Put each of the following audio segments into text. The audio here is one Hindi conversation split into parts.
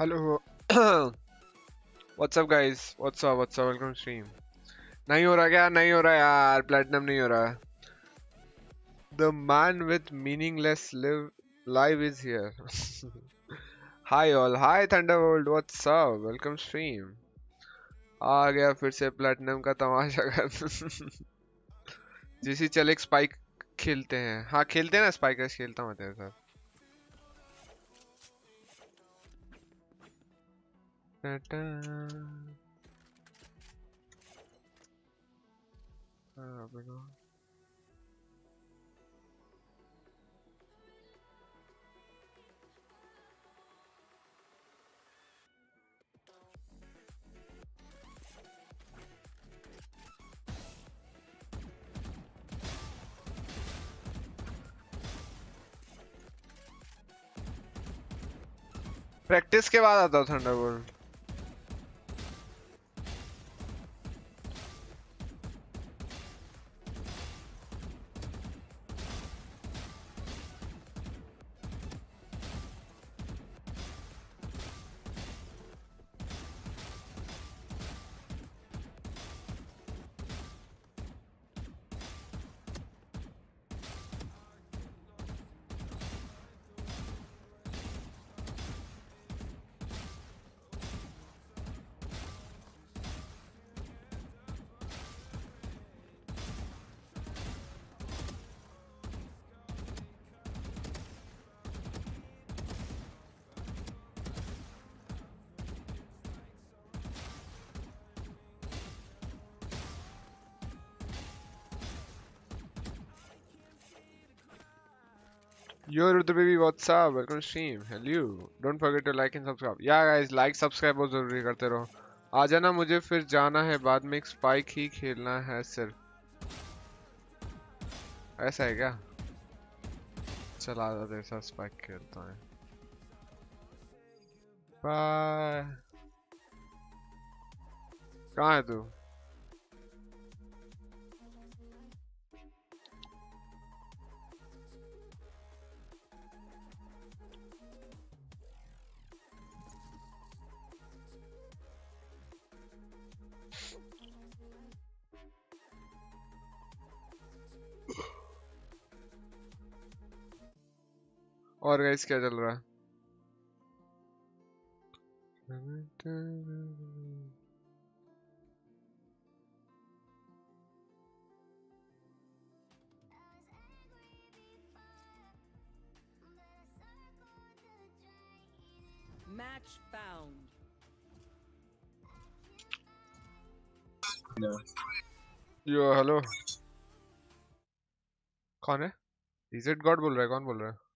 Hello. What's up guys what's up what's up welcome stream नहीं हो रहा क्या? नहीं हो रहा यार। प्लेटिनम नहीं हो रहा। The man with meaningless live live is here hi all hi Thunderbolt what's up welcome stream आ गया फिर से प्लेटिनम का तमाशा कर। जिसी चल स्पाइक खेलते हैं। हाँ खेलते हैं ना स्पाइक खेलता हूँ तेरे साथ। प्रैक्टिस के बाद आता Thunderbolt Yo, Rudra baby, what's up? Welcome to stream. Hello. Don't forget to like and subscribe. Yeah, guys, like, subscribe बहुत ज़रूरी करते रहो. आ जाना मुझे फिर जाना है बाद में एक स्पाइक ही खेलना है सिर्फ़. ऐसा है क्या? चला जाते साथ स्पाइक खेलता है. बाय. कहाँ है तू? और गाइस क्या चल रहा? है Match found. यो हेलो कौन है? इजेड गॉड बोल रहा है? कौन बोल रहा है?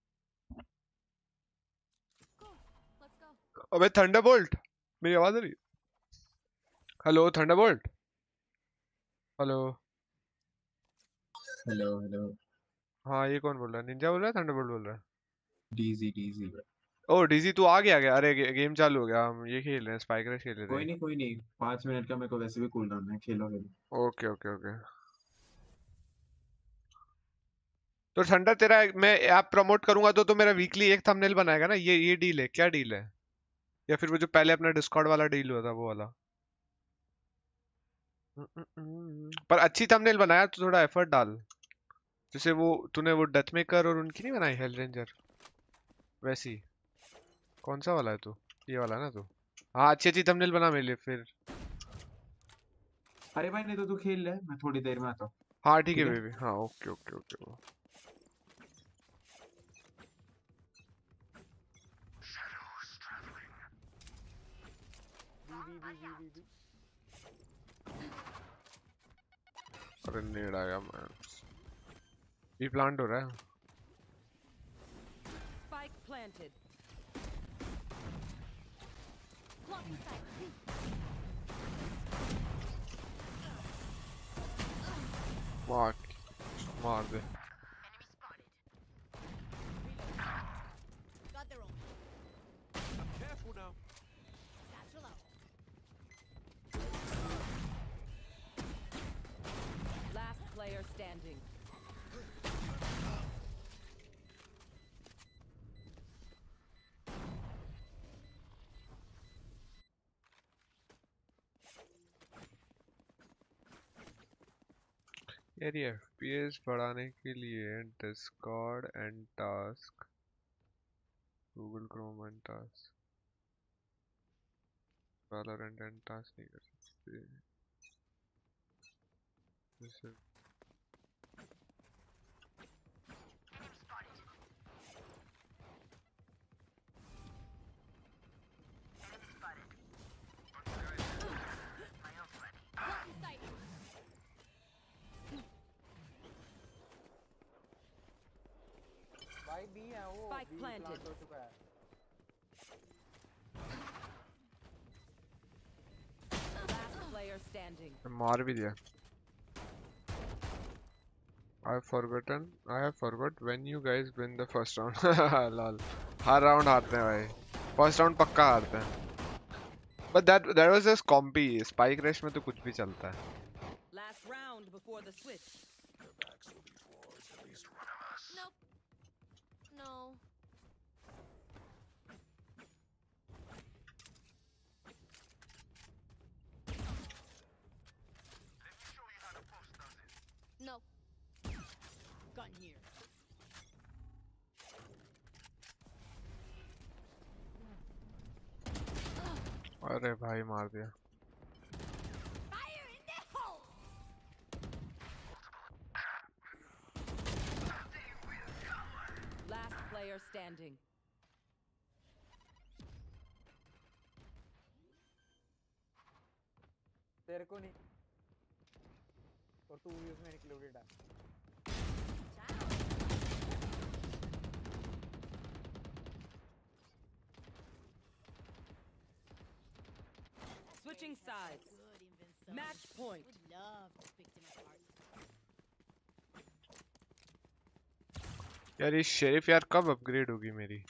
अबे थंडरबोल्ट मेरी आवाज़ आ रही hello Thunderbolt hello hello hello हाँ ये कौन बोल रहा है? निंजा बोल रहा है थंडरबोल्ट बोल रहा है? डीजी डीजी ओ डीजी तू आ गया क्या? अरे गे, गेम चालू हो गया हम ये खेल रहे हैं स्पाइक रश खेल रहे कोई नहीं कोई नहीं। पाँच मिनट का मेरे को वैसे भी कूल डाउन है खेलो खेलो ओके ओके ओके। तो ठंडा तेरा मैं ऐप प्रमोट करूँगा तो तो मेरा वीकली एक थंबनेल बनाएगा ना? ये ये डील है क्या डील है? या फिर वो जो पहले अपना डिस्कॉर्ड वाला डील हुआ था वो वाला। पर अच्छी थंबनेल बनाया तो थोड़ा एफर्ट डाल। जैसे वो तूने वो डेथ मेकर और उनकी नहीं बनाई हेल रेंजर वैसी। कौन सा वाला है तू? ये वाला ना तू? हाँ अच्छी अच्छी थंबनेल बना मेरे लिए फिर। अरे भाई नहीं तो तू खेल ले मैं थोड़ी देर में आता हूँ। हाँ ठीक है ठीक है? बेबी हाँ ओके ओके ओके अरे नेड आया मैं। ये प्लांट हो रहा है। Spike planted. मार मार दे। ending. यार ये FPS बढ़ाने के लिए Discord and task Google Chrome and Task, Valorant and task नहीं कर सकते है वो Spike बी planted. प्लांट हो चुका है Last player standing. मार भी दिया I have forgotten I have forgot when you guys win the first round lol her round हारते हैं भाई फर्स्ट राउंड पक्का हारते हैं but that that was just compy spike rush में तो कुछ भी चलता है Last round before the switch. अरे भाई मार दिया! Last player standing. तेरे को नहीं और तू भी उसमें इंक्लूडेड है Switching sides. Good invincible. Match point. Would love to pick them apart. यार ये शेरिफ यार कब अपग्रेड होगी मेरी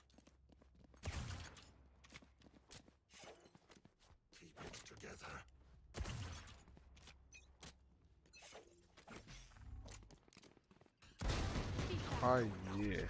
हाँ ये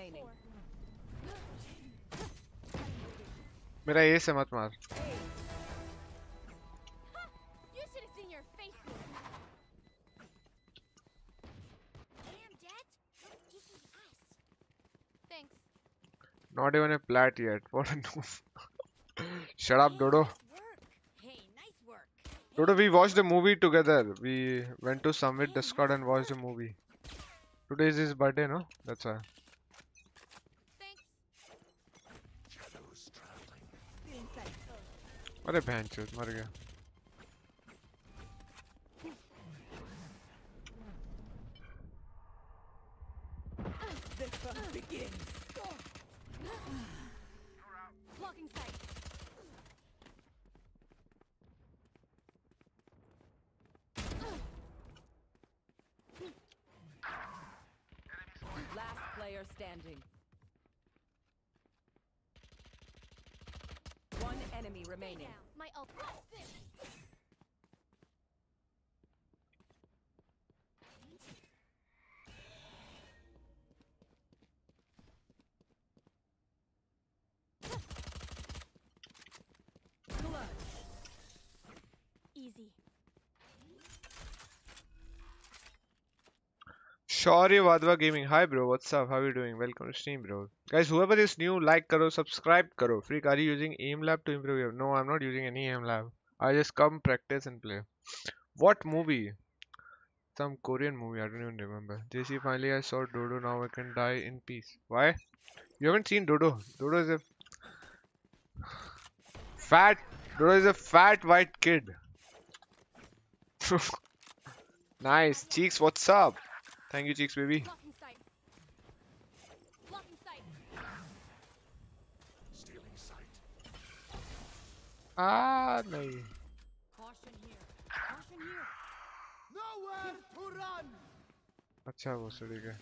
remaining. मेरा ये से मत मार You should have seen your faces. Damn, Dad. Don't give me ice. Thanks. not even a plat yet what a noob shut up dodo Nice work. Hey, nice work. dodo we watched the movie together we went to summit discord and watched the movie today is his birthday no that's why अरे बहन चोद मर गया Shaurya Vadva Gaming. Hi bro, what's up? How are you doing? Welcome to stream bro. Guys, whoever is new, like karo, subscribe karo. Freak, are you using AimLab to improve your... No, I'm not using any AimLab. I just come practice and play. What movie? Some Korean movie, I don't even remember. JC, finally I saw Dodo, now I can die in peace. Why? You haven't seen Dodo. Dodo is a... Fat... Dodo is a fat white kid. nice. Cheeks, what's up? Thank you, cheeks, baby. Ah, अच्छा वो सड़ी गए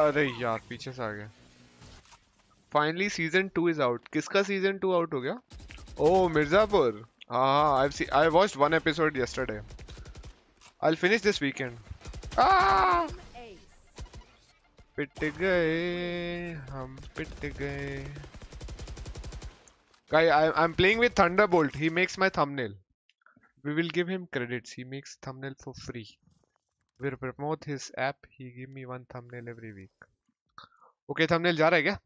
अरे यार पीछे से आ गया। Finally season two is out किसका सीज़न टू आउट हो गया? Oh, oh Mirzapur. हाँ हाँ I watch one episode yesterday I'll finish this weekend. Ah! Ace. पिट गए हम पिट गए Guy, I, I'm playing with Thunderbolt. He makes my thumbnail. We will give him credits. He makes thumbnail for free. We'll promote his app. He give me one thumbnail every week. Okay, thumbnail जा रहा है क्या?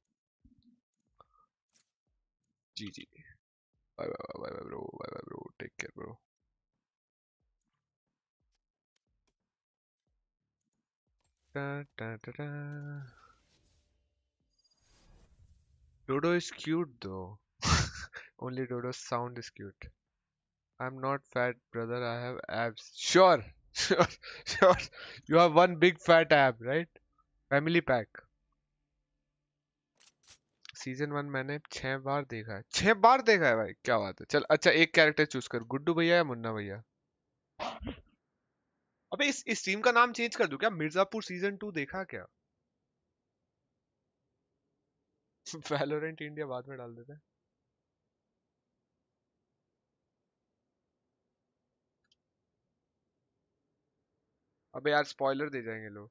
जी जी. Bye bye bye bye bye bro. Bye bye bro. Take care bro. Dodo is cute though. Only Dodo's sound is cute. I'm not fat, brother. I have abs. Sure, sure, sure. You have one big fat ab, right? Family pack. Season one मैंने छह बार देखा है छह बार देखा है भाई क्या बात है चल अच्छा एक कैरेक्टर चूज़ कर गुड्डू भैया या मुन्ना भैया अबे इस इस टीम का नाम चेंज कर दूँ क्या? मिर्जापुर सीज़न टू देखा क्या? वैलोरेंट इंडिया बाद में डाल देते हैं। अबे यार स्पॉइलर दे जाएँगे लोग।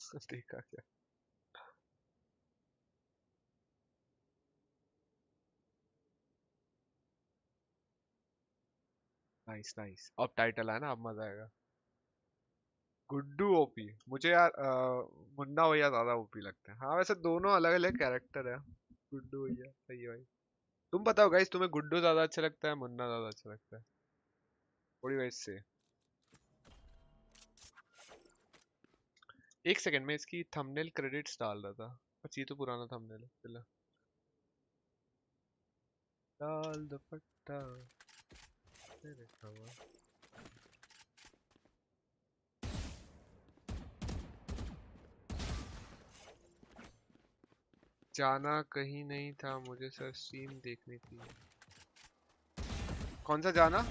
देखा क्या? नाइस नाइस अब टाइटल है ना अब मज़ा आएगा। गुड्डू ओपी मुझे यार मुन्ना भैया ज़्यादा ओपी लगते हैं। हाँ वैसे दोनों अलग अलग कैरेक्टर है। गुड्डू भैया सही है भाई। तुम बताओ गाइस तुम्हें गुड्डू ज़्यादा अच्छा लगता है मुन्ना ज़्यादा अच्छा लगता है? थोड़ी वैसे से। एक सेकंड में इसकी थंबनेल क्रेडिट्स डाल रहा था। ये तो पुराना थंबनेल है डाल दुपट्टा। तेरे खवा जाना कहीं नहीं था, मुझे सर स्ट्रीम देखनी थी कौन सा जाना?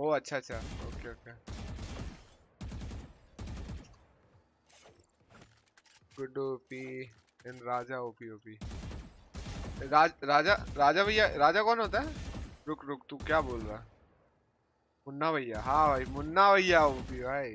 ओ अच्छा अच्छा। Okay okay. Good OP and Raja OP OP Raj, Raja Raja भैया, राजा कौन होता है? रुक रुक तू क्या बोल रहा मुन्ना भैया हाँ भाई मुन्ना भैया ओपी भाई।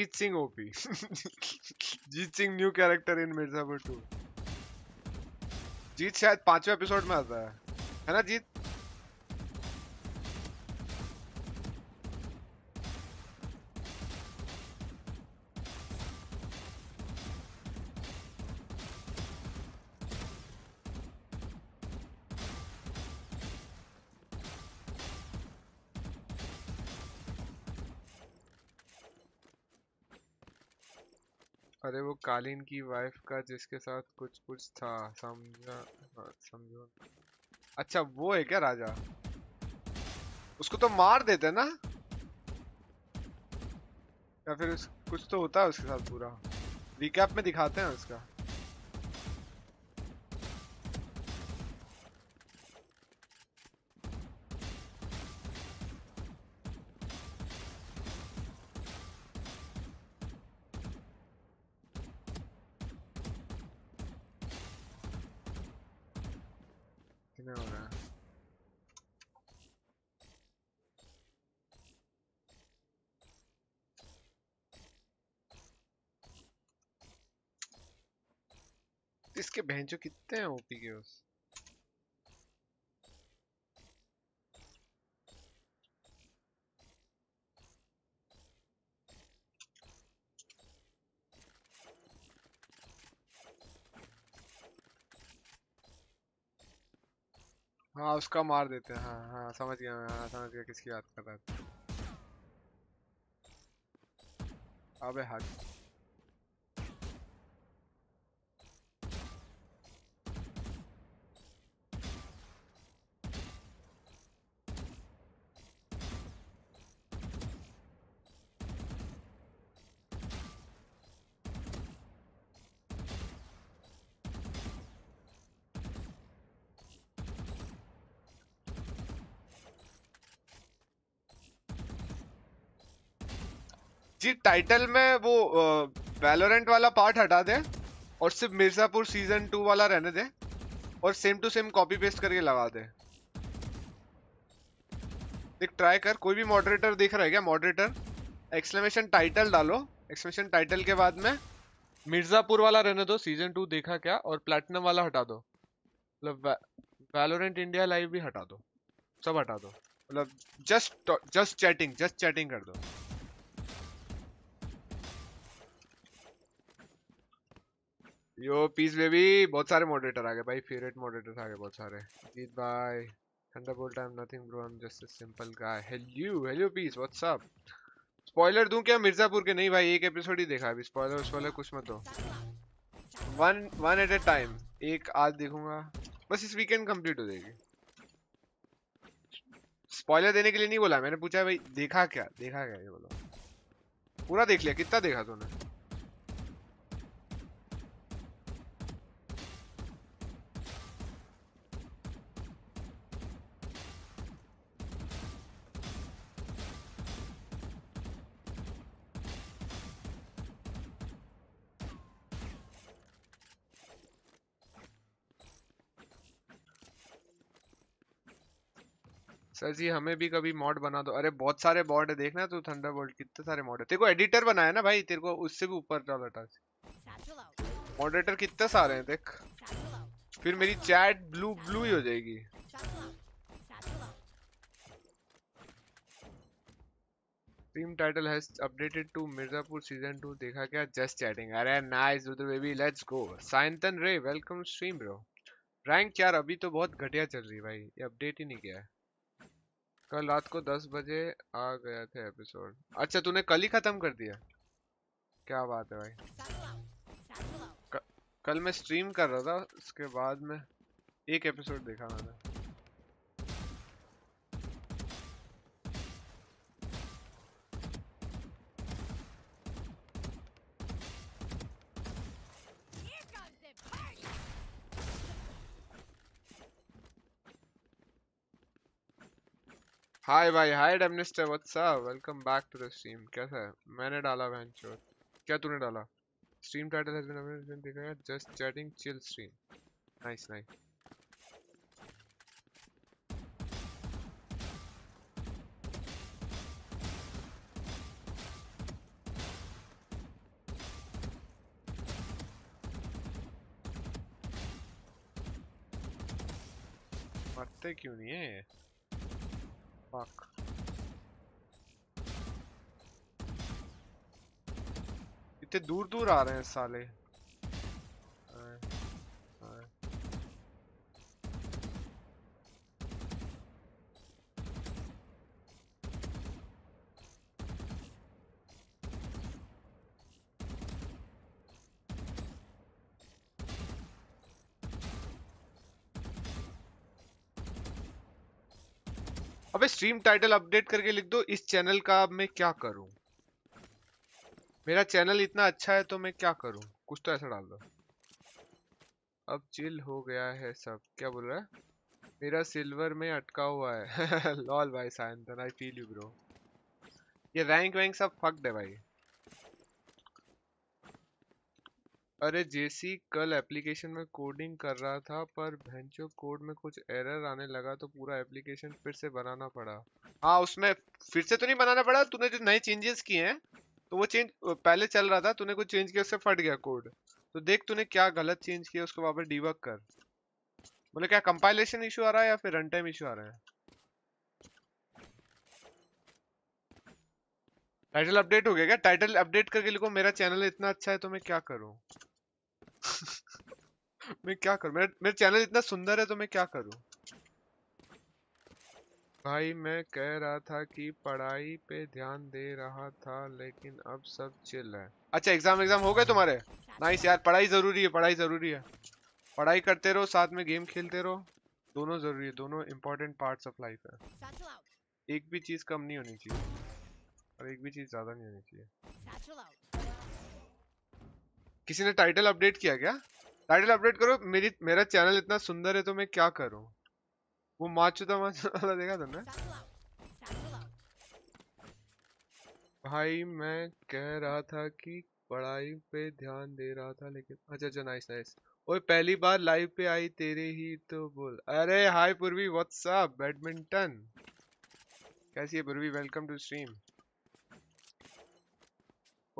Jeet Singh OP Jeet Singh new character in Mirzapur two Jeet शायद पाँचवें एपिसोड में आता है। है ना, जीत? कालीन की वाइफ का जिसके साथ कुछ कुछ था समझा हाँ, समझो। अच्छा वो है क्या राजा? उसको तो मार देते ना? या फिर उस, कुछ तो होता है उसके साथ पूरा? रिकैप में दिखाते हैं उसका। जो कितने हैं ओपी के उस हाँ उसका मार देते हैं हाँ हाँ समझ गया हाँ, हाँ समझ गया किसकी बात कर रहा था अबे हद हाँ। जी टाइटल में वो वैलोरेंट वाला पार्ट हटा दे और सिर्फ़ मिर्जापुर सीज़न टू वाला रहने दे और same to same copy paste करके लगा दे। देख ट्राई कर, कोई भी मॉडरेटर देख रहा है क्या? मॉडरेटर एक्सक्लेमेशन टाइटल डालो। एक्सक्लेमेशन टाइटल के बाद में मिर्जापुर वाला रहने दो सीज़न टू देखा क्या? और प्लेटिनम वाला हटा दो। मतलब वैलोरेंट इंडिया लाइव भी हटा दो। सब हटा दो। मतलब just just chatting just chatting कर दो। यो पीस बेबी बहुत सारे मॉडरेटर आ गए भाई फेवरेट मॉडरेटर आ गए बहुत सारे। जीत भाई Thunderbolt I am nothing bro I am just a simple guy hello hello peace what's up spoiler दूँ क्या मिर्जापुर के? नहीं भाई, एक एपिसोड ही देखा अभी। स्पॉइलर स्पॉइलर कुछ मत हो one one at a time एक आज देखूँगा। बस इस वीकेंड कंप्लीट हो जाएगी। स्पॉइलर देने के लिए नहीं बोला, मैंने पूछा भाई, देखा क्या? देखा क्या ये बोलो? पूरा देख लिया। कितना देखा तूने? सर जी हमें भी कभी मॉड बना दो। अरे, बहुत सारे मॉड है, देखना तू थंडरबोल्ट कितने सारे मॉड है। तेरे को एडिटर बनाया ना भाई, तेरे को उससे भी ऊपर डाला टास्क मॉडरेटर कितने सारे हैं, देख। फिर मेरी चैट ब्लू ब्लू ही हो जाएगी. Team title has updated to Mirzapur season 2 देखा क्या? जस्ट चैटिंग अरे nice Rudra baby let's go Saintan Ray welcome stream bro rank यार, अभी तो बहुत घटिया चल रही है भाई। ये अपडेट ही नहीं किया है। कल रात को 10 बजे आ गया था एपिसोड अच्छा तूने कल ही खत्म कर दिया? क्या बात है भाई. कल मैं स्ट्रीम कर रहा था, उसके बाद में एक एपिसोड देखा मैंने Here comes the party. Hi भाई hi Demnister what's up welcome back to the stream कैसा है? मैंने डाला वेंचर क्या तूने डाला? Stream title has been updated देखा है। Just chatting chill stream nice nice मरते क्यों नहीं है? Fuck. इतने दूर दूर आ रहे हैं साले स्ट्रीम टाइटल अपडेट करके लिख दो, इस चैनल का मैं क्या करूँ? मेरा चैनल इतना अच्छा है तो मैं क्या करूँ? कुछ तो ऐसा डाल दो। अब चिल हो गया है सब। क्या बोल रहा है? मेरा सिल्वर में अटका हुआ है। लॉल भाई Sayantan I feel you bro ये रैंक वैंक सब फक्ड है भाई। अरे, जेसी कल एप्लीकेशन में कोडिंग कर रहा था, पर भैंचो कोड में कुछ एरर आने लगा तो पूरा एप्लीकेशन फिर से बनाना पड़ा। हाँ उसमें फिर से तो नहीं बनाना पड़ा, तूने जो नए चेंजेस किए हैं तो वो चेंज पहले चल रहा था, तूने कुछ चेंज किया, उससे फट गया कोड तो देख तूने क्या गलत चेंज किया, उसको वापस डिबग कर। बोले, क्या कंपाइलेशन इशू आ रहा है या फिर रन टाइम इशू आ रहा है? टाइटल अपडेट हो गया क्या? टाइटल अपडेट करके लिखो, मेरा चैनल इतना अच्छा है तो मैं क्या करूँ? मैं क्या करूँ? मेरा मेरा चैनल इतना सुंदर है तो मैं क्या करूँ? भाई, मैं कह रहा था कि पढ़ाई पे ध्यान दे रहा था, लेकिन अब सब चिल है। अच्छा एग्ज़ाम एग्ज़ाम हो गए तुम्हारे? नाइस यार, पढ़ाई ज़रूरी है, पढ़ाई ज़रूरी है। पढ़ाई करते रहो, साथ में गेम खेलते रहो। दोनों ज़रूरी है, दोनों इम्पोर्टेंट पार्ट्स ऑफ़ लाइफ है। एक भी चीज़ कम नहीं होनी चाहिए। और एक भी चीज़ ज़्यादा नहीं होनी चाहिए. किसी ने टाइटल अपडेट किया क्या? टाइटल अपडेट करो, मेरी, मेरा चैनल इतना सुंदर है तो मैं क्या करूँ? वो माचुदा माचुदा वाला देखा. Satchel out. भाई, मैं कह रहा था कि पढ़ाई पे ध्यान दे रहा था, लेकिन अच्छा अच्छा नाइस नाइस ओए, पहली बार लाइव पे आई तेरे ही तो बोल। अरे हाय पूर्वी व्हाट्सअप बैडमिंटन कैसी है पूर्वी? वेलकम टू स्ट्रीम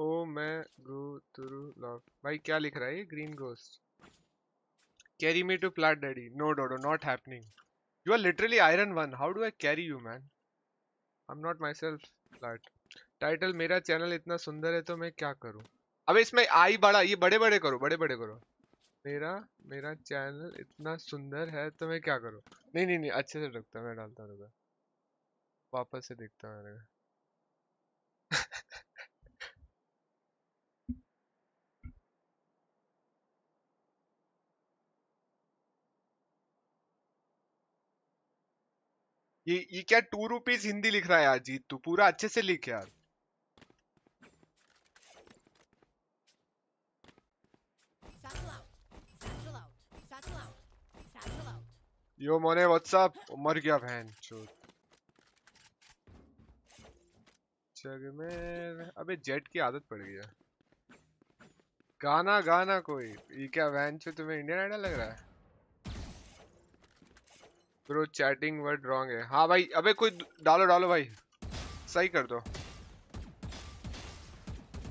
ओ मैं गो थ्रू लव। भाई, क्या लिख रहा है ये? Green ghost carry me to flat daddy no dodo not happening you are literally iron one how do I carry you man I am not myself flat title मेरा चैनल इतना सुंदर है तो मैं क्या करूँ? अब इसमें आई बड़ा, ये बड़े बड़े करो, बड़े बड़े करो। मेरा मेरा चैनल इतना सुंदर है तो मैं क्या करूँ? नहीं नहीं नहीं, अच्छे से रखता मैं डालता हूँ वापस से देखता हूँ मैंने ये ये क्या टू रुपीज़ हिंदी लिख रहा है यार, जीत तू। पूरा अच्छे से लिख यार. यो मोने व्हाट्सअप मर गया बहन जग में अबे जेट की आदत पड़ गई है गाना गाना कोई। ये क्या वैन तुम्हें इंडियन आइडल लग रहा है? ब्रो चैटिंग वर्ड रॉन्ग है हाँ भाई अबे कोई डालो डालो भाई सही कर दो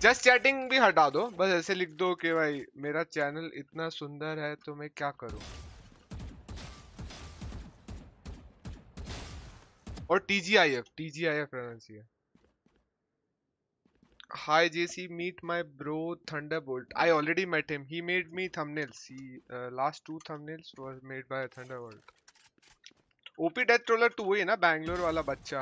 जस्ट चैटिंग भी हटा दो बस ऐसे लिख दो कि भाई मेरा चैनल इतना सुंदर है तो मैं क्या करूँ और TGIF TGIF रहना चाहिए Hi JC meet my bro Thunderbolt I already met him he made me thumbnails he uh, last two thumbnails was made by Thunderbolt OP death troller तो वही है ना बैंगलोर वाला बच्चा।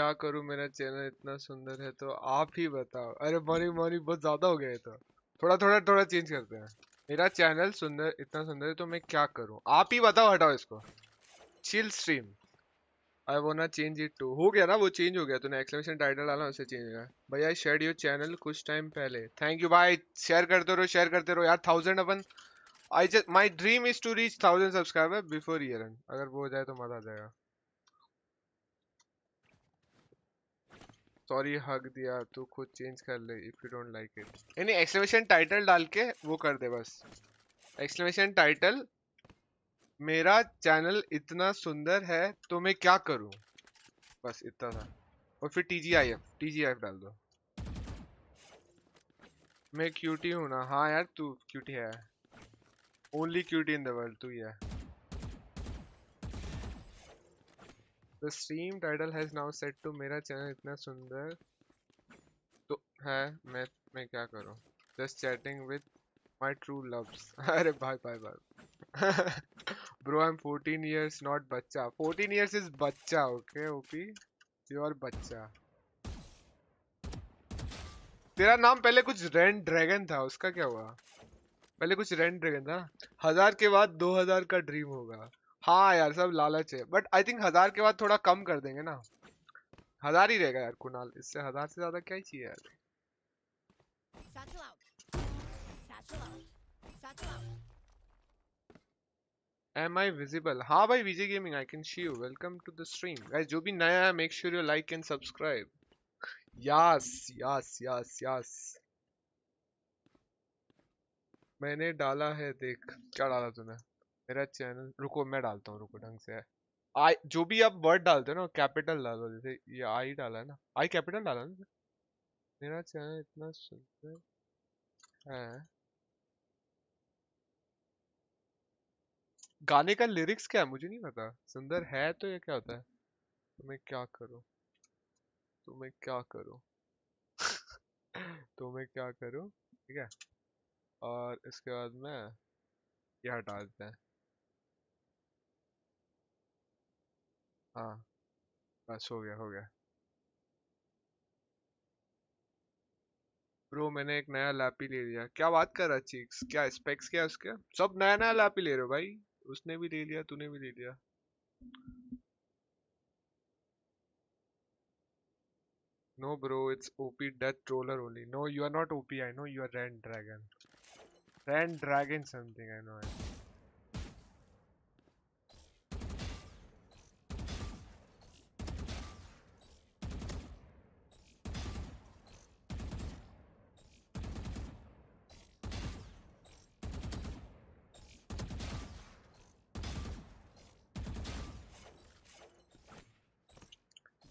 क्या करूँ? मेरा चैनल इतना सुंदर है तो आप ही बताओ। अरे मॉर्निंग मॉर्निंग बहुत ज़्यादा हो गया है तो। थोड़ा थोड़ा थोड़ा चेंज करते हैं। मेरा चैनल सुंदर, इतना सुंदर है तो मैं क्या करूँ? आप ही बताओ, हटाओ इसको। Chill stream I wanna change it to हो गया ना, वो चेंज हो गया। तूने एक्सक्लेमेशन टाइटल डाला उससे चेंज हो गया। भैया शेयर योर चैनल कुछ टाइम पहले। थैंक यू भाई शेयर करते रहो शेयर करते रहो। यार thousand upon I just my dream is to reach thousand subscriber before year and अगर वो हो जाए तो मज़ा आ जाएगा। सॉरी हक दिया, तू खुद चेंज कर ले if you don't like it यानी एक्सक्लेमेशन टाइटल डाल के वो कर दे बस। एक्सक्लेमेशन टाइटल मेरा चैनल इतना सुंदर है तो मैं क्या करूँ? बस इतना था। और फिर टीजीआईएफ एफ़ डाल दो। मैं क्यूटी हूँ ना। हाँ यार, तू क्यूटी है। Only cutie in the world तू ही है। The stream title has now set to मेरा चैनल इतना सुंदर तो है, मैं मैं क्या करूँ? Just chatting with my true loves. अरे भाई भाई भाई। Bro, I'm 14 years, not बच्चा। 14 years is बच्चा, okay OP you are बच्चा। तेरा नाम पहले कुछ रेन ड्रैगन था, उसका क्या हुआ? पहले कुछ रेन ड्रैगन था। हज़ार के बाद दो हज़ार का ड्रीम होगा। हाँ यार, सब लालच है। बट आई थिंक हज़ार के बाद थोड़ा कम कर देंगे ना। हज़ार ही रहेगा यार कुणाल, इससे हज़ार से ज़्यादा क्या ही चाहिए यार. Am I visible? हाँ भाई Vijay gaming I can see you welcome to the stream guys जो भी नया है make sure you like and subscribe yes yes yes yes मैंने डाला है, देख। क्या डाला तूने? मेरा चैनल रुको, मैं डालता हूँ, रुको, ढंग से। आई जो भी आप वर्ड डालते हो ना कैपिटल डालो, जैसे ये आई डाला है ना। आई कैपिटल डाला ना? मेरा चैनल इतना सुंदर है। गाने का लिरिक्स क्या है? मुझे नहीं पता। सुंदर है तो ये क्या होता है? तो मैं क्या करूँ? तो मैं क्या करूँ? तो मैं क्या करूँ? ठीक है। और इसके बाद में ये हटा देते हैं। हाँ बस हो गया हो गया। ब्रो, मैंने एक नया लैपी ले लिया। क्या बात कर रहा चीक्स? क्या स्पेक्स क्या उसके? सब नया नया लैपी ले रहे हो भाई। उसने भी ले लिया, तूने भी ले लिया। No bro it's OP death troller only no you are not OP I know you are ran dragon ran dragon something I know I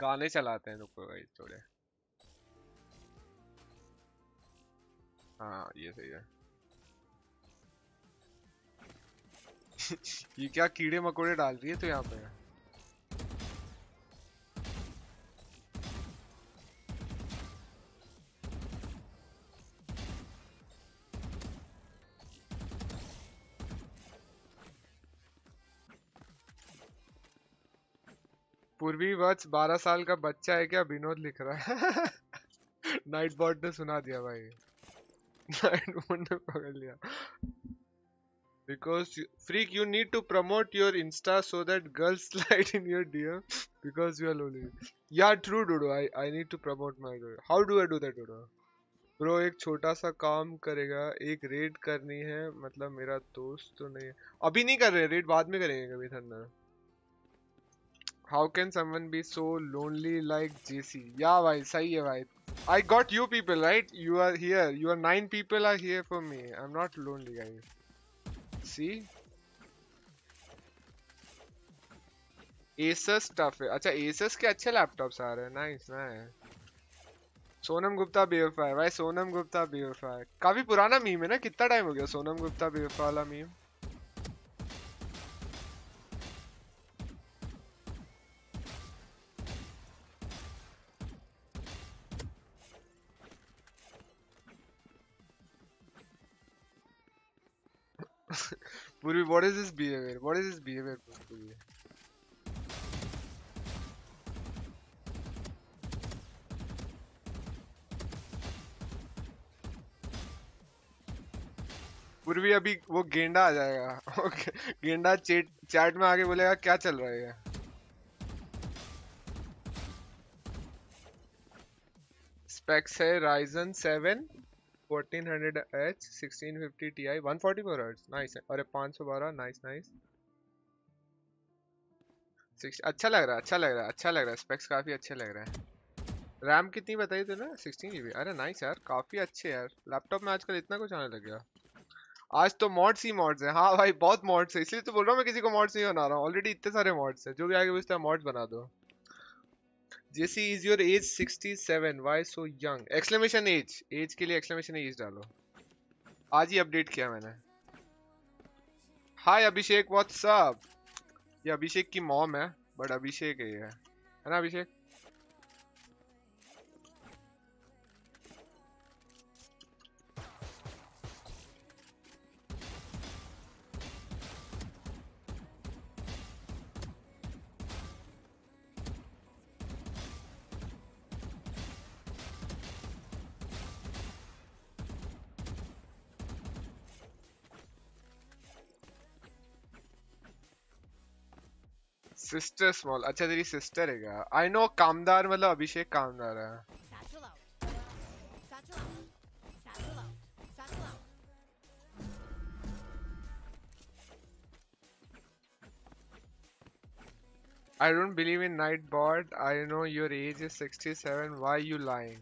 गाने चलाते हैं, रुको भाई, थोड़े। हाँ ये सही है। ये क्या कीड़े मकोड़े डाल रही है तो यहाँ पे? पूर्वी बारह साल का बच्चा है क्या विनोद लिख रहा है नाइट बॉट ने सुना दिया भाई नाइट बॉट ने पकड़ लिया because freak you need to promote your insta so that girls slide in your DM because you are lonely yeah true dodo I I need to promote my dodo how do I do that dodo bro एक छोटा सा काम करेगा एक रेड करनी है मतलब मेरा दोस्त तो नहीं अभी नहीं कर रहे रेड बाद में करेंगे कभी thunder how can someone be so lonely like JC या भाई, सही है भाई। I got you people right you are here you are nine people are here for me I am not lonely guys see Asus tough है। अच्छा एसस के अच्छे लैपटॉप्स आ रहे हैं। Nice nice Sonam Gupta BFI भाई सोनम गुप्ता बीएफआई काफ़ी पुराना मीम है ना? कितना टाइम हो गया सोनम गुप्ता बीएफआई वाला meme Purvi, what is this behavior? What is this behavior, Purvi? पूर्वी अभी वो गेंडा आ जाएगा गेंडा चैट चैट में आके बोलेगा क्या चल रहा है? स्पेक्स है Ryzen 7 1400H 1650 Ti 144 Hz nice है। अरे 512 नाइस नाइस अच्छा लग रहा है अच्छा लग रहा है अच्छा लग रहा है। स्पेक्स काफ़ी अच्छे लग रहे हैं। रैम कितनी बताई तूने? 16 जीबी अरे नाइस यार, काफ़ी अच्छे यार। लैपटॉप में आजकल इतना कुछ आने लग गया। आज तो मॉड्स ही मॉड्स है। हाँ भाई, बहुत मॉड्स है। इसलिए तो बोल रहा हूँ मैं किसी को मॉड्स नहीं बना रहा हूँ। ऑलरेडी इतने सारे मॉड्स है। जो भी आगे पूछता है मॉड्स बना दो। JC is your age 67 why so young exclamation age age के लिए एक्सक्लेमेशन एज डालो। आज ही अपडेट किया मैंने। हाय अभिषेक व्हाट्सअप ये अभिषेक की मॉम है बट अभिषेक है ये। है ना अभिषेक सिस्टर स्मॉल अच्छा तेरी सिस्टर है क्या आई नो कामदार मतलब अभिषेक कामदार है Satchel out. Satchel out. Satchel out. Satchel out. I don't believe in Nightbot. I know your age is 67. Why you lying?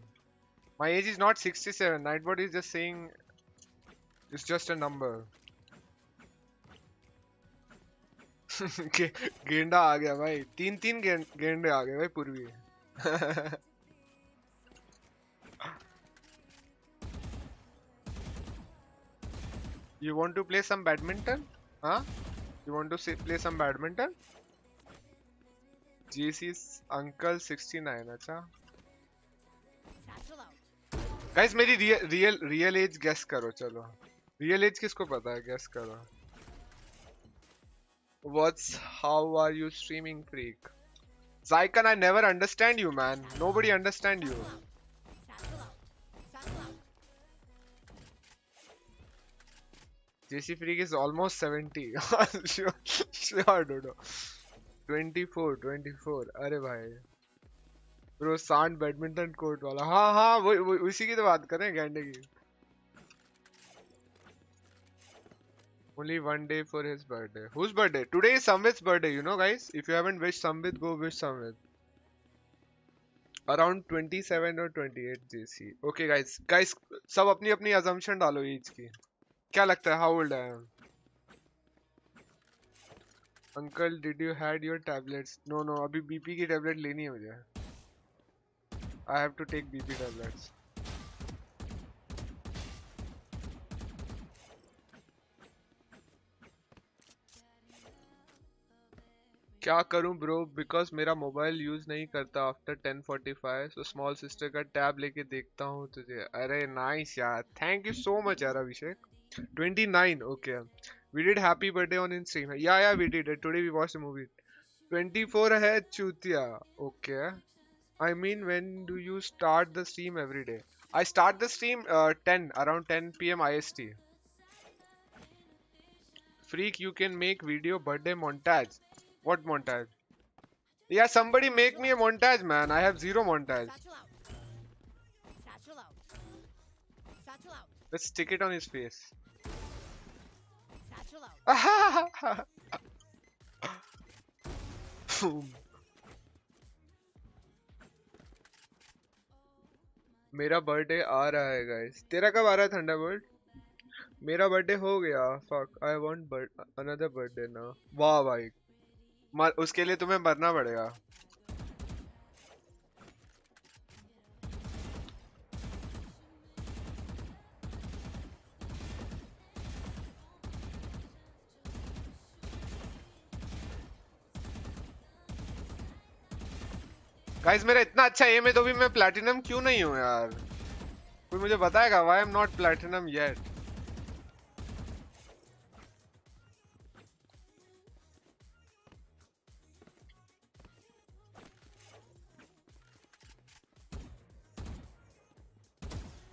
My age is not 67. Nightbot is just saying it's just a number. गेंडा आ गया भाई। तीन तीन गेंडे आ गए भाई Purvi. You want to play some badminton हाँ you want to play some badminton G C uncle sixty nine अच्छा गाइस मेरी रियल रियल एज गेस करो, चलो। रियल एज किसको पता है? गेस करो। What's how are you streaming freak Zykan, I never understand you, man. Nobody understand you. Satchel out. Satchel out. JC Freak is almost 70. sure, sure, Dodo. 24, 24. अरे भाई ब्रो सांड बैडमिंटन कोर्ट वाला हाँ हाँ वो, वो उसी की तो बात कर रहे हैं गैंडे की Only one day for his birthday. Whose birthday? Today is Samvit's birthday, you know, guys. If you haven't wished Samvit, go wish Samvit. Around 27 or 28 JC. Okay, guys. Guys, सब अपनी अपनी assumption डालो each की. क्या लगता है? How old I am? Uncle, did you had your tablets? No, no. अभी BP की tablet लेनी है मुझे. I have to take BP tablets. क्या करूँ ब्रो बिकॉज़ मेरा मोबाइल यूज़ नहीं करता आफ्टर 10:45 सो स्मॉल सिस्टर का टैब लेके देखता हूँ तुझे। अरे नाइस यार। थैंक यू सो मच यार Abhishek. 29 okay we did happy birthday on in stream yeah yeah we did today we watch the movie 24 है चूतिया। Okay I mean when do you start the stream everyday I start the stream 10 around I S T freak you can make video birthday montage what montage? Yeah, somebody make me a montage, man. I have zero montage. Satchel out. Satchel out. Satchel out. Let's stick it on his face. Satchel out. Boom. मेरा बर्थडे आ रहा है गाइस तेरा कब आ रहा है थंडरबोल्ट मेरा बर्थडे हो गया fuck I want another birthday ना वाह भाई मर, उसके लिए तुम्हें मरना पड़ेगा। गाइस मेरा इतना अच्छा एम है तो भी मैं प्लैटिनम क्यों नहीं हूँ यार? कोई मुझे बताएगा? Why am not platinum yet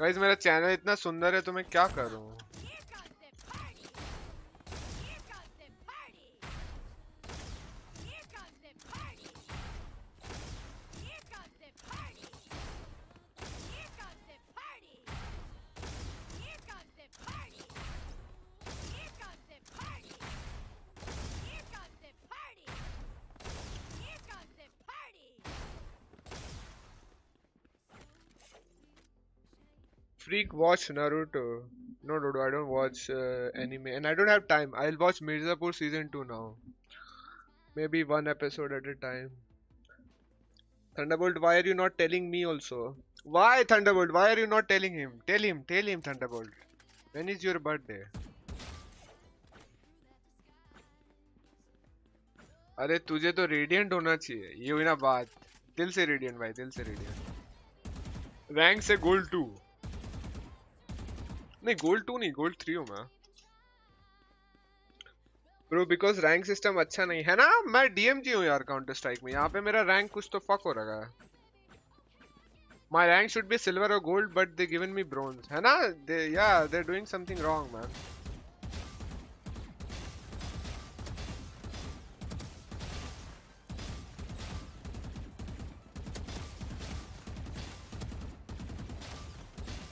guys मेरा चैनल इतना सुंदर है तो मैं क्या करूँ? Freak watch Naruto. No, Dodo, I don't watch uh, anime, and I don't have time. I'll watch Mirzapur season two now. Maybe one episode at a time. Thunderbolt, why are you not telling me also? Why Thunderbolt? Why are you not telling him? Tell him, tell him, Thunderbolt. When is your birthday? अरे तुझे तो रेडियंट होना चाहिए ये हुई ना बात दिल से रेडियंट भाई दिल से रेडियंट रैंक से गोल्ड टू नहीं गोल्ड टू नहीं गोल्ड थ्री हूँ मैं। ब्रो बिकॉज़ रैंक सिस्टम अच्छा नहीं है ना, मैं डीएमजी हूँ यार काउंटर स्ट्राइक में। यहाँ पे मेरा रैंक कुछ तो फक हो रहा है। My rank should be silver और gold but they given me bronze. है ना? They ya they doing something wrong man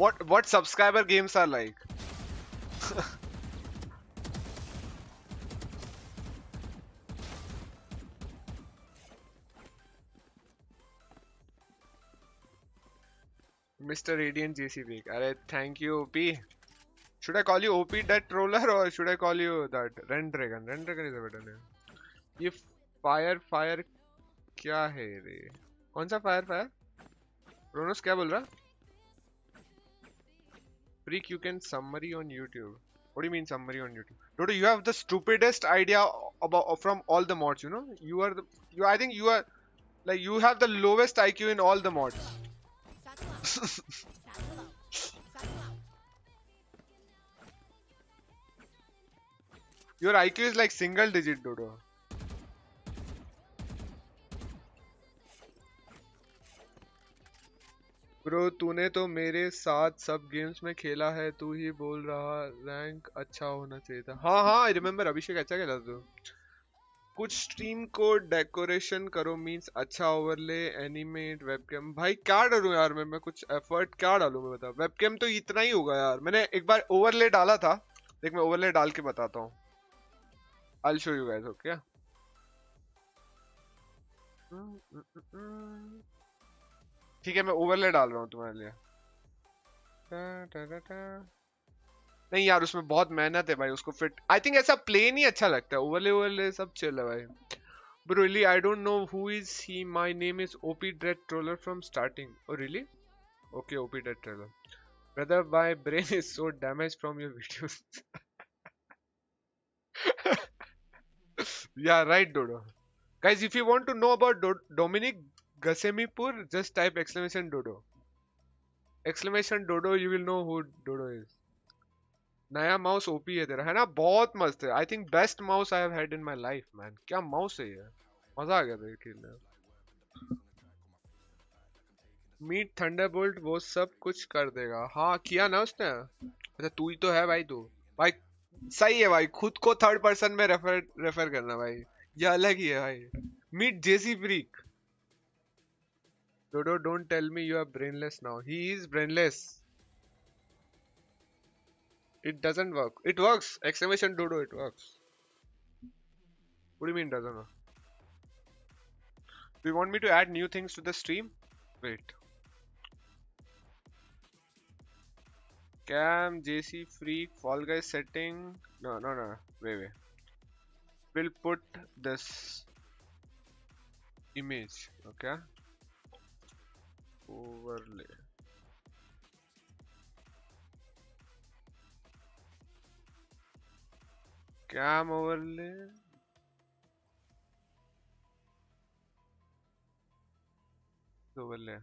what what subscriber games are like. Mr. Radiant JC Big. Alright, thank you, OP. Should I call you OP that troller or should I call you that Ren Dragon? Ren Dragon is a better name. ये फायर फायर क्या है रे कौन सा फायर फायर रोनस क्या बोल रहा Freak, you can summary on YouTube. What do you mean summary on YouTube? Dodo, you have the stupidest idea about from all the mods. You know, you are the you. I think you are like you have the lowest IQ in all the mods. Your IQ is like single digit, Dodo. Bro तूने तो मेरे साथ सब गेम्स में खेला है, तू ही बोल रहा रैंक अच्छा होना चाहिए था। हाँ हाँ आई रिमेम्बर अभिषेक अच्छा खेला तू। कुछ स्ट्रीम को डेकोरेशन करो मींस अच्छा ओवरले एनिमेट वेबकैम भाई, क्या डालूं यार मैं मैं कुछ एफर्ट क्या डालूं मैं, बता। वेबकैम तो इतना ही होगा यार। मैंने एक बार ओवरले डाला था। देख, मैं ओवरले डाल के बताता हूँ। I'll show you guys, okay? ठीक है मैं ओवरले डाल रहा हूँ तुम्हारे लिए। नहीं यार उसमें बहुत मेहनत है भाई उसको फिट आई थिंक ऐसा प्लेन ही अच्छा लगता है। ओवरले ओवरले सब चल है भाई। Bro really I don't know who is he my name is OP dread troller from starting oh really okay OP dread troller brother my brain is so damage from your videos ya right Dodo guys if you want to know about Dominic Gasemipur, just type exclamation Dodo. Exclamation Dodo, you will know who Dodo is. नया माउस ओपी है तेरा है ना? बहुत मस्त है। I think best mouse I have had in my life man क्या माउस है ये? मज़ा आ गया था खेलने मीट थंडरबोल्ट वो सब कुछ कर देगा। हाँ किया ना उसने? अच्छा तू ही तो है भाई तू। भाई सही है भाई। खुद को थर्ड पर्सन में रेफर रेफर करना भाई। ये अलग ही है भाई। Meet JC freak Dodo, don't tell me you are brainless now. He is brainless. It doesn't work. It works! Exclamation Dodo, it works. What do you mean doesn't work? Do you want me to add new things to the stream? Wait. Cam, JC, Freak, Fall Guys setting. No, no, no. Wait, wait. We'll put this image. Okay. Overlay. Cam overlay. Overlay.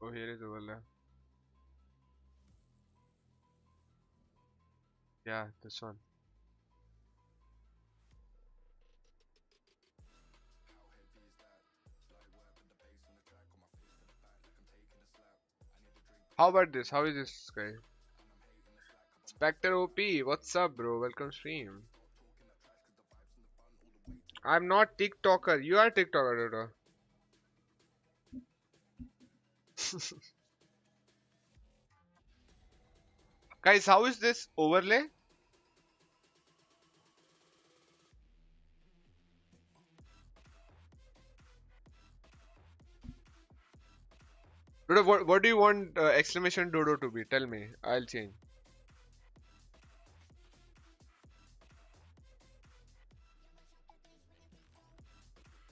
Oh, here is overlay. Yeah, this one. How about this? How is this guy? Spectre OP, what's up, bro? Welcome stream. I'm not TikToker. You are TikToker, Dodo. Guys, how is this overlay? What, what do you want uh, exclamation Dodo to be? Tell me. I'll change.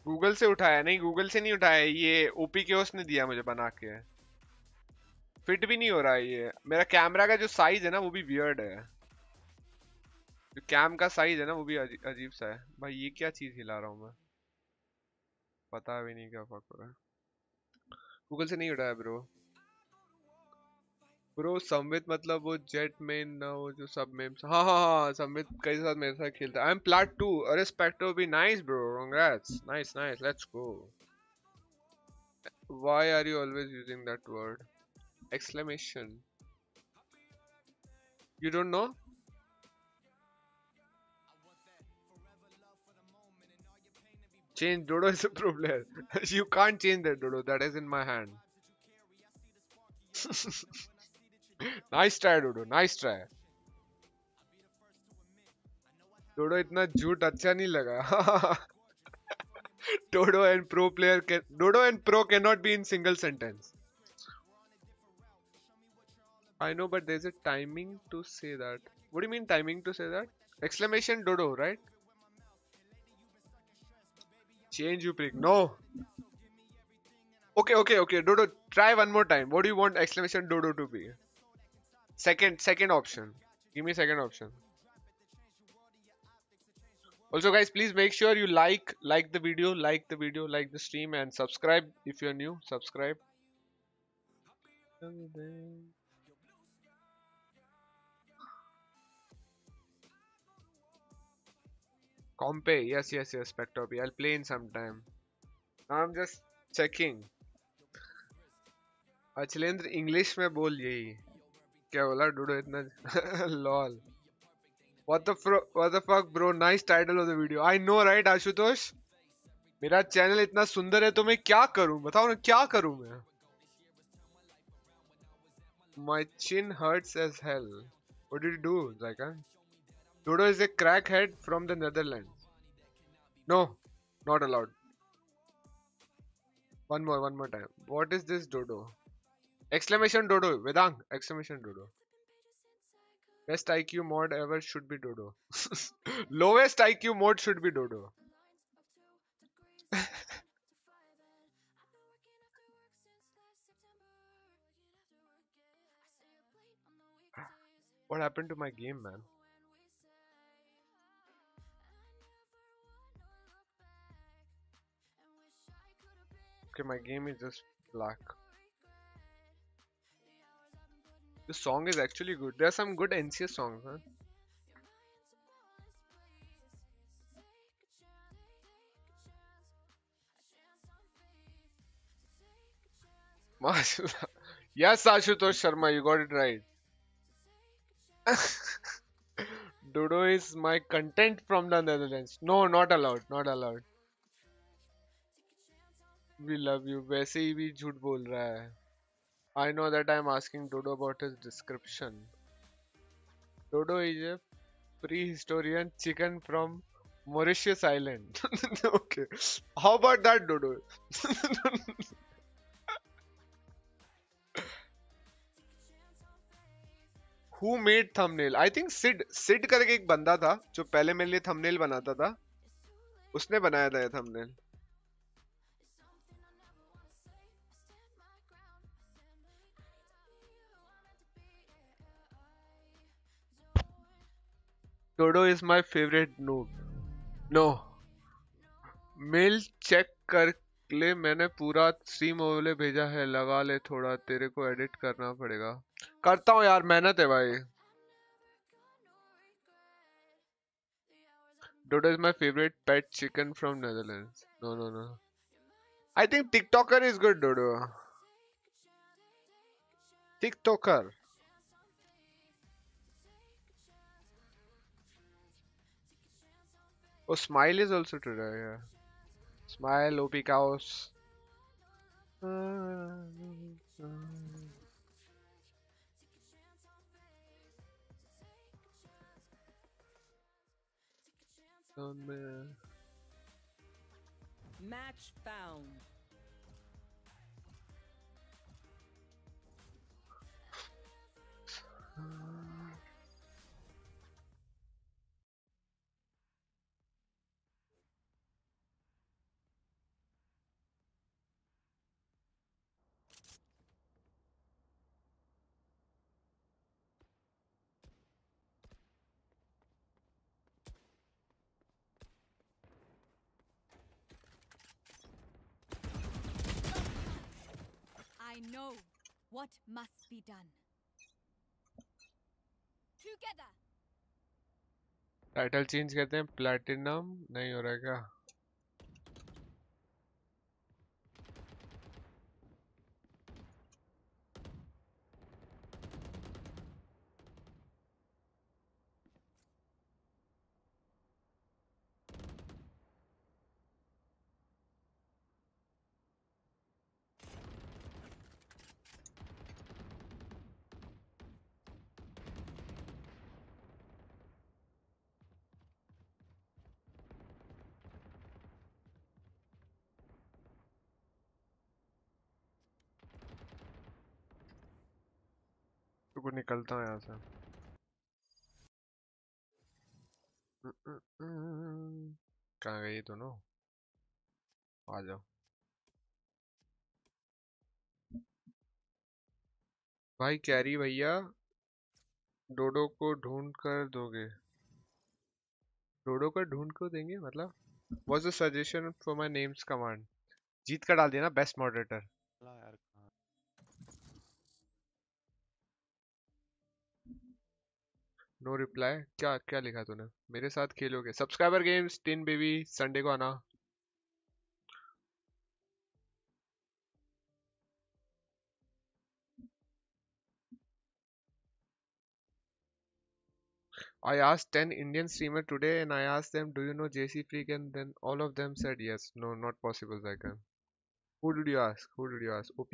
Google से उठाया नहीं गूगल से नहीं उठाया ये ओपी के ने दिया मुझे बना के फिट भी नहीं हो रहा ये मेरा कैमरा का जो साइज़ है ना वो भी वियर्ड है जो कैम का साइज़ है ना वो भी अजीब सा है भाई ये क्या चीज़ हिला रहा हूँ मैं पता भी नहीं क्या फक हो रहा है गूगल से नहीं उठाया ब्रो ब्रो संवित मतलब वो जेट मेन ना वो जो सब मेम्स हाँ हाँ हाँ संवित कई साथ मेरे साथ खेलता आई एम प्लाट टू अरे स्पेक्ट्रो भी nice bro congrats nice nice let's go why are you always using that word? Exclamation. You don't know? change dodo is a pro player you can't change that dodo that is in my hand nice try Dodo nice try Dodo इतना झूठ अच्छा नहीं लगा Dodo and pro player can Dodo and pro cannot be in single sentence I know but there's a timing to say that what do you mean timing to say that exclamation dodo right Change you prick no. Okay okay okay. Dodo try one more time. What do you want exclamation dodo to be? Second second option. Give me second option. Also guys please make sure you like like the video like the video like the stream and subscribe if you're new. Subscribe Compe, yes, yes, yes, Spectopy. I'll play in some time. Now I'm just checking. Achalendra English में बोल यही क्या बोला डूडो इतना lol what the fro what the fuck bro nice title of the video i know right Ashutosh मेरा चैनल इतना सुंदर है तो मैं क्या करूँ बताओ ना क्या करूँ मैं my chin hurts as hell what did you do? Dodo is a crackhead from the Netherlands. No, not allowed. One more, one more time. What is this Dodo? Exclamation Dodo. Vedang. Exclamation Dodo. Best IQ mod ever should be Dodo. Lowest IQ mod should be Dodo. what happened to my game, man? Okay, my game is just black. The song is actually good. There are some good NCS songs, huh? Mashallah. Yes, Ashutosh Sharma, you got it right. Dodo is my content from the Netherlands. No, not allowed. Not allowed. We love you वैसे ही भी झूठ बोल रहा है। I know that I am asking Dodo about his description Dodo is a pre historian chicken from Mauritius island okay how about that Dodo who made thumbnail I think Sid Sid करके एक बंदा था, जो पहले मेरे लिए थमनेल बनाता था। उसने बनाया था यह thumbnail Dodo is my favourite not no mail check कर ले मैंने पूरा थ्री मोबाइले भेजा है। लगा ले थोड़ा, तेरे को एडिट करना पड़ेगा। करता हूँ यार, मेहनत है भाई। Dodo is my favourite pet chicken from Netherland no no no I think TikToker is good Dodo TikToker Oh, Smile is also today, yeah. Smile, OP Chaos. Match found. What must be done. Together. Title change करते हैं प्लैटिनम नहीं हो रहा है क्या निकलता हूँ यहाँ से। कहाँ गई दोनों? आ जाओ। भाई, कैरी भैया, डोडो को ढूंढ कर दोगे। डोडो को ढूंढ कर देंगे मतलब? Was the suggestion for my names command जीत का डाल दिया ना बेस्ट मॉडरेटर नो रिप्लाई क्या क्या लिखा तूने मेरे साथ खेलोगे सब्सक्राइबर गेम्स टिन बेबी संडे को आना I asked 10 Indian streamer today and I asked them, do you know JC Freak? And then all of them said yes. No, not possible, Zaikan. Who did you ask? Who did you ask? OP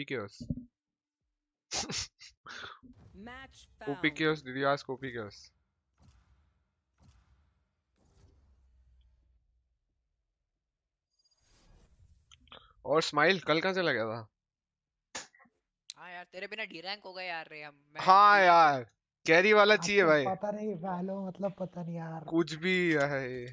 Match OP found. Chaos, did you ask OP और स्माइल कल कहाँ चला गया था? हाँ यार तेरे बिना डी रैंक हो गए यार रे हम मैं हाँ यार कैरी वाला चाहिए भाई। पता नहीं वैलो मतलब पता नहीं यार। कुछ भी है।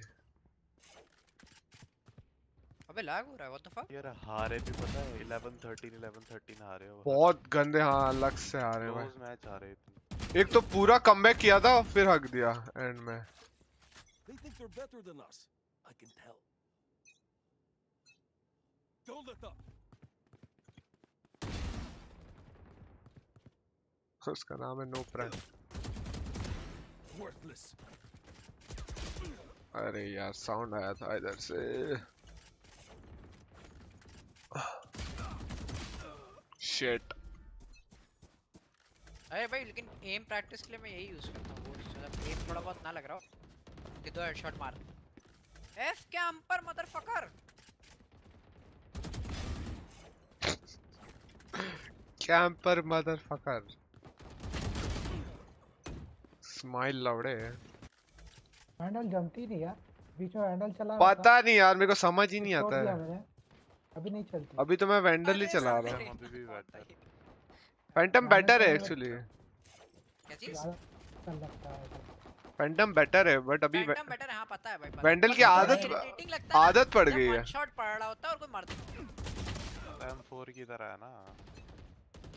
अबे लैग हो रहा है व्हाट द फक यार हारे भी पता है 11 13 11 13 हारे हो। बहुत गंदे हाँ अलग से आ रहे हैं भाई। क्लोज मैच हारे इतने। एक तो पूरा कमबैक किया था फिर हक दिया एंड में। They think they're better than us. I can tell. Don't let up. उसका नाम है नो प्रैंक Worthless. अरे यार साउंड आया था इधर से शिट अरे भाई लेकिन एम प्रैक्टिस के लिए मैं यही यूज़ करता हूँ वो जब एम थोड़ा बहुत ना लग रहा हो। कि दो हेडशॉट मार F camper motherfucker camper motherfucker Smile लवड़े handle जमती नहीं यार। बीच में हैंडल चला रहा पता नहीं यार मेरे को समझ ही नहीं आता है। अभी नहीं चलती। अभी तो मैं वेंडल ही चला रहा हूँ अभी भी better। फैंटम बेटर है एक्चुअली क्या चीज़? लगता है फैंटम बेटर है बट अभी फैंटम बेटर है हाँ पता है। भाई वेंडल की आदत आदत पड़ गई है। shot पड़ रहा होता है और कोई मार देता है। M4 की तरह है ना।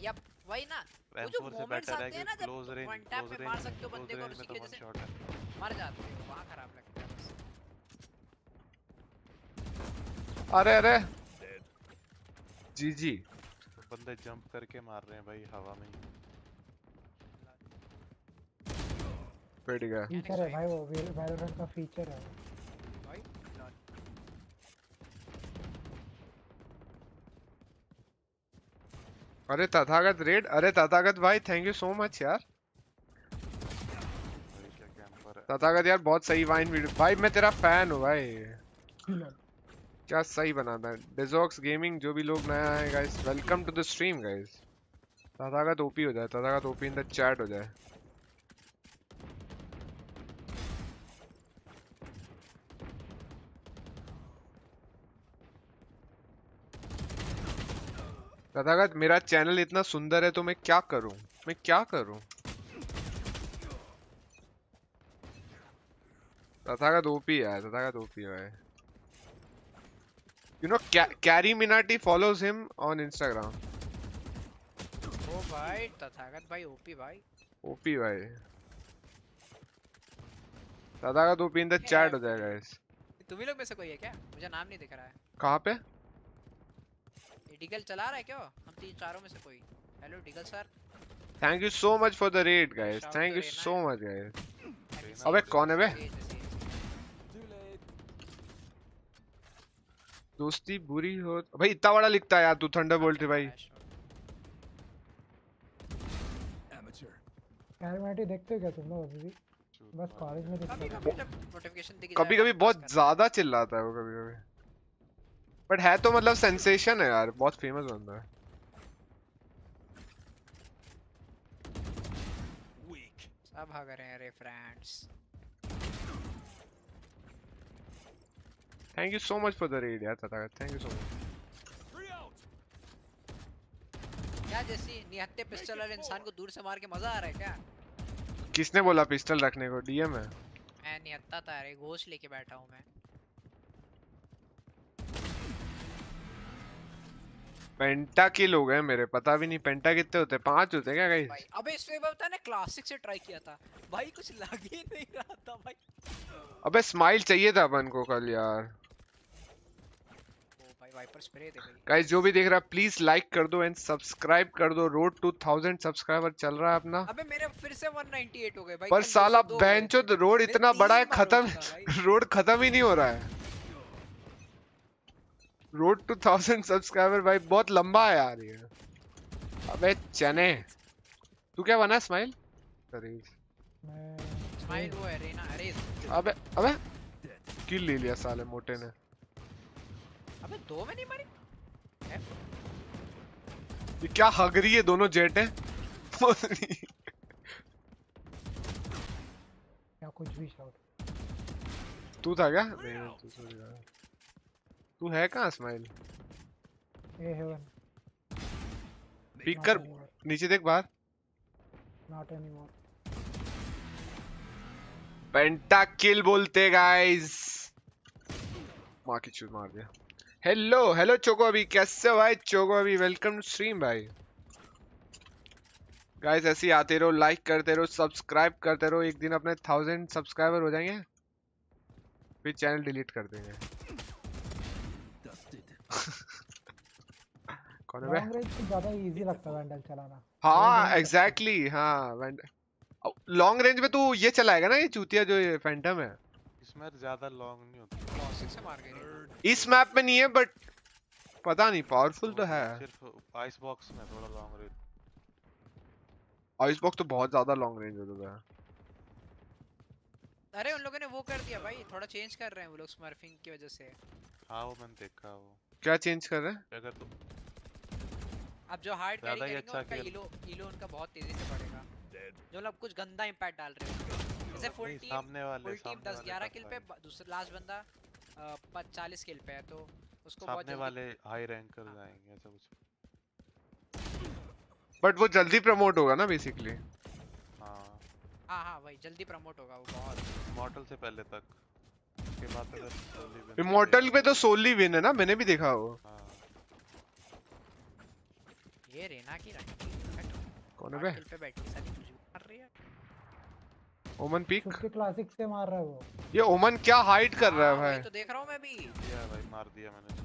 या वही ना वो जो मोमेंट्स आते हैं ना जब वन टैप पे मार सकते हो बंदे को उसी तो की वजह से मर जाते हो वहाँ खराब लगता है बस। अरे अरे। जी जी। तो बंदे जंप करके मार रहे हैं भाई हवा में बैठ गया। फीचर है भाई वो वैलोरेंट का फीचर है भाई लॉल अरे तथागत, रेड, अरे तथागत भाई थैंक यू सो मच यार। तथागत यार, बहुत सही वाइन वीडियो भाई, मैं तेरा फ़ैन हूँ भाई। क्या सही बनाता है डिजॉक्स गेमिंग जो भी लोग नया है guys welcome to the stream guys Tathagat OP हो जाए, Tathagat OP in the chat हो जाए। तथागत मेरा चैनल इतना सुंदर है तो मैं क्या करूँ? मैं क्या करूँ? तथागत ओपी है तथागत ओपी है। Know, Ca- Carrie Minati follows him on Instagram. ओ भाई तथागत भाई ओपी भाई। OP भाई। Tathagata OP in the chat हो जाएगा इस तुम ही लोग में से कोई है क्या? मुझे नाम नहीं दिख रहा है। कहाँ पे? ये डिगल चला रहा है क्या? हम तीन चारों में से कोई। Hello Diggle sir. The raid guys. Shout Thank to you Reena so है। much guys. Reena अबे कौन है बे? दोस्ती बुरी हो भाई इतना बड़ा लिखता है यार तू थंडरबोल्ट है भाई. कैलमेटी देखते हो क्या तुम लोग अभी भी? बस कॉलेज में दिखता कभी जब नोटिफिकेशन दिख कभी कभी बहुत ज़्यादा चिल्लाता है वो कभी कभी बट है तो मतलब सेंसेशन है यार बहुत फ़ेमस बंदा है. सब भाग रहे हैं रे friends thank you so much for the raid यार Tathagat thank you so much क्या जैसी निहत्ते पिस्टल वाले इंसान को दूर से मार के मज़ा आ रहा है क्या? किसने बोला पिस्टल रखने को? डीएम है। मैं निहत्ता था अरे घोष लेके बैठा हूँ मैं। पेंटा किल हो गए मेरे पता भी नहीं पेंटा कितने होते पाँच होते हैं क्या गाइस अबे इसमें बता ने क्लासिक से ट्राई किया था। भाई कुछ लग ही नहीं रहा था भाई। अबे स्माइल चाहिए था अपन को कल यार। गाइस जो भी देख रहा है प्लीज़ लाइक कर दो एंड सब्सक्राइब कर दो। रोड टू थाउज़ेंड सब्सक्राइबर चल रहा है अपना। अबे मेरे फिर से 198 हो गए भाई। पर साला 202 गए। बेंचो रोड इतना बड़ा है खत्म रोड खत्म ही नहीं हो रहा है। रोड टू थाउज़ेंड सब्सक्राइबर भाई बहुत लंबा है यार ये। अबे चने। तू क्या बना स्माइल स्माइल वो है रेना अरे अबे अबे किल ले लिया साले मोटे ने। अबे दो में नहीं मरी? ये क्या हग रही है दोनों जेट? हैं क्या कुछ भी शाउट तू था क्या? नहीं तू सॉरी यार तू है कहाँ स्माइल ए हेवन पिक कर नीचे देख बाहर। नॉट एनीमोर पेंटा किल बोलते गाइस माँ की चूत मार दिया। हेलो हेलो चोको अभी कैसे हो भाई? चोको अभी वेलकम टू स्ट्रीम भाई। गाइस ऐसे ही आते रहो लाइक करते रहो सब्सक्राइब करते रहो। एक दिन अपने थाउज़ेंड सब्सक्राइबर हो जाएँगे। फिर चैनल डिलीट कर देंगे। कौन है लॉन्ग रेंज से ज़्यादा इजी लगता है वैंडल चलाना। हाँ एग्जैक्टली हाँ लॉन्ग रेंज में तू ये चलाएगा ना ये चूतिया जो ये फैंटम है। इसमें ज़्यादा लॉन्ग नहीं होती। क्लासिक से मार गए इस मैप में नहीं है बट पता नहीं पावरफुल तो है। सिर्फ़ आइस बॉक्स में थोड़ा लॉन्ग रेंज आइस बॉक्स तो बहुत ज़्यादा लॉन्ग रेंज होता है। अरे उन लोगों ने वो कर दिया भाई थोड़ा चेंज कर रहे हैं वो लोग स्मर्फिंग की वजह से। हाँ वो मैंने देखा वो। क्या चेंज कर रहे हैं? अगर तो अब जो हार्ड कैरी ही करेंगे अच्छा उनका इलो इलो उनका बहुत तेज़ी से बढ़ेगा। जो लोग कुछ गंदा इंपैक्ट डाल रहे हैं जैसे फुल टीम सामने वाले फुल टीम 10 11 किल पे दूसरा लास्ट बंदा चालीस किल पे है तो उसको बहुत सामने वाले हाई रैंक कर जाएँगे ऐसा कुछ बट वो जल्दी प्रमोट होगा ना बेसिकली हाँ। हाँ हाँ वही जल्दी प्रमोट होगा वो बहुत। इमॉर्टल से पहले तक। उसके बाद win इमोर्टल पे तो सोली विन है ना? मैंने भी देखा वो। हाँ। ये रेना की रखी कौन है बे? पे बैठी सारी कुछ मार रही है। ओमन पीक खुद के क्लासिक से मार रहा है वो। ये ओमन क्या हाइड कर रहा है हाँ, भाई? तो देख रहा हूँ मैं भी। दिया भाई मार दिया मैंने।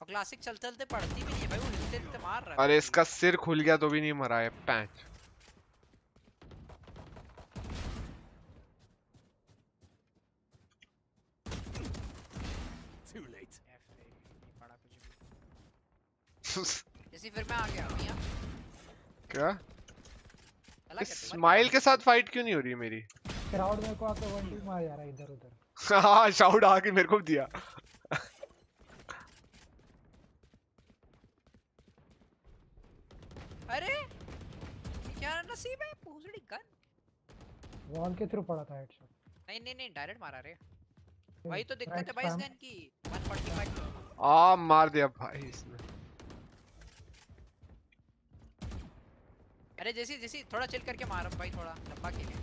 और क्लासिक चलते चलते पड़ती भी नहीं है भाई वो हिलते हिलते मार रहा है। अरे इसका सिर खुल गया तो भी नहीं मरा है पैंच Too late. ही। F है, नहीं पड़ा कुछ भी फिर मैं आ गया मियाँ क्या? चला स्माइल के साथ फाइट क्यों नहीं हो रही मेरी? क्राउड मेरे को आके वन टीम मार जा रहा है इधर उधर। हाँ शाउट आके मेरे को दिया। अरे क्या नसीब है? पूजड़ी गन। वॉल के थ्रू पड़ा था हेडशॉट नहीं नहीं नहीं डायरेक्ट मारा रे। वही तो दिक्कत है भाई इस गन की। 145 आ मार दिया भाई इसने। अरे जैसी जैसी थोड़ा चिल करके मार भाई थोड़ा लंबा खेले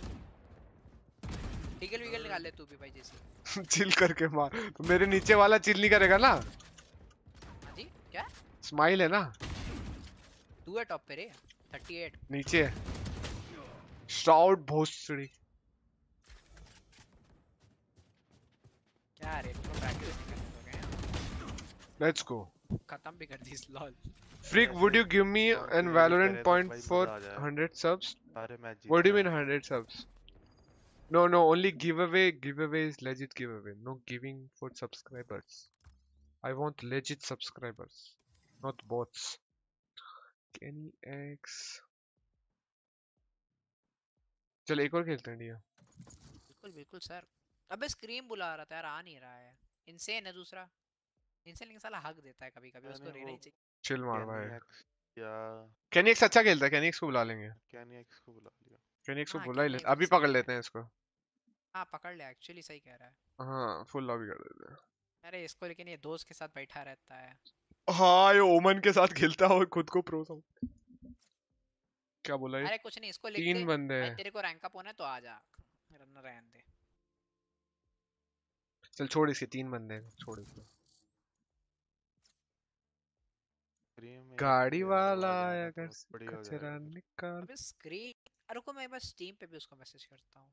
टिगल विगल निकाल ले तू भी भाई जैसी। चिल करके मार। तो मेरे नीचे वाला चिल नहीं करेगा ना? हाँ जी क्या? स्माइल है ना? तू है टॉप पे रे 38 नीचे। शाउट भोसड़ी क्या रे तुमको प्रैक्टिस नहीं करने दोगे लेट्स गो खत्म भी कर दी इस lol Freak, would you give me और an कोई Valorant करे तो point भाई for मजा आ जाए। 100 subs? अरे मैं जीत What do you गया। mean 100 subs? No, no, only giveaway. Giveaway is legit giveaway. No giving for subscribers. I want legit subscribers, not bots. Kenny X. चल एक और खेलते हैं डिया बिल्कुल बिल्कुल सर अबे स्क्रीम बुला रहा था यार आ नहीं रहा है इनसेन है दूसरा इनसेन लेकिन साला हक देता है कभी कभी अरे उसको रहना ही वो- चाहिए चिल मार भाई या कैनी अच्छा खेलता है कैनी एक्स को बुला लेंगे। कैनी एक्स को बुला लिया। कैनी एक्स को हाँ, बुला ही लेते अभी पकड़ लेते हैं इसको। हाँ पकड़ ले एक्चुअली सही कह रहा है। हाँ फुल लॉबी कर देते हैं। अरे इसको लेकिन ये दोस्त के साथ बैठा रहता है। हाँ ये ओमन के साथ खेलता है और खुद को प्रो समझ। क्या बोला ये? अरे कुछ नहीं इसको लिख तीन बंदे हैं। तेरे को रैंक अप होना है तो आ जा। रन रहने दे। चल छोड़ इसके तीन बंदे हैं छोड़ इसको। स्क्रीम गाड़ी वाला आया हो कचरा निकाल अबे स्क्रीन रुको मैं बस टीम पे भी उसको मैसेज करता हूँ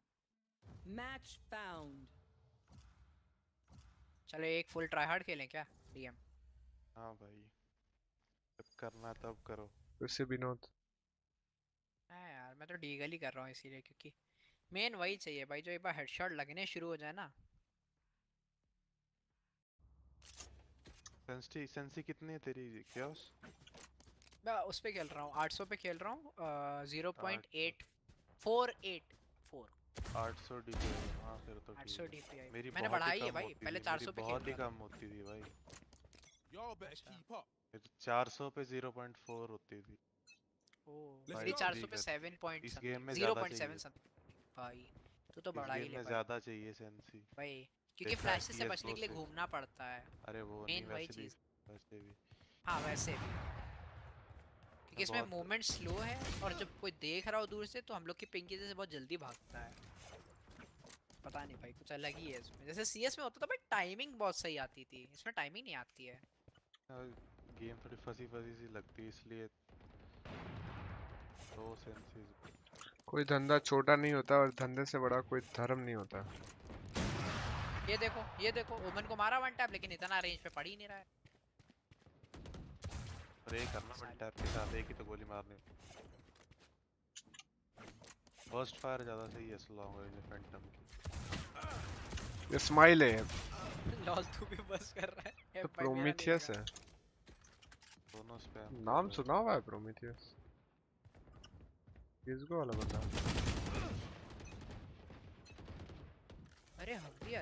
Match found. चलो एक फुल ट्राई हार्ड खेलें क्या डीएम हाँ भाई जब करना तब करो उससे विनोद हाँ यार मैं तो डीगल ही कर रहा हूँ इसीलिए क्योंकि मेन वही चाहिए भाई जो एक बार हेडशॉट लगने शुरू हो जाए ना सेंसी सेंसी कितनी है तेरी क्योस मैं उस पे खेल रहा हूँ 800 पे खेल रहा हूँ zero point eight four eight four 800 DPI हाँ फिर तो 800 है। डीपीआई मेरी मैंने बढ़ाई है भाई पहले 400 पे बहुत ही कम होती थी भाई। Better अच्छा। keep up. मेरी 400 पे 0.4 होती थी। ओ मेरी 400 पे 7 पॉइंट इस गेम में ज़ीरो ज़्यादा पॉइंट सेवन चाहिए। समथिंग भाई तू तो इस बढ़ा ले भाई। ज़्यादा चाहिए सेंसी भाई क्योंकि फ्लैशेस से बचने के लिए घूमना पड़ता है। अरे वो Main वही चीज़। वैसे भी। हाँ वैसे भी। क्योंकि इसमें मूवमेंट स्लो है और जब कोई देख रहा हो दूर से तो हम लोग की पिंकी जैसे बहुत जल्दी भागता है। पता नहीं भाई कुछ अलग ही है इसमें। जैसे सीएस में होता था भाई टाइमिंग बहुत सही आती थी। इसमें टाइमिंग नहीं आती है। गेम थोड़ी फंसी फंसी सी लगती है इसलिए कोई धंधा छोटा नहीं होता और धंधे से बड़ा कोई धर्म नहीं होता। ये देखो ये देखो ओमन को मारा वन टैप लेकिन इतना रेंज पे पड़ ही नहीं रहा है। प्रे करना वन टैप के साथ एक ही तो गोली मारनी। फ़र्स्ट फायर ज़्यादा सही है लॉन्ग रेंज फैंटम की। ये स्माइल है। लॉल तू भी बस कर रहा है। तो प्रोमीथियस है। दोनों स्पैम नाम सुना हुआ है प्रोमीथियस किसको वाला बंदा अरे हक दिया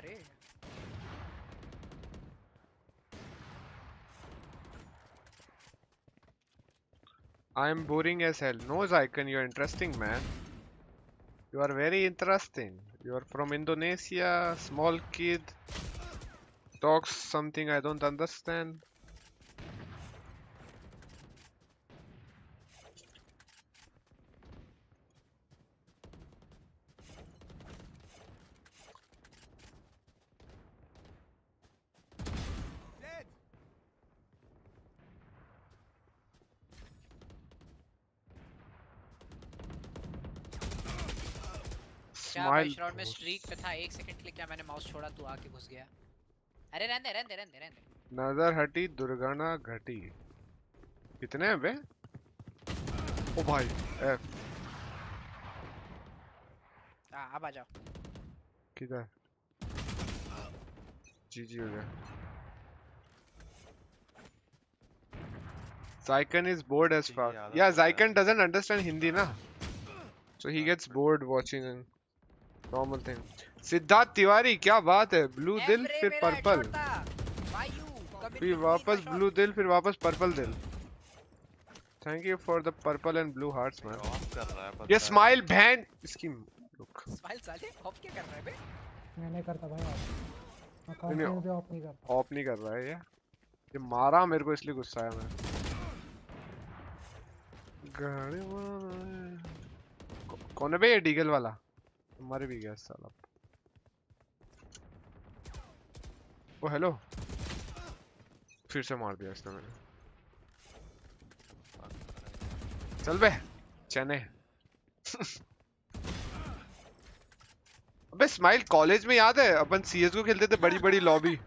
रे I am boring as hell. No, Zycon, you're interesting, man. You are very interesting. You are from Indonesia, small kid. Talks something I don't understand. भाई Smile. राउंड में स्ट्रीक पे था? एक सेकंड के लिए क्या मैंने माउस छोड़ा? तू आके घुस गया। अरे रहने दे रहने दे रहने दे रहने दे। नज़र हटी दुर्घटना घटी। कितने हैं बे? ओ भाई एफ़ हाँ अब आ जाओ। किधर? जी जी हो गया। Zycon is bored as fuck. Yeah, हो। है। doesn't understand Hindi na. So he gets bored watching normal thing. Siddharth Tiwari क्या बात है? ब्लू दिल फिर पर्पल फिर वापस ब्लू दिल फिर वापस पर्पल दिल thank you for the purple and blue hearts man off कर रहा है ये स्माइल बहन इसकी लुक स्माइल साले ऑफ़ क्या कर रहा है बे? मैं नहीं करता भाई ऑफ़ मैं नहीं, नहीं, ऑफ़ नहीं करता। ऑफ़ नहीं कर रहा है ये. ये मारा मेरे को इसलिए गुस्सा आया मैं. गाड़ी वाला है। कौन है बे ये डीगल वाला? मर भी गया साला। ओ हेलो फिर से मार दिया इसने मैंने। चल बे, चने। अबे स्माइल कॉलेज में याद है? अपन सीएस को खेलते थे, बड़ी बड़ी लॉबी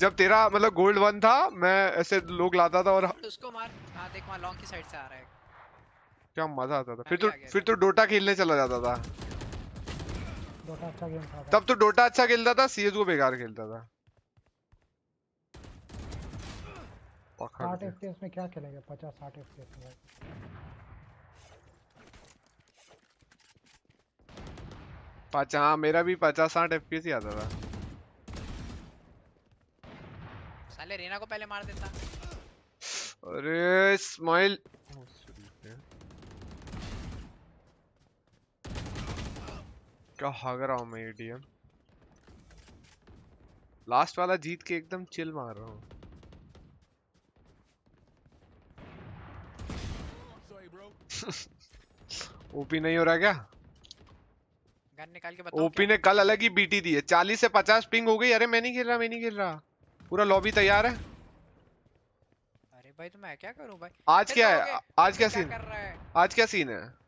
जब तेरा मतलब गोल्ड वन था, मैं ऐसे लोग लाता था और उसको मार। हाँ देख, वहाँ लॉन्ग की साइड से आ रहा है। क्या मज़ा आता था। फिर तो फिर तो डोटा खेलने चला जाता था। अच्छा गेम था तब तो डोटा अच्छा खेलता था सीएस को बेकार खेलता था। साठ एफपीएस में क्या खेलेंगे? पचास साठ एफपीएस में हाँ मेरा भी पचास साठ एफपीएस ही आता था। साले रेना को पहले मार देता। अरे स्माइल क्या भाग रहा हूँ मैं एडीएम लास्ट वाला जीत के एकदम चिल मार रहा हूँ। ओपी नहीं हो रहा क्या? गन निकाल के बताओ ओपी ने कल अलग ही बीटी दी है। चालीस से पचास पिंग हो गई। अरे मैं नहीं खेल रहा मैं नहीं खेल रहा। पूरा लॉबी तैयार है। अरे भाई तो मैं क्या करूँ भाई? आज क्या तो है? आज क्या सीन आज क्या सीन है?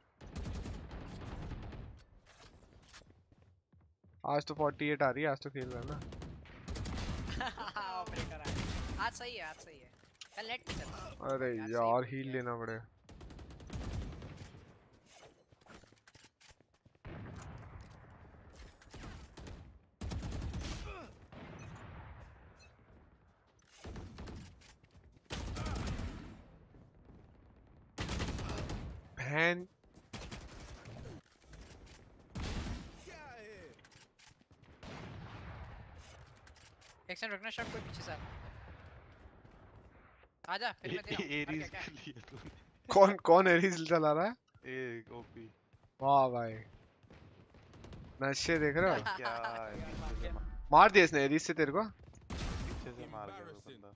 आज तो 48 आ रही है आज तो खेल रहा है ना। ऑपरेटर आ आज सही है आज सही है। कल नेट नहीं चला अरे यार, हील लेना पड़ेगा बहन एक सेकंड रुकना शॉट कोई पीछे से आ। आजा फिर मैं और एरीज लिए तूने। कौन कौन एरीज चला रहा है? ए ओपी वाह भाई। नशे देख रहे हो? क्या मार। दिया इसने एरीज से तेरे को? पीछे से मार गया बंदा।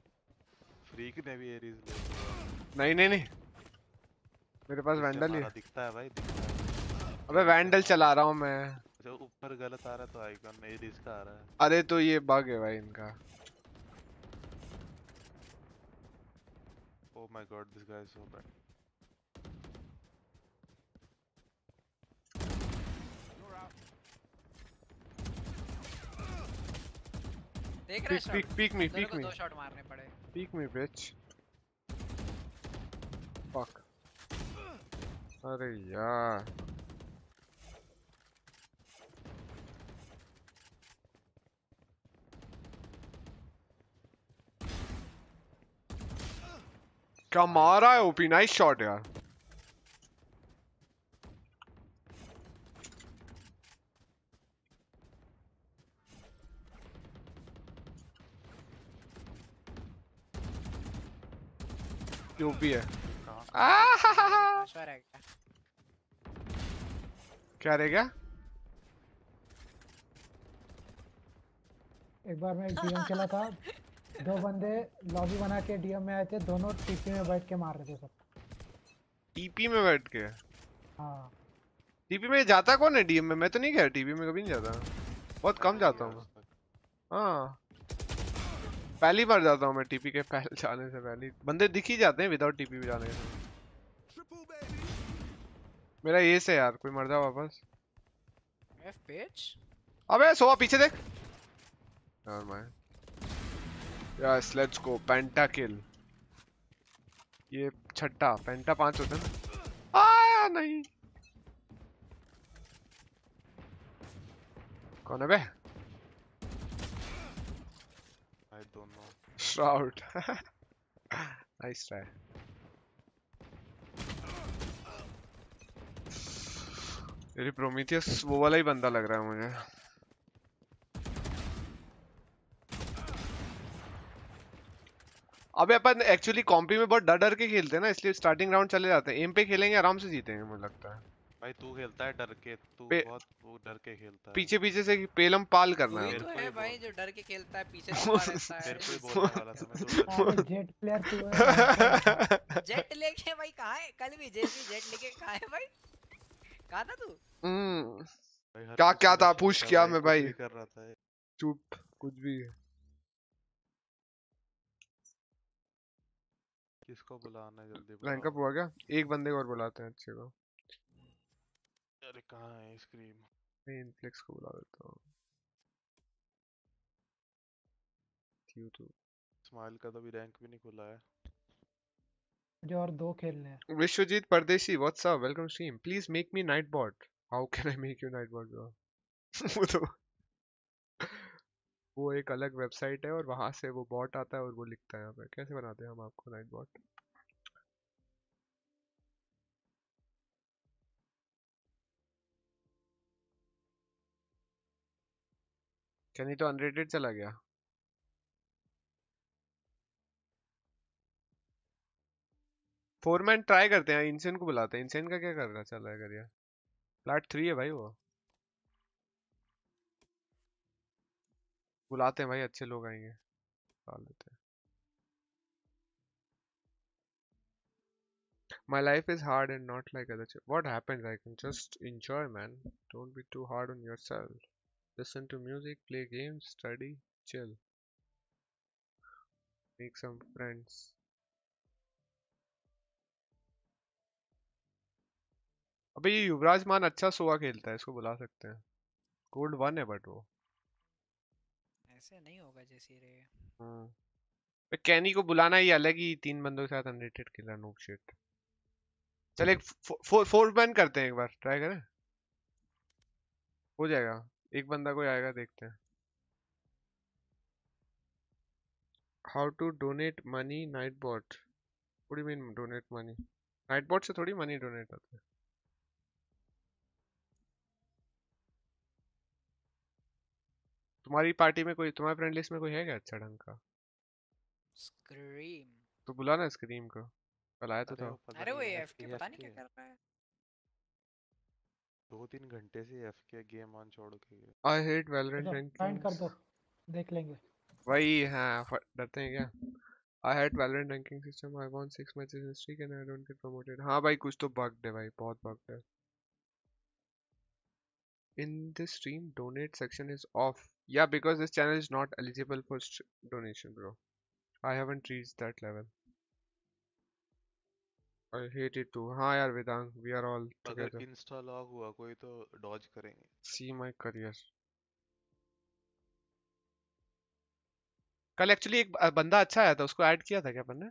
फ्रीक ने भी एरीज ले लिया। नहीं नहीं नहीं। मेरे पास वैंडल ही है। दिखता है भाई दिखता है। अबे वैंडल चला रहा हूँ मैं। अच्छा ऊपर गलत आ रहा तो आइकन एरीज का आ रहा है अरे तो ये बग है भाई इनका Oh my god, this guy is so bad. देख रहा है शॉट peek, peek me, दोनों peek दो शॉट मारने पड़े Peek me, bitch. Fuck. अरे यार क्या मारा है ओपी नाइस शॉट यार ये ओपी है है क्या क्या रह गया? एक बार मैं एक डीएम खेला था। दो बंदे लॉबी बना के डीएम में आए थे दोनों टीपी में बैठ के मार रहे थे सब। टीपी में बैठ के? हाँ। टीपी में जाता कौन है डीएम में? मैं तो नहीं गया टीपी में कभी नहीं जाता। बहुत कम जाता हूँ। मैं। हाँ। पहली बार जाता हूँ मैं टीपी के पहले जाने से पहले। बंदे दिख ही जाते हैं विदाउट टीपी जाने से मेरा ये से यार कोई मर जा वापस। एफ़ पेज अबे सोवा पीछे देख। यार मैं yes let's go penta kill ये छठा पेंटा पाँच होते हैं ना आया नहीं कौन है बे I don't know. Shroud. nice try. तेरी प्रोमीथियस वो वाला ही बंदा लग रहा है मुझे अबे अपन एक्चुअली कॉम्पी में बहुत डर डर के खेलते हैं ना इसलिए स्टार्टिंग राउंड चले जाते हैं। एम पे खेलेंगे आराम से जीतेंगे मुझे लगता है। भाई तू खेलता है डर के तू बहुत वो डर के खेलता है। पीछे पीछे से पेलम पाल करना है। तो है भाई जो डर के खेलता है पीछे से मार रहता है। मेरे को ही बोलने वाला था मैं तो। अरे जेट प्लेयर तू है। जेट लेके भाई कहाँ है? कल भी जेट भी जेट लेके कहाँ है भाई? कहाँ था तू? हम्म, क्या- क्या था? था किया मैं भाई। कर रहा था। चुप कुछ भी। किसको बुलाना है जल्दी रैंक अप हुआ क्या? एक बंदे को और बुलाते हैं अच्छे को। अरे कहाँ है स्क्रीम मैं इनफ्लेक्स को बुला देता हूँ। क्यों तू स्माइल का तो अभी रैंक भी नहीं खुला है। मुझे और दो खेलने हैं। Vishwajeet Pardeshi what's up welcome stream please make me Nightbot how can I make you Nightbot bro वो तो वो एक अलग वेबसाइट है और वहाँ से वो बॉट आता है और वो लिखता है पे कैसे बनाते हैं हम आपको नाइट बॉट क्या नहीं तो अनरेटेड चला गया। फोरमैन ट्राई करते हैं इंसेन को बुलाते हैं। इंसेन का क्या कर रहा चल रहा है करिए फ्लैट थ्री है भाई वो। बुलाते हैं भाई अच्छे लोग आएँगे बुला लेते हैं My life is hard and not like other. ch- What happens? I can just enjoy, man. Don't be too hard on yourself. Listen to music, play games, study, chill. Make some friends. अबे ये युवराज मान अच्छा सोआ खेलता है इसको बुला सकते हैं गोल्ड वन है बट वो ऐसे नहीं होगा जैसे रे हम्म पे कैनी को बुलाना ही अलग ही तीन बंदों के साथ अनरेटेड खेला नूब शिट चल एक फोर फोर मैन करते हैं एक बार ट्राई करें। हो जाएगा, एक बंदा कोई आएगा, देखते हैं। How to donate money Nightbot donate money Nightbot से थोड़ी मनी डोनेट होता है। तुम्हारी पार्टी में कोई तुम्हारे फ्रेंड लिस्ट में कोई है क्या अच्छा ढंग का? स्क्रीम तो बुला ना स्क्रीम को। कल आया तो था। अरे वो नहीं एफ़ के FK पता नहीं क्या कर रहा है। दो तीन घंटे से एफ़ के गेम ऑन छोड़ के आई हेट वैलोरेंट अच्छा फाइंड कर दो देख लेंगे। वही हाँ डरते हैं क्या? I hate Valorant ranking system I won six matches in streak and I don't get promoted हाँ भाई कुछ तो बग्ड है भाई बहुत बग्ड है। In this stream donate section is off yeah because this channel is not eligible for st- donation bro i haven't reached that level i hate it too हाँ यार Vedang we are all together. अगर इंस्टा लॉग हुआ कोई तो डॉज करेंगे see my career कल एक्चुअली एक बंदा अच्छा आया था उसको ऐड किया था क्या अपन ने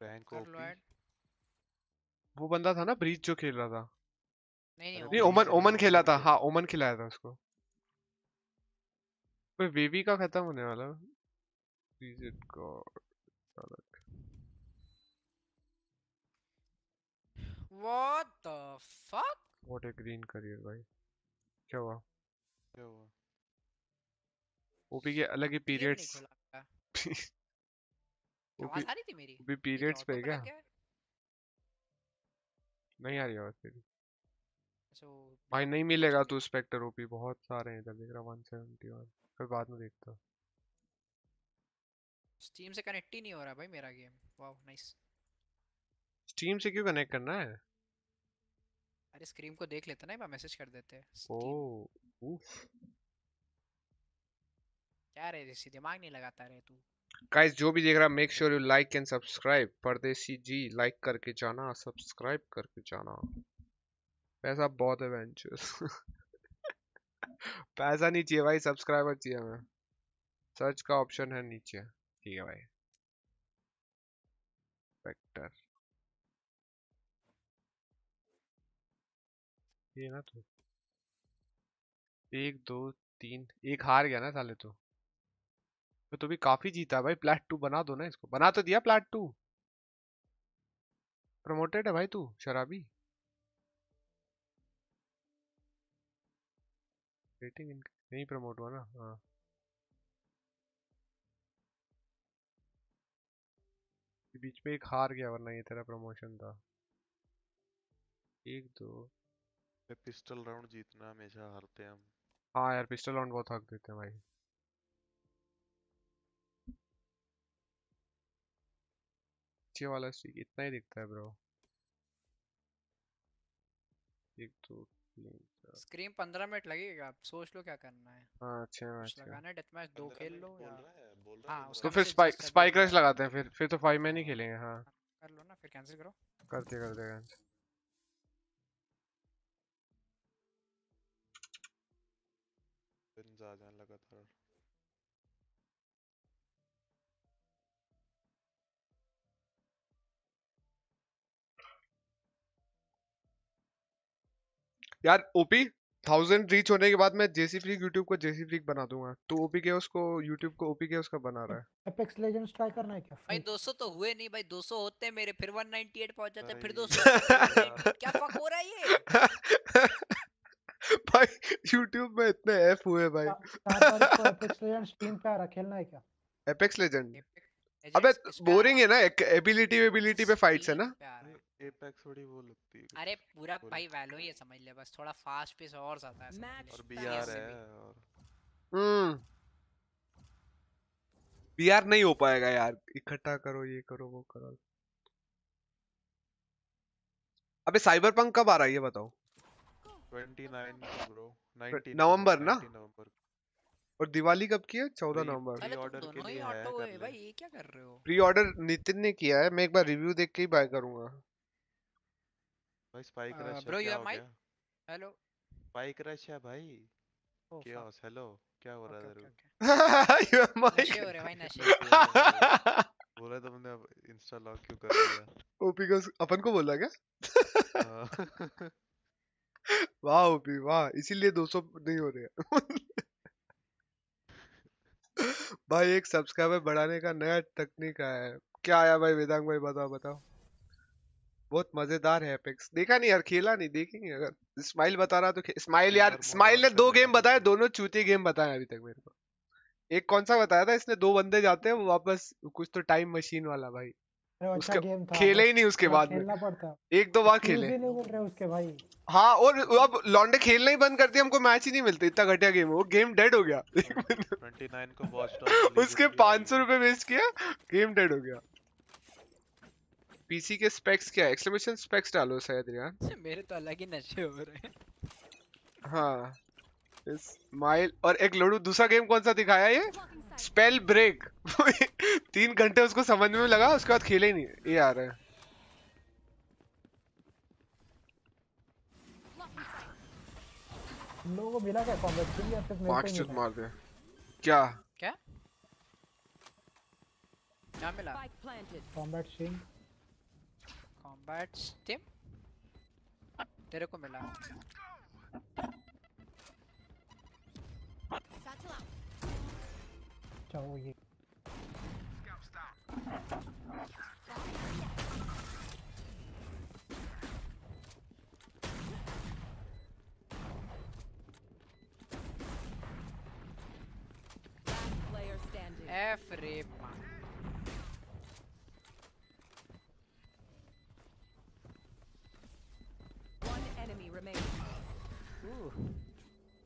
बैंक कर लो ऐड वो बंदा था ना ब्रीच जो खेल रहा था नहीं नहीं नहीं ओमन ओमन खेला था, हाँ ओमन खिलाया था उसको भाई वेवी का खत्म होने वाला? Please it God what the fuck what a green career भाई। क्या हुआ? क्या हुआ? ओपी के अलग ही पीरियड्स ओपी आवाज़ आ रही थी मेरी? ओपी क्या पीरियड्स पे क्या? नहीं आ रही आवाज़ तेरी। सो भाई नहीं मिलेगा तू स्पेक्टर ओपी बहुत सारे हैं इधर देख रहा 171 फिर बाद में देखता हूँ। स्टीम से कनेक्ट ही नहीं हो रहा भाई मेरा गेम वाओ नाइस स्टीम से क्यों कनेक्ट करना है? अरे स्क्रीन को देख लेते ना एक बार मैसेज कर देते ओ Steam। उफ क्या रे ऋषि दिमाग नहीं लगाता रे तू। गाइस जो भी देख रहा make sure you like and subscribe Pardesi ji like करके जाना सब्सक्राइब करके जाना। पैसा बहुत है वेंचर्स पैसा नहीं चाहिए भाई सब्सक्राइबर चाहिए हमें। सर्च का ऑप्शन है नीचे। ठीक है भाई। वेक्टर ये ना तू। एक, दो, तीन, एक हार गया ना साले तू। तो तू भी काफ़ी जीता भाई प्लाट टू बना दो ना इसको। बना तो दिया प्लाट टू प्रमोटेड है भाई तू, शराबी। रेटिंग नहीं प्रमोट हुआ ना? हाँ। बीच में एक हार गया वरना ये तेरा प्रमोशन था। एक दो। पिस्टल राउंड जीतना हमेशा हारते हैं हम। हाँ यार पिस्टल राउंड बहुत हक देते हैं भाई। अच्छे वाला स्ट्रीक इतना ही दिखता है ब्रो एक दो तीन। चार स्क्रीन 15 मिनट लगेगा आप सोच लो क्या करना है। हाँ अच्छे कुछ मैच है लगाना है डेथ मैच दो खेल लो या है है हाँ, तो फिर स्पाइक स्पाइक रश लगाते हैं फिर फिर तो फाइव में नहीं खेलेंगे हाँ। कर लो ना फिर कैंसिल करो। करते करते कैंसिल जा आ यार ओपी थाउज़ेंड रीच होने के बाद मैं जेसी फ्रीक यूट्यूब को जेसी फ्रीक बना दूँगा। तो ओपी के उसको यूट्यूब को ओपी के उसका बना रहा है। एपेक्स लेजेंड्स ट्राई करना है क्या? भाई 200 तो हुए नहीं भाई। 200 होते मेरे फिर 198 पहुँच जाते फिर 200 होते हैं, फिर 198 क्या फक हो रहा है ये? भाई यूट्यूब में इतने एफ़ हुए भाई। एपेक्स लेजेंड्स टीम पे आ रहा खेलना है क्या? एपेक्स लेजेंड अबे बोरिंग है? ना एबिलिटी एबिलिटी पे फाइट्स है ना? एपेक्स थोड़ी वो लगती है अरे पूरा भाई वैलो ही है समझ ले बस थोड़ा फास्ट पेस और ज़्यादा है। और बीआर है और हम्म। बीआर नहीं हो पाएगा यार इकट्ठा करो ये करो वो करो। अबे साइबर पंक कब आ रहा है ये बताओ? 29 ब्रो 19 नवंबर ना? नवंबर और दिवाली कब की है? चौदह नवंबर। अरे तुम के लिए है, है। भाई ये क्या कर रहे हो? प्री ऑर्डर नितिन ने किया है मैं एक बार रिव्यू देख के ही बाय करूँगा। भाई स्पाइक रश क्या your हो mic? हेलो स्पाइक रश है भाई। ओ क्या हेलो क्या हो रहा है ओके Your ओके mic. नशे हो रहे भाई नशे। बोला तुमने इंस्टा लॉक क्यों कर दिया? ओपी को अपन को बोला क्या? हाँ। वाह ओपी वाह इसीलिए 200 नहीं हो रहे हैं। भाई एक सब्सक्राइबर बढ़ाने का नया तकनीक आया है। क्या आया भाई वेदांग भाई बताओ बताओ। बहुत मज़ेदार है एपेक्स देखा नहीं यार खेला नहीं देखेंगे अगर। स्माइल बता रहा तो स्माइल यार स्माइल ने दो गेम बताए दोनों चूती गेम बताए अभी तक मेरे को। एक कौन सा बताया था इसने दो बंदे जाते हैं वो वापस कुछ तो टाइम मशीन वाला भाई। अच्छा उसके- गेम था खेले ही नहीं उसके बाद में। खेलना पड़ता। एक दो बार खेले। नहीं मिल रहे उसके भाई। हाँ और अब लॉन्डे खेलना ही बंद कर दिया हमको मैच ही नहीं मिलते इतना घटिया गेम है। वो गेम डेड हो गया। 29 को उसके पाँच सौ रुपए वेस्ट किया गेम डेड हो गया। पीसी के स्पेक्स क्या है? एक्सक्लेमेशन स्पेक्स डालो शायद यार। मेरे तो अलग ही नशे हो रहे हैं। हाँ। स्माइल और एक लोडू दूसरा गेम कौन सा दिखाया ये? स्पेल ब्रेक तीन घंटे उसको समझ में लगा उसके बाद खेले ही नहीं। ये आ रहा है। लोगों मिला क्या कॉम्बैट सिर्फ़ मेरे को दे। क्या? क्या? क्या मिला? कॉम्बैट कॉम्बैट स्टिम तेरे को मिला Satchel out. अच्छा वो ये Last player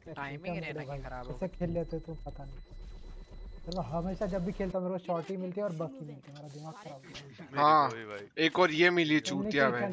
रहना खराब हो कैसे खेल लेते तुम पता नहीं। तो मैं हमेशा जब भी खेलता मेरे को शॉट ही मिलती है और बक ही मिलती है मेरा दिमाग खराब हो हाँ एक और ये मिली चूतिया फुल में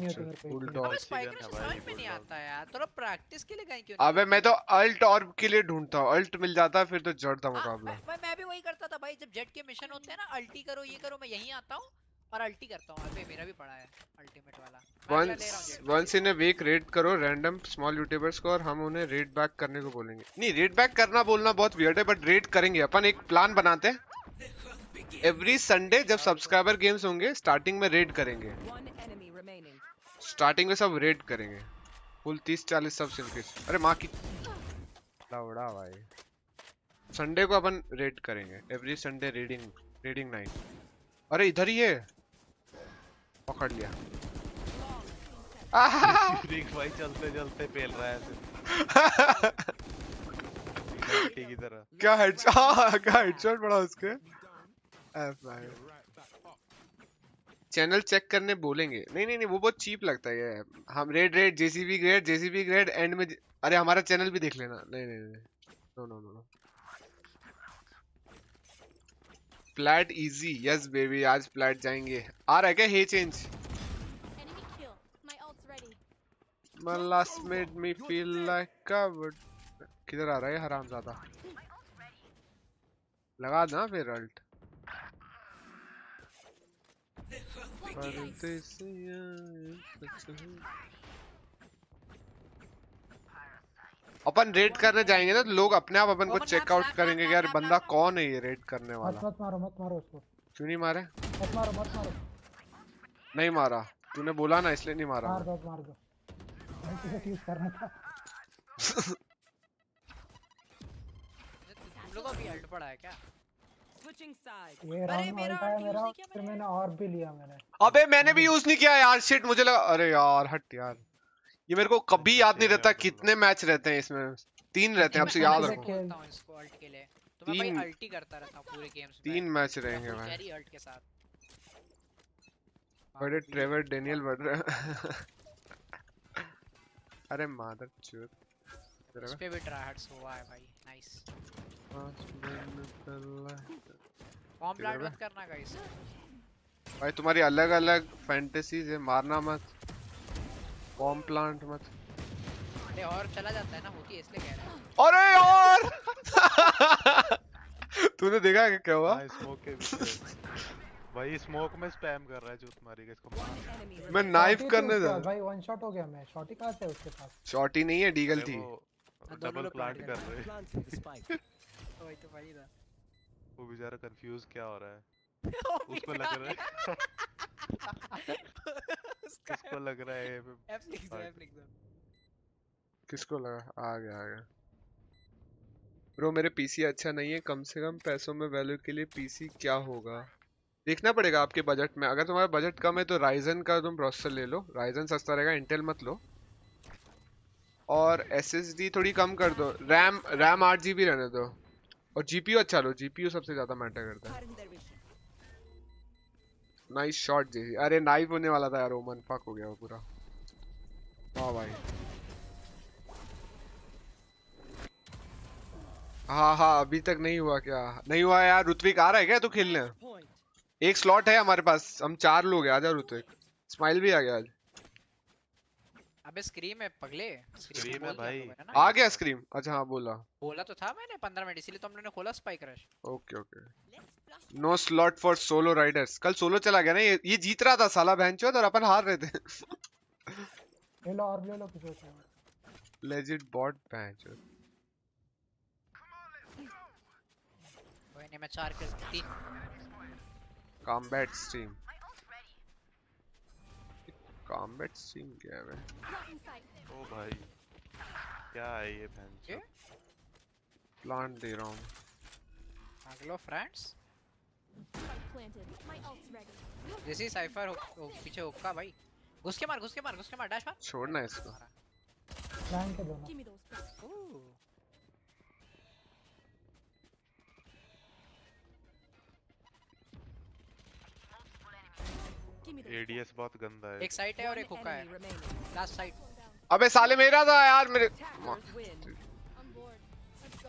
नहीं आता यार थोड़ा प्रैक्टिस के लिए कहीं क्यों अबे मैं तो अल्ट ऑर्ब के लिए ढूंढता हूँ अल्ट मिल जाता फिर तो जड़ था हाँ, मुकाबला। मैं, मैं मैं भी वही करता था भाई जब जेट के मिशन होते हैं ना अल्टी करो ये करो मैं यहीं आता हूँ। और अल्टी करता हूँ। अबे मेरा भी पड़ा है अल्टीमेट वाला। हूँ once once in a week raid करो रैंडम स्मॉल यूट्यूबर्स को और हम उन्हें रेड बैक करने को बोलेंगे। नहीं रेड बैक करना बोलना बहुत वियर्ड है बट रेड करेंगे। अपन एक प्लान बनाते हैं। एवरी संडे जब सब्सक्राइबर गेम्स होंगे स्टार्टिंग में रेड करेंगे. स्टार्टिंग में सब रेड करेंगे। फुल तीस चालीस सब सिंकिस अरे माँ की लवड़ा भाई। संडे को अपन रेड करेंगे। Every Sunday reading reading night अरे इधर ही है। पकड़ लिया। भाई चलते चलते पेल रहा है ऐसे। की तरह। क्या हेड क्या हेडशॉट पड़ा उसके? चैनल चेक करने बोलेंगे। नहीं नहीं नहीं वो बहुत चीप लगता है ये हम raid raid JCB grade JCB grade end में अरे हमारा चैनल भी देख लेना। नहीं नहीं नहीं no no no no plat easy yes baby आज प्लैट जाएँगे। आ रहा है क्या? Hey change. My. Last made me feel like. किधर आ रहा है हरामजादा लगा ना फिर अल्ट परदेसिया सच है। अपन रेड करने जाएँगे ना तो लोग अपने आप अपन को Open चेक आउट करेंगे कि यार बंदा कौन है ये रेड करने वाला। मत मारो मत मारो उसको। क्यों नहीं मारे? मत मारो मत मारो। नहीं मारा। तूने बोला ना इसलिए नहीं मारा। मार दो मार दो। अल्टीमेट यूज़ करना था तुम लोगों भी अल्ट पड़ा है क्या. ये राउंड मेरा है मेरा फिर। मैंने और भी लिया मैंने। अबे मैंने भी यूज़ नहीं किया यार शिट मुझे लगा अरे यार हट यार। ये मेरे को कभी याद नहीं रहता कितने मैच रहते हैं इसमें। तीन रहते हैं आपसे याद रखो। खेल- बोलता हूँ इसको अल्ट के लिए। तो मैं भाई तीन- अल्ट करता रहता पूरे गेम्स तीन मैच रहेंगे भाई। अल्ट के साथ। बड़े ट्रेवर डेनियल बढ़ रहे अरे मादर चूत इस पे भी ट्रायहार्ड्स हुआ है भाई। नाइस बॉम्ब इधर मत करना गाइस भाई तुम्हारी अलग अलग फैंटेसीज है मारना मत। बॉम्ब प्लांट मत। अरे और चला जाता है ना होती है इसलिए कह रहा हूँ। अरे यार तूने देखा क्या क्या हुआ? भाई स्मोक के पीछे भाई स्मोक में स्पैम कर रहा है जो तुम्हारी इसको One enemy मैं नाइफ करने जा भाई वन शॉट हो गया मैं। शॉट ही कहाँ से उसके पास? शॉट ही नहीं है डीगल थी। डबल प्लांट कर रहे हैं। the spike. तो वही था वो बेचारा कंफ्यूज क्या हो रहा है? उसको लग रहा है। उसका लग रहा है F लिख दो लिख दो किसको लगा? आ गया आ गया। ब्रो मेरे पीसी अच्छा नहीं है। कम से कम पैसों में वैल्यू के लिए पीसी क्या होगा? देखना पड़ेगा आपके बजट में। अगर तुम्हारा बजट कम है तो राइजन का तुम प्रोसेसर ले लो। राइजन सस्ता रहेगा इंटेल मत लो। और एसएसडी थोड़ी कम कर दो। रैम रैम आठ जीबी रहने दो। और जीपीयू अच्छा लो। जीपीयू सबसे ज़्यादा मैटर करता है. नाइस शॉट जी अरे नाइफ होने वाला था यार ओमन फक हो गया वो पूरा. वाह भाई. हाँ हाँ अभी तक नहीं हुआ क्या? नहीं हुआ यार ऋत्विक आ रहा है क्या तू खेलने? एक स्लॉट है हमारे पास. हम चार लोग हैं आजा ऋत्विक स्माइल भी आ गया आज. अबे स्क्रीम है पगले. Scream है भाई। आ गया स्क्रीम अच्छा हाँ बोला. बोला तो था मैंने 15 मिनट इसीलिए तो हमने खोला Spike Rush okay okay no slot for solo riders कल सोलो चला गया ना ये ये जीत रहा था साला बहनचोद और अपन हार रहे थे। ले लो और ले लो कुछ होता लेजिट बॉट बहनचोद कोई नहीं मैं चार कर तीन। कॉम्बैट स्ट्रीम कॉम्बैट स्ट्रीम क्या है. ओ भाई क्या है ये बहन ये? प्लांट दे रहा हूँ। अगलो फ्रेंड्स जैसे साइफर पीछे हुक्का भाई। घुस के मार घुस के मार घुस के मार डैश मार। छोड़ना है इसको। प्लान के दोनों एडीएस बहुत गंदा है। एक साइड है और एक हुक्का है। Last down. अबे साले मेरा था यार मेरे.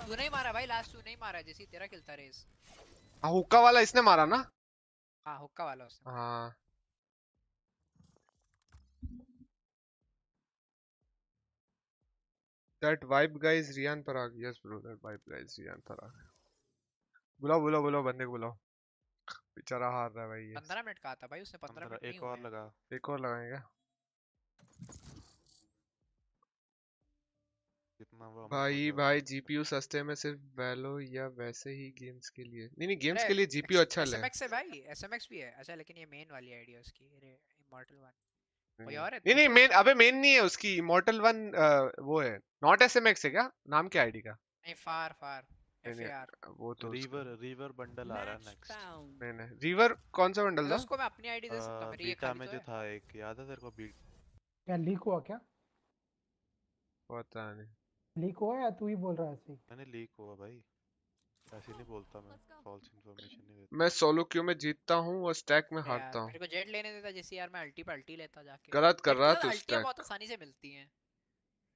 तू नहीं मारा भाई लास्ट तू नहीं मारा जैसे तेरा किल था रेस हाँ, हुक्का वाला इसने मारा ना? हाँ हुक्का वाला उसने हाँ। That vibe guy is Rian Parag. Yes, bro. That vibe guy is Rian Parag. बुलाओ बुलाओ बुलाओ बंदे को बुलाओ। बेचारा हार रहा है भाई ये 15 मिनट का था भाई उसने 15 पंद्रह मिनट एक और लगा। एक और लगाएँगे? भाई भाई जीपीयू सस्ते में सिर्फ़ वैलो या वैसे ही गेम्स के लिए। नहीं नहीं गेम्स के लिए जीपीयू अच्छा ले। एसएमएक्स है भाई एसएमएक्स भी है। अच्छा लेकिन ये मेन वाली आईडी है उसकी अरे इमॉर्टल वन कोई नहीं और है? नहीं नहीं मेन अबे मेन नहीं है उसकी इमोर्टल वन वो है। नॉट एसएमएक्स है क्या? नाम क्या आईडी का? नहीं फार फार वो तो रिवर रिवर बंडल आ रहा है नेक्स्ट नहीं नहीं रिवर कौन सा बंडल था? उसको मैं अपनी आईडी दे सकता हूँ मेरी ये बीटा में तो जो था एक याद है तेरे को? बीट क्या लीक हुआ क्या? पता नहीं। लीक हुआ या तू ही बोल रहा है ऐसे मैंने लीक हुआ भाई। ऐसे नहीं बोलता मैं। फॉल्स इंफॉर्मेशन नहीं देता। मैं सोलो क्यू में जीतता हूँ और स्टैक में हारता हूँ। मेरे को जेट लेने देता जैसे यार मैं अल्टी पे अल्टी लेता जाके। गलत कर रहा तू स्टैक बहुत आसानी से मिलती हैं।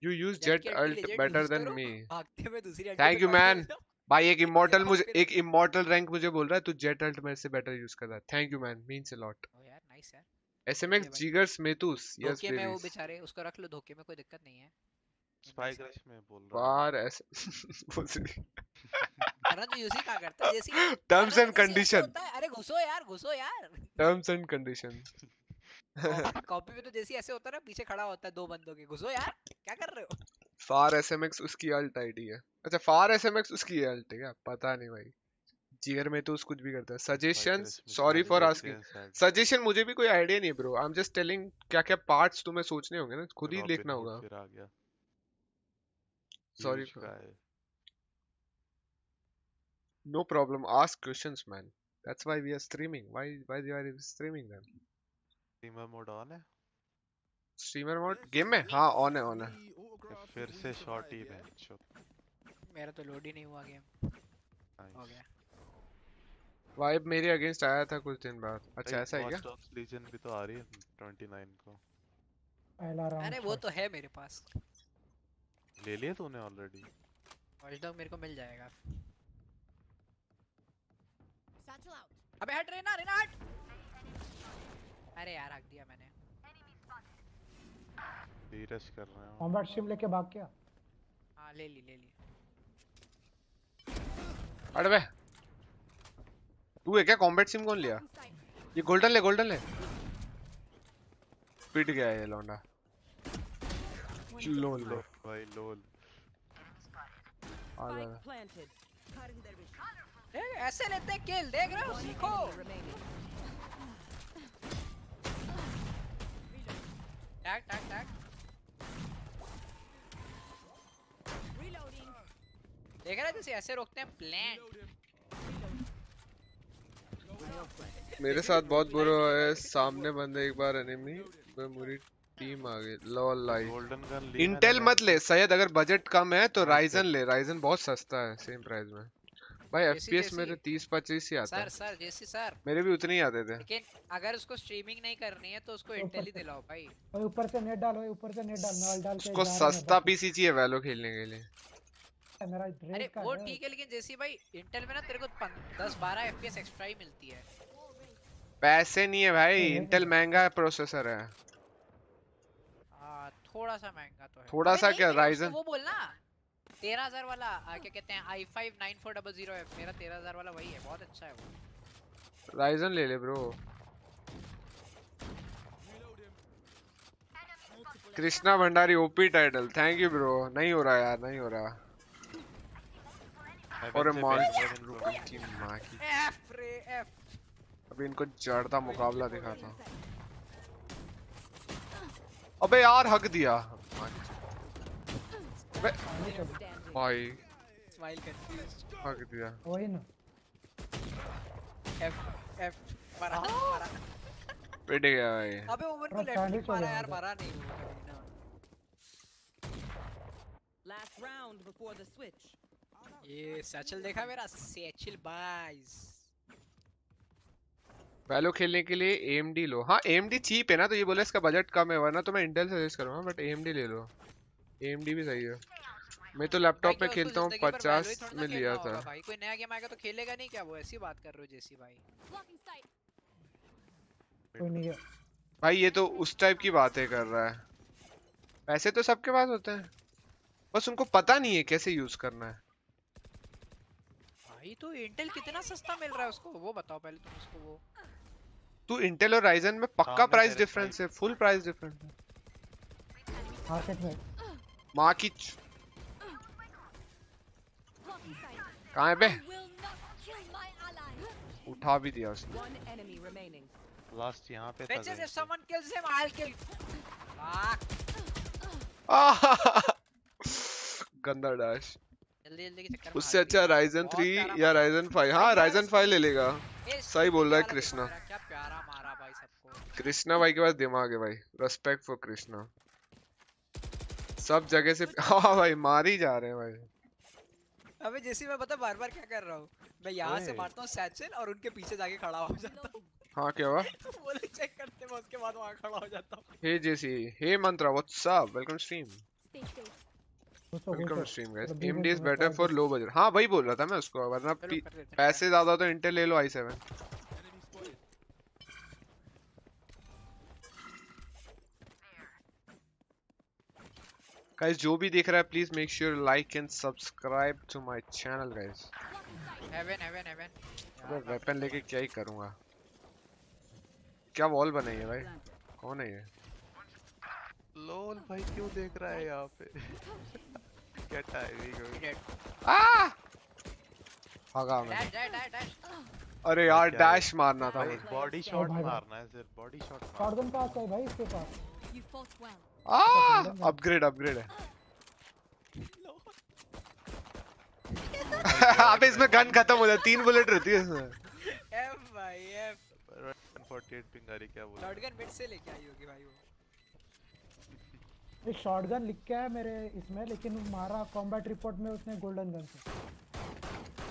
यू यूज़ जेट की अल्टी बेटर देन मी भागते हुए दूसरी अल्टी थैंक यू मैन भाई एक इमोर्टल मुझे एक इमोर्टल रैंक मुझे बोल रहा है तू जेट अल्ट मेरे से बेटर यूज़ कर रहा है। Thank you man means a lot ओ यार नाइस यार। एसएमएक्स जिगर्स मेतुस यस धोखे में वो बेचारे उसको रख लो धोखे में कोई दिक्कत नहीं है। स्पाइक रश में बोल रहा हूँ। बार ऐसे वरना तो यूसी क्या करता है? जैसे टर्म्स एंड कंडीशन अरे घुसो यार घुसो यार। टर्म्स एंड कंडीशन कॉपी में तो जैसे ऐसे होता है ना पीछे खड़ा होता है दो बंदों के। घुसो यार क्या कर रहे हो? फार एसएमएक्स उसकी अल्ट आईडी है। अच्छा फार एसएमएक्स उसकी अल्ट है क्या? पता नहीं भाई। जिगर में तो उस कुछ भी करता है। Suggestions sorry for asking suggestion मुझे भी कोई आइडिया नहीं bro I am just telling क्या क्या पार्ट्स तुम्हें सोचने होंगे ना खुद ही देखना होगा। फिर आ गया। Sorry है no problem. Ask questions man. That's why we are streaming. Why why you are streaming then? Streamer mode on है? Streamer mode? गेम में? हाँ ऑन है ऑन है. फिर से शॉट ही है मेरा तो लोड ही नहीं हुआ गेम हो गया। वाइब मेरे अगेंस्ट आया था कुछ दिन बाद। अच्छा ऐसा है क्या? लीजन भी तो आ रही है 29 को। पहला अरे वो तो है मेरे पास। ले लिया तूने ऑलरेडी वॉचडॉग मेरे को मिल जाएगा। Satchel out. अबे हट रेना रेना हट। अरे यार हक दिया मैंने। धीरज कर रहे हो। कॉम्बैट शिप लेके भाग गया हाँ ले ली ले ली। अरे बे। तू है क्या? कॉम्बैट सिम कौन लिया? ये गोल्डन ले गोल्डन ले। पिट गया ये लौंडा। लोल लो भाई लोल आ जा। देख, ऐसे लेते किल देख रहे हो? सीखो। Tag tag tag Reloading. देख रहे हो जैसे ऐसे रोकते हैं प्लान मेरे साथ बहुत बुरा है सामने बंदे एक बार एनिमी में पूरी टीम आ गई लॉल लाई। गोल्डन गन इंटेल मत ले सैयद अगर बजट कम है तो राइजन ले राइजन बहुत सस्ता है सेम प्राइस में। भाई एफपीएस मेरे 30 25 ही आता सर है। सर जैसी सर मेरे भी उतने ही आते थे। लेकिन अगर उसको स्ट्रीमिंग नहीं करनी है तो उसको इंटेल ही दिलाओ भाई। ओए ऊपर से नेट डाल ऊपर से नेट डाल नाल डाल के उसको है सस्ता पीसी चाहिए वैलो खेलने के लिए। अरे वो ठीक है लेकिन जैसी भाई इंटेल में ना तेरे को 10 12 एफपीएस एक्स्ट्रा ही मिलती है। पैसे नहीं है भाई। इंटेल महँगा प्रोसेसर है हाँ। थोड़ा सा महँगा तो है। थोड़ा सा क्या, Ryzen? वो बोलना 13000 वाला आ, क्या कहते हैं i5 9400F मेरा 13000 वाला वही है बहुत अच्छा है वो। राइजन ले ले bro Krishna Bhandari OP title thank you bro नहीं हो रहा यार नहीं हो रहा। और माँ की एफ़ रे एफ़ अभी इनको जड़ता मुकाबला दिखाता हूँ। अबे यार हक दिया। अबे भाई स्माइल कंफ्यूज्ड हक दिया। वही ना। एफ़ एफ़ मारा मारा। पिट गया भाई। अबे मेरे को लेफ़्ट sandwich क्लिक मारा यार मारा नहीं Last round before the switch. ये सैचल देखा मेरा? सैचल बाइस वैलो खेलने के लिए AMD लो। हाँ AMD चीप है ना तो ये बोले इसका बजट कम है वरना तो मैं इंटेल सजेस्ट करूँगा बट AMD ले लो। AMD भी सही है। मैं तो लैपटॉप में खेलता हूँ पचास में लिया था। भाई कोई नया गेम आएगा तो खेलेगा नहीं क्या? वो ऐसी बात कर रहे हो जैसी भाई। भाई ये तो उस टाइप की बातें कर रहा है। पैसे तो सबके पास होते हैं। बस उनको पता नहीं है कैसे यूज़ करना है। भाई तो इंटेल कितना सस्ता मिल रहा है उसको? वो बताओ पहले तुम उसको वो। तू इंटेल और राइजन में पक्का प्राइस डिफरेंस है फुल प्राइस डिफरेंस है। मार्केट में माँ की. कहाँ है बे. उठा भी दिया उसने. लास्ट यहाँ पे था if someone kills him, I'll kill. गंदा डैश जल्दी जल्दी के चक्कर में उससे अच्छा राइजन 3 या राइजन 5 हाँ राइजन 5 ले लेगा। सही बोल रहा है कृष्णा। मेरा, क्या प्यारा मारा भाई सबको कृष्णा भाई के पास दिमाग है भाई। Respect for Krishna. सब जगह से हाँ भाई मार ही जा रहे हैं भाई। अबे जैसे मैं पता बार बार क्या कर रहा हूँ? मैं यहाँ से मारता हूँ सैचल और उनके पीछे जाके खड़ा हो जाता हूँ। हाँ क्या हुआ? वो लोग चेक करते हैं उसके बाद वहाँ खड़ा हो जाता हूँ। Hey JC hey Mantra what's up welcome stream. Welcome stream guys AMD is better for low budget हाँ। वही बोल रहा था मैं उसको वरना पैसे ज़्यादा तो इंटेल ले लो i7 गाइस जो भी देख रहा है please make sure like and subscribe to my channel guys heaven heaven heaven अबे वेपन लेके क्या ही करूँगा? क्या वॉल बनाई है भाई? कौन है ये? लोल भाई क्यों देख रहा है यहाँ पे? क्या टाइमिंग है आ! भागा मैं। डैश डैश डैश अरे यार डैश मारना था। बॉडी शॉट मारना है सिर्फ़ बॉडी शॉट शॉटगन पास है। भाई इसके पास? You fought well. आ अपग्रेड अपग्रेड है अबे इसमें गन खत्म हो जाती तीन बुलेट रहती है इसमें। एफ़ भाई एफ़ 148 पिंग आ रही क्या बोल शॉटगन मिड से लेके आई होगी भाई वो। शॉटगन लिख के है मेरे इसमें लेकिन मारा कॉम्बैट रिपोर्ट में उसने गोल्डन गन से।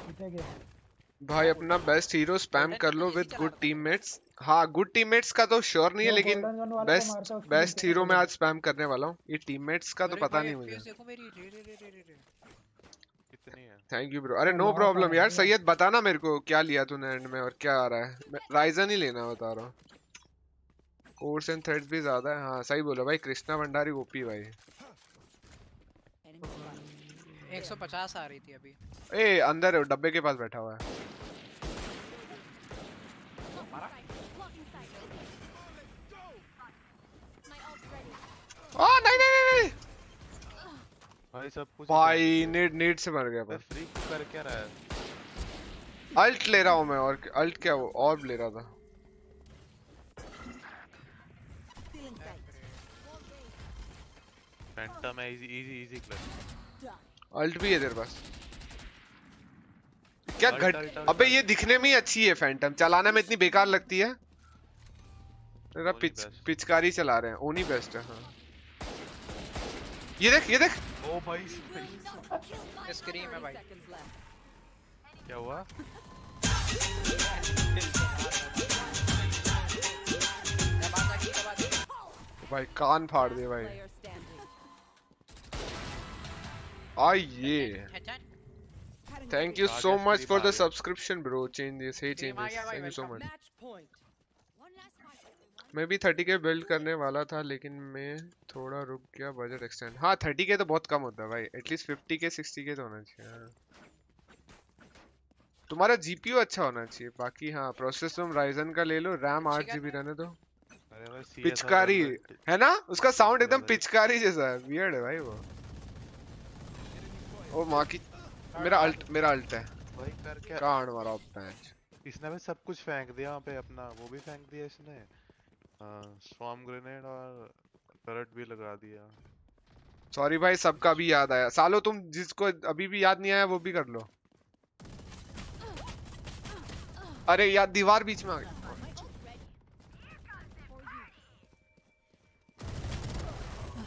जीते गए। भाई अपना बेस्ट हीरो स्पैम कर लो विद गुड टीममेट्स हाँ? गुड टीममेट्स का तो श्योर नहीं है लेकिन बेस्ट बेस्ट हीरो मैं आज स्पैम करने वाला हूँ. ये टीममेट्स का तो पता नहीं मुझे। देखो मेरी रे रे रे रे रे रे। कितनी है? थैंक यू ब्रो अरे नो प्रॉब्लम यार सैयद बताना मेरे को क्या लिया तूने एंड में और क्या आ रहा है? राइजन ही लेना बता रहा हूँ। कोर्स एंड थ्रेड्स भी ज़्यादा है। हाँ सही बोला भाई कृष्णा भंडारी ओपी भाई। Enemy 150 आ रही थी अभी। ए अंदर है, डब्बे के पास बैठा हुआ है. आ नहीं नहीं नहीं भाई सब कुछ भाई नेट नेट से मर गया पर फ्री कर क्या रहा है? अल्ट ले रहा हूँ मैं और अल्ट क्या वो और ले रहा था। फैंटम है easy easy easy clutch ult भी है तेरे पास। क्या घट अबे ये दिखने में ही अच्छी है फैंटम चलाने में इतनी बेकार लगती है। तेरा पिच पिचकारी चला रहे हैं। ओनी बेस्ट है हाँ। ये देख ये देख। ओ भाई ये स्क्रीम है भाई। क्या हुआ। भाई कान फाड़ दे भाई। थैंक यू आ सो गया, मच stream फॉर आ द गया। Subscription bro change this Stream आ चेंजेस गया भाई, thank you so much Match point. One last fight, everyone. मैं भी 30 के बिल्ड करने वाला था लेकिन मैं थोड़ा रुक गया बजट एक्सटेंड हाँ 30 के तो बहुत कम होता है भाई. एटलीस्ट 50 के 60 के तो होना चाहिए हाँ। तुम्हारा जीपीयू अच्छा होना चाहिए. बाकी हाँ प्रोसेस तुम राइजन का ले लो रैम आठ जीबी रहने दो. पिचकारी है ना? उसका साउंड एकदम पिचकारी जैसा है. वियर्ड है भाई वो. ओ माँ की मेरा अल्ट मेरा अल्ट है। भाई कर क्या? कांड मारा पैंच इसने भाई सब कुछ फेंक दिया वहाँ पे अपना वो भी फेंक दिया इसने। स्वॉर्म ग्रेनेड और टर्रेट भी लगा दिया। सॉरी भाई सबका भी याद आया। सालो तुम जिसको अभी भी याद नहीं आया वो भी कर लो। अरे यार दीवार बीच में आ गई.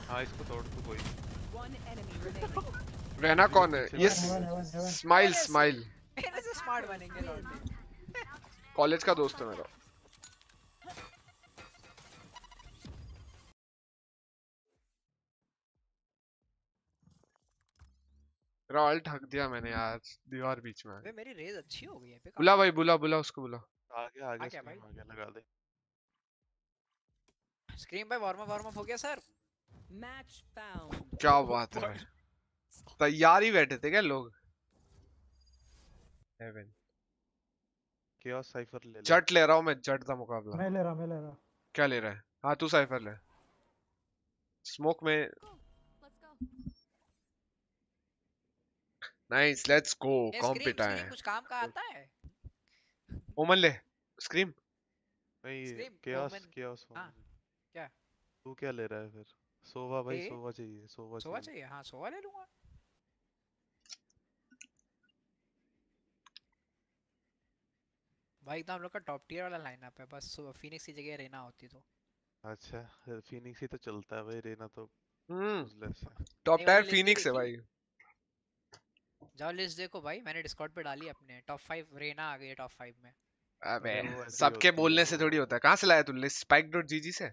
हाँ इसको तोड़ तू कोई. रहना कौन है? ये स्माइल स्माइल स्मार्ट बनेंगे कॉलेज का दोस्त है मेरा। अल्ट हक दिया मैंने यार दीवार बीच में। मेरी रेज अच्छी हो गई है पे बुला भाई बुला बुला उसको बुला। आगे आगे गया screen भाई। आगे लगा दे। स्क्रीन पे वार्म अप वार्म अप हो गया सर Match found. क्या बात है भाई। तैयार ही बैठे थे क्या लोग? हेवन chaos साइफर ले ले। जट ले रहा हूँ मैं जट का मुकाबला। मैं ले रहा मैं ले रहा। क्या ले रहा है? हाँ तू साइफर ले। स्मोक में नाइस लेट्स गो कॉम्पिट आए कुछ काम का आता है? ओमन ले। स्क्रीम नहीं Omen- chaos हाँ, क्या? तू क्या ले रहा है फिर? सोवा भाई सोवा चाहिए सोवा चाहिए। हाँ सोवा ले लूँगा। भाई एकदम हम लोग का टॉप टियर वाला लाइनअप है बस फिनिक्स की जगह रेना होती तो। अच्छा फिनिक्स ही तो चलता है भाई रेना तो हम्म। टॉप टायर फिनिक्स है भाई। जाओ लिस्ट देखो भाई मैंने डिस्कॉर्ड पे डाली अपने। टॉप फाइव रेना आ गई है टॉप फाइव में। अबे सबके बोलने से थोड़ी होता है। कहाँ से लाया तू लिस्ट स्पाइक डॉट जीजी से?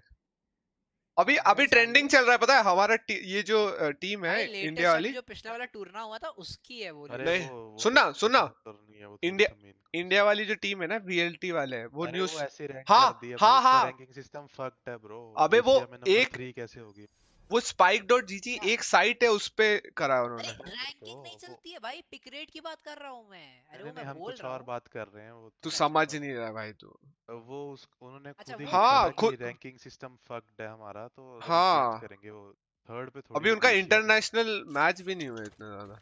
अभी हाँ, अभी ट्रेंडिंग चल रहा है पता है? हमारा ये जो टीम है इंडिया वाली। जो पिछला वाला टूरना हुआ था उसकी है वो अरे नहीं, वो, वो सुनना, तो सुनना। है, वो थोड़ी इंडिया- इंडिया वाली जो टीम है ना वीएलटी वाले वो न्यूज़ वो ऐसे रैंक हाँ, हाँ, हाँ। रैंकिंग सिस्टम फक्ड है ब्रो अबे वो एक- कैसे होगी? वो स्पाइक डॉट जीजी एक साइट है उस पे करा है उन्होंने रैंकिंग नहीं चलती है भाई पिक रेट की बात कर रहा हूँ मैं। अरे नहीं मैं हम कुछ और बात कर रहे हैं वो तू तो- समझ नहीं रहा भाई तू। वो उस उन्होंने अच्छा, खुद ही हाँ, खुद- रैंकिंग सिस्टम फक्ड है हमारा तो हाँ। करेंगे वो थर्ड पे थोड़ी अभी उनका इंटरनेशनल मैच भी नहीं हुए इतना ज़्यादा।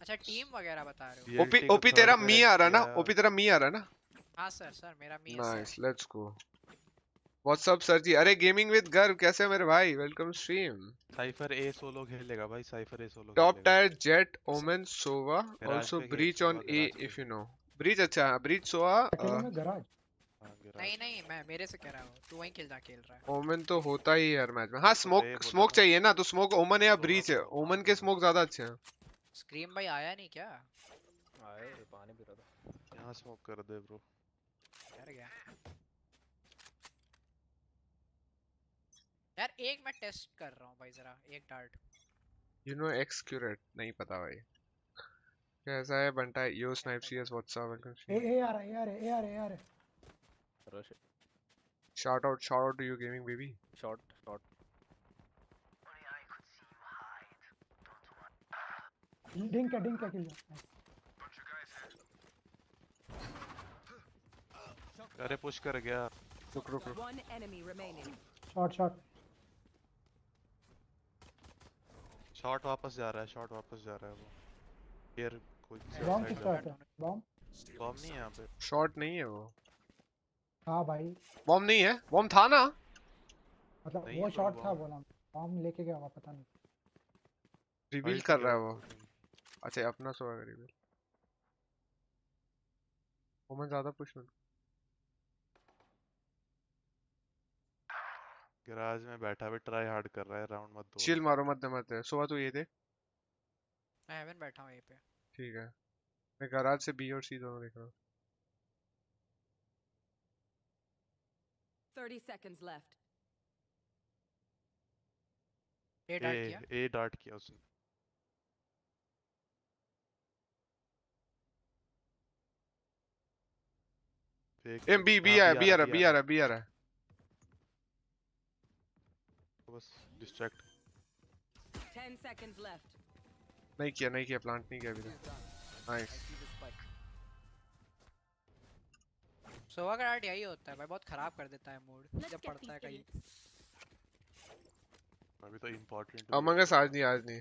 अच्छा टीम वगैरह बता रहे हो? ओपी ओपी तेरा मी आ रहा है ना? ओपी तेरा मी आ रहा है ना? हाँ सर सर मेरा मी है nice let's go what's up sir ji? अरे गेमिंग विद गर्व कैसे हो मेरे भाई? Welcome stream Cypher A solo खेलेगा भाई Cypher A solo top. Tier Jett Omen Sova also Breach on Sova uh if you know Breach अच्छा है ब्रीच सोवा अकेले में गराज हाँ। नहीं नहीं मैं मेरे से कह रहा हूँ तू वहीं खेल जा खेल रहा है। ओमन तो होता ही है हर मैच में। हाँ स्मोक स्मोक ना। चाहिए ना तो स्मोक ओमन या ब्रीच है। ओमन के स्मोक ज़्यादा अच्छे हैं। स्क्रीम भाई आया नहीं क्या? आए पानी पी रहा था। यहाँ स्मोक कर दे ब्रो यार गया। यार एक मैं टेस्ट कर रहा हूँ भाई जरा एक डार्ट। यू नो एक्स क्यूरेट नहीं पता भाई। कैसा है बंटा? Yo snipe CS what's up welcome A A आ रहा है ए आ रहा है ए आ रहा है है। Rush Shout out, shout out to you, gaming baby. Shot shot dink है डिंक है किल अरे पुश कर गया। रुक रुक रुक. शॉट शॉट शॉट वापस जा रहा है शॉट वापस जा रहा है वो। हियर कोई बॉम्ब किसका है? बॉम्ब बॉम्ब नहीं है यहाँ पे। शॉट नहीं है वो। हाँ भाई। बॉम्ब नहीं है? बॉम्ब था ना? मतलब वो शॉट था। बोला बॉम्ब लेके गया होगा पता नहीं। रिवील कर रहा है वो। वो अच्छा अपना सो रिवील वो मैं ज़्यादा पुश मत गैराज में बैठा भी ट्राई हार्ड कर रहा है राउंड मत दो। चिल मारो मत दे मत। दे सोवा तू ये देख। मैं हेवन बैठा हूँ यहीं पे। ठीक है। मैं गराज से बी और सी दोनों देख रहा हूँ। 30 seconds left. ए डार्ट किया? ए डार्ट किया उसने। एम बी बी हाँ, आ बी आ रहा बी आ रहा बी आ रहा बस डिस्ट्रैक्ट 10 seconds left. नहीं किया नहीं किया प्लांट नहीं किया अभी तक। नाइस सोवा का डार्ट यही होता है भाई बहुत खराब कर देता है मूड जब पड़ता है कहीं। अभी तो इम्पोर्टेंट अमंग अस आज नहीं आज नहीं।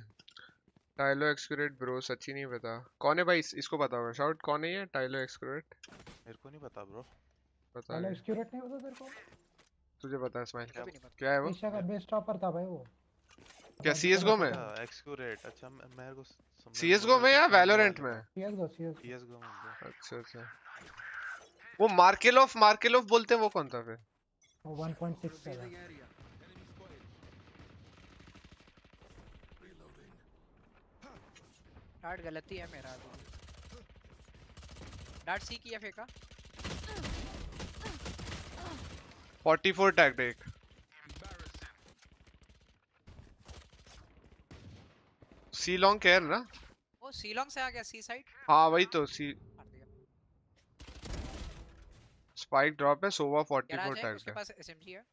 टाइलो एक्सक्यूरेट ब्रो सच्ची नहीं पता। कौन है भाई? इस, इसको पता होगा शाउट कौन है ये? टाइलो एक्सक्यूरेट मेरे को नहीं पता ब्रो पता नहीं। एक्यूरेट नहीं होता तेरे को? तुझे पता है स्माइल पता। क्या है वो? एशिया का बेस्ट टॉपर था भाई वो। क्या CS:GO में? एक्सक्यूरेट अच्छा मैं- मेरे को समझ CS:GO में या वैलोरेंट में? सीएसगो सीएसगो सीएसगो में अच्छा अच्छा। वो मार्केलोफ मार्केलोफ बोलते हैं वो कौन था फिर? वो 1.67 डार्ट गलती है मेरा डार्ट सी किया फेंका? 44 टैग एक सी लॉन्ग केयर ना? ओ सीलोंग से आ गया सी साइड हाँ वही तो सी स्पाइक ड्रॉप है सोवा 44 गैराज है टैग उसके पास एसएमजी है।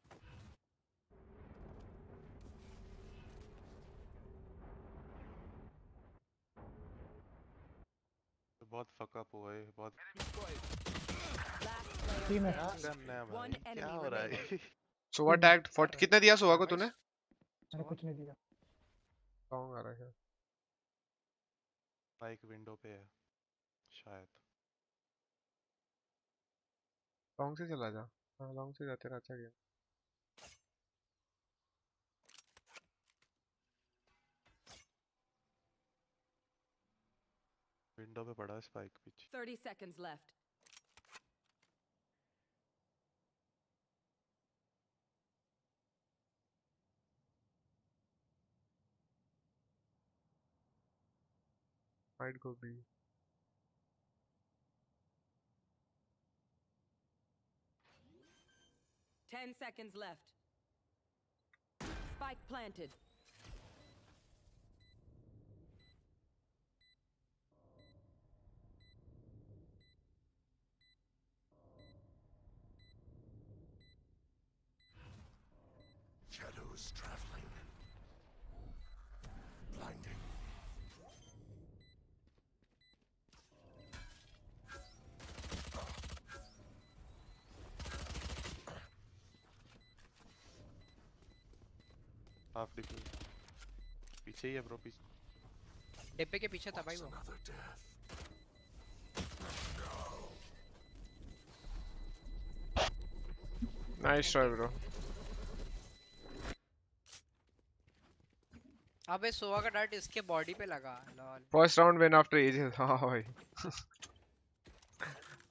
बहुत फकअप हुआ है बहुत टीम है। क्या है हो रहा है? सोवा टैग 40 कितने दिया सोवा को तूने? मैंने कुछ नहीं दिया। लॉन्ग आ रहा है बाइक विंडो पे है शायद। लॉन्ग से चला जा। हाँ लॉन्ग से जाते रहा अच्छा गया विंडो पे पड़ा है स्पाइक पीछे। 30 seconds left. Might go B Ten seconds left. Spike planted. Half defuse पीछे ही है ब्रो पीछे डिब्बे के पीछे था भाई वो nice try bro अबे सोवा का डार्ट इसके बॉडी पे लगा lol first round win after ages हाँ भाई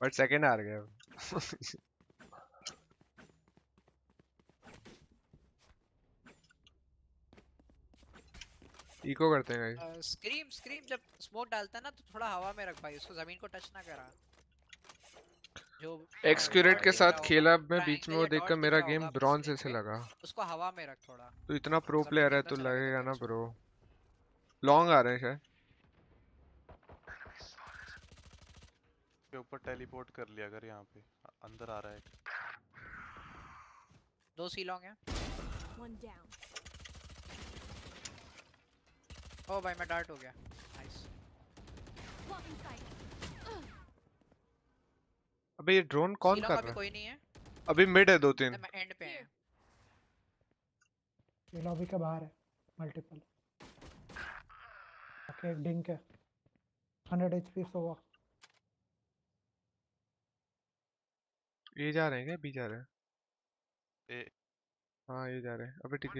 but second हार गए इको करते हैं गाइस स्क्रीम स्क्रीम जब स्मोक डालता है ना तो थोड़ा हवा में रख भाई उसको ज़मीन को टच ना करा। जो एक्सक्यूरेट के साथ खेला मैं बीच में वो देखकर मेरा गेम ब्रॉन्ज ऐसे लगा। उसको हवा में रख थोड़ा। तो इतना प्रो प्लेयर है तो लगेगा ना ब्रो लॉन्ग आ रहे हैं शायद के ऊपर टेलीपोर्ट कर लिया अगर यहाँ पे अंदर आ रहा है। दो सी लॉन्ग है। One down. ओ भाई मैं डार्ट हो गया। नाइस अबे ये ड्रोन कौन कर रहा है? कोई नहीं है। अभी मिड है दो तीन मैं एंड पे है। ये लॉबी के बाहर है मल्टीपल ओके डिंक है। 100 एचपी सोवा ये जा रहे हैं क्या? बी जा रहे हैं? ए हाँ ये जा रहे हैं। अबे ठीक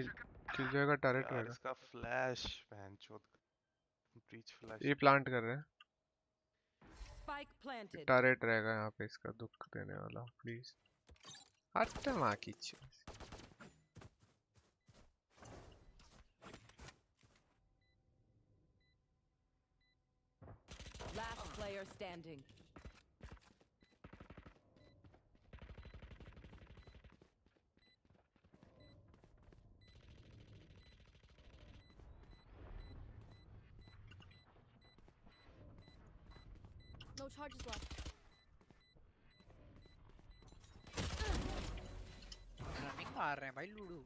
किल जाएगा टैरेट रहेगा? इसका फ्लैश बहन चोद ब्रीच फ्लैश ये प्लांट कर रहे हैं। Spike planted. टैरेट रहेगा यहाँ पे इसका दुख देने वाला प्लीज़ हट माँ की चीज़। Last player standing. No charges left. Running मार रहे हैं भाई लूडू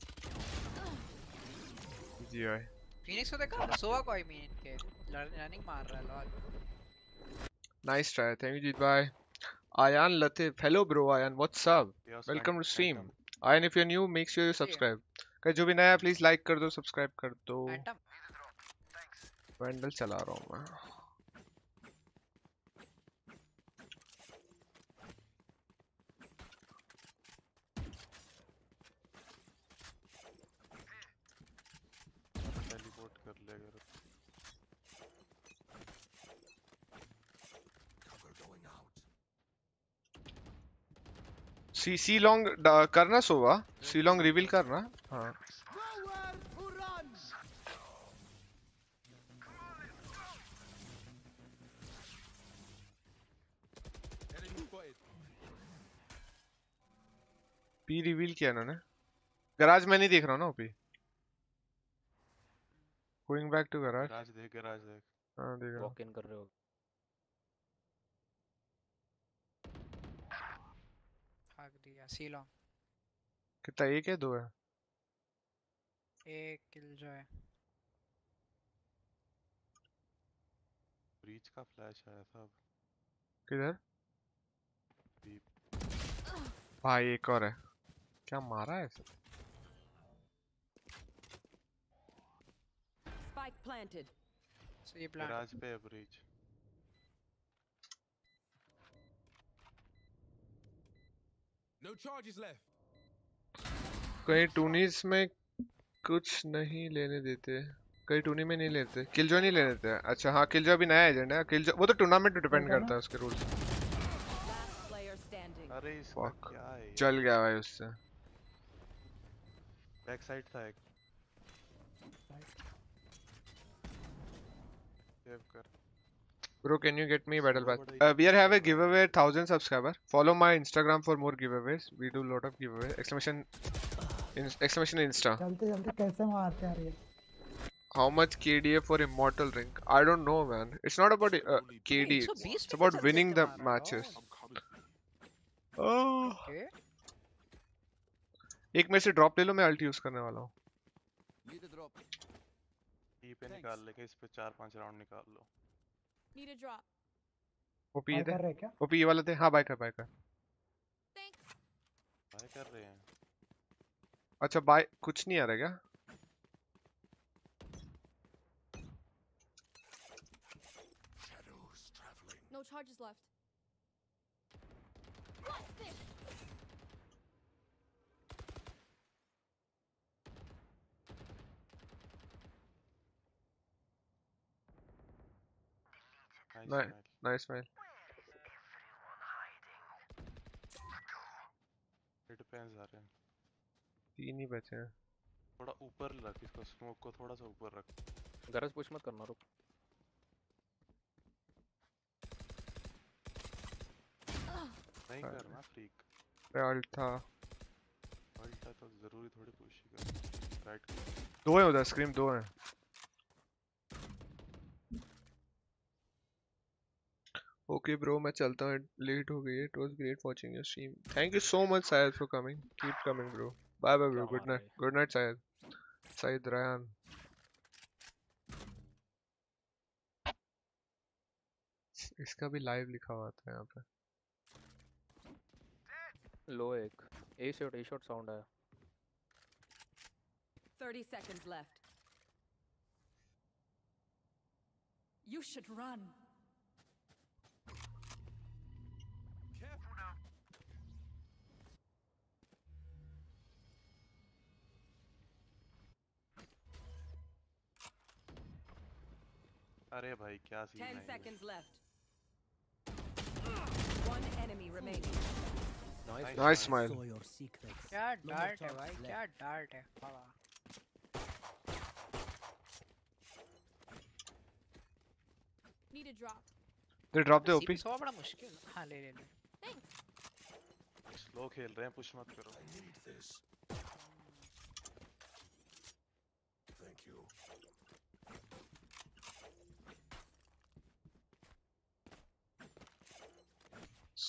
जी भाई फिनिक्स को देखा सोवा को आई मीन इनके रनिंग मार रहा है lol nice try thank you Jeet भाई Aayan Latif hello bro Aayan what's up welcome to stream Aayan if you are new make sure you subscribe guys जो भी नया प्लीज़ लाइक कर दो सब्सक्राइब कर दो वैंडल चला रहा हूँ मैं टेलीपोर्ट कर ले अगर Cover going out. C C long करना सोवा। सी लॉन्ग रिवील करना। हाँ। पी रिवील किया इन्होंने। गराज में नहीं देख रहा हूँ ना OP going back to garage garage देख गराज देख। हाँ देख रहा वॉक इन कर रहे हो। सी लॉन्ग कितना एक है दो है एक किल जो है ब्रीच का फ्लैश आया था अब किधर भाई एक और है क्या मारा है सर Spike planted. सो ये गराज पे है ब्रीच कहीं टूनीस में कुछ नहीं लेने देते। कहीं टूनी में नहीं लेते। किलजो नहीं लेने देते। अच्छा हाँ किलजो अभी नया एजेंट है। किलजो वो तो टूर्नामेंट पे डिपेंड? करता है उसके रूल्स. अरे इसका क्या है चल गया भाई उससे। बैक साइड था एक। सेव कर। Bro, can you get me battle pass? Uh, we are have a giveaway thousand subscriber. Follow my Instagram for more giveaways. We do lot of giveaway. Exclamation, in, exclamation Insta. जल्दी जल्दी कैसे मारते हैं ये How much KDA for immortal ring? I don't know, man. It's not about uh, KD. It's, it's about winning the matches. Oh. एक में से ड्रॉप ले लो मैं अल्ट यूज़ करने वाला हूँ Need a drop. ई पे निकाल लेके इस पे चार पाँच राउंड निकाल लो Need a drop. वो पी दे क्या ओपी ये वाले थे हाँ बाय कर बाय कर थैंक्स बाय कर रहे हैं अच्छा बाय कुछ नहीं आ रहा क्या Shadows traveling. No charges left. What's this? Nice Nice. Nice man आ रहे हैं तीन ही बचे हैं। थोड़ा ऊपर रख इसको स्मोक को थोड़ा सा ऊपर रख। गरज पुश मत करना रुक। नहीं हाँ। करना फ्रीक पे अल्ट था अल्टा तो ज़रूरी थोड़ी पुश ही कर राइट दो है उधर स्क्रीम दो हैं। ओके ब्रो मैं चलता हूँ। लेट हो गई है। It was great watching your stream thank you so much Syed for coming keep coming bro bye bye bro good night good night Syed Syed Rayan इसका भी लाइव लिखा हुआ था यहाँ पे। लो एक। A shot A shot sound आया। 30 seconds left. You should run. अरे भाई क्या सीन है ये? seconds left. One enemy remaining. Nice nice smile क्या डार्ट है भाई क्या डार्ट है? बाबा। Need a drop. दे ड्रॉप दे ओपी सौ बड़ा मुश्किल। हाँ ले ले ले. स्लो खेल रहे हैं पुश मत करो Thank you.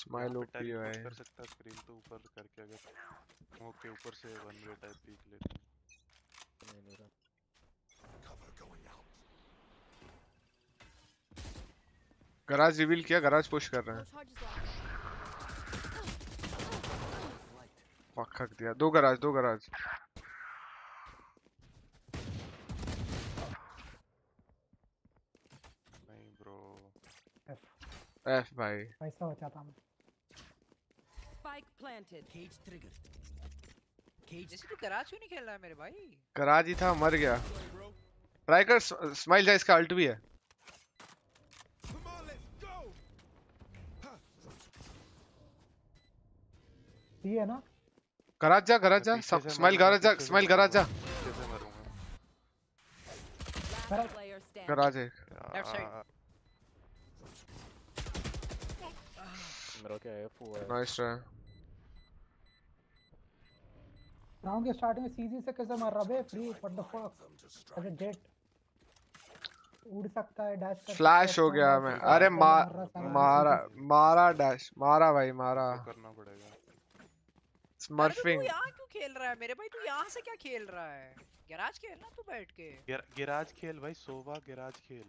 स्माइल ओपी है कर सकता है स्क्रीन तो ऊपर करके अगर स्मोक के ऊपर से वन वे टाइप पीक लेते हैं। नहीं रहा Cover going out. Garage reveal किया गराज पुश कर रहे हैं. फक दिया। दो गराज दो गराज। नहीं ब्रो एफ़ भाई। पैसा बचाता मैं Spike planted. Cage जैसे तू क्यों नहीं खेल रहा है मेरे भाई। ही था मर गया। ट्राई कर स्माइल जा इसका अल्ट भी है. सी है ना? गराज जा गराज जा स्माइल मरूँगा, जा स्माइल player standing. गराज एक Left side. आ, मेरा क्या एफ़ हुआ है नाइस ट्राई राउंड के स्टार्ट में सीजी से कैसे मार रहा बे? फ्री व्हाट द फक अरे जेट उड़ सकता है डैश कर फ्लैश हो गया मैं। है, अरे मा, मार मारा मारा डैश मारा भाई मारा। करना पड़ेगा। अरे तो तू स्मर्फिंग यहाँ क्यों खेल रहा है मेरे भाई? तू यहाँ से क्या खेल रहा है? गैराज खेलना तू बैठ के। गिर, गिराज खेल भाई सोवा गिराज खेल।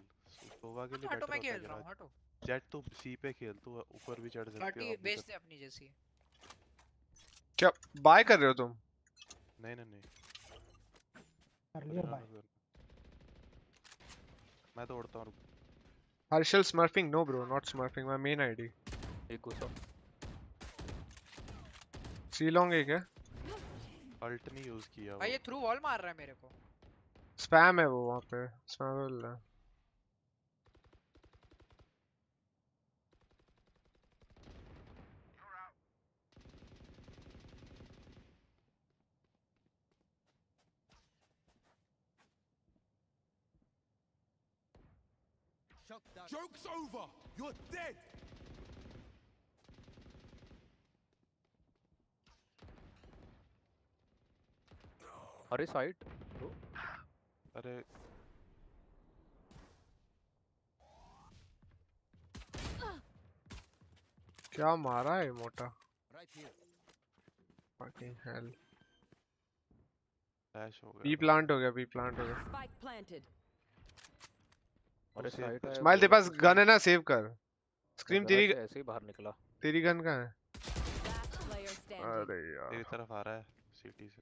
सोवा के लिए हटो मैं खेल रहा हूँ हटो। जेट तू सी पे खेल तू ऊपर भी चढ़ सकते हो बेच दे अपनी जैसी। क्या बाय कर रहे हो तुम। नहीं नहीं नहीं। मैं तो उड़ता हूँ Harshal smurfing no bro not smurfing my main ID एक उसको। सी लॉन्ग एक है। अल्ट नहीं यूज़ किया भाई वो। ये थ्रू वॉल मार रहा है मेरे को। स्पैम है वो वहाँ पे। स्पैम बोल रहा है। Joke's over. You're dead. अरे साइड अरे क्या मारा है मोटा Right here. fucking hell dash हो बी गया प्लांट हो गया बी प्लांट हो गया Spike planted. अरे स्माइल तेरे पास गन है ना सेव कर। स्क्रीम तेरी ऐसे ही बाहर निकला। तेरी गन कहाँ है. अरे यार। तेरी तरफ़ आ रहा है सिटी से।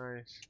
Nice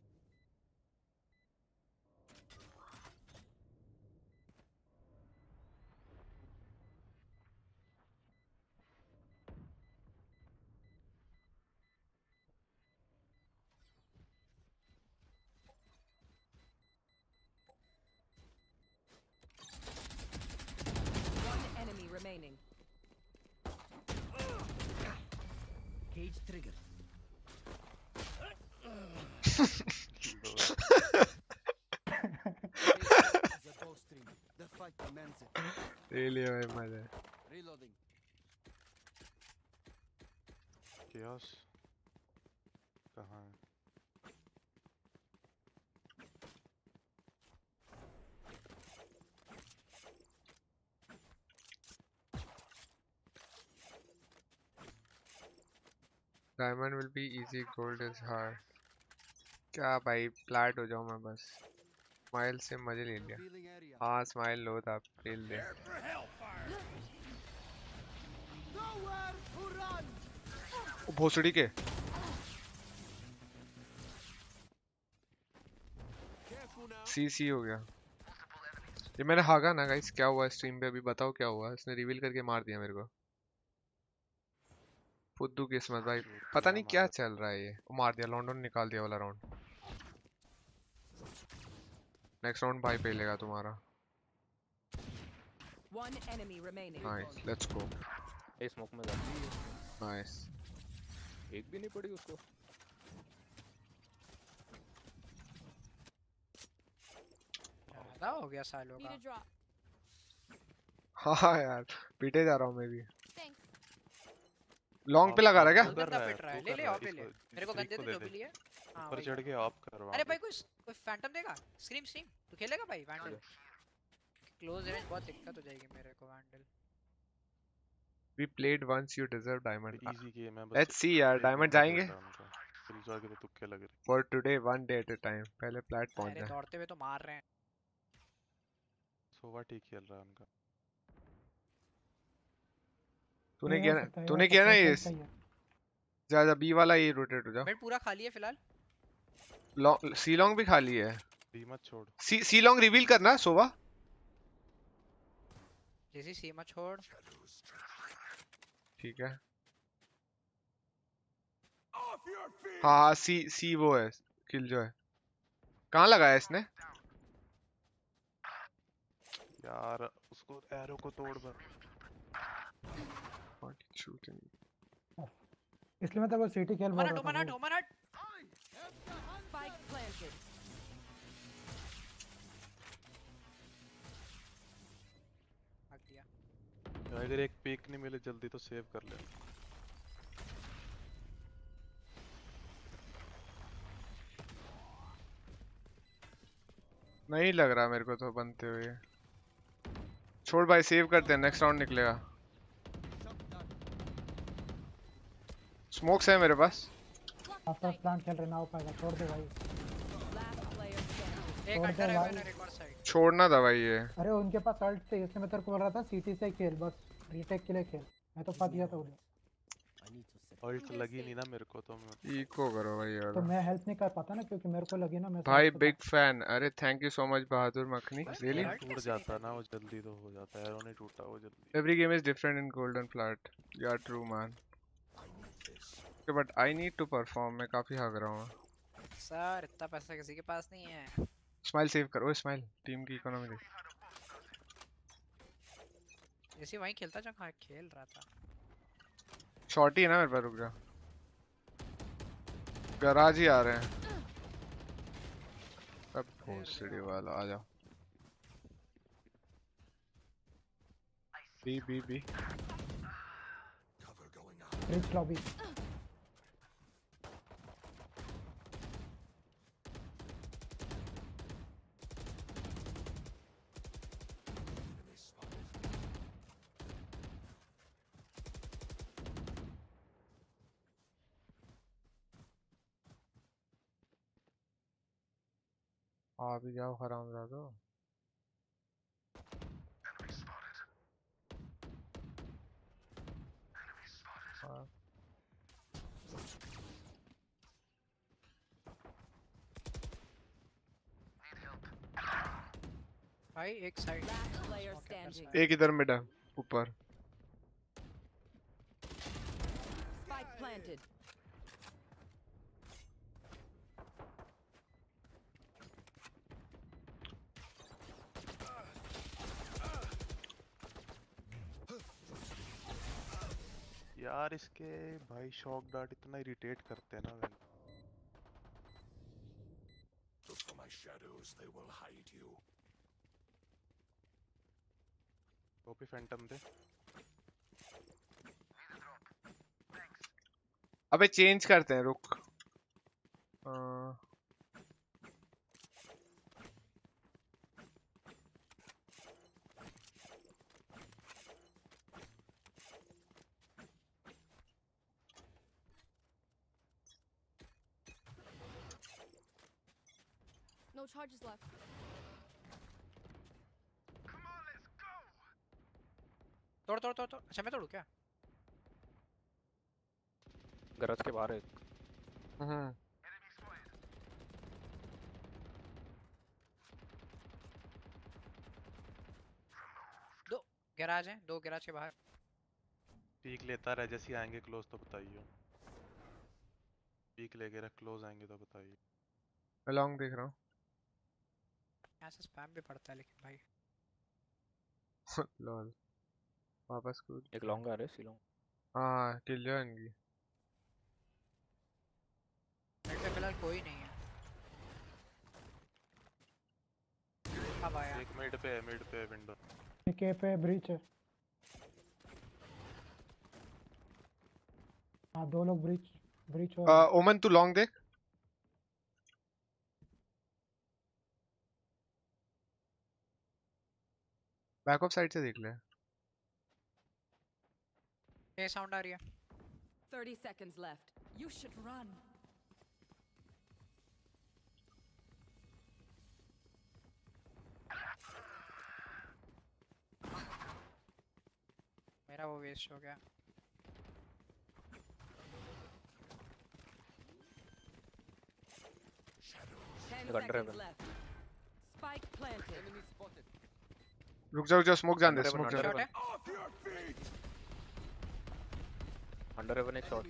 Delirio, madre. Reloading. Chaos. कहाँ है Diamond will be easy, gold is hard. क्या भाई प्लाट हो जाऊँ मैं बस। स्माइल से मज़े ले लिया। हाँ स्माइल लो था फेल दे। भोसड़ी के। सी सी हो गया। ये मैंने हागा ना गाइस क्या हुआ स्ट्रीम पे? अभी बताओ क्या हुआ? इसने रिवील करके मार दिया मेरे को। फुद्दू किस्मत भाई। पता नहीं क्या चल रहा है ये। मार दिया लॉन्डन निकाल दिया वाला राउंड नेक्स्ट राउंड भाई पे लेगा तुम्हारा One enemy remaining. Nice let's go A smoke में जाती है नाइस एक भी नहीं पड़ी उसको ज़्यादा हो गया सालों Need का। drop. हाँ यार पीटे जा रहा हूँ मैं भी। Thanks. लॉन्ग पे लगा रहा है क्या? रहा है, पिट रहा है। तू ले कर ले रहा है, ऑफ़ पे ले। इसको- मेरे को गन दे इसको दे दे जो दे। भी लिए। हाँ ऊपर चढ़ के ऑफ़ करवा अरे भाई कोई कोई फैंटम देगा स्क्रीम स्क्रीम तू खेलेगा भाई वैंडल क्लोज रेंज बहुत दिक्कत हो जाएगी मेरे को Vandal we played once you deserve diamond easy game है बस लेट्स सी यार round जाएँगे? है। किल जाके तो तुक्के लग रहे for today one day at a time पहले प्लेट पहुँच अरे जाए दौड़ते हुए तो मार रहे हैं। सोवा ठीक खेल रहा है उनका। तूने किया हो ना है, तूने हो किया ना ये ही है। जा जा बी वाला ये रोटेट हो जा मिड पूरा खाली है फ़िलहाल। लॉन्ग सी लॉन्ग भी खाली है। डी मत छोड़। सी सी लॉन्ग रिवील करना सोवा जैसी सीमा छोड़। ठीक है। हाँ हाँ सी सी वो है किल जो है। कहाँ लगाया इसने? यार उसको एरो को तोड़ बर इसलिए मैं तेरे को सिटी खेल रहा था हट भाई। ओमन हट Planted. भाग दिया। अगर एक पीक नहीं मिले जल्दी तो सेव कर ले। नहीं लग रहा मेरे को तो बनते हुए। छोड़ भाई सेव करते हैं नेक्स्ट राउंड निकलेगा। स्मोक्स है मेरे पास। प्लांट खेल रहे ना छोड़ दे भाई Last player standing. एक छोड़ अंडर दे है भाई। विनर एक और साइड छोड़ना था भाई ये। अरे उनके पास अल्ट थे इसलिए मैं तेरे को बोल रहा था सीटी से खेल बस रीटेक के लिए खेल। मैं तो फंस गया था उन्हें। अल्ट लगी नहीं ना मेरे को तो मैं इको करो भाई यार। तो मैं हेल्प नहीं कर पाता ना क्योंकि मेरे को लगी ना मैं भाई बिग फ़ैन अरे thank you so much Bahadur Makhani. Really टूट जाता ना वो जल्दी तो हो जाता है एरो नहीं टूटा वो जल्दी। Game is different in Golden Flat. Yeah, true man. Okay, but I need to perform. मैं काफ़ी हाग रहा हूँ. सर इतना पैसा किसी के पास नहीं है। Smile save करो. Smile. Team की इकोनॉमी देख. जैसे वहीं खेलता जहाँ खेल रहा था शॉर्ट ही है ना मेरे पास रुक जा. गराज ही आ रहे हैं. अब भोसड़ी वाला आ जाओ. B B B. Rich lobby आ भी जाओ हरामजादो. हाँ. भाई एक साइड. एक इधर मिड है ऊपर. Spike planted. यार इसके भाई शॉक डार्ट इतना इरिटेट करते हैं ना वैन Look for my shadows, they will hide you. Copy phantom दे अबे चेंज करते हैं रुक. अ, charges left. तोड़ तोड़ तोड़ तोड़। अच्छा मैं तोड़ू क्या? गरज के बाहर एक हम्म। गैराज है दो गैराज के बाहर। पीक लेता रहे जैसे ही आएँगे क्लोज तो बताइए पीक लेके रख क्लोज आएँगे तो बताइए मैं लॉन्ग देख रहा हूँ। यहाँ से स्पैम भी पड़ता है लेकिन भाई। लॉल। वापस कूद। एक लॉन्ग आ रहे सी लॉन्ग हाँ किल जो है इनकी फ़िलहाल कोई नहीं है। अब आया। एक मिड पे है मिड पे है विंडो के पे ब्रीच है। हाँ दो लोग ब्रीच ब्रीच हो ओमन तू लॉन्ग देख। बैक ऑफ साइड से देख ले ये साउंड आ रही है 30 seconds left. You should run. मेरा वो वेस्ट हो गया Ten Look under seconds heaven. left. Spike planted. रुक जा रुक जा स्मोक जान दे स्मोक जान दे। है अंडर हेवन एक शॉट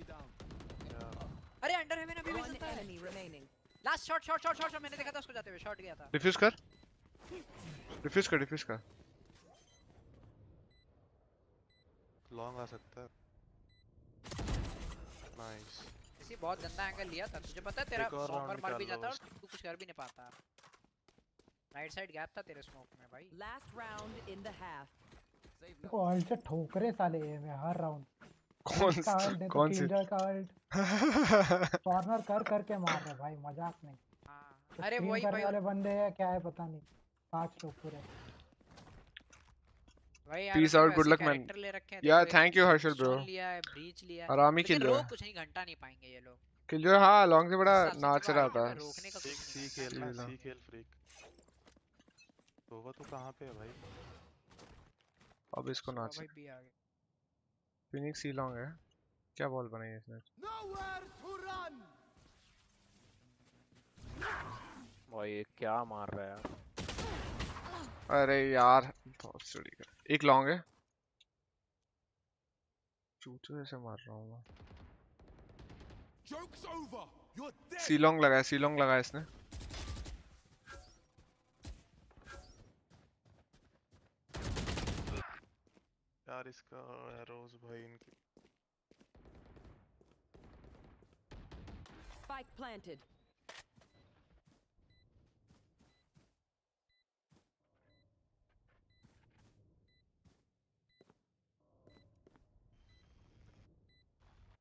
अरे अंडर हेवन अभी भी। चलता है remaining. Last shot shot shot shot मैंने देखा था उसको जाते हुए शॉट गया था। डिफ्यूज कर। डिफ्यूज कर डिफ्यूज कर। लॉन्ग आ सकता है। नाइस इसी बहुत गंदा एंगल लिया था। तुझे पता है तेरा round मर भी जाता और तू कुछ कर भी नहीं पाता। राइट साइड गैप था तेरे स्मोक में भाई। Last round in the half. देखो अल्ट से ठोकरे साले ये मैं हर राउंड कौन का सी है तो कौन सी किलजॉय का अल्ट कॉर्नर कर करके मार रहे भाई मज़ाक नहीं। हाँ। तो अरे वही भाई वाले बंदे हैं क्या है पता नहीं। पाँच लोग पूरे। भाई यार Peace उन्होंने out, good वैसे luck, man. character ले रखे हैं Yeah, देखो, thank you, एक Harshal, bro. Stone लिया है ब्रीच लिया है। आराम ही किल कुछ नहीं घंटा नहीं पाएँगे ये लोग। किल जो है लॉन्ग से बड़ा नाच रहा था। सी खेल है। सी खेल फ्रीक तो वो तो कहाँ पे है भाई? अब इसको। नाच। भाई भी आ गए फिनिक्स ही लॉन्ग है। क्या बॉल बनाई है इसने? भाई ये क्या मार रहा है यार? अरे यार बहुत सड़ी का एक लॉन्ग है। चूचू जैसे मार रहा हूँ मैं. सी लॉन्ग लगाया सी लॉन्ग लगाया इसने। यार इसका एरोज भाई इनकी Spike planted.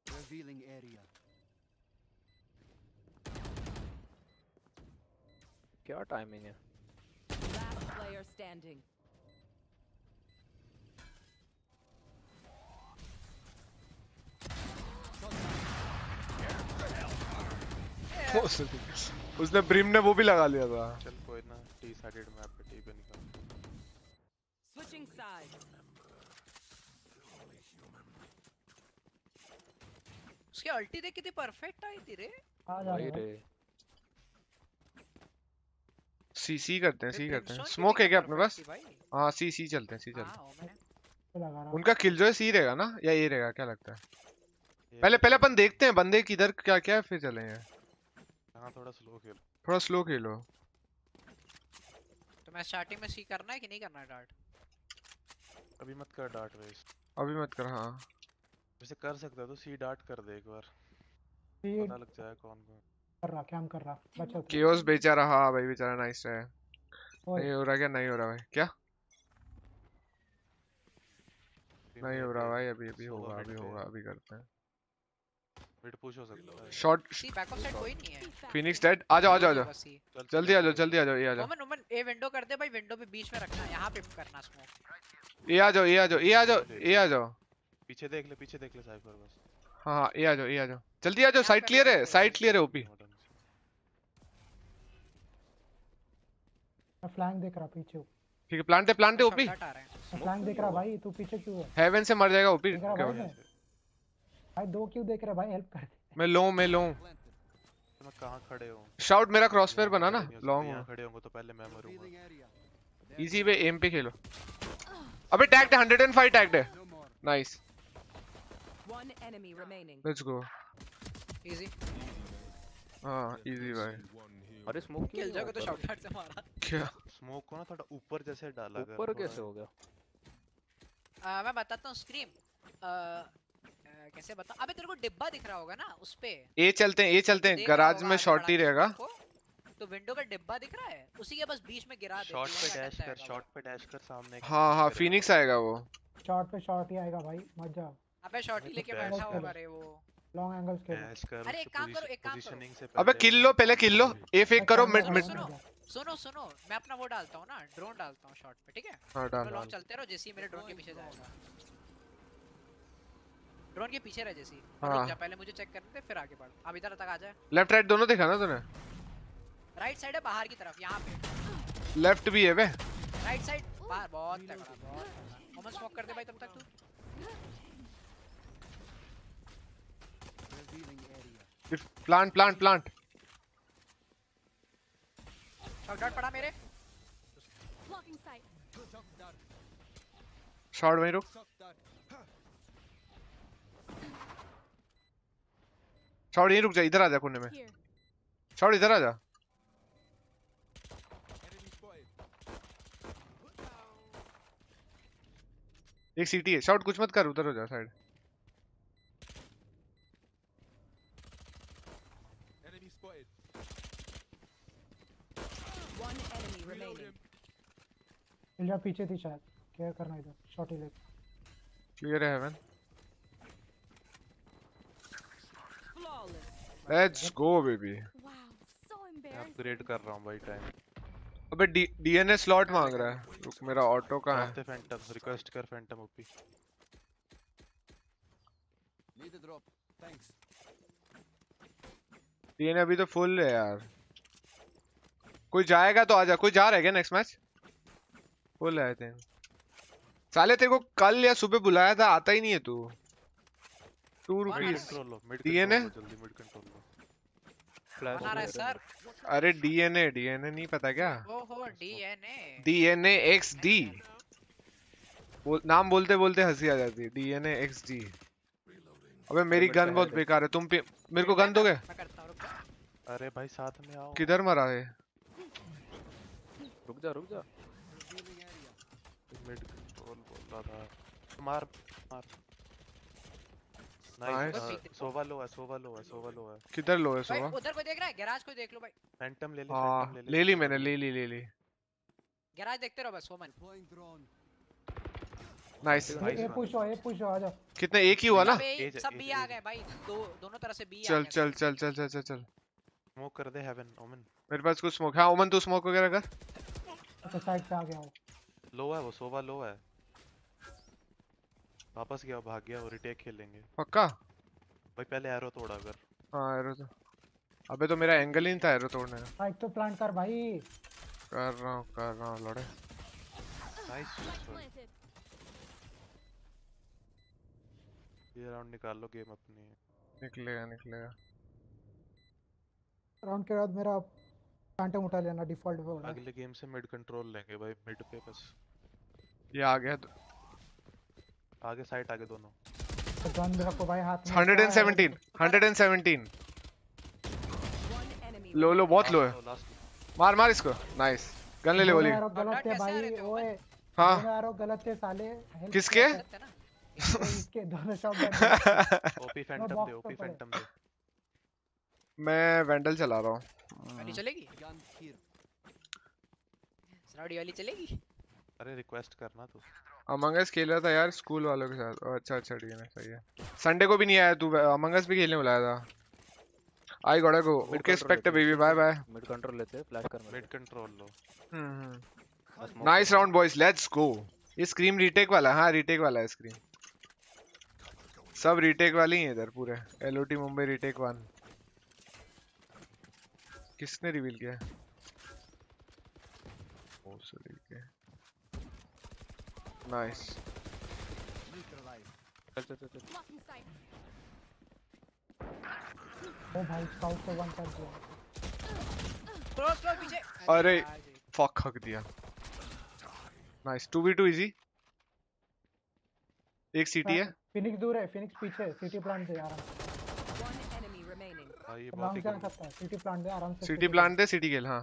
Revealing area. क्या टाइमिंग है Last player standing. उसने ब्रिम ने वो भी लगा लिया था। चल कोई ना टी साइडेड मैप पे टी पे निकाल Switching sides. उसकी अल्टी देख कितनी परफेक्ट आई थी रे। आ जा रे। सी सी करते हैं सी करते हैं। स्मोक है क्या अपने पास? हाँ सी सी चलते हैं सी चलते हैं हूँ। उनका किल जो है सी रहेगा ना? या ए रहेगा क्या लगता है? पहले पहले अपन देखते हैं बंदे किधर क्या क्या है फिर चलेंगे। हाँ थोड़ा स्लो खेल। थोड़ा स्लो खेलो। तो मैं स्टार्टिंग में सी करना है कि नहीं करना है डार्ट अभी मत कर डार्ट वेस्ट अभी मत कर हाँ। वैसे कर सकता तो सी डार्ट कर दे एक बार। पता लग जाए कौन कौन। कर रहा कैम कर रहा? बचो केओस बेचारा हाँ भाई बेचारा नाइस है। नहीं हो रहा क्या? नहीं हो रहा भाई। क्या? नहीं हो रहा भाई अभी अभी होगा अभी होगा अभी करते हैं। मिड पुश हो सकता है। Shot C back off side कोई नहीं है। फिनिक्स डेड आ जाओ आ जाओ आ जाओ जल्दी आ जाओ जल्दी आ जाओ ये आ जाओ ओमन ओमन ए विंडो कर दे भाई विंडो पे बीच में रखना यहाँ पे करना स्मोक ये आ जाओ ये आ जाओ ये आ जाओ ये आ जाओ। पीछे देख ले पीछे देख ले साइफर बस। हाँ हाँ ये आ जाओ ये आ जाओ। जल्दी आ जाओ साइड क्लियर है साइड क्लियर है ओपी मैं फ्लैंक देख रहा पीछे ठीक है प्लांट है प्लांट है ओपी हैं। फ्लैंक देख रहा भाई तू पीछे क्यों है? हेवन से मर जाएगा ओपी भाई दो क्यों देख रहा भाई? हेल्प कर दे। मैं लो मैं लो। तो मैं कहाँ खड़े हूँ? शाउट मेरा क्रॉसफायर बना ना हो लॉन्ग यहाँ खड़े होंगे तो पहले मैं मरूँगा। इजी पे एम पे खेलो। अबे टैग्ड 105 टैग्ड है। Nice One enemy remaining. Let's go easy हाँ इजी भाई। अरे स्मोक किल जाओगे तो शॉट से मारा। क्या? स्मोक को ना थोड़ा ऊपर जैसे डाला ऊपर कैसे हो गया? आ, मैं बताता हूँ स्क्रीम कैसे बता अबे तेरे को डिब्बा दिख रहा होगा ना उस पे। ए चलते हैं ए चलते हैं। गराज में शॉर्ट ही। रहेगा। तो विंडो का डिब्बा दिख रहा है? उसी के बस बीच में गिरा दे शॉट पे डैश कर शॉट पे डैश कर सामने हाँ हाँ फिनिक्स आएगा वो। शॉट पे शॉट ही आएगा भाई मत जा। अबे शॉट ही तो लेके बैठा होगा रे वो। लॉन्ग एंगल्स खेल। अरे, एक काम करो, एक काम करो। अबे किल लो पहले किल लो। ए फेक करो मिड मिड सुनो सुनो सुनो मैं अपना वो डालता हूँ ना ड्रोन डालता हूँ शॉट पे ठीक है? हाँ तो डाल। लॉन्ग चलते रहो जैसे ही मेरे ड्रोन के पीछे जाएगा। ड्रोन के पीछे रह जैसी। हाँ। रुक जा पहले मुझे चेक करने दे फिर आगे बढ़। अब इधर तक आ जाए लेफ़्ट राइट दोनों देखा ना तूने? राइट साइड है बाहर की तरफ़ यहाँ पे। लेफ़्ट भी है बे। राइट साइड बाहर बहुत तगड़ा बहुत। तगड़ा स्मोक कर दे भाई तब तक तू। प्लांट प्लांट प्लांट शॉट पड़ा मेरे। शॉट वहीं रुक। शॉट यहीं रुक जा इधर आ जा कोने में. शॉट इधर आ जा। एक सीटी है शॉट कुछ मत कर उधर हो जा साइड। पीछे थी शायद क्या करना इधर शॉट ही ले। क्लियर है heaven let's go baby Wow, upgrade कर रहा हूँ भाई टाइम अबे डीएनए स्लॉट मांग रहा है। रुक मेरा ऑटो कहाँ है? फैंटम रिक्वेस्ट कर phantom OP Need a drop. Thanks. DNA अभी तो फुल है यार। कोई जाएगा तो आजा कोई जा रहा है क्या नेक्स्ट मैच फुल है थिंक साले तेरे को कल या सुबह बुलाया था आता ही नहीं है तू। टू है? जल्दी मिड कंट्रोल लो। फ्लैश आ रहा है सर अरे डीएनए डीएनए नहीं पता क्या? ओहो डीएनए डीएनए एक्स डी नाम बोलते बोलते हँसी आ जाती है। डीएनए एक्स डी अबे मेरी गन बहुत बेकार है। तुम पे मेरे को गन दोगे? अरे भाई साथ में आओ। किधर मरा है? रुक जा रुक जा। मिड कंट्रोल बोल रहा था। मार मार. नाइस सोवा लो है सोवा लो है सोवा लो है। किधर लो है सोवा? उधर कोई देख रहा है? गैराज कोई देख लो भाई। फैंटम ले ले हाँ फैंटम ले ली। मैंने ले ली ले ली। गैराज देखते रहो बस वोमन नाइस पुश हो ए पुश हो आजा कितने एक ही हुआ ना? सब बी आ गए भाई दो दोनों तरफ़ से बी आ चल गए। चल चल चल चल चल चल। स्मोक कर दे हेवन ओमन मेरे पास कुछ स्मोक हाँ। ओमन तू स्मोक वगैरह कर। अच्छा साइड पे आ गया हो। लो है वो सोवा लो है। वापस गया भाग गया वो रिटेक खेलेंगे। पक्का? भाई पहले एरो तोड़ा कर हाँ एरो तो। अबे तो मेरा एंगल ही नहीं था एरो तोड़ने का। साइड तो प्लांट कर भाई। कर रहा हूँ कर रहा हूँ लड़े। नाइस ये राउंड निकाल लो गेम अपनी। निकलेगा निकलेगा। राउंड के बाद मेरा फैंटम उठा लेना डिफ़ॉल्ट पे अगले गेम से मिड कंट्रोल लेंगे भाई मिड पे बस। ये आ गया तो आगे साइड आगे दोनों। तो गन रखो भाई हाथ में 117 117 लो लो बहुत लो है। मार मार इसको। नाइस गन ले ले बोली। arrow गलत आ भाई ओए। हाँ। arrow गलत थे साले। किसके? हैं। इसके दोनों शॉट ओपी फैंटम दे ओपी फैंटम दे मैं वेंडल चला रहा हूँ। वाली चलेगी? Here. सराउडी वाली चलेगी? अरे रिक्वेस्ट करना तू। अमंग अस खेल रहा था यार स्कूल वालों के साथ। अच्छा अच्छा ठीक है सही है। संडे को भी नहीं आया तू? अमंग अस भी खेलने बुलाया था। I got go. Mid okay control expect लेते baby bye bye mid control लेते हैं फ्लैश कर मिड कंट्रोल लो। हम्म nice round boys let's go ये स्क्रीम रीटेक वाला है, रीटेक वाला है स्क्रीम सब रीटेक वाले ही हैं इधर पूरे। L O T Mumbai retake one किसने रिवील किया? भोसड़ी के नाइस चल चल चल चल Blocking sight. ओ भाई स्काउट को वन कर दिया क्लोज क्लोज पीछे अरे फक हक दिया नाइस 2v2 इजी एक सीटी है फिनिक्स दूर है फिनिक्स पीछे सिटी प्लांट दे आराम भाई ये बहुत ही सकता है सिटी प्लांट दे आराम से सिटी प्लांट दे सिटी खेल हाँ।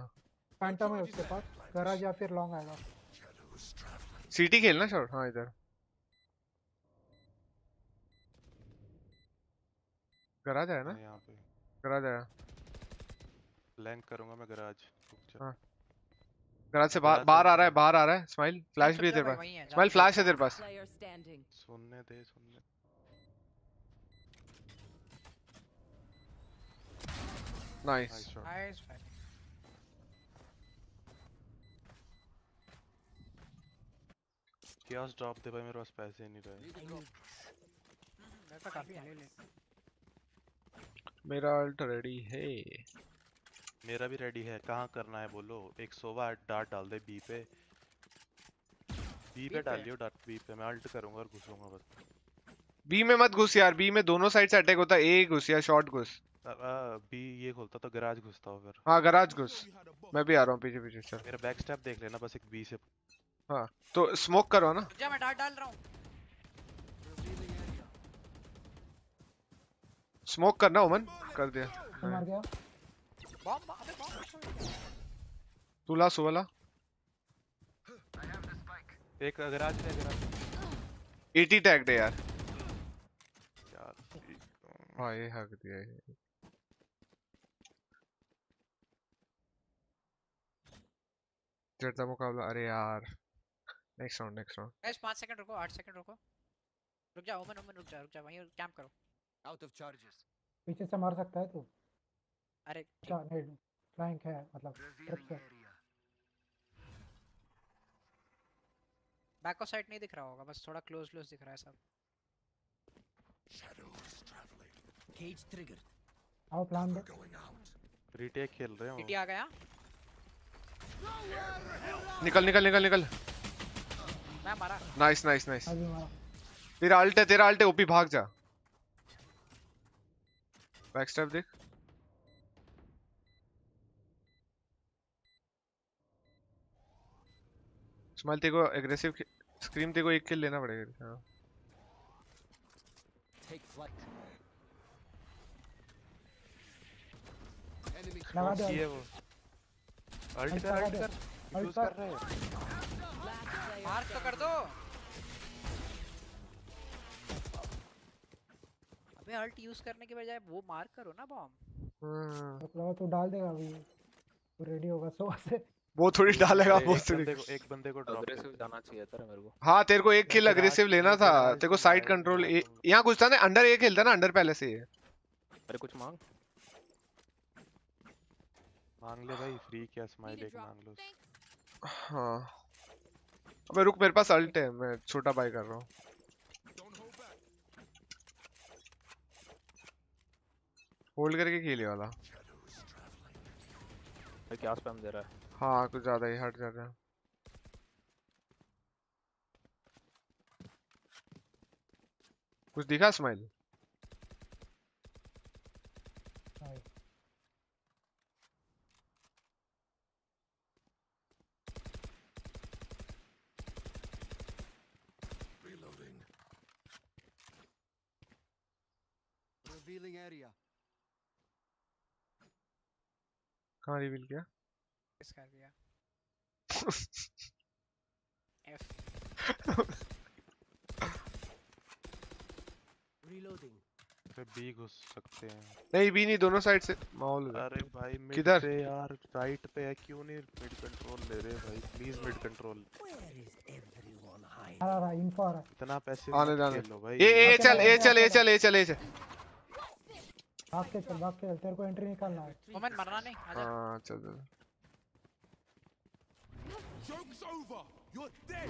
फैंटम है उसके पास गराज या फिर लॉन्ग आएगा। सिटी खेलना शॉर्ट हाँ इधर। गराज आया ना? मैं यहाँ पे। गराज आया। ब्लैंक करूँगा मैं गराज। हाँ। गराज से बाहर बाहर आ रहा है बाहर। आ रहा है। स्माइल फ्लैश भी है तेरे पास। है, स्माइल फ्लैश है तेरे पास। सुनने दे सुनने। नाइस नाइस शॉट नाइस भाई कियास ड्रॉप दे भाई मेरे पास पैसे ही नहीं रहे। मेरे पास काफ़ी है। ले ले मेरा अल्ट रेडी है। मेरा भी रेडी है। कहाँ करना है बोलो? एक सोवा डार्ट डाल दे बी पे। बी पे पे? डालियो डार्ट बी पे। मैं अल्ट करूँगा और घुसूँगा बस। बी में मत घुस यार। बी में दोनों साइड से अटैक होता है। ए घुस या शॉर्ट घुस। बी ये खोलता तो गराज घुसता हो फिर। हाँ गराज घुस। मैं भी आ रहा हूँ पीछे पीछे चल। मेरा बैक स्टेप देख लेना। बस एक बी से हाँ तो स्मोक करो ना। जा मैं डार्ट डाल रहा हूँ। स्मोक करना ओमन कर दिया। मैं मर गया। बॉम्ब अबे बॉम्ब तू ला सुवला एक गराज है गराज 80 टैग्ड है यार। यार हाँ ये हक दिया ये। जेट मुकाबला अरे यार। Next round next round guys 5 second रुको 8 सेकंड रुको। रुक जा ओमन ओमन रुक जा रुक जा वहीं कैंप करो। Out of charges. पीछे से मार सकता है तू? अरे क्या नेड फ्लैंक है मतलब बैक ऑफ़ साइड नहीं दिख रहा होगा बस थोड़ा क्लोज क्लोज दिख रहा है सब। Shadows traveling. Cage triggered. आओ प्लान दे. रिटेक खेल रहे हो टीटी आ गया? निकल निकल निकल निकल। मैं मारा। नाइस नाइस नाइस तेरा अल्ट है तेरा अल्ट है ओपी भाग जा। बैक स्टेप देख। स्माइल तेरे को एग्रेसिव स्क्रीम तेरे को एक किल लेना पड़ेगा। हाँ। Take flight. Enemy लगा दे ये वो। अल्ट कर अल्ट। कर। अल्ट यूज़ कर। रहे हैं। मार्क तो कर दो। अबे अल्ट यूज़ करने के बजाय वो मार्क करो ना बॉम्ब हाँ। मतलब तू डाल देगा अभी। तू रेडी होगा सुबह से। वो थोड़ी डालेगा वो थोड़ी को एक बंदे को ड्रॉप अग्रेसिव जाना चाहिए था मेरे को। हाँ तेरे को एक किल अग्रेसिव लेना था। तेरे को साइड कंट्रोल तो- कुछ था ना अंडर ए खेलता ना अंडर पहले से ये। अरे कुछ मांग। मांग ले भाई फ्री क्या स्माइल एक मांग लो. हाँ। अबे रुक मेरे पास अल्ट है मैं छोटा बाय कर रहा हूँ. होल्ड करके खेले वाला। भाई क्या स्पैम दे रहा है? हाँ कुछ ज़्यादा ही हट जा रहा है। कुछ दिखा स्माइल Revealing area. कहाँ रिवील किया? किस कर दिया। F Reloading. फिर बी घुस सकते हैं। नहीं भी नहीं दोनों साइड से। माहौल अरे भाई मिड किधर? पे यार राइट पे है क्यों नहीं मिड कंट्रोल ले रहे भाई? Please mid control? आ रहा इन्फो आ रहा। इतना पैसे आने जाने। लो भाई। ए ए ए चल ए चल ए चल ए चल ए चल। भाग के चल भाग के चल तेरे को एंट्री निकालना है। ओमन मरना नहीं आजा हाँ चल चल.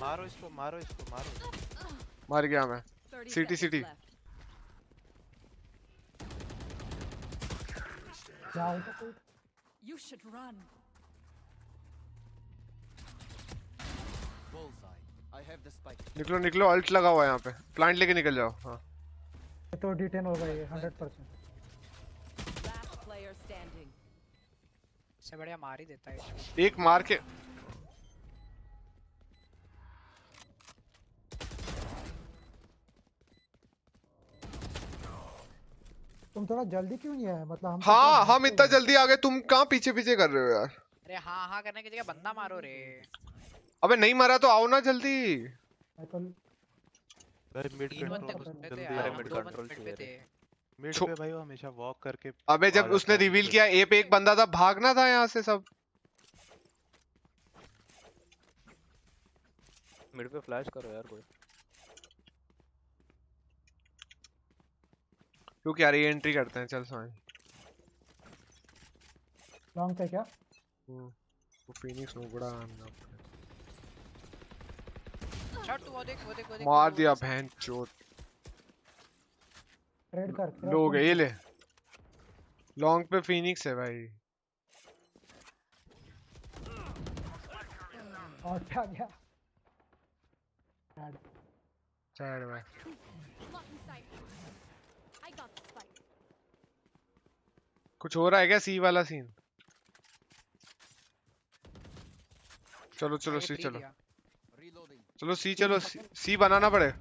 मारो इसको मारो इसको मारो। मार गया मैं। 30 City, seconds city. left. जाओ तो have the spike. निकलो निकलो अल्ट लगा हुआ है यहाँ पे। प्लांट लेके निकल जाओ हाँ। ये तो डिटेन होगा ये 100% Last player standing. इससे बढ़िया मार ही देता है एक मार के तुम थोड़ा जल्दी क्यों नहीं आए? मतलब हम तो हाँ थोड़ा हम इतना जल्दी आ गए तुम कहाँ पीछे पीछे कर रहे हो यार? अरे हाँ हाँ करने की जगह बंदा मारो रे। अबे नहीं मारा तो आओ ना जल्दी। तो भाई मिड कंट्रोल जल्दी यार आओ मिड पे भाई वो हमेशा वॉक करके अबे जब उसने रिवील किया ए पे एक बंदा था भागना था यहाँ से सब। मिड पे फ्लैश करो यार कोई। क्योंकि यार ये एंट्री करते हैं चल साइन लॉन्ग पे क्या? वो फिनिक्स नो बड़ा आना शॉट तू वो देख वो देख वो देख। मार दिया बहन चोट। ट्रेड कर लो गए ये ले। लॉन्ग पे फिनिक्स है भाई। और क्या गया got the spike. कुछ हो रहा है क्या सी वाला सीन चलो चलो सी चलो। चलो सी चलो सी बनाना पड़े.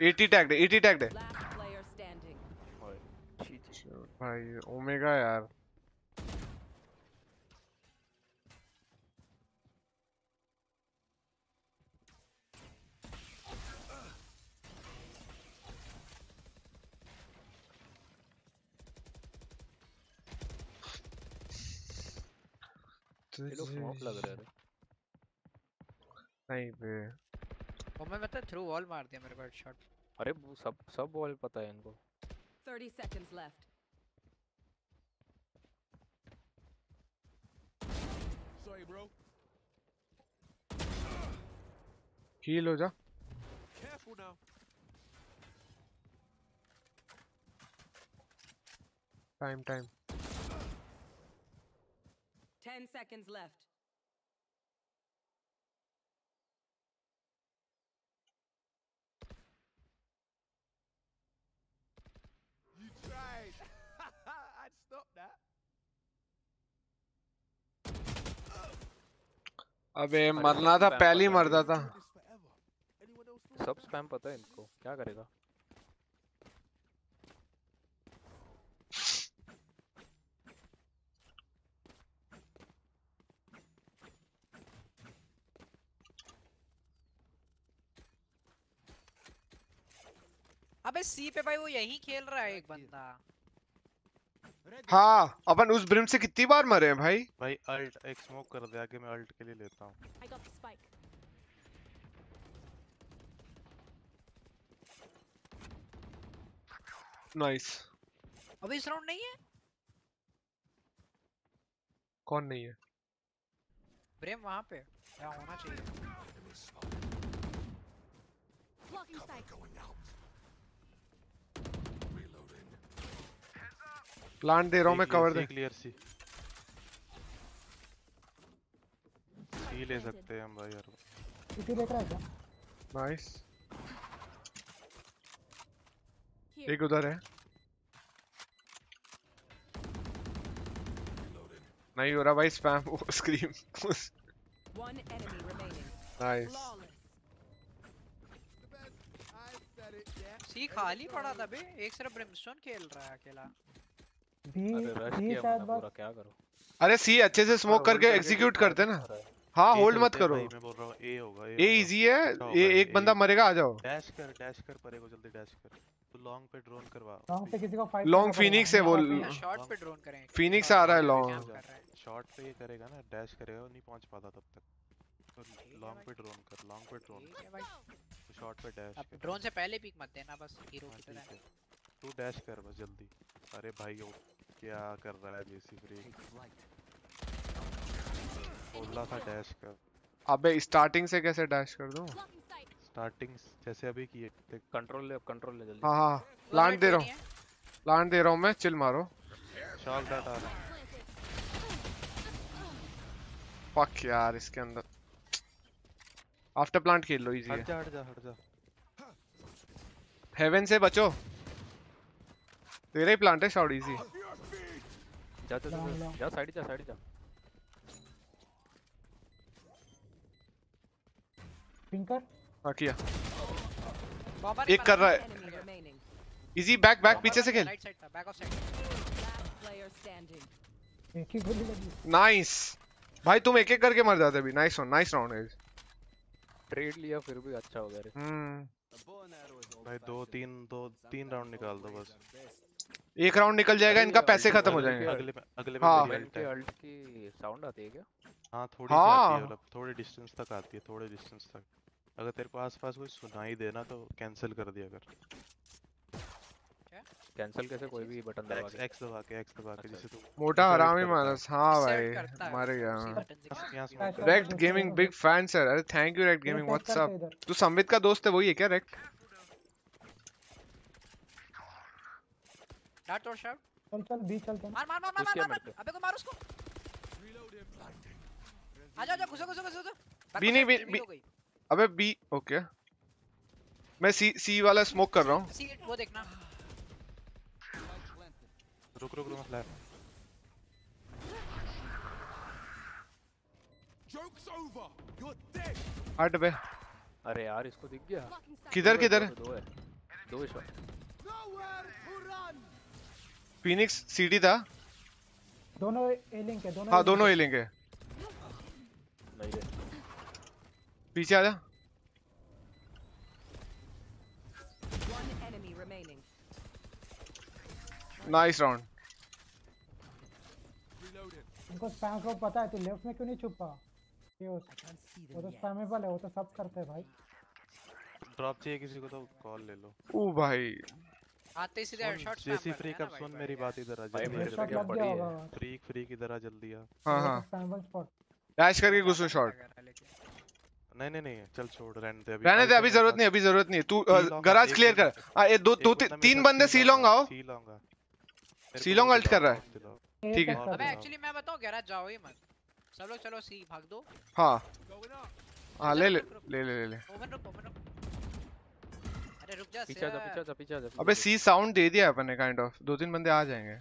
80 टैग्ड है 80 टैग्ड है Last player standing. ओए छी छी भाई ओमेगा यार ये लोग स्मोक लग रहे थे नहीं बे वो मैं मतलब थ्रू वॉल मार दिया मेरे को हेडशॉट अरे वो सब सब बॉल पता है इनको 30 seconds left. Sorry, bro. Heal हो जा Careful now. Time time 10 seconds left. You tried. I'd stop that. अबे मरना था पहले ही है। था सब स्पैम पता है इनको। क्या करेगा? अबे सी पे भाई वो यही खेल रहा है एक बंदा। हाँ अपन उस ब्रिम से कितनी बार मरे हैं भाई? भाई अल्ट एक स्मोक कर दे आगे मैं अल्ट के लिए लेता हूँ. नाइस अबे इस राउंड नहीं है? कौन नहीं है? ब्रेम वहाँ पे। क्या होना चाहिए। प्लांट दे रहा हूँ मैं कवर दे क्लियर सी सी ले सकते हैं हम भाई यार सिटी देख रहा है क्या नाइस एक उधर है नहीं हो रहा भाई spam scream enemy remaining. Nice. C खाली पड़ा था बे एक सिर्फ़ ब्रिमस्टोन खेल रहा है अकेला अरे बी शायद बस क्या करो? अरे सी अच्छे से स्मोक करके करके एग्जीक्यूट करते ना। है। हाँ होल्ड मत करो। मैं बोल रहा हूँ ए होगा ए ए इजी है ये एक बंदा मरेगा आ जाओ। डैश कर डैश कर परे को जल्दी डैश कर। तू लॉन्ग पे ड्रोन करवा। लॉन्ग पे किसी को फाइट Long Phoenix है वो शॉट पे ड्रोन करें। Phoenix आ रहा है long। शॉट पे ये करेगा ना डैश करेगा वो नहीं पहुँच पाता तब तक। लॉन्ग पे ड्रोन कर लॉन्ग पे ड्रोन है शॉट पे डैश अब कर। ड्रोन से पहले पिक मत देना बस हीरो हाँ, की तरह। तू डैश कर बस जल्दी। अरे भाई वो क्या कर रहा है जेसी फ्री बोल था डैश कर। अबे स्टार्टिंग से कैसे डैश कर दूँ? स्टार्टिंग जैसे अभी किए देख कंट्रोल ले कंट्रोल ले जल्दी। हाँ हाँ। प्लांट दे रहा हूँ। प्लांट दे रहा हूँ मैं चिल मारो। शॉक डाट आ रहा फक यार इसके अंदर। आफ्टर प्लांट खेल लो इजी है। हट जा हट जा हट जा। हेवन से बचो। तेरा ही प्लांट है शॉट इजी जा जा जा, जा साइड जा साइड जा। पिंकर हाँ किया। एक कर रहा है। इजी बैक बैक पीछे से खेल। राइट साइड था back off side Last player standing. एक ही गोली लगी। नाइस भाई तुम एक एक करके मर जाते अभी। Nice one nice round guys trade लिया फिर भी अच्छा हो गया रे। हम्म। भाई दो तीन दो तीन राउंड निकाल दो बस। एक राउंड निकल जाएगा इनका पैसे खत्म हो जाएँगे। अगले में अगले में हाँ। है अल्ट की साउंड आती है क्या? हाँ थोड़ी हाँ। आती है मतलब थोड़े डिस्टेंस तक आती है थोड़े डिस्टेंस तक। अगर तेरे को आसपास कोई सुनाई देना तो कैंसिल कर दिया कर। कैंसिल कैसे? कोई भी बटन दबा के। एक्स दबा के एक्स दबा के। जैसे तू मोटा हरामी मानस। हाँ। भाई मर गया। Rekt Gaming big fan sir अरे thank you Rekt Gaming set what's up तू संबित का दोस्त है वही है क्या रेक्ट डार्ट और शॉट चल चल बी चलते हैं। मार मार मार मार मार मार अबे को मार उसको। आजा आजा घुसो घुसो घुसो घुसो। बी नहीं, बी- अबे बी ओके मैं सी सी वाला स्मोक कर रहा हूँ। सी वो देखना। रुक रुक रुक flash Joke's over. You're dead. हट बे। अरे यार इसको दिख गया। किधर किधर? दो है दो है दो शॉट. फिनिक्स सीडी था? दोनों ए लिंक है दोनों हाँ दोनों है। ही। लेंगे नहीं रे पीछे आ जा. Nice round. उनको स्पैम को पता है तू लेफ़्ट में क्यों नहीं छुपा? ये वो तो स्पैमेबल है वो तो सब करते हैं भाई। ड्रॉप चाहिए किसी को तो कॉल ले लो। ओ भाई। आते ही सीधे हेडशॉट जेसी फ्री कब सुन मेरी बात इधर आ जल्दी हेडशॉट लग गया? होगा। फ्रीक फ्रीक इधर आ जल्दी आ। हाँ हाँ डैश करके घुसो शॉट नहीं नहीं नहीं चल छोड़ रहने दे अभी रहने दे अभी ज़रूरत नहीं अभी ज़रूरत नहीं। तू गराज क्लियर कर। हाँ ये दो दो तीन बंदे सी लॉन्ग आओ। सी लॉन्ग आ सी लॉन्ग अल्ट कर रहा है। ठीक है। अबे एक्चुअली मैं बताऊँ गैराज जाओ ही मत। सब लोग चलो सी भाग दो। हाँ. हाँ ले ले ले ले ले ओवन रुक ओवन रुक अरे रुक जा पीछे जा पीछे जा पीछे जा अबे सी साउंड दे दिया अपन ने काइंड ऑफ़ दो तीन बंदे आ जाएँगे।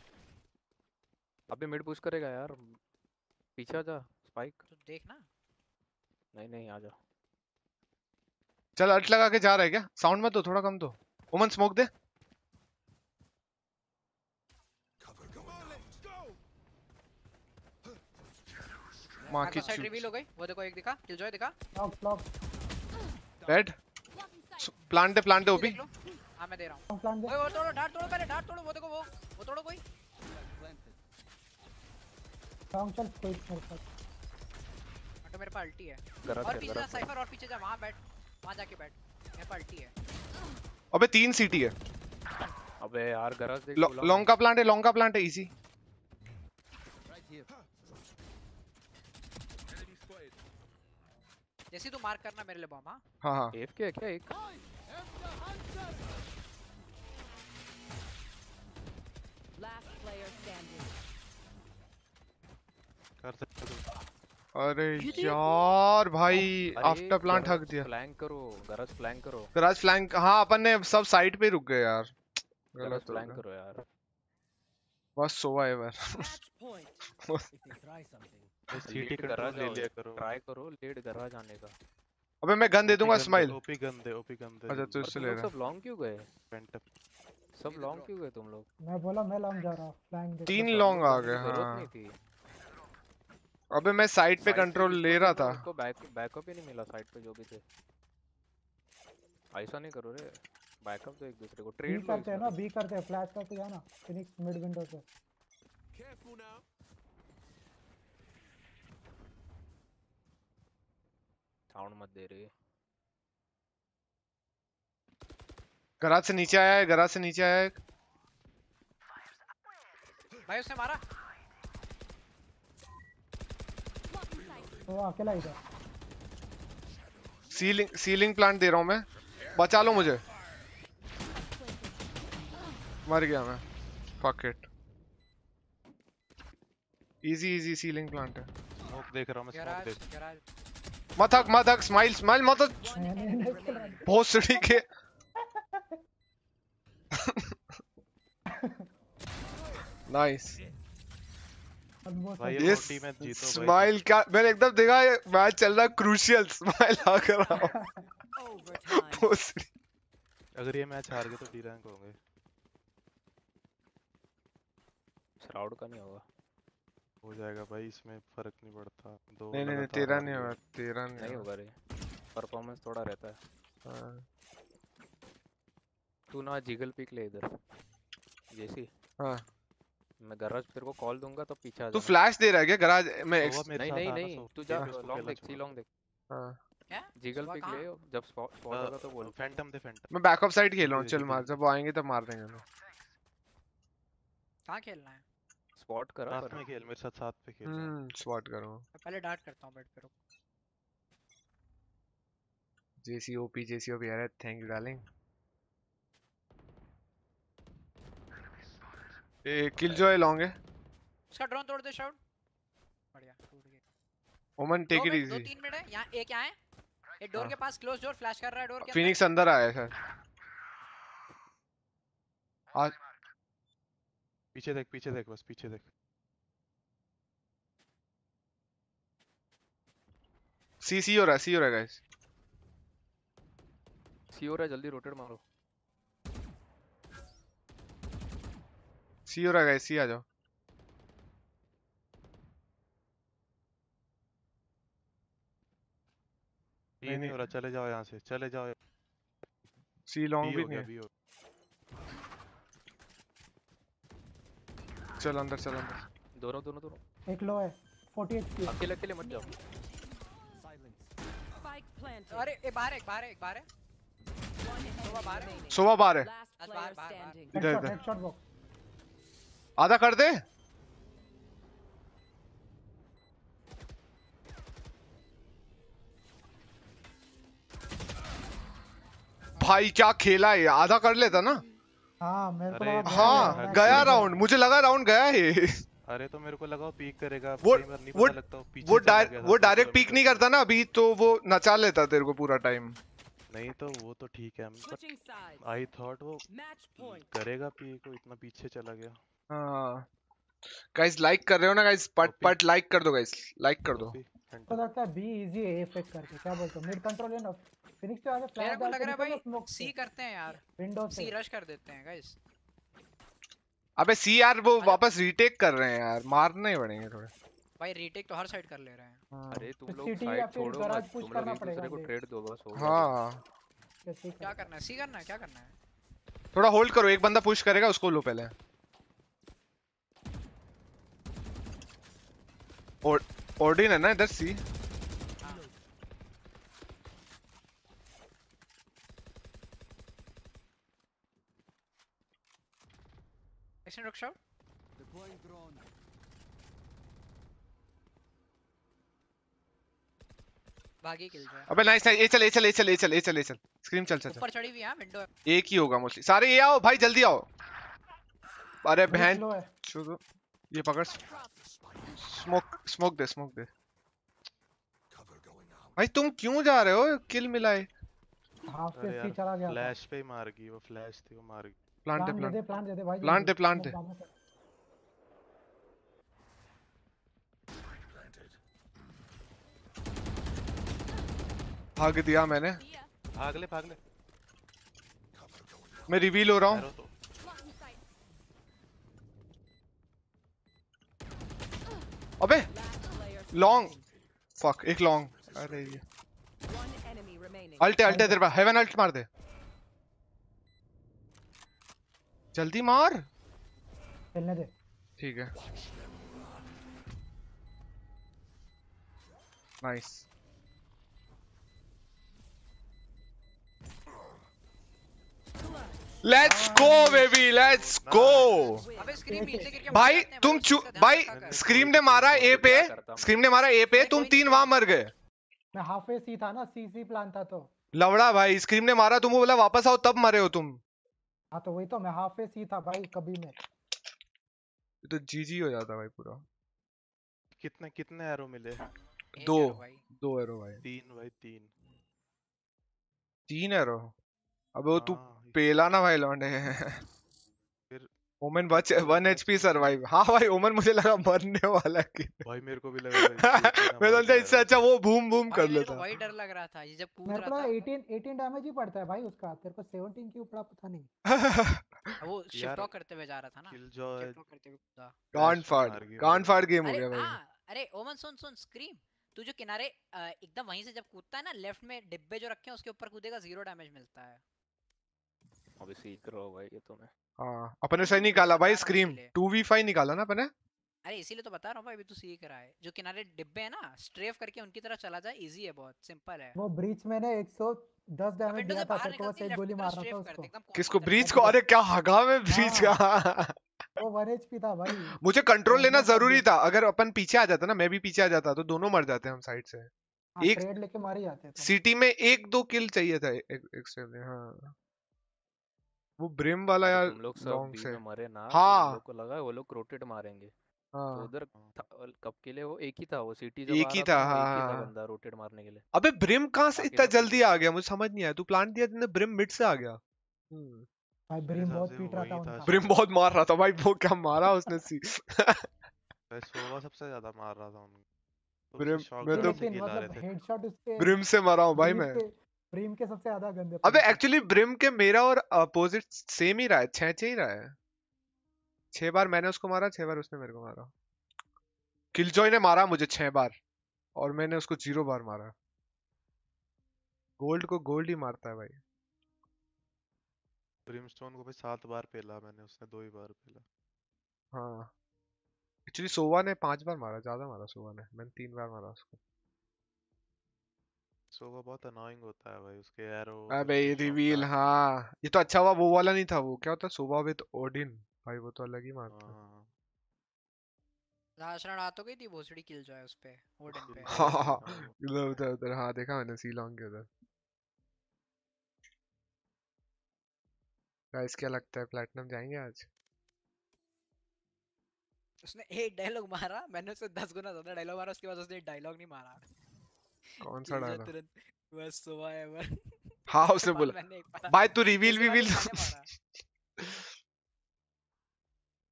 अबे मिड पुश करेगा यार। पीछे जा स्पाइक तू देख ना। नहीं नहीं आ जा। चल अल्ट लगा के जा रहा है क्या? साउंड मत दो थोड़ा कम दो। ओमन स्मोक दे। Cover. Come on, let's go. माँ की साइड रिवील हो गई। वो देखो एक दिखा। किलजॉय दिखा। Lock lock red. प्लांट दे प्लांट दे ये ओपी हाँ मैं दे रहा हूँ। प्लान ओए वो तोड़ो डार्ट तोड़ो पहले डार्ट तोड़ो वो देखो वो वो तोड़ो कोई। लॉन्ग चल कोई मेरे हाँ, तो मेरे पास अल्टी है। और पीछे जा साइफर और पीछे जा वहाँ बैठ वहाँ जाके बैठ। मेरे पास अल्टी है। अबे तीन सीटी है। अबे यार गराज देख लॉन्ग का प्लांट है लॉन्ग का प्लांट है easy Right here. Enemy spotted. जैसे तू मार्क करना मेरे लिए बॉम्ब हाँ? हाँ हाँ। एफ़ के है क्या एक Last player standing. कर सकते अरे यार भाई आफ्टर प्लांट हक दिया। फ्लैंक करो गराज फ्लैंक करो। गराज फ्लैंक हाँ अपन ने सब साइड पे रुक गए यार। गराज गलत फ्लैंक करो यार। बस Sova ever Match something. CT garage ले लिया करो। ट्राई करो लीड गराज आने का। अबे मैं गन दे दूँगा स्माइल ओपी गन दे ओपी गन दे अच्छा तू इससे ले रहा सब लॉन्ग क्यों गए? पेंट सब लॉन्ग क्यों गए तुम लोग? मैं बोला मैं लॉन्ग जा रहा हूँ फ्लैंक दे तीन लॉन्ग आ गए की हाँ। अबे मैं साइड पे कंट्रोल ले रहा था। उनको बैक बैकअप ही नहीं मिला साइड पे जो भी थे। ऐसा नहीं करो रे। बैकअप दो एक दूसरे को ट्रेड करते हैं ना बी करते हैं। फ्लैश करके जाना फिनिक्स मिड विंडो से Careful now. साउंड मत दे रे। गराज से नीचे आया है गराज से नीचे आया है। भाई उसने मारा. तो अकेला इधर सीलिंग सीलिंग प्लांट दे रहा हूँ मैं। बचा लो मुझे। मर गया मैं। Fuck it easy easy ceiling plant है। स्मोक देख रहा हूँ मैं स्मोक गैराज देख। गैराज मत हक मत हक स्माइल स्माइल मत. बहुत सिटी के नाइस भाई ये ये मैच जीतो स्माइल क्या? मैंने एकदम देखा ये मैच चल रहा क्रूशियल स्माइल आ कर रहा हूँ बहुत सिटी अगर ये मैच हार गए तो डी रैंक होंगे। श्राउड का नहीं होगा। हो जाएगा भाई इसमें फ़र्क नहीं पड़ता। दो नहीं नहीं नहीं तेरा नहीं होगा तेरा नहीं नहीं होगा। रे। परफॉर्मेंस थोड़ा रहता है। हाँ, तू ना जिगल पिक ले इधर। जैसी। हाँ। मैं गराज तेरे को कॉल दूँगा तो पीछे आ तू फ्लैश दे रहा है क्या? गराज में मेरे नहीं नहीं नहीं तू जा लॉन्ग देख सी लॉन्ग देख। हाँ। क्या? जिगल पिक ले जब स्पॉट स्पॉट होगा तो बोल। फैंटम दे फैंटम मैं बैकअप साइड खेल रहा हूँ चल मार जब वो आएँगे तब मार देंगे हमें कहाँ खेलना है? स्पॉट करा साथ में खेल मेरे साथ साथ पे खेल। हम्म। स्वाट करो। मैं पहले डार्ट करता हूँ बेड पे रुक। जेसी ओपी जेसी ओपी यार thank you darling a kill जो है लॉन्ग है। उसका ड्रोन तोड़ दे शाउट बढ़िया टूट गया। ओमन टेक इट इजी तीन मिनट है यहाँ एक यहाँ है। एक डोर। के पास क्लोज डोर फ्लैश कर रहा है डोर के फिनिक्स अंदर। आया है। सर आज पीछे देख पीछे देख बस पीछे देख। सी सी हो रहा है सी हो रहा है गाइस सी हो रहा है जल्दी रोटेट मारो। सी हो रहा है गाइस सी आ जाओ। नहीं, नहीं हो रहा चले जाओ यहाँ से चले जाओ। सी लॉन्ग भी नहीं है बी हो चल अंदर चल अंदर। दोनों दोनों दोनों। एक लो है 40 एचपी अकेले अकेले मत जाओ। अरे एक बाहर है, एक बाहर है, एक बाहर है। One बाहर है। सोवा बार है. इधर इधर। हेडशॉट बॉक्स आधा कर दे। भाई क्या खेला है? आधा कर लेता ना। हाँ मेरे को हाँ गया राउंड मुझे लगा राउंड गया है अरे तो मेरे को लगा वो पीक करेगा वो- नहीं वो- लगता वो पीछे वो डायरेक्ट पिक नहीं करता ना अभी तो वो नचा लेता तेरे को पूरा टाइम नहीं तो वो तो ठीक है. आई थॉट वो करेगा पीक वो इतना पीछे चला गया। हाँ। गाइस लाइक कर रहे हो ना गाइस पट पट लाइक कर दो गाइस लाइक कर दो। Phantom. लगता है बी इजी है ए फेक करके क्या बोलते हो? मिड कंट्रोल है ना फिनिक्स से आगे फ्लैश को लग रहा है भाई स्मोक सी करते हैं यार। विंडो सी रश कर देते हैं गाइस अबे सी यार वो वापस रीटेक कर रहे हैं यार मारने ही पड़ेंगे थोड़े। भाई रीटेक तो हर साइड कर ले रहे हैं। हाँ। अरे तुम तो लोग फाइट छोड़ो मत तुम लोग करना एक दूसरे पड़ेगा को ट्रेड दो बस हो गया। हाँ। क्या करना है? सी करना है? क्या करना है? थोड़ा होल्ड करो एक बंदा पुश करेगा उसको लो पहले। और ओडिन है ना इधर सी एक्शन रुक भागी किल जाए अबे नाइस नाइस ए चल ए चल ए चल ए चल ए चल ए चल। स्क्रीम चल चल ऊपर चढ़ी हुई है विंडो एक ही होगा मोस्टली सारे ये आओ भाई जल्दी आओ। अरे बहन लो है। चलो ये पकड़। स्मोक स्मोक दे स्मोक दे भाई तुम क्यों जा रहे हो? किल मिलाए हाफ़ अरे से सी चला गया फ्लैश पे ही मार गई वो फ्लैश थी वो मार गई। प्लांट है दे प्लांट दे प्लान दे भाई Plant जल्दी। दे, plant smoke दे। भाग दिया मैंने। भाग ले भाग ले। मैं रिवील हो रहा हूँ। अबे लॉन्ग फक एक लॉन्ग अरे ये. अल्टे अल्टे तेरे पास. हेवन अल्ट मार दे. जल्दी मार. खेलने दे. ठीक है. Nice let's go baby let's go भाई तुम भाई, चू भाई स्क्रीम ने मारा ए पे स्क्रीम ने मारा ए पे तुम तीन वहाँ मर गए। मैं हाफ़ वे सी था ना सी सी प्लान था तो। लवड़ा भाई स्क्रीम ने मारा तुमको बोला वापस आओ तब मरे हो तुम। हाँ तो वही तो मैं हाफ़ वे सी था भाई कभी में। ये तो जीजी हो जाता भाई पूरा। कितने कितने एरो मिले? दो। दो एरो भाई। तीन भाई तीन। तीन एरो अबे वो तू हाँ। पेला ना भाई लौंडे फिर ओमन बच वन एचपी सरवाइव हाँ भाई ओमन मुझे लगा मरने वाला है कि भाई मेरे को भी लगा मैं सोचा इससे अच्छा वो बूम बूम कर लेता। वही डर लग रहा था ये जब कूद मेरे को रहा था। 18 18 डैमेज ही पड़ता है भाई उसका। तेरे को 17 क्यों पड़ा पता नहीं। वो शिफ्ट वॉक करते हुए जा रहा था ना। किल वॉक करते हुए कूदा। Flash फाड़ भाई। फाड़ गेम हो अरे गया भाई। हाँ अरे ओमन सुन सुन स्क्रीम तू जो किनारे एकदम वहीं से जब कूदता है ना लेफ़्ट में डिब्बे जो रखे हैं उसके ऊपर कूदेगा ज़ीरो डैमेज मिलता है। अभी सीख रहा हो भाई ये तो मैं। हाँ अपने सही निकाला भाई रहा हूँ स्क्रीम इसीलिए। टू वी फाइव निकाला ना अपने अरे इसीलिए तो बता रहा हूँ भाई अभी तू सीख रहा है। जो किनारे डिब्बे है ना स्ट्रेफ करके उनकी तरफ़ चला जाए इजी है बहुत सिंपल है। वो ब्रीच मैंने 110 डैमेज दिया था बाहर तेरे को बस निकलती एक गोली तरफ़ मारना था उसको। किसको ब्रीच को? हाँ। अरे क्या हगा में ब्रीच का वो 1 एचपी था भाई। मुझे कंट्रोल लेना ज़रूरी था अगर अपन पीछे आ जाता ना मैं भी पीछे आ जाता तो दोनों मर जाते हम साइड से। हाँ एक- लेके मारे जाते सिटी में एक दो किल चाहिए था एक एक्स्ट्रा हाँ। वो ब्रिम वाला यार तुम लोग सबसे। मरे ना तो हाँ। लोग को लगा वो लोग रोटेट मारेंगे। तो हाँ। उधर था- कब के लिए वो एक ही था वो सिटी जब एक ही था, तो हाँ, हाँ, था हाँ। बंदा रोटेट मारने के लिए। अबे ब्रिम कहाँ से इतना जल्दी आ गया? मुझे समझ नहीं आया तू प्लांट दिया तूने ब्रिम मिड से आ गया? हम्म। भाई ब्रीम बहुत पीट रहा था था उनका। ब्रिम बहुत मार रहा था भाई वो क्या मारा उसने सी? सोवा सबसे ज़्यादा मार रहा था उनको तो ब्रिम- मैं तो- मतलब ब्रिम से मारा हूँ भाई मैं। ब्रीम के सबसे ज़्यादा गंदे अबे एक्चुअली ब्रिम के मेरा और अपोजिट सेम ही रहा है छह छह ही रहा है। छह बार मैंने उसको मारा छह बार उसने मेरे को मारा। किलजॉय ने मारा मुझे छह बार और मैंने उसको ज़ीरो बार मारा। गोल्ड को गोल्ड ही मारता है भाई। ब्रिमस्टोन को भाई सात बार पेला मैंने उसने दो ही बार पेला। हाँ। एक्चुअली सोवा ने पाँच बार मारा ज़्यादा मारा सोवा ने। मैंने तीन बार मारा उसको। सोवा बहुत अनोइंग होता है भाई उसके एरो अबे ये रिवील हाँ। ये तो अच्छा हुआ वो वाला नहीं था वो क्या होता सोवा विद ओडिन भाई वो तो अलग ही मारता है। हाँ। आ तो गई थी भोसड़ी किल जो है उस पे ओडन पे। हाँ। हाँ हाँ उधर उधर उधर हाँ देखा मैंने सी लॉन्ग के उधर। गाइस क्या लगता है प्लैटिनम जाएँगे आज? उसने एक डायलॉग मारा मैंने उससे दस गुना ज़्यादा डायलॉग मारा उसके बाद उसने डायलॉग नहीं मारा। कौन सा डाला? तुरंत बस सुबह एवर हाँ उसने बोला भाई तू रिवील मारा।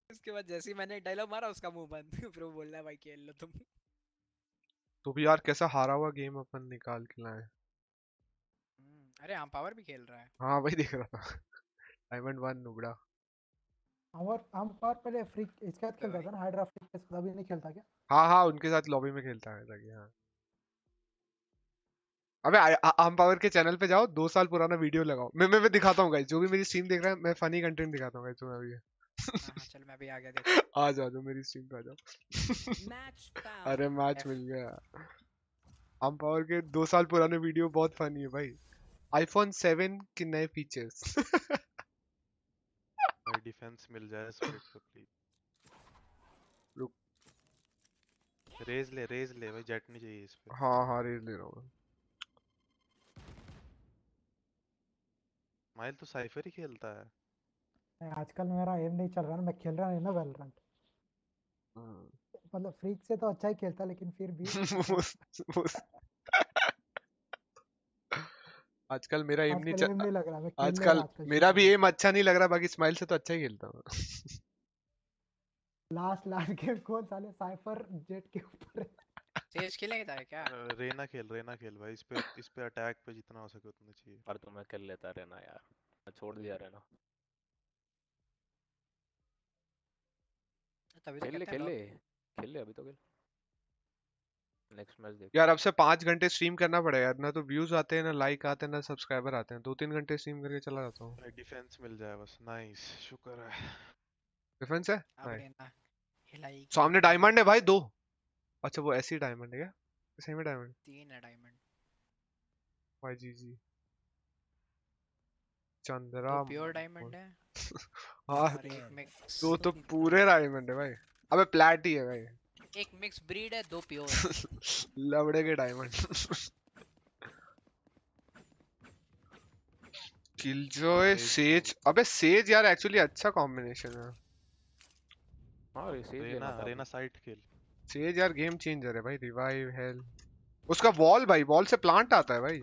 उसके बाद जैसे ही मैंने डायलॉग मारा उसका मुँह बंद। फिर वो बोल रहा है भाई खेल लो तुम। तो भी यार कैसा हारा हुआ गेम अपन निकाल के लाए। हम्म, अरे हम पावर भी खेल रहा है। हाँ वही देख रहा था। डायमंड वन नुबड़ा और हम पर पहले फ्री इसके साथ खेलता था ना हाइड्रा फ्री के साथ अभी नहीं खेलता क्या? हाँ हाँ उनके साथ लॉबी में खेलता है लगे हाँ। अबे आम पावर के चैनल पे जाओ दो साल पुराना वीडियो लगाओ। मैं मैं, मैं दिखाता हूँ गाइस जो भी मेरी स्ट्रीम देख रहा है मैं फनी कंटेंट दिखाता हूँ गाइस तुम्हें अभी। हाँ हाँ चल मैं भी आ गया देख आ जाओ मेरी स्ट्रीम पे आ जाओ। अरे मैच मिल गया। आम पावर के दो साल पुराने वीडियो बहुत फनी है भाई। आईफोन 7 के नए फीचर्स डिफेंस मिल जाए प्लीज़ रुक। रेज ले रेज ले भाई जेट नहीं चाहिए इस पे। हाँ हाँ रेज ले रहा हूँ। माइल तो साइफर ही खेलता है। आजकल मेरा एम नहीं चल रहा ना मैं खेल रहा नहीं ना वैलोरेंट हम्म। मतलब फ्रीक से तो अच्छा ही खेलता लेकिन फिर भी आजकल मेरा एम नहीं चल नहीं लग रहा मैं आजकल आजकल मेरा भी एम अच्छा नहीं लग रहा बाकी स्माइल से तो अच्छा ही खेलता हूँ। लास्ट लास्ट गेम कौन साले साइफर जेट के ऊपर है? तेज खेलेंगे तारे क्या? रेना खेल रेना खेल भाई इस पे इस पे अटैक पे जितना हो सके उतना चाहिए। और तो मैं कर लेता रहना यार छोड़ दिया रहना तभी तो खेल ले खेल ले खेल ले अभी तो खेल। नेक्स्ट मैच देख यार अब से पाँच घंटे स्ट्रीम करना पड़ेगा ना तो व्यूज़ आते हैं ना लाइक आते हैं ना सब्सक्राइबर आते हैं। दो तीन घंटे स्ट्रीम करके चला जाता हूँ। डिफेंस मिल जाए बस। नाइस शुक्र है। डिफेंस है? सामने डायमंड है भाई दो। अच्छा वो ऐसी डायमंड है क्या? सही में डायमंड तीन है डायमंड भाई जी जी। चंद्रा दो प्योर डायमंड है? हाँ दो तो पूरे डायमंड है भाई। अबे प्लैट ही है भाई। एक मिक्स ब्रीड है दो प्योर लवड़े के डायमंड किलजॉय Sage सेज अबे सेज यार एक्चुअली अच्छा कॉम्बिनेशन है। हाँ रिसीव रेना लेना था। रेना अभी। साइड खेल सेज यार गेम चेंजर है भाई रिवाइव हेल उसका वॉल भाई वॉल से प्लांट आता है भाई.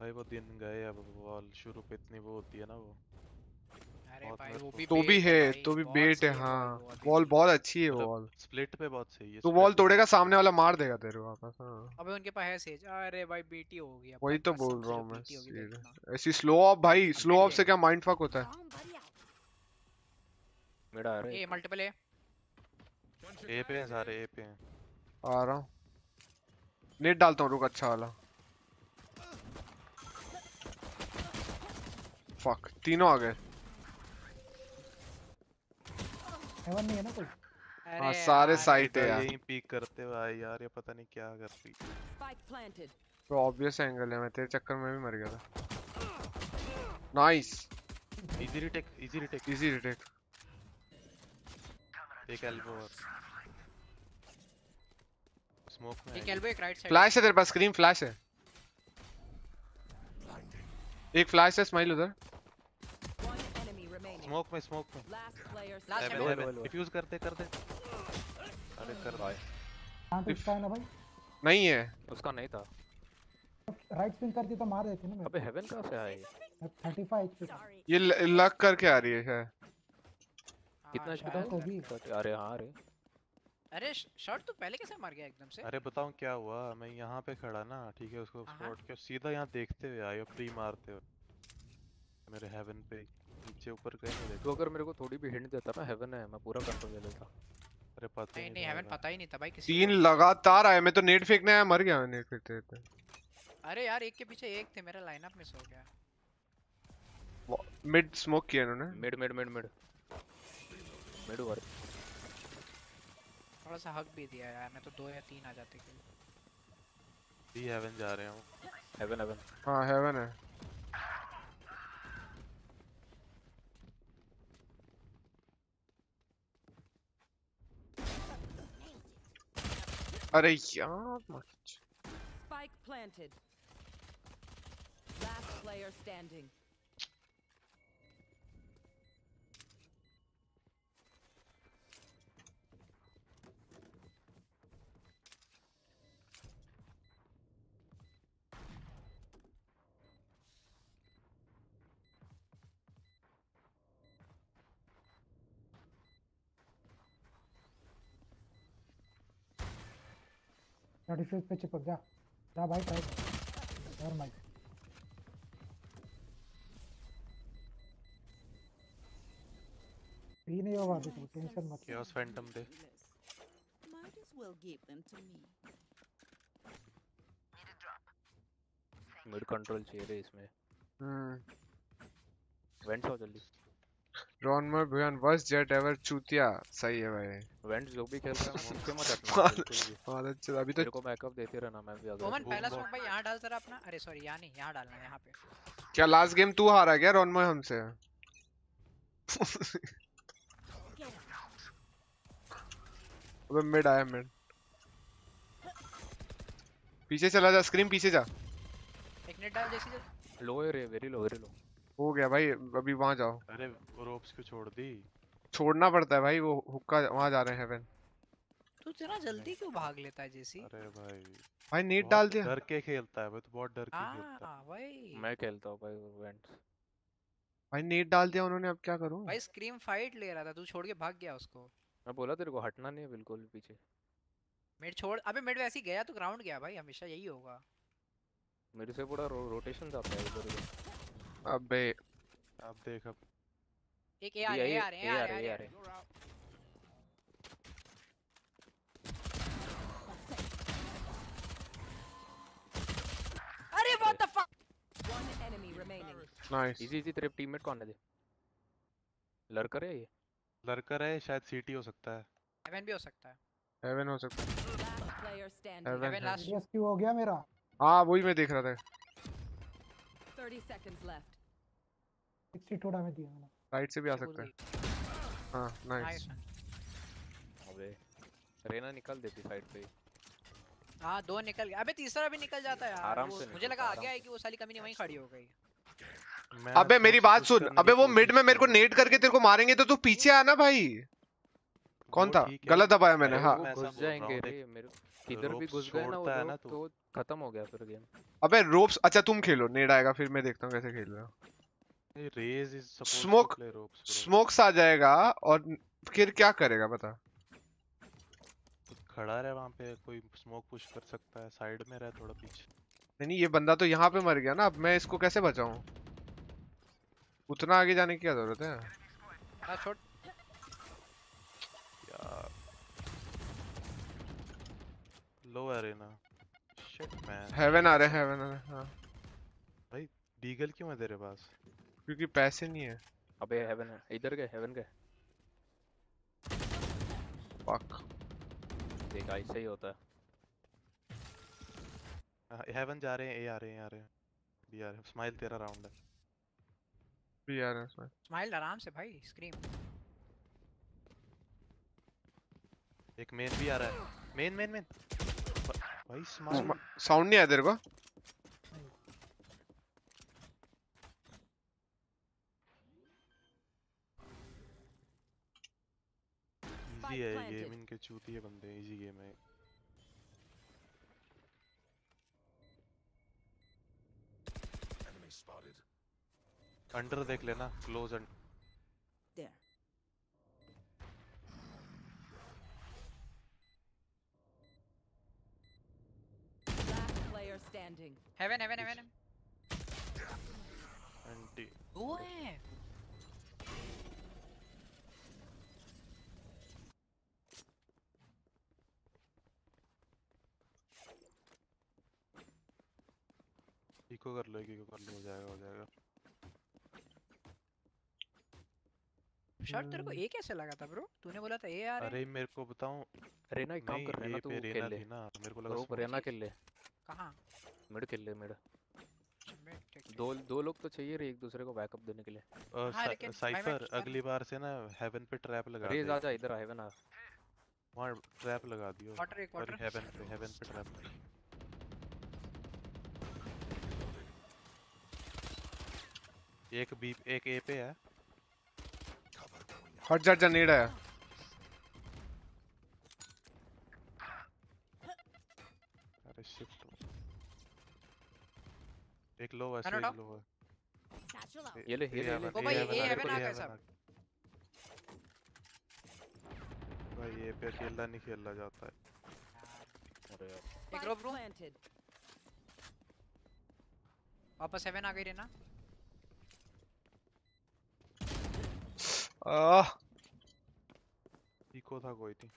भाई वो दिन गए अब वॉल शुरू पे इतनी वो होती है ना वो. अरे भाई वो। भी तो भी है तो भी बेट है हाँ. वॉल बहुत अच्छी है मतलब वॉल स्प्लिट पे बहुत सही है तो वॉल तोड़ेगा सामने वाला मार देगा तेरे को वापस हाँ. अबे उनके पास है सेज अरे भाई बीटी हो गया वही तो बोल रहा हूँ मैं ऐसी स्लो ऑफ़ भाई स्लो ऑफ़ से क्या माइंड फक होता है? out. आ रहा ए है। मल्टीपल ए पे हैं सारे ए पे हैं। आ रहा हूँ। नेट डालता हूँ रुक अच्छा वाला। फक तीनों आ गए। हेवन नहीं है ना कोई? हाँ सारे साइट है यार। यहीं पीक करते हुए आए यार ये पता नहीं क्या कर रही. तो ऑब्वियस एंगल है मैं तेरे चक्कर में भी मर गया था। Nice easy retake easy retake easy retake एक एल्बो और स्मोक में एक एल्बो एक राइट साइड फ्लैश है। तेरे पास स्क्रीन फ्लैश है। एक फ्लैश है स्माइल उधर. स्मोक में स्मोक में। Low, low. डिफ्यूज करते कर दे अरे कर भाई। यहाँ तो इसका है ना भाई? नहीं है। उसका नहीं था। राइट स्पिन करती तो मार देती ना अबे हेवन कहाँ से आए मैं थर्टी फाइव एच पी ये लक करके आ रही है शायद कितना एचपी। था? अरे हाँ अरे। अरे शॉट तो पहले कैसे मर गया एकदम से? अरे बताऊँ क्या हुआ? मैं यहाँ पे खड़ा ना ठीक है उसको। स्पॉट के सीधा यहाँ देखते हुए आए और प्री मारते हुए। मेरे हेवन पे नीचे ऊपर कहीं नहीं तो अगर मेरे को थोड़ी भी हिंट देता ना हेवन है मैं पूरा कंट्रोल ले लेता। अरे पता ही नहीं नहीं हेवन पता ही नहीं था भाई किसी तीन लगातार आए मैं तो नेट फेंकने आया मर गया नेट फेंकते फेंकते। अरे यार एक के पीछे एक थे मेरा लाइनअप मिस हो गया। मिड स्मोक किया इन्होंने। Mid mid mid mid mid वर थोड़ा सा हक भी दिया यार मैं तो दो या तीन आ जाते के भी हेवन जा रहे हूँ हेवन हेवन हाँ हेवन है। अरे यार मत- Spike planted. Last player standing. Defuse पे चिपक जा जा भाई ट्राई और माइक भी नहीं होगा अभी तो टेंशन मत ले। केओस फैंटम दे Might as well give them to me. Mid control चाहिए रे इसमें हम्म वेंट्स आओ जल्दी Ronmar Bhuyan worst Jett ever चूतिया सही है भाई। वेंट्स जो भी खेल रहा है मुझसे मत हटना बहुत अच्छा अभी तो मेरे को बैकअप देते रहना मैं भी अगर boom पहला. स्मोक भाई यहाँ डाल जरा अपना। अरे सॉरी यहाँ नहीं यहाँ डालना है यहाँ पे। क्या लास्ट गेम तू हारा क्या रॉनमर हमसे? अबे मिड आया मिड पीछे चला जा स्क्रीन पीछे जा। एक नेट डाल जैसी लो है रे वेरी लो वेरी लो हो गया भाई अभी वहाँ जाओ। अरे रोप्स क्यों छोड़ दी? छोड़ना पड़ता है भाई वो हुक्का वहाँ जा रहे हैं हेवन तू इतना जल्दी क्यों भाग लेता है जैसी? अरे भाई भाई नेट डाल दिया। डर के खेलता है वो तो बहुत डर के खेलता है। हाँ भाई मैं खेलता हूँ भाई वेंट्स भाई नेट डाल दिया उन्होंने अब क्या करूँ? भाई स्क्रीम फाइट ले रहा था तू छोड़ के भाग गया उसको। मैं बोला तेरे को हटना नहीं है बिल्कुल भी पीछे। मिड छोड़ अबे मिड वैसे ही गया तो ग्राउंड गया भाई हमेशा यही होगा। मेरे से पूरा रो, रोटेशन जाता है इधर उधर अबे अब देख अब। एक ए आ रहे ये- आ रहे ये आ रहे ये आ रहे अरे what the fuck One enemy remaining. Nice easy easy तेरे टीममेट कौन है दे? लड़कर है ये? लड़कर है शायद सीटी हो सकता है। हेवन भी हो सकता है। हेवन हो सकता है। हेवन लास्ट सीरियस क्यों हो गया मेरा। हाँ वही मैं देख रहा था। 30 seconds left. 62 डैमेज दिया मैंने। राइट से भी आ सकता है। हाँ नाइस अबे रेना निकल देती साइड पे। हाँ दो निकल गए अबे तीसरा भी निकल जाता है यार। आराम से मुझे लगा है, आगे आराम आएगी वो साली कमी नहीं वहीं खड़ी हो गई। अबे मेरी बात सुन। अबे वो मिड में मेरे को नेट करके तेरे को मारेंगे तो तू पीछे आना भाई। हूँ। कौन था? गलत दबाया मैंने हाँ। घुस जाएँगे रे मेरे किधर भी घुस गए ना वो है ना लोग तो। खत्म हो गया फिर गेम अबे रोप्स अच्छा तुम खेलो नेड आएगा फिर मैं देखता हूँ कैसे खेल रहे हो। रेज इज़ ब्रो स्मोक्स आ जाएगा और फिर क्या करेगा बता। खड़ा रहे वहाँ पे कोई स्मोक पुश कर सकता है साइड में रहे थोड़ा पीछे। नहीं नहीं, ये बंदा तो यहाँ पे मर गया ना अब मैं इसको कैसे बचाऊं? उतना आगे जाने की क्या ज़रूरत है? हाँ छोड़। लो अरेना शिट मैन हेवन आ रहे हैं हेवन आ रहे हैं हाँ। डीगल क्यों है तेरे पास? क्योंकि पैसे नहीं है। अबे हेवन है। इधर गए हेवन गए। फक देख ऐसे ही होता है। हेवन जा रहे हैं ए आ रहे हैं आ रहे हैं। बी आ रहे हैं। स्माइल तेरा राउंड है। भी आ रहे हैं स्माइल आराम से भाई स्क्रीम एक मेन भी आ रहा है। मेन मेन मेन भाई स्माइल साउंड नहीं आया तेरे को? इजी है ये गेम इनके चूतिए बंदे इजी गेम है. अंडर देख लेना close under Standing. Heaven heaven heaven anti दो इको कर लो इको कर लो हो जाएगा हो जाएगा. शर्ट तेरे को ए कैसे लगा था ब्रो तूने बोला था ए आ रहा है। अरे मेरे को बताऊँ रेना एक काम कर रेना तू खेल ले। ना मेरे को लगा रेना खेल ले। कहाँ? मिड खेल ले मिड। दो दो लोग तो चाहिए रे एक दूसरे को बैकअप देने के लिए। हाँ, सा- साइफर अगली बार से ना हेवन पे ट्रैप लगा रेज दे। आजा इधर हेवन आ। वहाँ ट्रैप लगा दियो। वाटर एक वाटर हेवन पे हेवन पे ट्रैप एक बी एक ए पे है. हट जा जा नेड आया अरे शिट एक लो है एक लो है ये ले ये ले, ये heaven, ओ भाई, heaven ए आ गया, आ सब। भाई ये पे अकेला नहीं खेला जाता है। अरे यार। एक Spike रोप रूम वापस हेवन आ गई रे ना आह। इको था कोई नहीं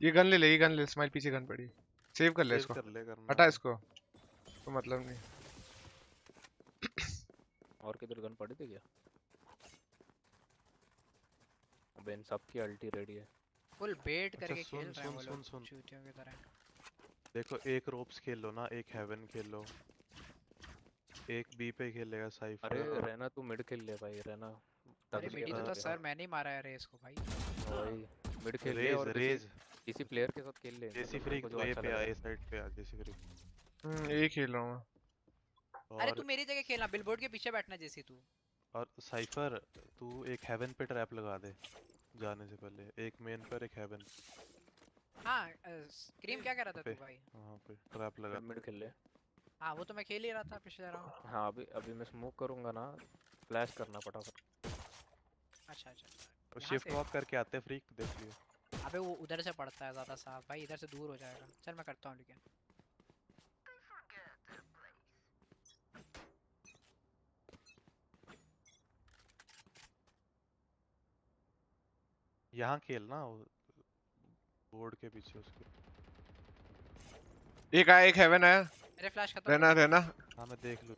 ये गन ले ले ये गन ले स्माइल पीछे गन पड़ी। सेव कर ले सेव इसको। कर ले करना। हटा इसको। तो मतलब नहीं। और किधर गन पड़ी थी क्या? अबे इन सब की अल्टी रेडी है। फुल बेट अच्छा, करके सुन, खेल रहे हैं वो लोग सुन, सुन। चूतियों की तरह। देखो एक रोप्स खेल लो ना एक हेवन खेल लो। एक बी पे खेलेगा साइफर अरे रहना तू मिड खेल ले भाई रहना अरे मिडी तो था सर मैंने ही मारा है रेस को भाई। वही मिड खेल ले और रेज किसी, प्लेयर के साथ खेल ले जेसी मतलब फ्री को ए अच्छा पे आ ए साइड पे आ जेसी फ्री हम्म ये खेल रहा हूँ मैं। अरे तू मेरी जगह खेलना बिलबोर्ड के पीछे बैठना जैसी तू। और साइफर तू एक हेवन पे ट्रैप लगा दे जाने से पहले। एक मेन पर एक हेवन हाँ क्रीम क्या कह रहा था तू भाई? वहाँ पे ट्रैप लगा मिड खेल ले। हाँ वो तो मैं खेल ही रहा था पिछले राउंड हाँ अभी अभी मैं स्मोक करूँगा ना फ्लैश करना फटाफट। अच्छा अच्छा और शिफ्ट वॉक करके आते फ्रीक देख लियो अबे वो उधर से पड़ता है ज़्यादा साफ़। भाई इधर से दूर हो जाएगा। चल मैं करता हूँ लेकिन। यहाँ खेलना बोर्ड के पीछे उसके। एक आया एक हेवन आया। मेरे फ्लैश खत्म रहना रहना। हाँ मैं देख लूँ।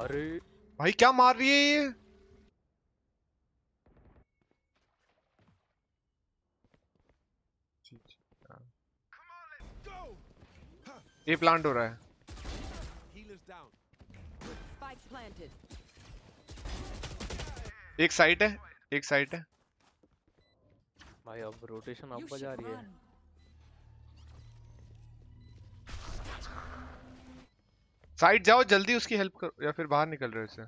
अरे। भाई क्या मार रही है ये? ये प्लांट हो रहा है। एक साइट है एक साइट है। भाई अब रोटेशन अब बजा रही है. साइड जाओ जल्दी उसकी हेल्प करो या फिर बाहर निकल रहे हो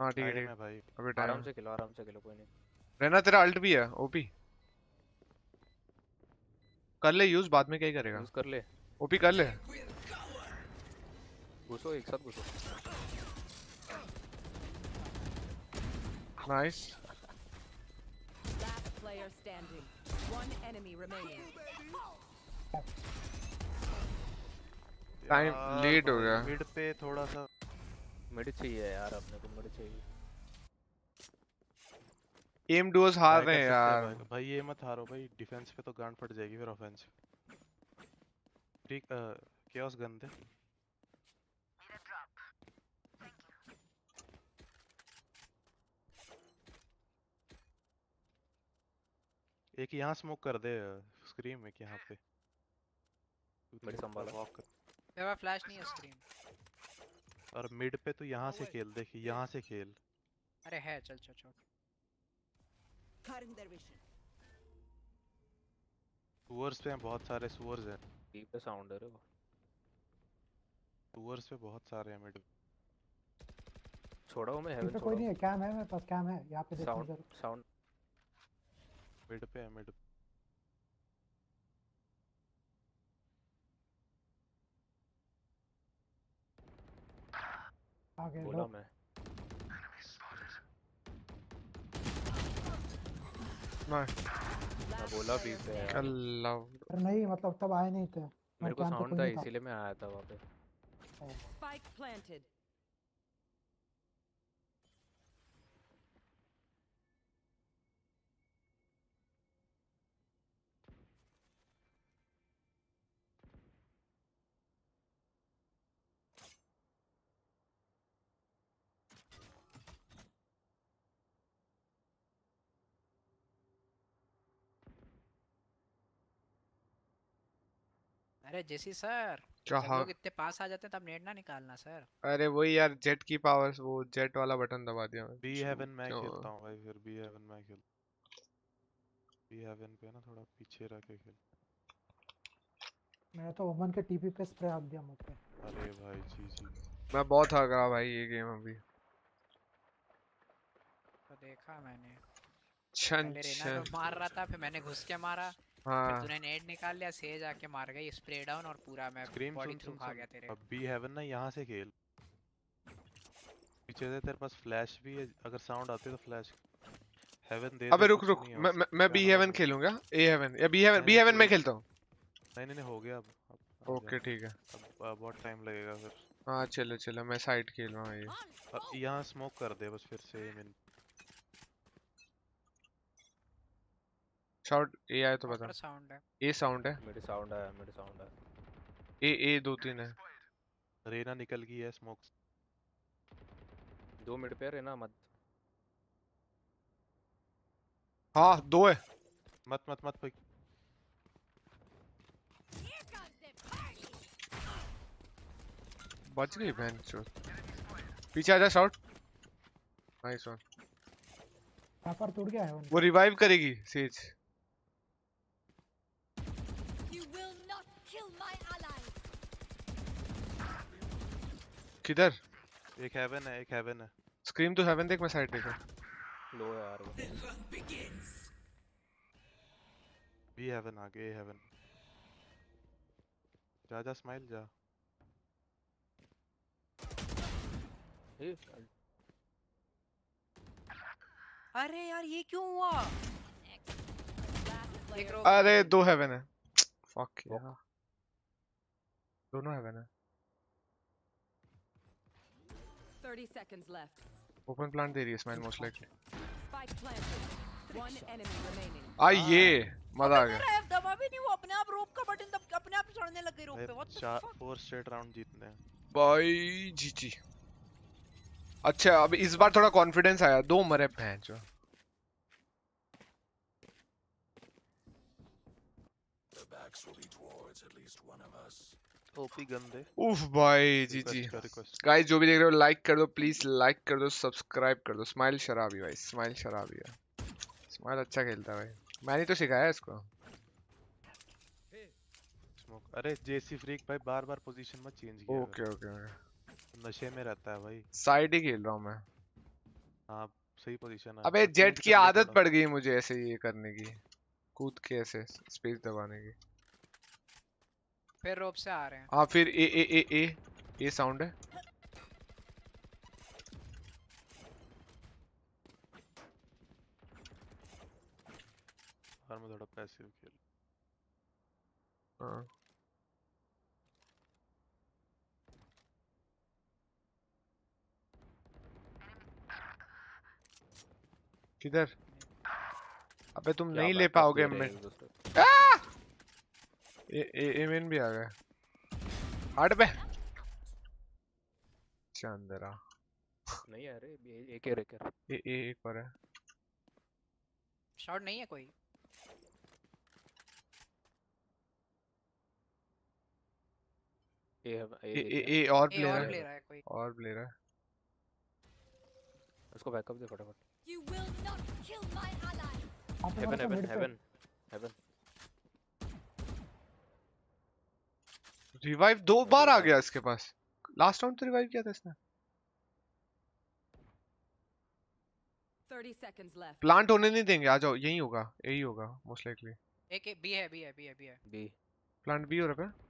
हाँ ठीक है ठीक है। भाई। अबे आराम से खेलो आराम से खेलो कोई नहीं। रहना तेरा अल्ट भी है ओपी कर ले यूज़ बाद में क्या ही करेगा। यूज़ कर ले। ओपी कर ले। घुसो एक साथ घुसो। Nice Last player standing. One enemy remaining. Time यार late हो गया। मिड पे थोड़ा सा मिड चाहिए यार अपने को मिड चाहिए। एम डुओस हार रहे हैं यार। भाई? ये मत हारो भाई। डिफेंस पे तो गांड फट जाएगी फिर ऑफेंस ठीक केओस गन दे एक यहाँ स्मोक कर दे स्क्रीम एक यहाँ पे। मेरे संभाला। वॉक कर। मेरे पास फ्लैश नहीं है स्क्रीन और मिड पे तो यहाँ से खेल देख यहाँ से खेल। अरे है चल चल चल। Their vision. सुअर्स पे हैं बहुत सारे सुअर्स हैं। बी पे साउंड है रे वो। सुअर्स पे बहुत सारे हैं मिड छोड़ा हूँ मैं हेवन पे कोई नहीं है कैम है मेरे पास कैम है। यहाँ पे देखना साउंड साउंड मिड पे है मिड। आगे बोला लो। मैं। नाइस मैं बोला यार। अल्लाह अरे नहीं मतलब तब आए नहीं थे। मेरे को साउंड था इसीलिए मैं आया था वहाँ पे। Spike planted. अरे जेसी सर क्या हाँ लोग इतने पास आ जाते हैं तब नेट ना निकालना सर। अरे वही यार जेट की पावर वो जेट वाला बटन दबा दिया मैं बी हेवन मैं खेलता हूँ भाई फिर बी हेवन मैं खेल बी हेवन पे ना थोड़ा पीछे रह के खेल। मैंने तो ओमन के टीपी पे स्प्रे हाथ दिया मुझ पे। अरे भाई जी जी। मैं बहुत थक रहा भाई ये गेम अभी। तो देखा मैंने। छन छन। मार रहा था फिर मैंने घुस के मारा। हाँ। तूने नेट निकाल लिया सेज आके मार गई स्प्रे डाउन और पूरा मैं स्क्रीम बॉडी थ्रू खा गया तेरे। अब बी हेवन ना यहाँ से खेल। पीछे से तेरे पास फ्लैश भी है अगर साउंड आती तो फ्लैश हेवन दे अबे रुक रुक मैं मैं- बी हेवन खेलूँगा ए हेवन या बी हेवन बी हेवन में खेलता हूँ। नहीं नहीं हो गया अब ओके ठीक है। अब बहुत टाइम लगेगा फिर। हाँ चलो चलो मैं साइड खेल रहा हूँ ये। अब यहाँ स्मोक कर दे बस फिर से मिन शॉट ए आए तो बता। साउंड है। ए साउंड है? मेरे साउंड आया मेरे साउंड आया ए ए दो तीन है। रेना निकल गई है स्मोक दो मिनट पे रहना मत। हाँ दो है। मत मत मत party. बच गई बहन चोद पीछे आजा शॉट नाइस वन यहाँ पर टूट गया है। वो वो रिवाइव करेगी सेज किधर? एक हेवन है एक हेवन है। स्क्रीम तो हेवन देख मैं साइड देखा। लो यार। वो बी हेवन आ गए हेवन जा जा स्माइल जा। अरे यार ये क्यों हुआ? अरे दो हेवन है। फक यार। दोनों हेवन है। 30 seconds left. ओपन प्लांट दे रही है smile most likely Spike planted. One enemy remaining. आ ये मज़ा आ गया। दबा भी नहीं वो अपने आप रोप का बटन दब अपने आप चढ़ने लग गई रोप पे। What the fuck four straight round जीतने भाई जीजी अच्छा अब इस बार थोड़ा कॉन्फिडेंस आया। दो मरे भैंस जो ओपी गन दे उफ भाई कर रिक्वेस्ट गाइस जो भी देख रहे हो लाइक कर दो प्लीज़ लाइक कर दो सब्सक्राइब कर दो. स्माइल शराबी भाई. स्माइल शराबी है स्माइल अच्छा खेलता है भाई. मैंने तो सिखाया इसको. स्मोक अरे जेसी फ्रीक भाई बार बार पोजीशन मत चेंज किया ओके ओके ओके नशे में रहता है भाई. साइड ही खेल रहा हूँ मैं. हाँ सही पोजीशन है. अबे जेट की आदत पड़ गई मुझे ऐसे ये करने की. कूद के ऐसे स्पेस दबाने की. फिर रोप से आ रहे हैं हाँ फिर ए ए ए ए ये साउंड है मैं थोड़ा पैसिव खेल हाँ किधर अबे तुम नहीं ले पाओगे दे हैं। ए ए ए मेन भी आ गया। हट बे। आ नहीं अरे ये- एक एक एक ए ए एक और है। शॉट नहीं है कोई? ए है- ए ए ए ए और प्लेयर है है और प्लेयर है। उसको बैकअप दे फटाफट। Heaven heaven heaven heaven revive दो बार आ गया इसके पास। लास्ट राउंड तो रिवाइव किया था इसने। 30 seconds left. प्लांट होने नहीं देंगे आ जाओ यही होगा यही होगा मोस्ट लाइकली एक बी है बी है बी है बी है। बी प्लांट भी हो रहा है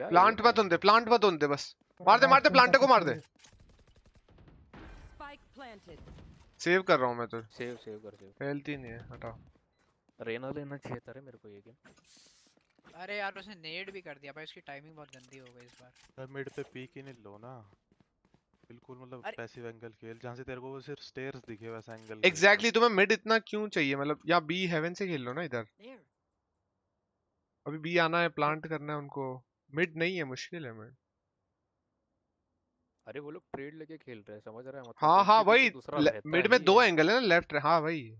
प्लांट मत होने दे प्लांट मत होने दे बस। मार दे मार दे प्लांटे को मार दे। सेव कर रहा हूँ मैं तो। सेव सेव कर सेव हेल्थ ही नहीं है हटाओ। रेना लेना चाहिए था रे मेरे को ये गेम अरे यार उसने नेड भी कर दिया भाई उसकी टाइमिंग बहुत गंदी हो गई इस बार। यार मिड पे पीक ही नहीं लो ना। बिल्कुल मतलब पैसिव एंगल खेल जहाँ से तेरे को वो सिर्फ़ स्टेयर्स दिखे वैसा एंगल एग्जैक्टली तुम्हें मिड इतना क्यों चाहिए? मतलब या बी हेवन से खेल लो ना इधर। अभी बी आना है प्लांट करना है उनको। मिड नहीं है मुश्किल है मिड अरे वो लोग ट्रेड लेके खेल रहे हैं समझ रहा है? मतलब हाँ हाँ वही। मिड में दो एंगल है ना लेफ़्ट हाँ वही।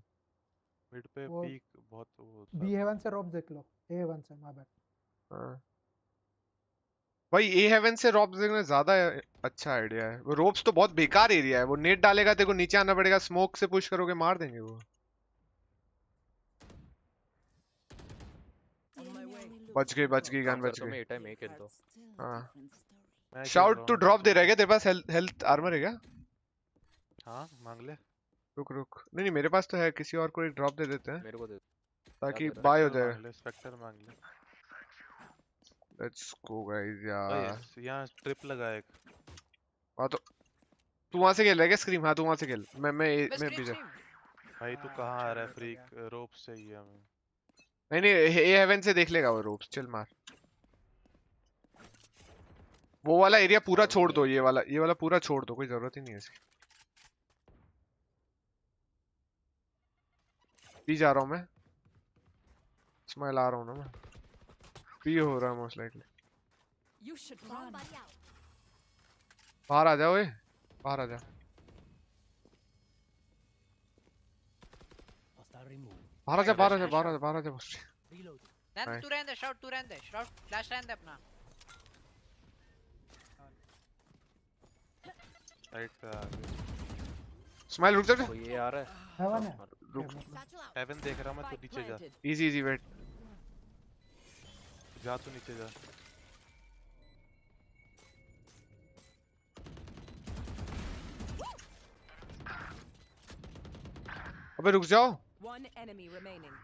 मिड पे पीक बहुत वो बी हेवन से रोप देख लो ए हेवन से माय बैड हाँ। भाई ए हेवन से रॉब्स देखना ज़्यादा अच्छा आइडिया है। वो रोप्स तो बहुत बेकार एरिया है। वो नेट डालेगा तेरे को नीचे आना पड़ेगा स्मोक से पुश करोगे मार देंगे वो. बच गई बच गई गन बच तो मैं गई ए टाइम ए खेल दो। हाँ। मैं शाउट टू ड्रॉप दे तो- रहा है क्या? तेरे पास हेल्थ आर्मर है क्या? हाँ मांग ले। रुक रुक। नहीं नहीं मेरे पास तो है किसी और को एक ड्रॉप दे देते हैं। मेरे को दे ताकि है? बाय हो जाए। स्पेक्टर मांग ले। लेट्स गो गाइस यार। यहाँ ट्रिप लगा एक। हाँ तो तू वहाँ से खेल रहा है स्क्रीम हाँ तू वहाँ से खेल। मैं मैं मैं पीछे। स्क्रीम भाई तू हाँ, कहाँ आ रहा है फ्रीक रोप से ही है हमें। नहीं नहीं ए हेवन से देख लेगा वो रोप्स चल मार। वो वाला एरिया पूरा छोड़ दो ये वाला ये वाला पूरा छोड़ दो कोई ज़रूरत ही नहीं है इसकी। पी जा रहा हूँ मैं। स्माइल आ रहा हूँ ना मैं। पी हो रहा है मोस्ट लाइकली. बाहर आ जाओ ए बाहर आ जा। बाहर आ जा बाहर आ जा बाहर आ जा बाहर आ जा बस. रहने तू रहने दे शॉट तू रहने दे शॉट फ्लैश रहने दे अपना राइट पे आ स्माइल रुक जा। ये आ रहा है। हेवन है मार- रुक। हेवन देख रहा मैं तू नीचे जा। इजी इजी वेट जा तू नीचे जा। अबे रुक जाओ। One enemy remaining.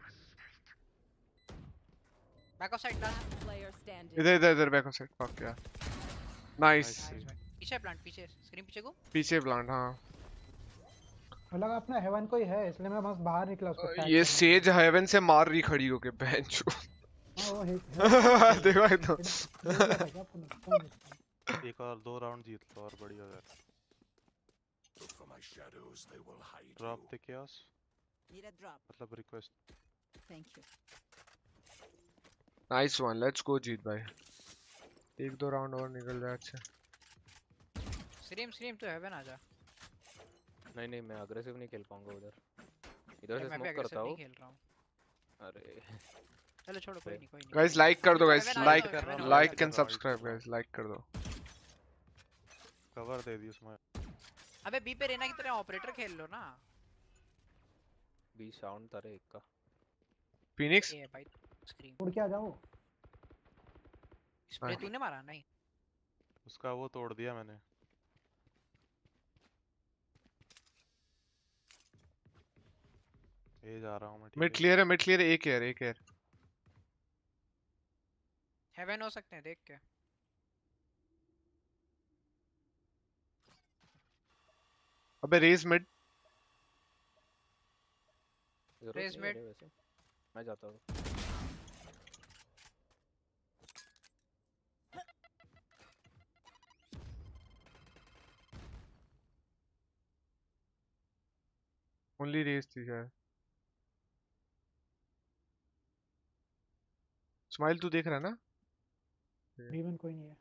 Back off side डाल Last player standing. इधर इधर इधर बैक ऑफ़ साइड फक यार नाइस Nice. पीछे प्लांट पीछे. स्क्रीन पीछे को? पीछे प्लांट हाँ। लगा अपना हेवन कोई है इसलिए मैं बस बाहर निकला उसको ये सेज हेवन से मार रही खड़ी होके बेंच हाँ, देखो तो hit? एक और दो राउंड जीत लो और बढ़िया यार। For my shadows, they will hide drop you. The chaos Need a drop. मतलब request Thank you. Nice one let's go जीत भाई। एक दो राउंड और निकल जाए अच्छे। स्क्रीम स्क्रीम तू हेवन आ जा। नहीं नहीं मैं अग्रेसिव नहीं खेल पाऊँगा उधर। इधर से स्मोक करता हूँ। खेल रहा हूँ। अरे। चलो छोड़ो कोई नहीं कोई नहीं। गाइस लाइक कर दो guys like like and subscribe guys like कर दो। कवर दे. दी उसमें। अबे बी पे रेना की तरह ऑपरेटर खेल लो ना। बी साउंड रे एक का। फिनिक्स ये भाई स्क्रीन उड़ के आ जाओ। स्प्रे हाँ। तूने मारा? नहीं। उसका वो तोड़ दिया मैंने। ए जा रहा हूँ मैं मिड क्लियर है मिड क्लियर है एक एयर एक एयर। हेवन हो सकते हैं देख के। अबे रेज मिड ज़रूरत Raise नहीं है mid. रे वैसे। मैं जाता हूँ। ओनली रेज थी शायद। स्माइल तू देख रहा है ना? रीवन कोई नहीं है।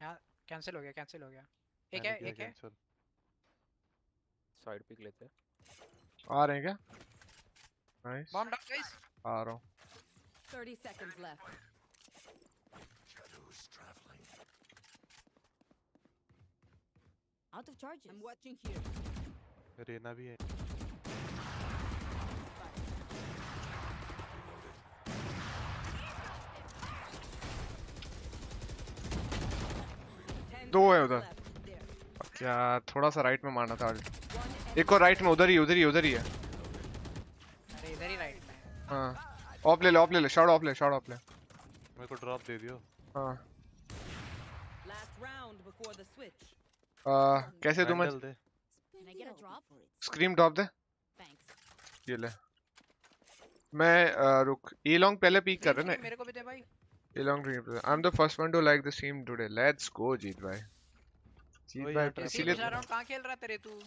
यार कैंसिल हो गया कैंसिल हो गया। एक है एक है। साइड पिक लेते हैं। आ रहे हैं क्या? नाइस बॉम्ब डाउन गाइस आ रहा हूँ। 30 seconds left. Out of charges. I'm watching here. Raina भी है। दो है उधर। क्या थोड़ा सा राइट में मारना था एक और राइट में उधर ही उधर ही उधर ही है। अरे इधर ही राइट में है। ऑफ़ ले ले ऑफ़ ले ले शॉट ऑफ़ ले शॉट ऑफ़ ले। मेरे को ड्रॉप दे दियो। हाँ। Last round before the switch. आ, कैसे दूँ। मैं दे? स्क्रीम ड्रॉप दे। ये ले। मैं आ, रुक ए लॉन्ग पहले पीक कर रहे ना? मेरे को भी दे भाई। A long I am the first one to like the stream today let's go जीत भाई जीत भाई इसीलिए कहाँ खेल रहा तेरे तू?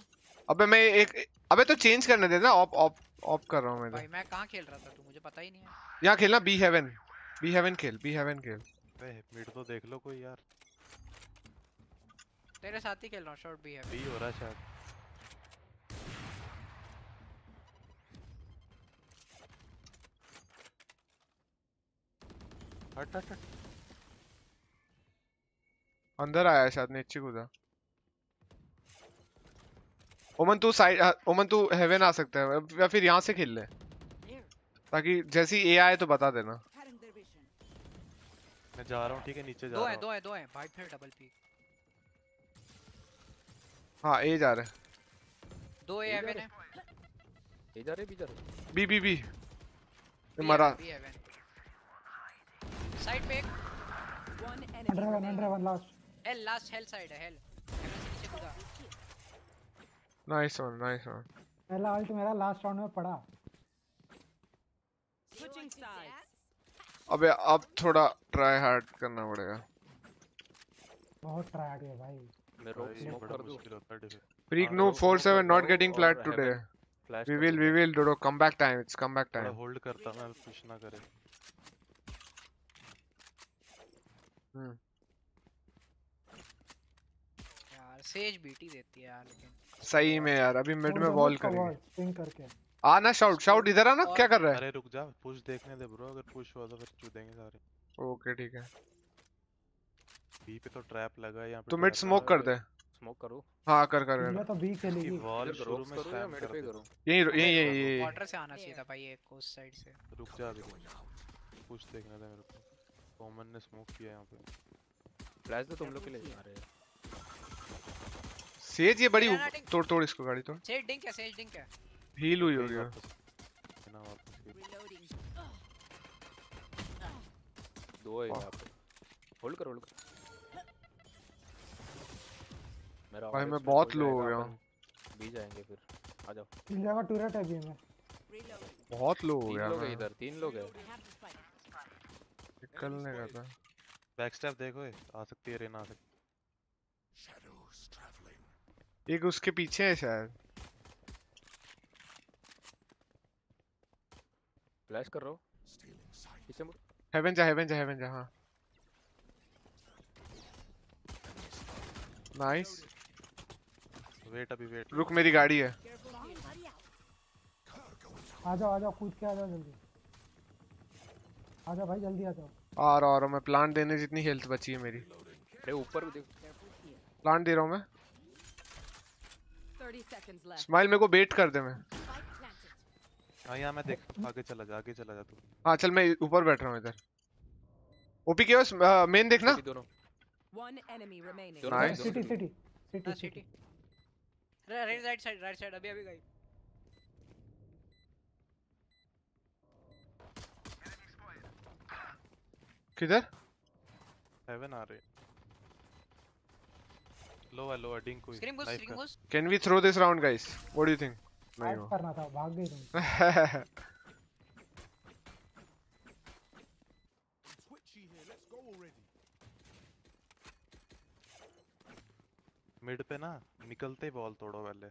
अबे मैं एक अबे तो चेंज करने दे ना ऑफ़ ऑफ़ ऑफ़ कर रहा हूँ मैं भाई मैं कहाँ खेल रहा था तू? मुझे पता ही नहीं है। यहाँ खेलना बी हेवन बी हेवन खेल बी हेवन खेल। अबे मिड तो देख लो कोई यार। तेरे साथ ही खेल रहा हूँ शॉट भी है बी हो रहा है शायद। हट हट हट। अंदर आया शायद नीचे कूदा। ओमन तू साइड ओमन तू हेवन आ सकता है या फिर यहाँ से खेल ले. ताकि जैसी ए आए तो बता देना. मैं जा रहा हूँ ठीक है नीचे जा दो है दो है दो है। भाई फिर डबल पी हाँ ए जा रहे दो ए हेवन है। है। ए जा रहे बी जा रहे बी बी बी बी मरा। बी हेवन साइड पे एक One enemy under one under one last hell last hell side है हेल हेवन से नीचे कूदा नाइस वन नाइस वन पहला अल्ट मेरा लास्ट राउंड में पड़ा Switching sides. अबे अब थोड़ा ट्राई हार्ड करना पड़ेगा बहुत ट्राई हार्ड है भाई मैं रोक भाई, स्मोक बड़ा कर दूँ मुश्किल होता है। Freak हाँ, 47 रोक not करो getting और flat today. We कर will दो। we will Dodo come back time. It's come back time. Hold करता ना पुश ना करे हम्म यार सेज बीटी देती है यार लेकिन। सही में यार अभी मिड में वॉल करेंगे। स्विंग करके। आ ना शाउट शाउट इधर आ ना और- क्या कर रहा है? अरे रुक जा पुश देखने दे ब्रो अगर पुश हुआ तो फिर चूदेंगे सारे। ओके ठीक है। बी पे तो ट्रैप लगा है यहाँ पे तो मिड स्मोक कर दे स्मोक करो। हाँ कर कर मैं तो बी। खेलेगी वॉल शुरू में करो या मिड पे करो? यही यही यही यही क्वार्टर से आना चाहिए था भाई एक उस साइड से। रुक जा अभी। पुश देखने दे मेरे को। कॉमन ने स्मोक किया यहाँ पे। फ्लैश तो तुम लोग के लिए अरे सेज ये बड़ी तोड़ तोड़ इसको गाड़ी तोड़। सेज डिंक है सेज डिंक है। हील हुई होगी। वो। वापस ना वापस। दो है। यहाँ पे। होल्ड कर होल्ड कर। मेरा भाई, मैं बहुत हो low हो गया अपन बी जाएँगे फिर। आ जाओ। तीन जगह टूरेट है बी में बहुत लो हो गया तीन लोग इधर तीन लोग हैं I have the spike. निकलने का था। बैक स्टेप देखो ये, आ सकती है रेना आ सकती एक उसके पीछे है शायद। फ्लैश कर रहा हूँ। पीछे मुड़ हेवन जा हेवन जा हेवन जा हाँ। नाइस वेट अभी वेट रुक मेरी गाड़ी है. आ जाओ आ जाओ कूद के आ जाओ जल्दी। आ जाओ भाई जल्दी आ जाओ। आ रहा आ मैं प्लांट देने जितनी हेल्थ बची है मेरी। अरे ऊपर भी देख। प्लांट दे रहा हूँ मैं। 30 seconds left. स्माइल मेरे को बेट कर दे मैं. हाँ मैं देख आगे चला जा आगे चला जा तू। हाँ चल मैं ऊपर बैठ रहा हूँ इधर। ओपी के बस मेन देखना। दोनों. दोनों Nice. दोनों। CT CT CT CT right right side right side अभी अभी गई। किधर हेवन आ रहे लो है लो है डिंग कोई स्क्रीम घुस स्क्रीम घुस can we throw this round guys what do you think नहीं हो करना था भाग गई तुम. मिड पे ना निकलते ही बॉल तोड़ो पहले।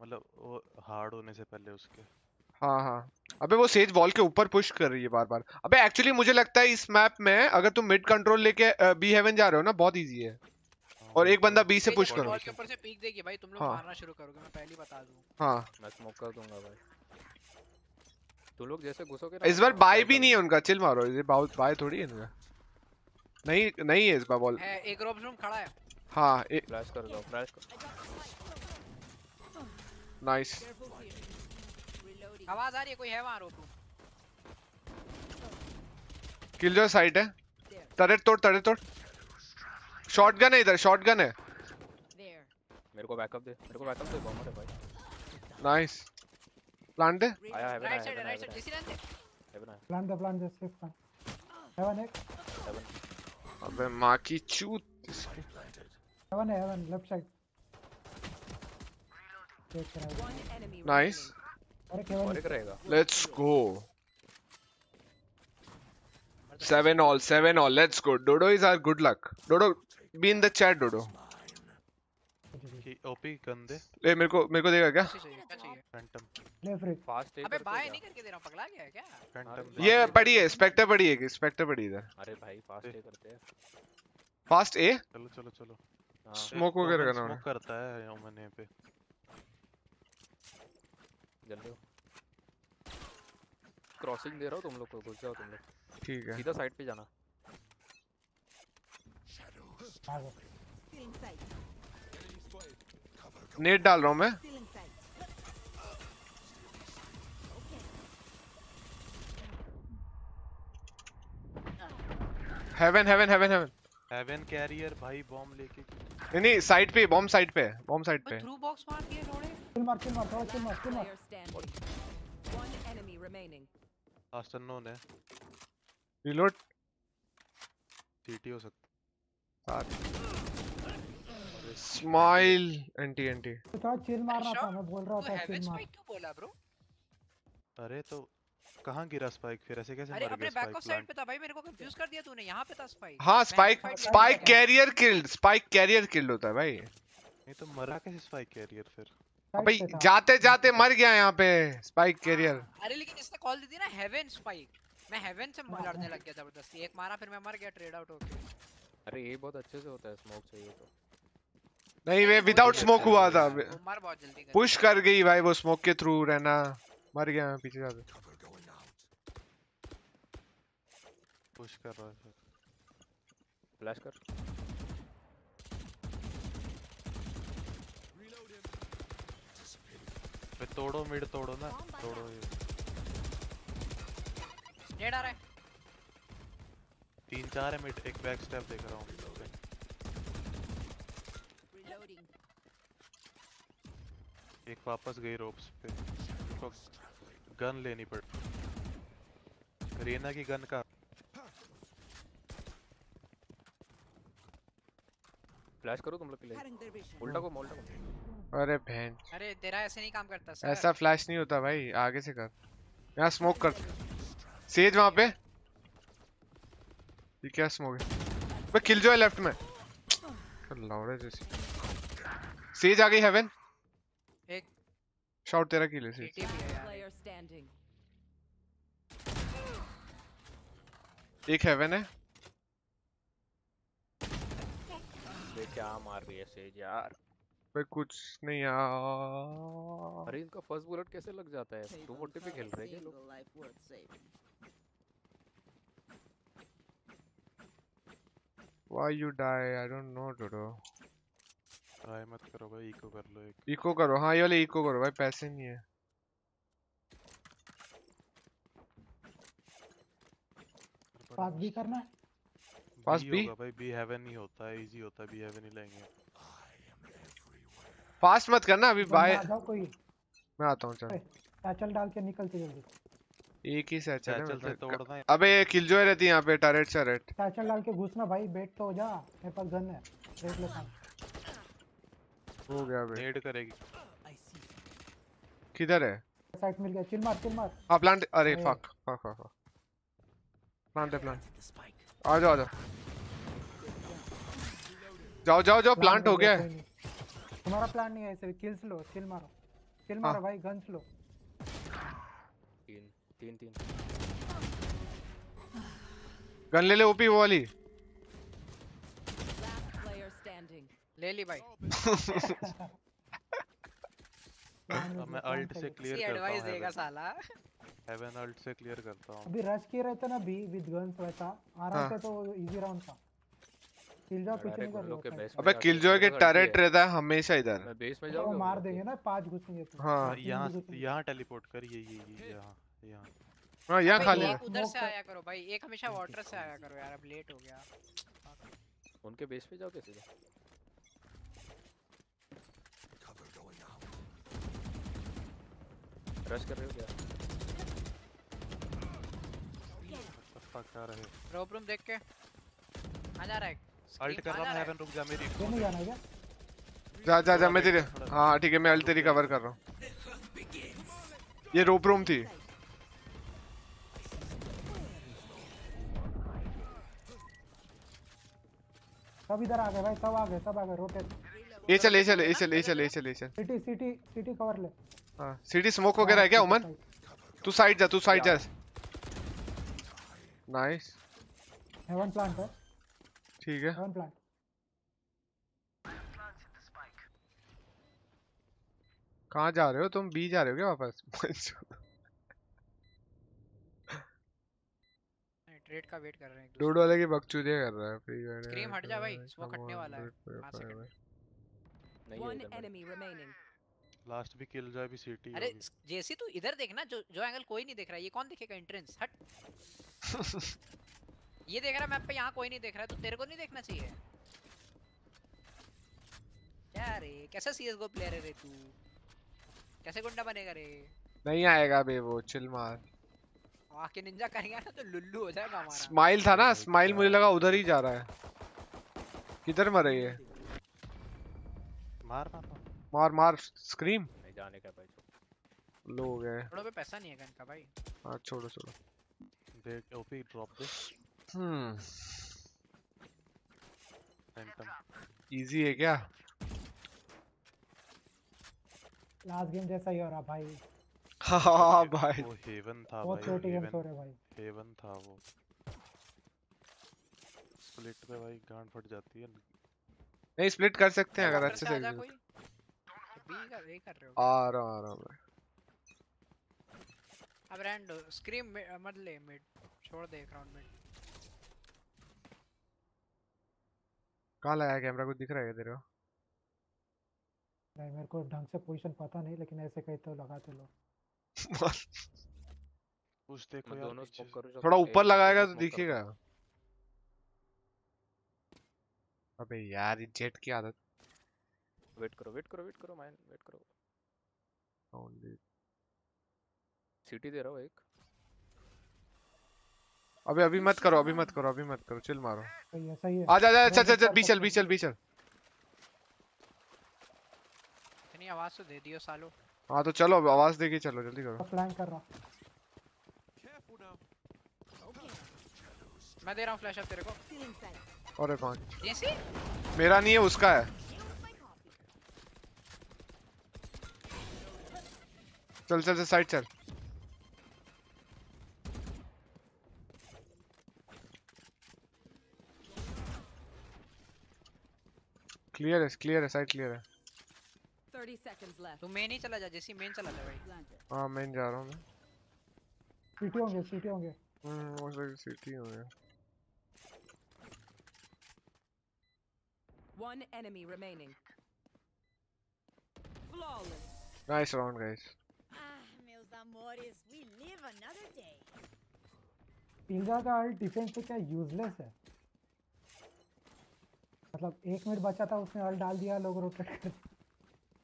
मतलब वो हार्ड होने से पहले उसके। हाँ हाँ। अबे वो सेज वॉल के ऊपर पुश कर रही है बार बार अबे एक्चुअली मुझे लगता है इस मैप में अगर तुम मिड कंट्रोल लेके बी हेवन जा रहे हो ना बहुत इजी है। और एक बंदा बी से पुश करो wall के ऊपर से पीक देगी भाई तुम लोग हाँ। मारना शुरू करोगे मैं पहले बता दूँ। हाँ। मैं स्मोक कर दूँगा भाई। तू लोग जैसे घुसोगे इस बार बाय भी नहीं है उनका चिल मारो। ये बाय थोड़ी है इनका। नहीं नहीं है इस बार बॉल है एक रोब रूम खड़ा है। हाँ फ्लैश कर दो फ्लैश कर नाइस. आवाज़ आ रही है कोई है वहाँ रूम किल जो साइड है। टरेट तोड़ टरेट तोड़। शॉटगन है इधर शॉटगन है। मेरे को बैकअप दे मेरे को बैकअप दे बॉमर है भाई। नाइस प्लांट दे। आया heaven right side right side जिसी ने हेवन आया। Plan the. Plan just six plan heaven है हेवन अबे माँ की चूत इसकी। हेवन है हेवन लेफ़्ट साइड है नाइस अरे और एक रहेगा let's go seven all seven all. Let's go. Dodo is our good luck. Dodo be in the chat dodo. OP गंदे ले मेरे को मेरे को देगा क्या चाहिए क्या चाहिए फैंटम ले फ्री फास्ट अबे बाय। नहीं करके दे रहा हूँ पगला गया है क्या फैंटम ये पड़ी है स्पेक्टर पड़ी है स्पेक्टर पड़ी इधर अरे भाई फास्ट एक करते हैं फास्ट ए चलो चलो चलो स्मोक वगैरह करना स्मोक करता है ओमन यहाँ पे जल्दी हो। क्रॉसिंग दे रहा हूँ तुम लोग को घुस जाओ तुम लोग। ठीक है। सीधा साइड पे जाना. नेट डाल रहा हूँ मैं. Heaven heaven heaven heaven heaven carrier भाई बॉम्ब लेके नहीं नहीं साइड पे बॉम्ब साइड पे बॉम्ब साइड पे। थ्रू बॉक्स मार दिए थोड़े किल मार किल मार थोड़ा किल मार किल मार. One enemy remaining. Last unknown है रिलोड सीटी हो सकता। स्माइल एंटी एंटी तो थोड़ा चिल मारना था. मैं बोल रहा तू था चिल मार। क्यों बोला ब्रो अरे तो कहाँ गिरा स्पाइक फिर? ऐसे कैसे अरे अपने बैक ऑफ़ साइड पे था भाई मेरे को कंफ्यूज कर दिया तूने यहाँ पे था स्पाइक हाँ spike spike carrier killed spike carrier killed होता है भाई। नहीं तो मरा कैसे स्पाइक कैरियर फिर? भाई जाते जाते मर गया यहाँ पे स्पाइक कैरियर अरे लेकिन इसने कॉल दी थी ना हेवन स्पाइक मैं हेवन से लड़ने लग गया ज़बरदस्ती। एक मारा फिर मैं मर गया ट्रेड आउट होके। अरे ये बहुत अच्छे से होता है स्मोक चाहिए तो। नहीं वे विदाउट स्मोक हुआ था। मर बहुत जल्दी पुश कर गई भाई वो स्मोक के थ्रू रहना। मर गया मैं पीछे जाते पुश कर रहा है फ्लैश कर फिर तोड़ो मिड तोड़ो ना। तोड़ो ये। नेड आ रहा है। तीन चार है मिड एक बैक स्टेप देख रहा हूँ. एक वापस गई रोप्स पे। तो गन लेनी पड़ रीना की गन का फ्लैश करो तुम लोग के लिए. उल्टा को उल्टा को अरे बहन। अरे तेरा ऐसे नहीं काम करता सर। ऐसा फ्लैश नहीं होता भाई आगे से कर। यहाँ स्मोक कर। सेज वहाँ पे। ये क्या स्मोक है? मैं किल जो है लेफ़्ट में। लौड़े जैसी। सेज आ गई हेवन एक शॉट तेरा किल है सेज है. एक हेवन है। बे क्या मार रही है सेज यार? बे कुछ नहीं यार। अरे इनका फ़र्स्ट बुलेट कैसे लग जाता है? टू मोटे पे खेल रहे हैं लोग? Why you die? I don't know, Dodo. Try मत करो भाई इको कर लो एक। इको करो। हाँ ये वाले इको करो भाई पैसे नहीं है। पास भी करना है। पास बी होगा भाई बी हेवन ही होता है इजी होता है बी हेवन ही लेंगे। फास्ट मत करना अभी बाय आ जाओ कोई। मैं आता हूँ चल। सैचल डाल के निकलते जल्दी। एक ही से चले सैचल से मतलब तोड़ना है अबे किल जो रहती है यहाँ पे टरेट शरेट सैचल डाल के घुसना भाई बेट तो हो जा मेरे पास गन है। देख ले काम हो गया बे नेड करेगी। किधर है? साइड मिल गया। चिल मार चिल मार। हाँ प्लांट अरे। Fuck fuck fuck fuck plant है प्लांट आ जाओ आ जाओ। जाओ जाओ जाओ प्लांट हो गया। है तुम्हारा प्लान नहीं है ऐसे किल्स लो चिल मारो। चिल मारो भाई गन्स लो तीन तीन तीन। गन ले ले ओपी वो वाली. ले ली भाई। मैं अल्ट से क्लियर करता एडवाइस देगा साला। हेवन अल्ट से क्लियर करता हूँ। अभी रश किए रहते ना बी विद गन्स वैसा। आराम। से तो इजी राउंड था। किल जाओ पीछे नहीं कर लो अबे किल जो है कि टरेट रहता है हमेशा इधर। मैं बेस में तो जाऊँगा मार देंगे ना पाँच घुसेंगे तो। हाँ। यहाँ। यहाँ टेलीपोर्ट कर ये ये ये यहाँ यहाँ। हाँ यहाँ खाली एक उधर से आया करो भाई। एक हमेशा वाटर से आया करो यार अब लेट हो गया। उनके बेस पे जाओ कैसे? रश कर रहे हो क्या? फक आ रहे रोप रूम देख के। आ जा रहा है। अल्ट कर रहा हूँ। हेवन रुक जा मेरी। नहीं जाना है क्या? जा जा जा मैं तेरे हाँ ठीक है मैं अल्ट तेरी कवर कर रहा हूँ। ये रोप रूम थी। सब इधर आ गए भाई सब आ गए सब आ गए रोटेट ये चल ये चल ये चल ये चल ये चल ये चल। सिटी सिटी सिटी कवर ले। हाँ सिटी स्मोक वगैरह है क्या उमन? तू साइड जा तू साइड जा। नाइस हेवन प्लांट है ठीक है। हेवन प्लांट कहाँ जा रहे हो? तुम बी जा रहे हो क्या वापस? ट्रेड का वेट कर रहे हैं डोड वाले की बकचोदिया कर रहा है। फ्री Scream हट जा भाई, smoke हटने वाला है। पाँच second। नहीं है One इधर enemy remaining. लास्ट भी किल जाए भी सिटी अरे जैसी तू इधर देखना जो जो एंगल कोई नहीं देख रहा ये कौन देखेगा एंट्रेंस हट। ये देख रहा मैप पे यहाँ कोई नहीं देख रहा है तो तेरे को नहीं देखना चाहिए? क्या रे कैसा सीएसगो प्लेयर है रे तू? कैसे गुंडा बनेगा रे? नहीं आएगा बे वो चिल मार। आके निंजा करेंगे ना तो लुल्लू हो जाएगा हमारा। स्माइल था ना स्माइल मुझे लगा उधर ही जा रहा है। किधर मर रही है? मार मार मार मार मार स्क्रीम नहीं जाने का भाई। लो हो गए थोड़ा पे पैसा नहीं है गन का भाई? हाँ छोड़ो छोड़ो। देख ओपी ड्रॉप दे हम्म फैंटम इजी है क्या? लास्ट गेम जैसा ही हो रहा भाई। हाँ भाई। वो हेवन था बहुत भाई छोटे गेम्स हो रहे भाई। हेवन था वो। स्प्लिट पे भाई गांड फट जाती है। नहीं स्प्लिट कर सकते हैं अगर अच्छे से बी कर रहे हो। आ रहा हूँ, आ रहा हूँ मैं अब रैंडो स्क्रीम मत ले मिड छोड़ दे एक राउंड मिड कहाँ लगाया कैमरा कुछ दिख रहा है तेरे को? नहीं मेरे को ढंग से पोजीशन पता नहीं लेकिन ऐसे कहीं तो लगाते लोग कुछ देखो यार दोनों स्मोक करूँ थोड़ा ऊपर लगाएगा तो दिखेगा। अबे यार ये जेट की आदत। वेट करो वेट करो वेट करो माइन वेट करो। Only- सिटी दे रहा हूँ एक। अबे अभी मत करो अभी मत करो अभी मत करो चिल मारो। सही है सही है। आ जा जा चल चल चल बी चल बी चल बी चल इतनी आवाज़ तो दे दियो सालो। हाँ तो चलो अब आवाज़ देके चलो जल्दी करो। फ्लैंक कर रहा मैं दे रहा हूँ फ्लैश अब तेरे को। अरे कौन? जैसी मेरा नहीं है उसका है। चल चल चल साइड चल। क्लियर है क्लियर है साइड क्लियर है 30 seconds left. तू मेन ही चला जा जैसी मेन चला जा भाई Planted. हाँ मैं जा रहा हूँ मैं सीटी होंगे सीटी होंगे हम्म वो सही सिटी हो गया One enemy remaining. Flawless. Nice round guys Ah, meus amores, we live another day. पिंगा का अल्ट डिफेंस पे क्या यूजलेस है मतलब एक मिनट बचा था उसने अल्ट डाल दिया लोग रोटेट कर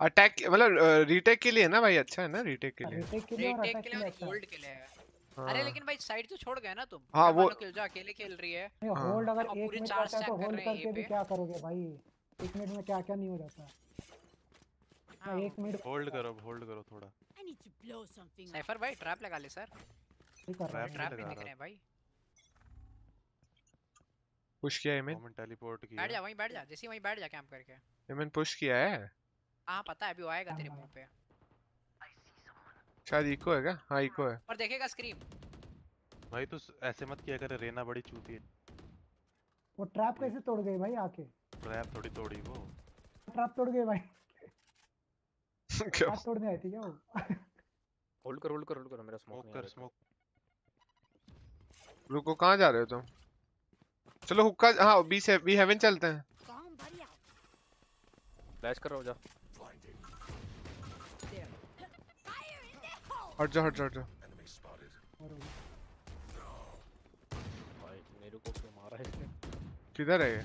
अटैक मतलब रीटेक के लिए है ना भाई अच्छा है ना रीटेक के लिए। रिटेक के लिए और अटैक के लिए अच्छा है। होल्ड के लिए है। अरे हाँ लेकिन भाई साइड तो छोड़ गए ना तुम। हाँ, वो- किल जो अकेले खेल रही है। नहीं हाँ। होल्ड अगर अब एक मिनट चार बचा तो होल्ड करके भी क्या करोगे भाई? एक मिनट में क्या क्या नहीं हो जाता। हाँ, एक मिनट होल्ड करो होल्ड करो थोड़ा. साइफर भाई ट्रैप लगा ले सर नहीं हूँ ट्रैप लगा भी दिख रहे हैं भाई। पुश किया इमेन मोमेंट टेलीपोर्ट किया। बैठ जा वहीं बैठ जा जैसे ही वहीं बैठ जा कैंप करके। इमेन पुश किया है? हाँ पता है अभी वो आएगा तेरे। मुँह पे। शायद इको है क्या? हाँ इको है। और देखेगा स्क्रीम भाई तो ऐसे मत किया करे रेना बड़ी चूती है। वो ट्रैप कैसे तोड़ गई भाई आके? ट्रैप थोड़ी तोड़ी वो। ट्रैप तोड़ गई भाई। क्यों? ट्रैप तोड़ने आई थी क्या वो? होल्ड कर होल्ड कर होल्ड कर मेरा स्मोक कर स्मोक रुको कहाँ जा रहे हो तुम? चलो हुक्का हाँ बी से बी हेवन चलते हैं। फ्लैश कर जा. हट जाओ हट जाओ हट वो- भाई मेरे को क्यों मारा है किधर है ये?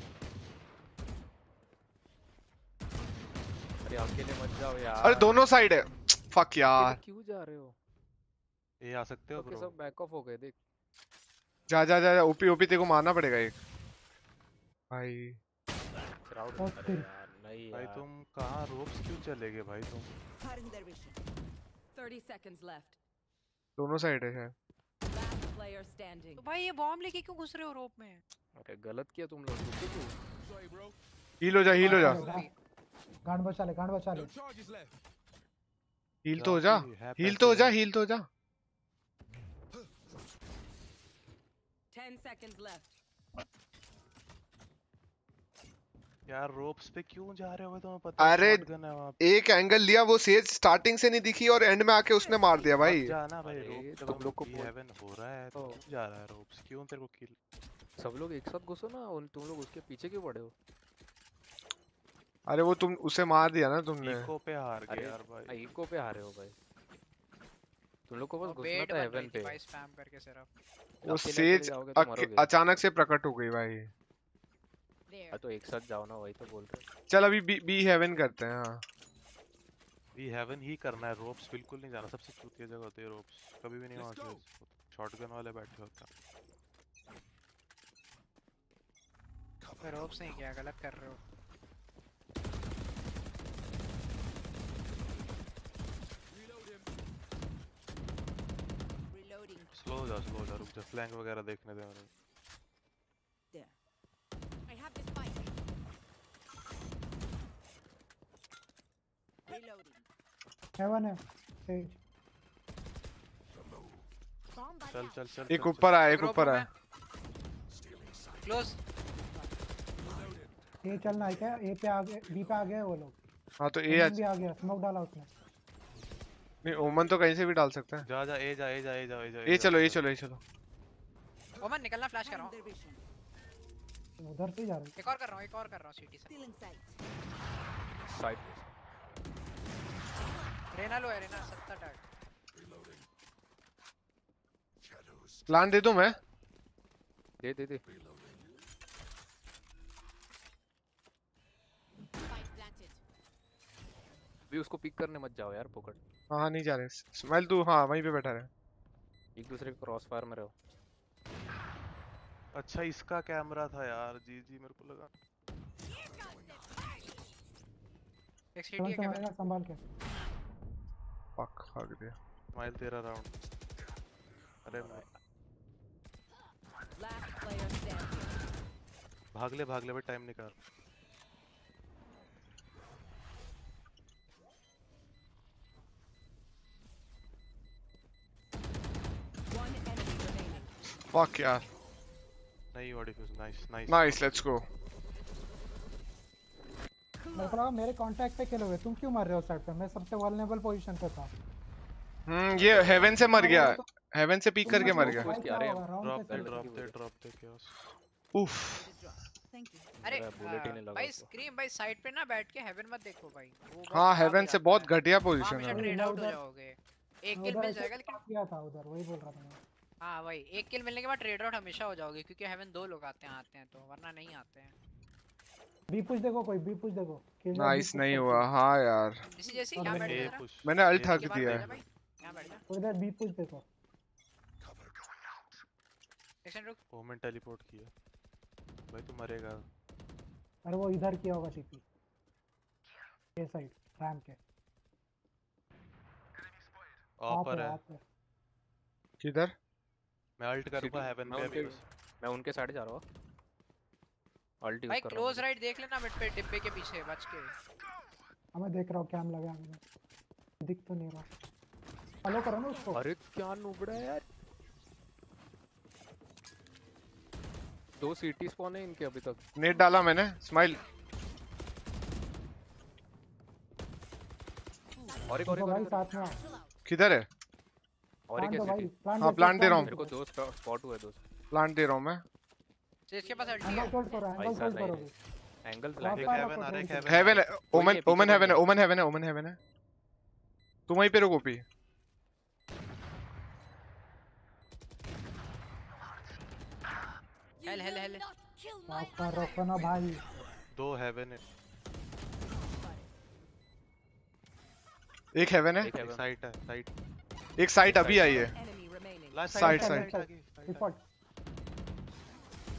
अरे अकेले मत जाओ यार। अरे दोनों साइड है। फक यार। क्यों जा रहे हो? ये आ सकते हो ब्रो सब बैक ऑफ़ हो गए देख। जा जा जा जा ओपी ओपी तेरे को मारना पड़ेगा एक। भाई। क्राउड अरे यार नहीं भाई यार। तुम कहाँ रोप्स क्यों चले गए भाई तुम? Cutting their vision. 30 seconds left. दोनों साइड है। Player standing. तो भाई ये बॉम्ब लेके क्यों घुस रहे हो रोप में? अरे गलत किया तुम लोग रुको क्यों हील हो जा हील हो जा। गांड बचा ले गांड बचा ले हील तो हो जा हील तो हो जा। हील तो हो जा। 10 seconds left. यार रोप्स पे क्यों जा रहे हो? भाई तुम्हें पता अरे, है एक एंगल लिया वो सेज स्टार्टिंग से नहीं दिखी और एंड में आके उसने मार दिया भाई। जाना भाई रोप तुम लोग को हेवन हो रहा है तो क्यों जा रहा है रोप्स? क्यों तेरे को किल सब लोग एक साथ घुसो ना उन तुम लोग उसके पीछे क्यों पड़े हो? अरे वो तुम उसे मार दिया ना तुमने। इको पे हार गए यार भाई। इको पे हारे हो भाई। तुम लोग को बस घुसना था हेवन पे। भाई स्पैम करके सिर्फ़। वो सेज तो अचानक से प्रकट हो गई भाई. हाँ, तो एक साथ जाओ ना वही तो बोल रहे चल अभी बी, बी हेवन करते हैं हाँ। बी हेवन ही करना है रोप्स बिल्कुल नहीं जाना सबसे चूतिया जगह होती है रोप्स कभी भी नहीं वहाँ शॉटगन वाले बैठे होते हैं। रोप से ही क्या? गलत कर रहे हो। स्लो हो जा स्लो हो जा रुक जा। फ्लैंक वगैरह देखने दे मेरे There. I have the spike. Reloading. है चल चल चल एक ऊपर आया एक ऊपर आया क्लोज ए चलना है क्या? ए पे आ गए बी पे आ गए वो लोग. हाँ तो ए आज भी आ गया स्मोक डाला उसने. नहीं ओमन तो कहीं से भी डाल सकता है। जा जा ए जा ए जा ए जा ए जा ए चलो ए चलो ए चलो। ओमन निकलना फ्लैश कर रहा हूँ. उधर से ही जा रहे एक और कर रहा हूँ एक और कर रहा हूँ सीटी से. साइड रेना लो है रेना सत्ता टैग प्लान दे दूँ मैं? दे दे दे। भी उसको पिक करने मत जाओ यार पोकट हाँ हाँ नहीं जा रहे। स्माइल तू हाँ वहीं पे बैठा रहे। एक दूसरे के क्रॉस फायर में रहो। अच्छा इसका कैमरा था यार। जी जी मेरे को लगा। एक सीटी है से संभाल के। फक भाग दिया स्माइल तेरा राउंड अरे Last player standing. भाग ले भाग ले भाई टाइम निकाल remaining. फक यार नहीं हुआ defuse nice nice nice let's go मेरे को लगा मेरे कांटेक्ट पे किल हुए तुम क्यों मर रहे हो साइड पे? मैं सबसे वल्नरेबल पोजीशन पे था। हम्म ये हेवन से मर गया। हेवन से पीक करके मर गया। क्या हैं? ड्रॉप दे ड्रॉप दे ड्रॉप दे chaos उफ. अरे मेरा bullet ही नहीं लगा भाई। स्क्रीन भाई साइड पे ना बैठ के हेवन मत देखो भाई। हाँ हो हेवन से बहुत घटिया पोजीशन है। ट्रेड आउट हो जाओगे। एक किल मिल जाएगा लेकिन किया था उधर वही बोल रहा था मैं। हाँ वही। एक किल मिलने के बाद ट्रेड आउट हमेशा हो जाओगे क्योंकि हेवन दो लोग आते हैं आते हैं तो वरना नहीं आते हैं। बी पुश देखो कोई बी पुश देखो। नाइस नहीं हुआ। है। यार। जैसी जैसी यहाँ मैंने बैठ जा मैंने अल्ट हक दिया है। तो बी पुश देखो। एक्शन रुक। ओमेन टेलीपोर्ट किया। भाई तू मरेगा। अरे वो इधर किया होगा टीपी ये साइड रैम के। आप ऑपर है आप किधर? मैं अल्ट करूँगा हेवन पे अभी। मैं उनके साइड जा रहा हूँ। अल्ट भाई क्लोज राइट देख लेना मिड पे डिब्बे के पीछे बच के। मैं देख रहा हूँ कैम लगा है मैंने दिख तो नहीं रहा। फॉलो करो ना उसको। अरे क्या नुबड़ा है यार? दो सीटी स्पॉन है इनके अभी तक। नेट डाला मैंने स्माइल और एक और एक भाई साथ में किधर है? और एक प्लांट है। दो प्लांट दे रहा हूँ। मेरे को दो स्पॉट हुए दो। प्लांट दे रहा हूँ मैं। इसके पास अल्टी है होल्ड करो एंगल होल्ड करो एंगल हेवन है। हेवन ओमन ओमन हेवन है ओमन हेवन है ओमन हेवन है। तुम वहीं पे रुको पी हेल हेल हेल। ना भाई। दो हेवन है। एक हेवन है। एक साइट है साइट एक साइट अभी आई है। side. Default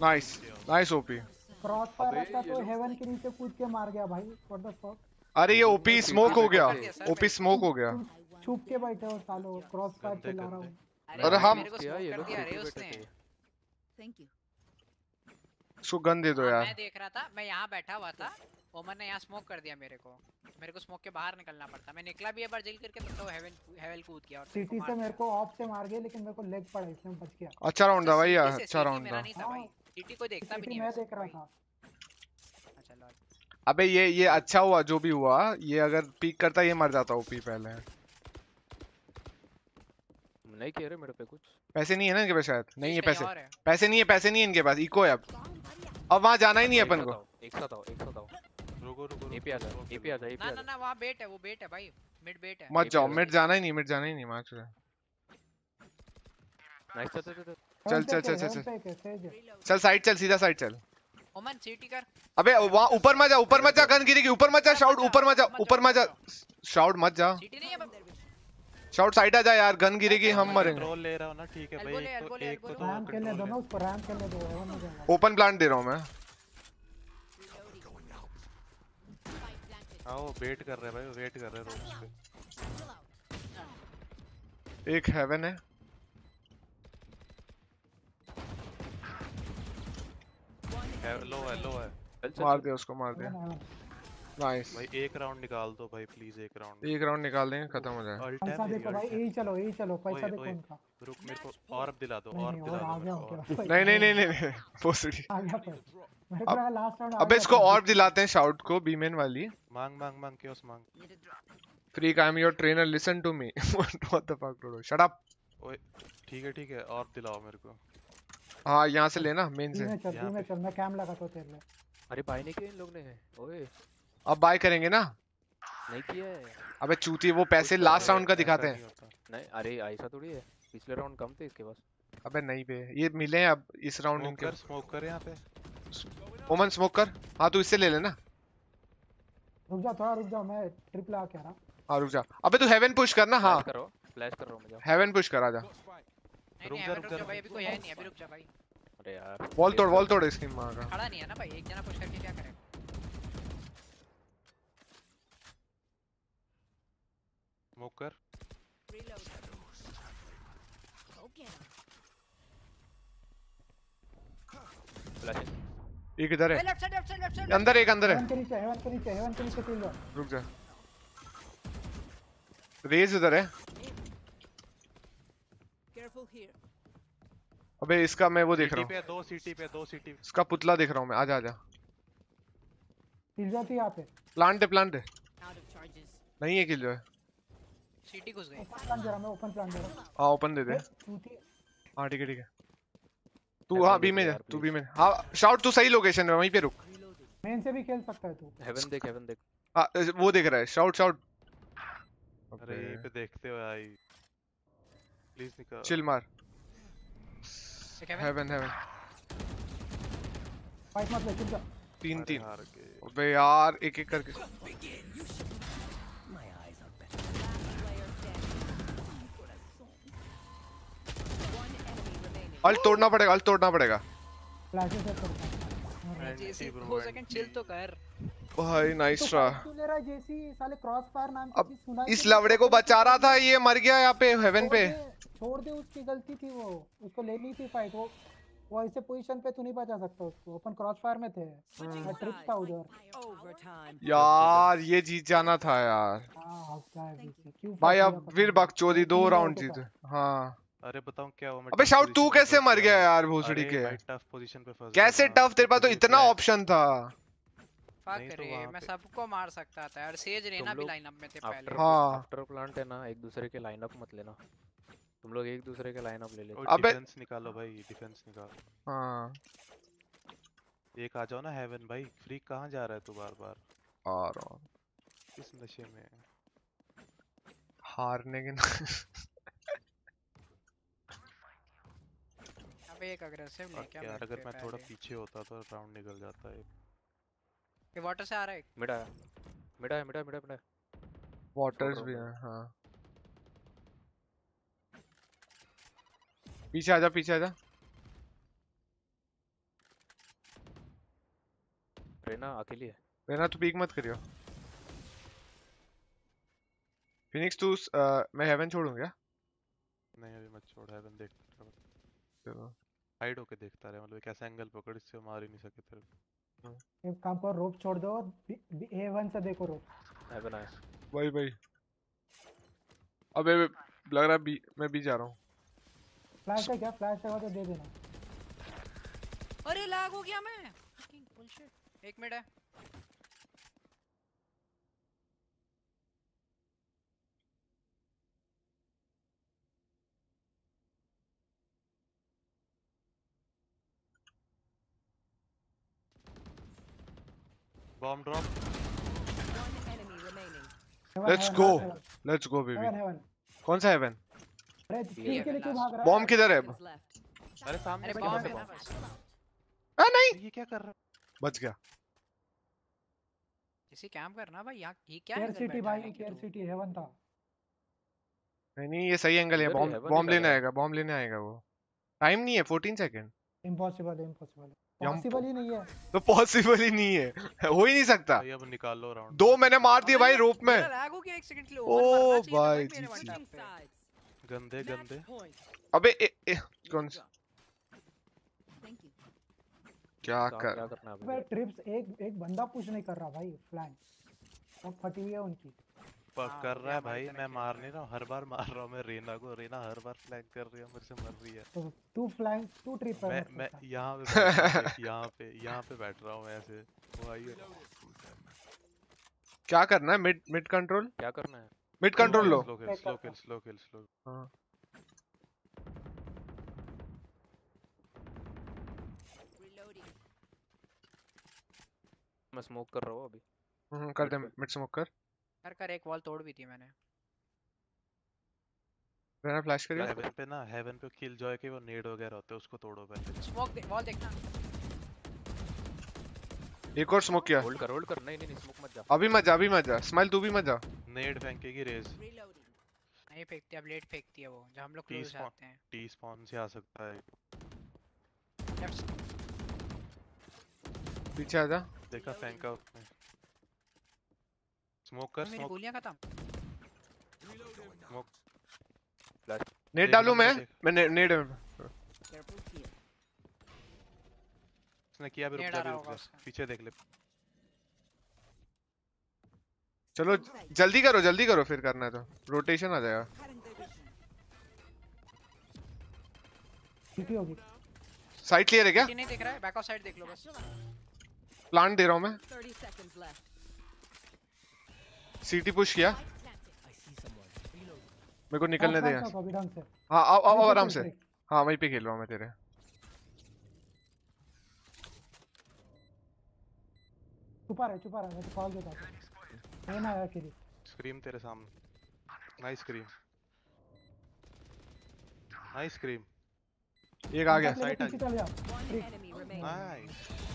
nice nice OP cross fire रखा तो हेवन के नीचे कूद के मार गया भाई. व्हाट द फक अरे ये ओपी स्मोक हो गया. कर ओपी स्मोक हो गया. छुप के बैठे हो सालो. क्रॉस फायर चला रहा। हूँ. अरे हम- ये कर लोग दिया रे उसने। बैठे थे। Thank you. इसको गन दे दो हाँ, यार. मैं देख रहा था मैं यहाँ बैठा हुआ था। ओमन ने यहाँ स्मोक कर दिया मेरे को। मेरे को स्मोक के बाहर निकलना पड़ता। मैं निकला भी एक बार जेल करके तो हेवन हेवन कूद गया और सिटी से मेरे को ऑफ़ से मार गया लेकिन मेरे को लेग पड़ा इसमें बच गया। अच्छा राउंड था भाई यार अच्छा राउंड मेरा था। नहीं था भाई। सीटी कोई देखता भी नहीं मैं देख रहा था। अच्छा लॉल अबे ये ये अच्छा हुआ जो भी हुआ ये अगर पीक करता ये मर जाता ओपी पहले। नहीं कह रहे मेरे पे कुछ। पैसे नहीं है ना इनके पास शायद? नहीं है पैसे। है। पैसे नहीं है पैसे नहीं है इनके पास। इको है अब। अब वहाँ जाना ही नहीं है अपन को। एक साथ आओ एक साथ आओ रुको रुको ए पे आ जा ए पे आ जा ए ना ना ना वहाँ बेट है वो बेट है भाई। मिड बेट है। मत जाओ मिड जाना ही नहीं मिड जाना ही नहीं मैच नाइस चल चल। चल चल। चल, चल, चल, चल, साइड चल सीधा साइड चल। ओमन सीटी कर अबे वहाँ ऊपर मत जा ऊपर मत जा गन गिरेगी ऊपर मत जा शाउट ऊपर मत जा ऊपर मत जा। शाउट मत जा। सीटी नहीं है शाउट साइड आ जा यार गन गिरेगी हम मरेंगे। कंट्रोल ले रहा हूँ ना ठीक है भाई एक तो एक तो दो ले। रैम खेलने दो ना उसको रैम खेलने दो ओपन प्लांट दे रहा हूँ मैं। आओ वेट कर रहे हैं भाई वेट कर रहे हैं रोड्स पे। एक हेवन है। है लो है लो है। चल चल मार। दिया उसको मार दिया। नाइस भाई एक राउंड निकाल दो भाई प्लीज़ एक राउंड एक राउंड निकाल देंगे खत्म हो जाए। पैसा देखो भाई यही चलो यही चलो पैसा देखो उनका। रुक मेरे को और दिला दो और दिला दो हूँ। नहीं नहीं नहीं नहीं पोस्टी आ गया पैसा मेरे को लास्ट राउंड अब इसको और दिलाते हैं शाउट को बीमेन वाली। मांग मांग मांग क्यों मांग? Freak I am your trainer listen to me what the fuck Dodo shut up ओए ठीक है ठीक है और दिलाओ मेरे को। हाँ यहाँ से लेना मेन से। में चल में चल मैं कैम लगाता हूँ तेरे लिए। अरे बाय नहीं किया इन लोग ने? ओए। अब बाय करेंगे ना। नहीं किया है। अबे चूती वो पैसे लास्ट राउंड का दिखाते हैं। नहीं अरे ऐसा थोड़ी है। पिछले राउंड कम थे इसके पास। अबे नहीं बे ये मिले हैं अब इस राउंड इनके कर स्मोक कर यहाँ पे। ओमन स्मोक कर। हाँ तू इससे ले लेना। रुक जा थोड़ा रुक जा मैं ट्रिपल आ के आ रहा हाँ। रुक जा। अबे तू हेवन पुश करना हाँ। करो फ्लैश कर रहा हूँ मैं हेवन पुश कर नहीं रुक जा, रुक जा, भाई अभी कोई है नहीं अभी रुक जा भाई। अरे यार। वॉल तोड़ वॉल तोड़ इसकी माँ का। खड़ा नहीं है ना भाई एक जना पुश करके क्या करेगा स्मोक कर। Reload. Go get him. Flash एक इधर है left side left side left side अंदर एक। अंदर है हेवन के नीचे हेवन के नीचे हेवन के नीचे किल दो रुक जा। रेज इधर है Careful here. अबे इसका मैं वो देख रहा हूँ। दो सिटी पे दो सिटी इसका पुतला देख रहा हूँ मैं। आजा आजा। किल जाती यहाँ पे? प्लांट है प्लांट है. नहीं है किल जो है। सीटी घुस गई। ओपन प्लान दे रहा मैं ओपन प्लान दे रहा हाँ। ओपन दे दे। हाँ ठीक है ठीक है। तू हाँ बी में जा तू बी में हाँ शाउट तू सही लोकेशन है वहीं पे रुक। मेन से भी खेल सकता है तू। हेवन देख हेवन देख। हाँ वो देख रहा है शाउट शाउट अरे यहीं पे देखते हो आई प्लीज़ निकाल। चिल मार। Heaven. हेवन हेवन फाइट मत ले चुप जा तीन तीन अबे यार एक एक करके. अल तोड़ना पड़ेगा अल तोड़ना पड़ेगा हूँ. सेकंड चिल तो कर भाई नाइस तो रहा। fight ले रहा है? साले क्रॉस फायर नाम अब सुना इस लवड़े को बचा रहा था ये मर गया यहाँ पे हेवन पे। छोड़ दे उसकी गलती थी वो। उसको लेनी थी फाइट वो वो ऐसे पोजीशन पे तू नहीं बचा सकता उसको। अपन क्रॉस फायर में थे। ट्रिप था उधर। यार ये जीत जाना था यार। हाँ है जेसी क्यों भाई अब फिर। बकचोदी दो राउंड राउंड जीते। हाँ। अरे बताऊँ क्या हुआ? अबे शाउट तू कैसे मर गया यार भोसड़ी के? टफ पोजीशन पे फंस कैसे टफ तेरे पास तो इतना ऑप्शन था। फक तो रे मैं सबको मार सकता था यार सेज रेना भी लाइनअप में थे पहले। हाँ। आफ्टर प्लांट है ना एक दूसरे के लाइनअप मत लेना। तुम लोग एक दूसरे के लाइनअप ले लेते। अबे- डिफेंस निकालो भाई डिफेंस निकालो। हाँ। एक आ जाओ ना हेवन भाई फ्री कहाँ जा रहा है तू बार बार आ रहा हूँ। किस नशे में? हारने के अबे एक अग्रेसिव ले क्या यार अगर मैं थोड़ा पीछे होता तो राउंड निकल जाता है ये वाटर से आ रहा है मिड आया मिड आया मिड आया मिड आया वाटर्स भी हैं हाँ। पीछे आजा पीछे आजा। रेना अकेली है। रहना तू पीक मत करियो। फिनिक्स तू मैं हेवन छोड़ूं क्या? नहीं अभी मत छोड़ हेवन देख चलो। हाइड होके देखता रहे मतलब एक ऐसा एंगल पकड़ इससे मार ही नहीं सके तेरे को। एक काम करो रोप छोड़ दो ए वन से देखो रोप। हेवन नाइस भाई भाई अबे लग रहा है बी मैं बी जा रहा हूँ। फ्लैश है क्या? फ्लैश है तो दे देना। अरे लैग हो गया मैं। बुलशिट एक मिनट है। Bomb drop One enemy remaining. Heaven, let's heaven, go heaven, let's go heaven, baby heaven. कौन सा हेवन अरे तीन के लिए क्यों भाग रहा है। बॉम्ब किधर है? अरे सामने से बॉम्ब है बॉम्ब आ नहीं। ये क्या कर रहा है? बच गया। किसी कैंप करना भाई यहाँ ये क्या angle सिटी भाई है केयर सिटी हेवन था। नहीं नहीं ये सही एंगल है बॉम्ब बॉम्ब लेने आएगा बॉम्ब लेने आएगा वो। टाइम नहीं है 14 सेकंड इम्पॉसिबल है इम्पॉसिबल है पॉसिबल ही नहीं है। तो पॉसिबल ही नहीं है। हो ही नहीं सकता। भाई अब निकाल लो राउंड दो मैंने मार दिए भाई रोप में। ओ भाई. गंदे गंदे। अबे ए, ए, कौन सा- क्या कर क्या करना ट्रिप्स एक एक बंदा पुश नहीं कर रहा भाई फ्लैंक सब फटी हुई है उनकी। पर हाँ, कर रहा है भाई मैं मार नहीं रहा हूँ हर बार मार रहा हूँ मैं रेना को रेना हर बार फ्लैंक कर रही है मेरे से मर रही है। तो तू फ्लैंक तू ट्रिप पर मैं मैं। यहाँ पे यहाँ पे यहाँ पे बैठ रहा हूँ ऐसे। वो आई है। क्या करना है? मिड मिड कंट्रोल क्या करना है? मिड कंट्रोल लो। Slow kill slow kill slow kill slow हाँ मैं स्मोक कर रहा हूँ अभी। हम्म, कर दे मिड स्मोक कर। कर कर एक वॉल तोड़ भी थी मैंने। रहना फ्लैश करियो। हेवन पे ना हेवन पे किल जॉय के वो नेड वगैरह होते हैं उसको तोड़ो पहले। स्मोक दे वॉल देखना। एक और स्मोक किया। होल्ड कर होल्ड कर। नहीं नहीं नहीं स्मोक मत जा। अभी मत जा अभी मत जा। स्माइल तू भी मत जा। नेड फेंकेगी रेज. नहीं फेंकती है ब्लेड फेंकती है वो जब हम लोग क्लोज जाते हैं। टी स्पॉन से आ सकता है। पीछे आ जा। देखा फेंका उसने स्मोक कर स्मोक गोलियाँ खत्म। स्मोक नेट डालूं मैं? मैं नेट. उसने किया भी रुक जा भी रुक जा। पीछे देख ले। चलो जल्दी करो जल्दी करो फिर करना तो। रोटेशन आ जाएगा। साइड क्लियर है क्या? नहीं दिख रहा है बैक ऑफ़ साइड देख लो बस। प्लांट दे रहा हूँ मैं। 30 seconds left. सीटी पुश किया। मेरे को निकलने दे। हाँ आओ आओ आराम से। हाँ वहीं पे खेल रहा हूँ मैं तेरे। छुपा रहे छुपा रहे मैं तो कॉल देता हूँ। नहीं ना आया अकेली स्क्रीम तेरे सामने। नाइस स्क्रीम नाइस स्क्रीम एक आ गया Freak. enemy remaining. Nice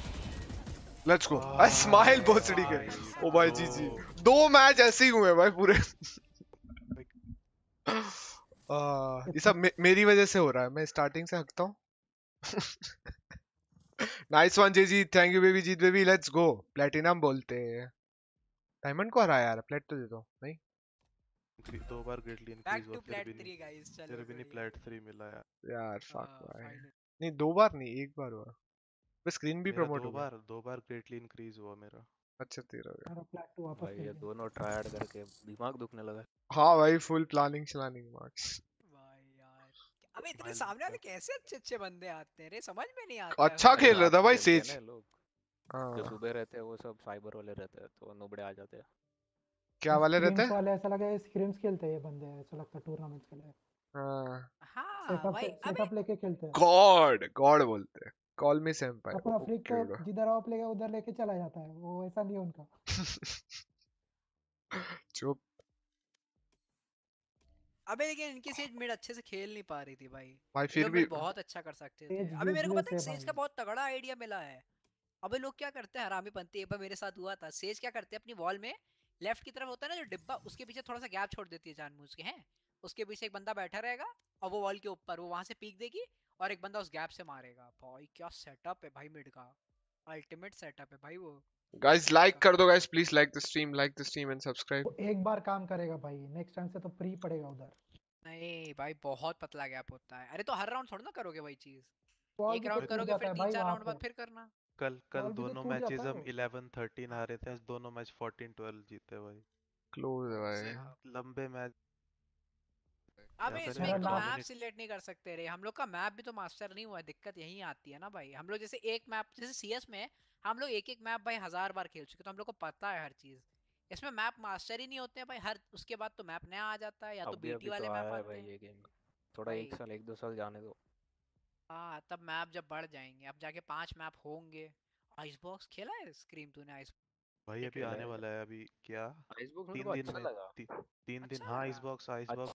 let's go I Smile भोसड़ी के ओ भाई जी जी। दो मैच ऐसे ही हुए भाई पूरे। ये सब मे, मेरी वजह से हो रहा है। मैं स्टार्टिंग से हकता हूँ। Nice one G G thank you baby Jeet baby let's go platinum बोलते हैं। डायमंड को हराया यार। प्लेट तो दे दो। नहीं? दो बार ग्रेटली बैक इंक्रीज हुआ फिर प्लेट भी 3 नहीं। गाइस चलो फिर भी नहीं प्लेट 3 मिला यार। यार फक हाँ, भाई। नहीं दो बार नहीं एक बार हुआ। बस स्क्रीन भी प्रमोट दो बार दो बार ग्रेटली इंक्रीज हुआ मेरा। अच्छा तेरा हो गया मेरा प्लेट टू वापस भाई ये दोनों ट्रायड करके दिमाग दुखने लगा हाँ। भाई फुल प्लानिंग चलानिंग मार्क्स भाई यार अबे इतने सामने वाले कैसे अच्छे अच्छे बंदे आते हैं रे? समझ में नहीं आता अच्छा खेल रहा था भाई सेज लोग। जो हाँ सुबह रहते हैं वो सब साइबर वाले रहते हैं तो नोबड़े आ जाते हैं। क्या वाले रहते हैं? वाले ऐसा लगा स्क्रीम्स खेलते हैं ये बंदे ऐसा लगता है टूर्नामेंट्स के लिए। हाँ। हाँ भाई अबे सेटअप लेके खेलते हैं। गॉड गॉड बोलते हैं। कॉल मी सेंपाई अपना फ्रीक तो जिधर आप लेके उधर लेके चला जाता है। वो ऐसा नहीं है उनका। चुप। अबे लेकिन इनकी सेज मिड अच्छे से खेल नहीं पा रही थी भाई। भाई फिर लोग भी बहुत अच्छा कर सकते थे। अबे मेरे को पता है है सेज का बहुत तगड़ा आइडिया मिला है। अबे लोग क्या करते हैं हरामी पंती एक बार मेरे साथ हुआ था। सेज क्या करते हैं अपनी वॉल में लेफ़्ट की तरफ़ होता है ना जो डिब्बा उसके पीछे थोड़ा सा गैप छोड़ देती है जानबूझ के हैं? उसके पीछे एक बंदा बैठा रहेगा और वो वॉल के ऊपर वो वहाँ से पीक देगी और एक बंदा उस गैप से मारेगा। भाई क्या सेटअप है भाई मिड का अल्टीमेट सेटअप है भाई वो। गाइस लाइक कर दो guys please like the stream like the stream and subscribe एक बार काम करेगा भाई नेक्स्ट टाइम से तो प्री पड़ेगा उधर। नहीं भाई बहुत पतला गैप होता है। अरे तो हर राउंड थोड़ा ना करोगे भाई चीज़। एक तो राउंड करोगे फिर तीन चार राउंड बाद फिर करना। कल कल तो दोनों मैचेस हम 11 13 हारे थे आज दोनों मैच 14 12 जीते भाई। क्लोज है भाई। लंबे मैच अबे इसमें तो मैप सिलेक्ट नहीं कर सकते रे। हम लोग का मैप भी तो मास्टर नहीं हुआ है दिक्कत यही आती है ना भाई। हम लोग जैसे एक मैप जैसे सीएस में हम लोग एक एक मैप भाई हज़ार बार खेल चुके तो हम लोग को पता है हर चीज़। इसमें मैप मास्टर ही नहीं होते हैं भाई हर उसके बाद तो मैप नया आ जाता है या तो बीटी तो वाले मैप आते हैं। ये गेम। थोड़ा एक साल एक दो साल जाने दो। हाँ तब मैप जब बढ़ जाएँगे अब जाके पाँच मैप होंगे। आइस बॉक्स खेला है स्क्रीम तूने? आइस भाई अभी आने वाला है अभी क्या? तीन दिन अच्छा में लगा। तीन दिन अच्छा हाँ आइस बॉक्स आइस बॉक्स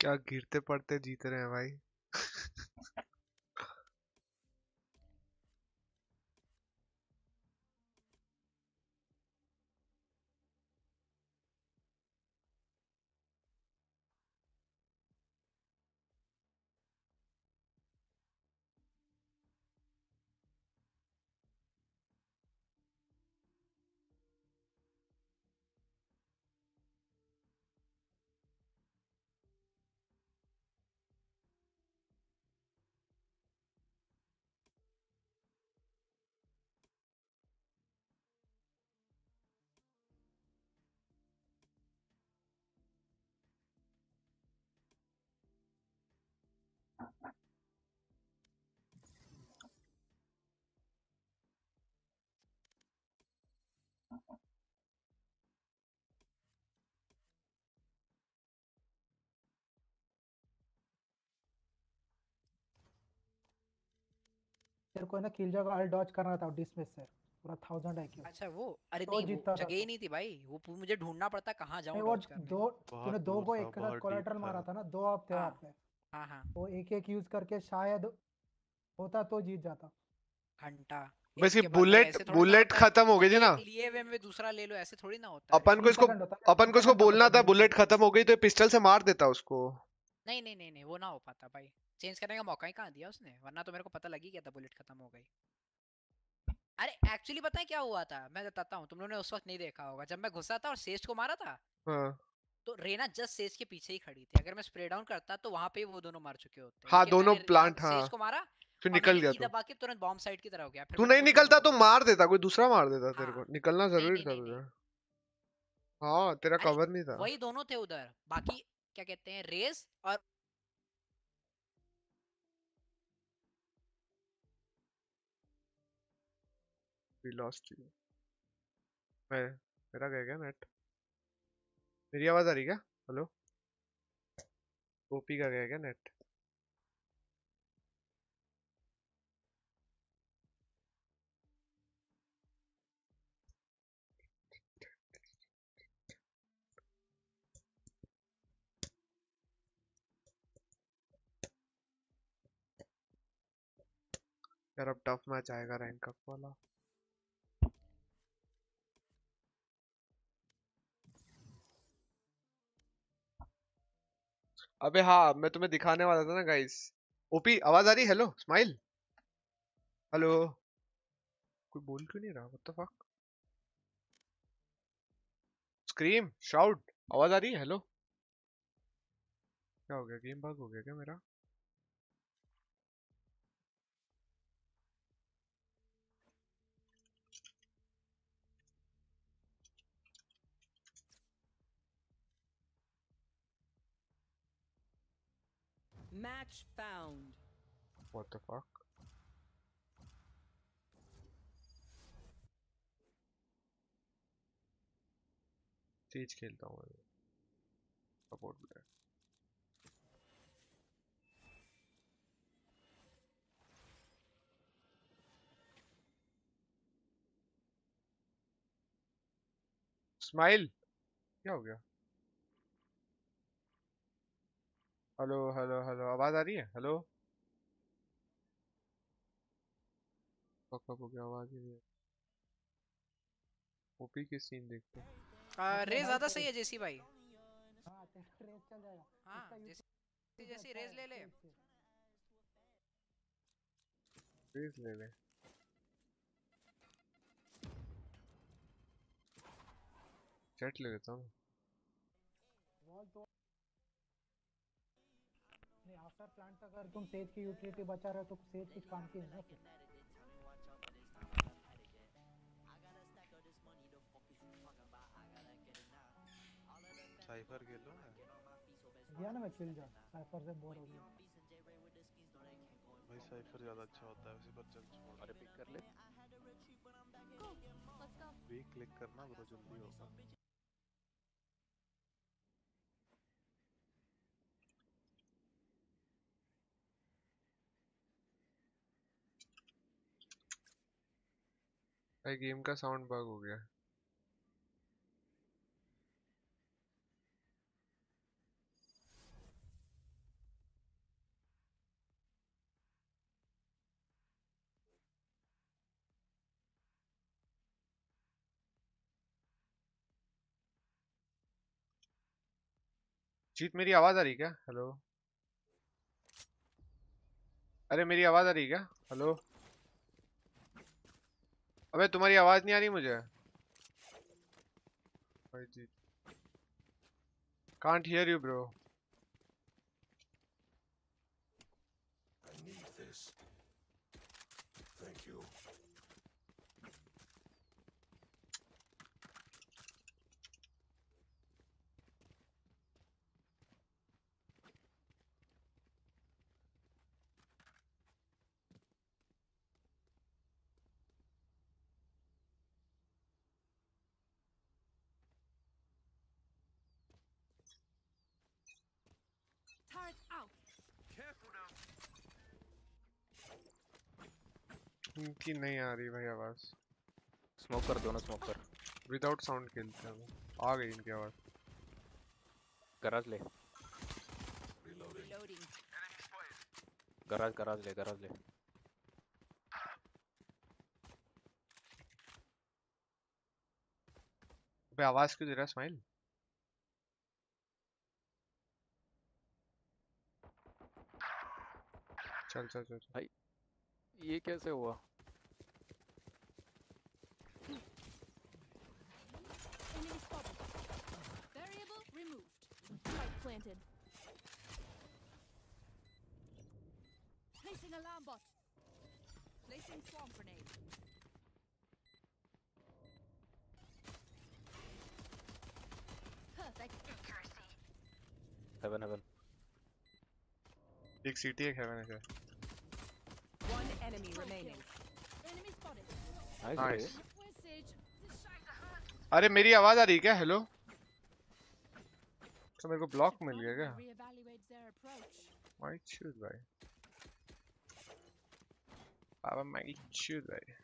क्या गिरते पड़ते जीत रहे हैं भाई। तेरे को है ना किल जगह अल्ट डॉज करना था डिसमिस से। पूरा 1000 आईक्यू अच्छा वो? अरे तो नहीं वो जगह ही। नहीं थी भाई। वो मुझे ढूंढना पड़ता कहाँ नहीं जाऊँ वो डॉज करने दो तूने दो को एक के साथ कोलेटरल मारा था। ना दो आप थे हाँ पे। हाँ हाँ। वो एक एक यूज़ करके शायद होता तो जीत जाता। घंटा। भाई बुलेट बुलेट खत्म हो गई थी ना। लिए हुए में दूसरा ले लो ऐसे थोड़ी ना होता अपन को इसको अपन को इसको बोलना था बुलेट खत्म हो गई तो पिस्टल से मार देता उसको। नहीं नहीं नहीं नहीं वो ना हो पाता भाई। चेंज करने का मौका ही कहाँ दिया उसने? वरना तो मेरे को पता लग ही गया था बुलेट खत्म हो गई। अरे एक्चुअली पता है क्या हुआ था? मैं बताता हूँ तुम लोगों ने उस वक्त नहीं देखा होगा। जब मैं घुसा था और सेज को मारा था हाँ। तो रेना जस्ट सेज के पीछे ही खड़ी थी। अगर मैं स्प्रे डाउन करता तो वहाँ पे वो दोनों मार चुके होते। हाँ, दोनों सेज हाँ। को मारा फिर निकल गया तू। दबा के तुरंत बॉम्ब साइड की तरफ़ गया। तू नहीं निकलता तो मार देता कोई दूसरा मार देता तेरे को। हाँ निकलना ज़रूरी था तुझे। हाँ तेरा कवर नहीं था। वही दोनों थे उधर। बाकी क्या कहते हैं रेस और we lost you. मैं मेरा गया क्या नेट मेरी आवाज़ आ रही क्या? हेलो ओपी का गया क्या नेट यार अब टफ मैच आएगा रैंक अप वाला। अबे हाँ मैं तुम्हें दिखाने वाला था ना गाइस ओपी, आवाज़ आ रही हेलो स्माइल हेलो कोई बोल क्यों नहीं रहा? What the fuck scream shout आवाज़ आ रही है? हेलो क्या हो गया? गेम बग हो गया क्या मेरा? Match found. What the fuck तेज खेलता हूँ मैं सपोर्ट में स्माइल क्या हो गया हेलो हेलो हेलो। आवाज़ आ रही है? हेलो? कब हो गया आवाज़ ही नहीं ओपी के सीन देखते हैं। आ, रे ज़्यादा सही है जेसी भाई। हाँ तेरा रेस चल जाएगा। हाँ जैसी जैसी अच्छा रेस है, ले। ले ठीक ले ले। चैट ले लेता हूँ। नहीं प्लांट अगर तुम सेज की यूटिलिटी बचा रहे हो तो सेज कुछ काम की है? साइफर खेलो ना दिया ना मैं किल जा साइफर से बोर हो गया। भाई साइफर ज़्यादा अच्छा होता है उसी पर चल छोड़ अरे पिक कर ले. वी क्लिक करना ब्रो जल्दी होगा। भाई गेम का साउंड बग हो गया। जीत, मेरी आवाज़ आ रही क्या? हेलो अरे, मेरी आवाज़ आ रही क्या? हेलो अबे तुम्हारी आवाज़ नहीं आ रही मुझे? Can't hear you bro I need this. Thank you. Turret out. इनकी नहीं आ रही भाई आवाज़। स्मोक कर दो ना स्मोक कर। विदाउट साउंड खेलते हैं आ गई इनकी आवाज़। गराज ले. गराज गराज ले गराज ले। अबे आवाज़ क्यों दे रहा है स्माइल चल चल चल। भाई ये कैसे हुआ? Spike planted. Placing alarm bot. Placing swarm grenade. Perfect. Heaven heaven एक सीटी एक हेवन है One enemy remaining. Enemy spotted. Nice nice Where's Sage? अरे मेरी आवाज आ रही है क्या हेलो तो मेरे को ब्लॉक मिल गया क्या. माई चूज़ भाई बाबा माई चूज़ भाई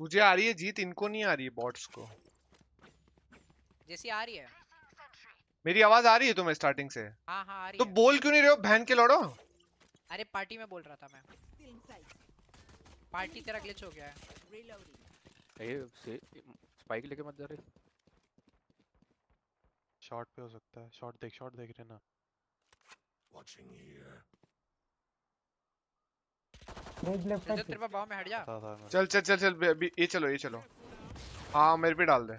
तुझे आ रही है जीत इनको नहीं आ रही है बॉट्स को। जैसी आ रही है। मेरी आवाज़ आ रही है तुम्हें स्टार्टिंग से? हाँ हाँ आ रही तो है। बोल क्यों नहीं रहे हो? बहन के लौड़ो। अरे पार्टी में बोल रहा था मैं। पार्टी तेरा ग्लिच हो गया है। ये से स्पाइक लेके मत जा रहे। शॉट पे हो सकता है। शॉट देख शॉट देख रहे ना। रेज लेफ़्ट चल साइड तेरे पास बाव में हट जा। चल चल चल चल अभी ये चलो ये चलो। हाँ मेरे पे डाल दे।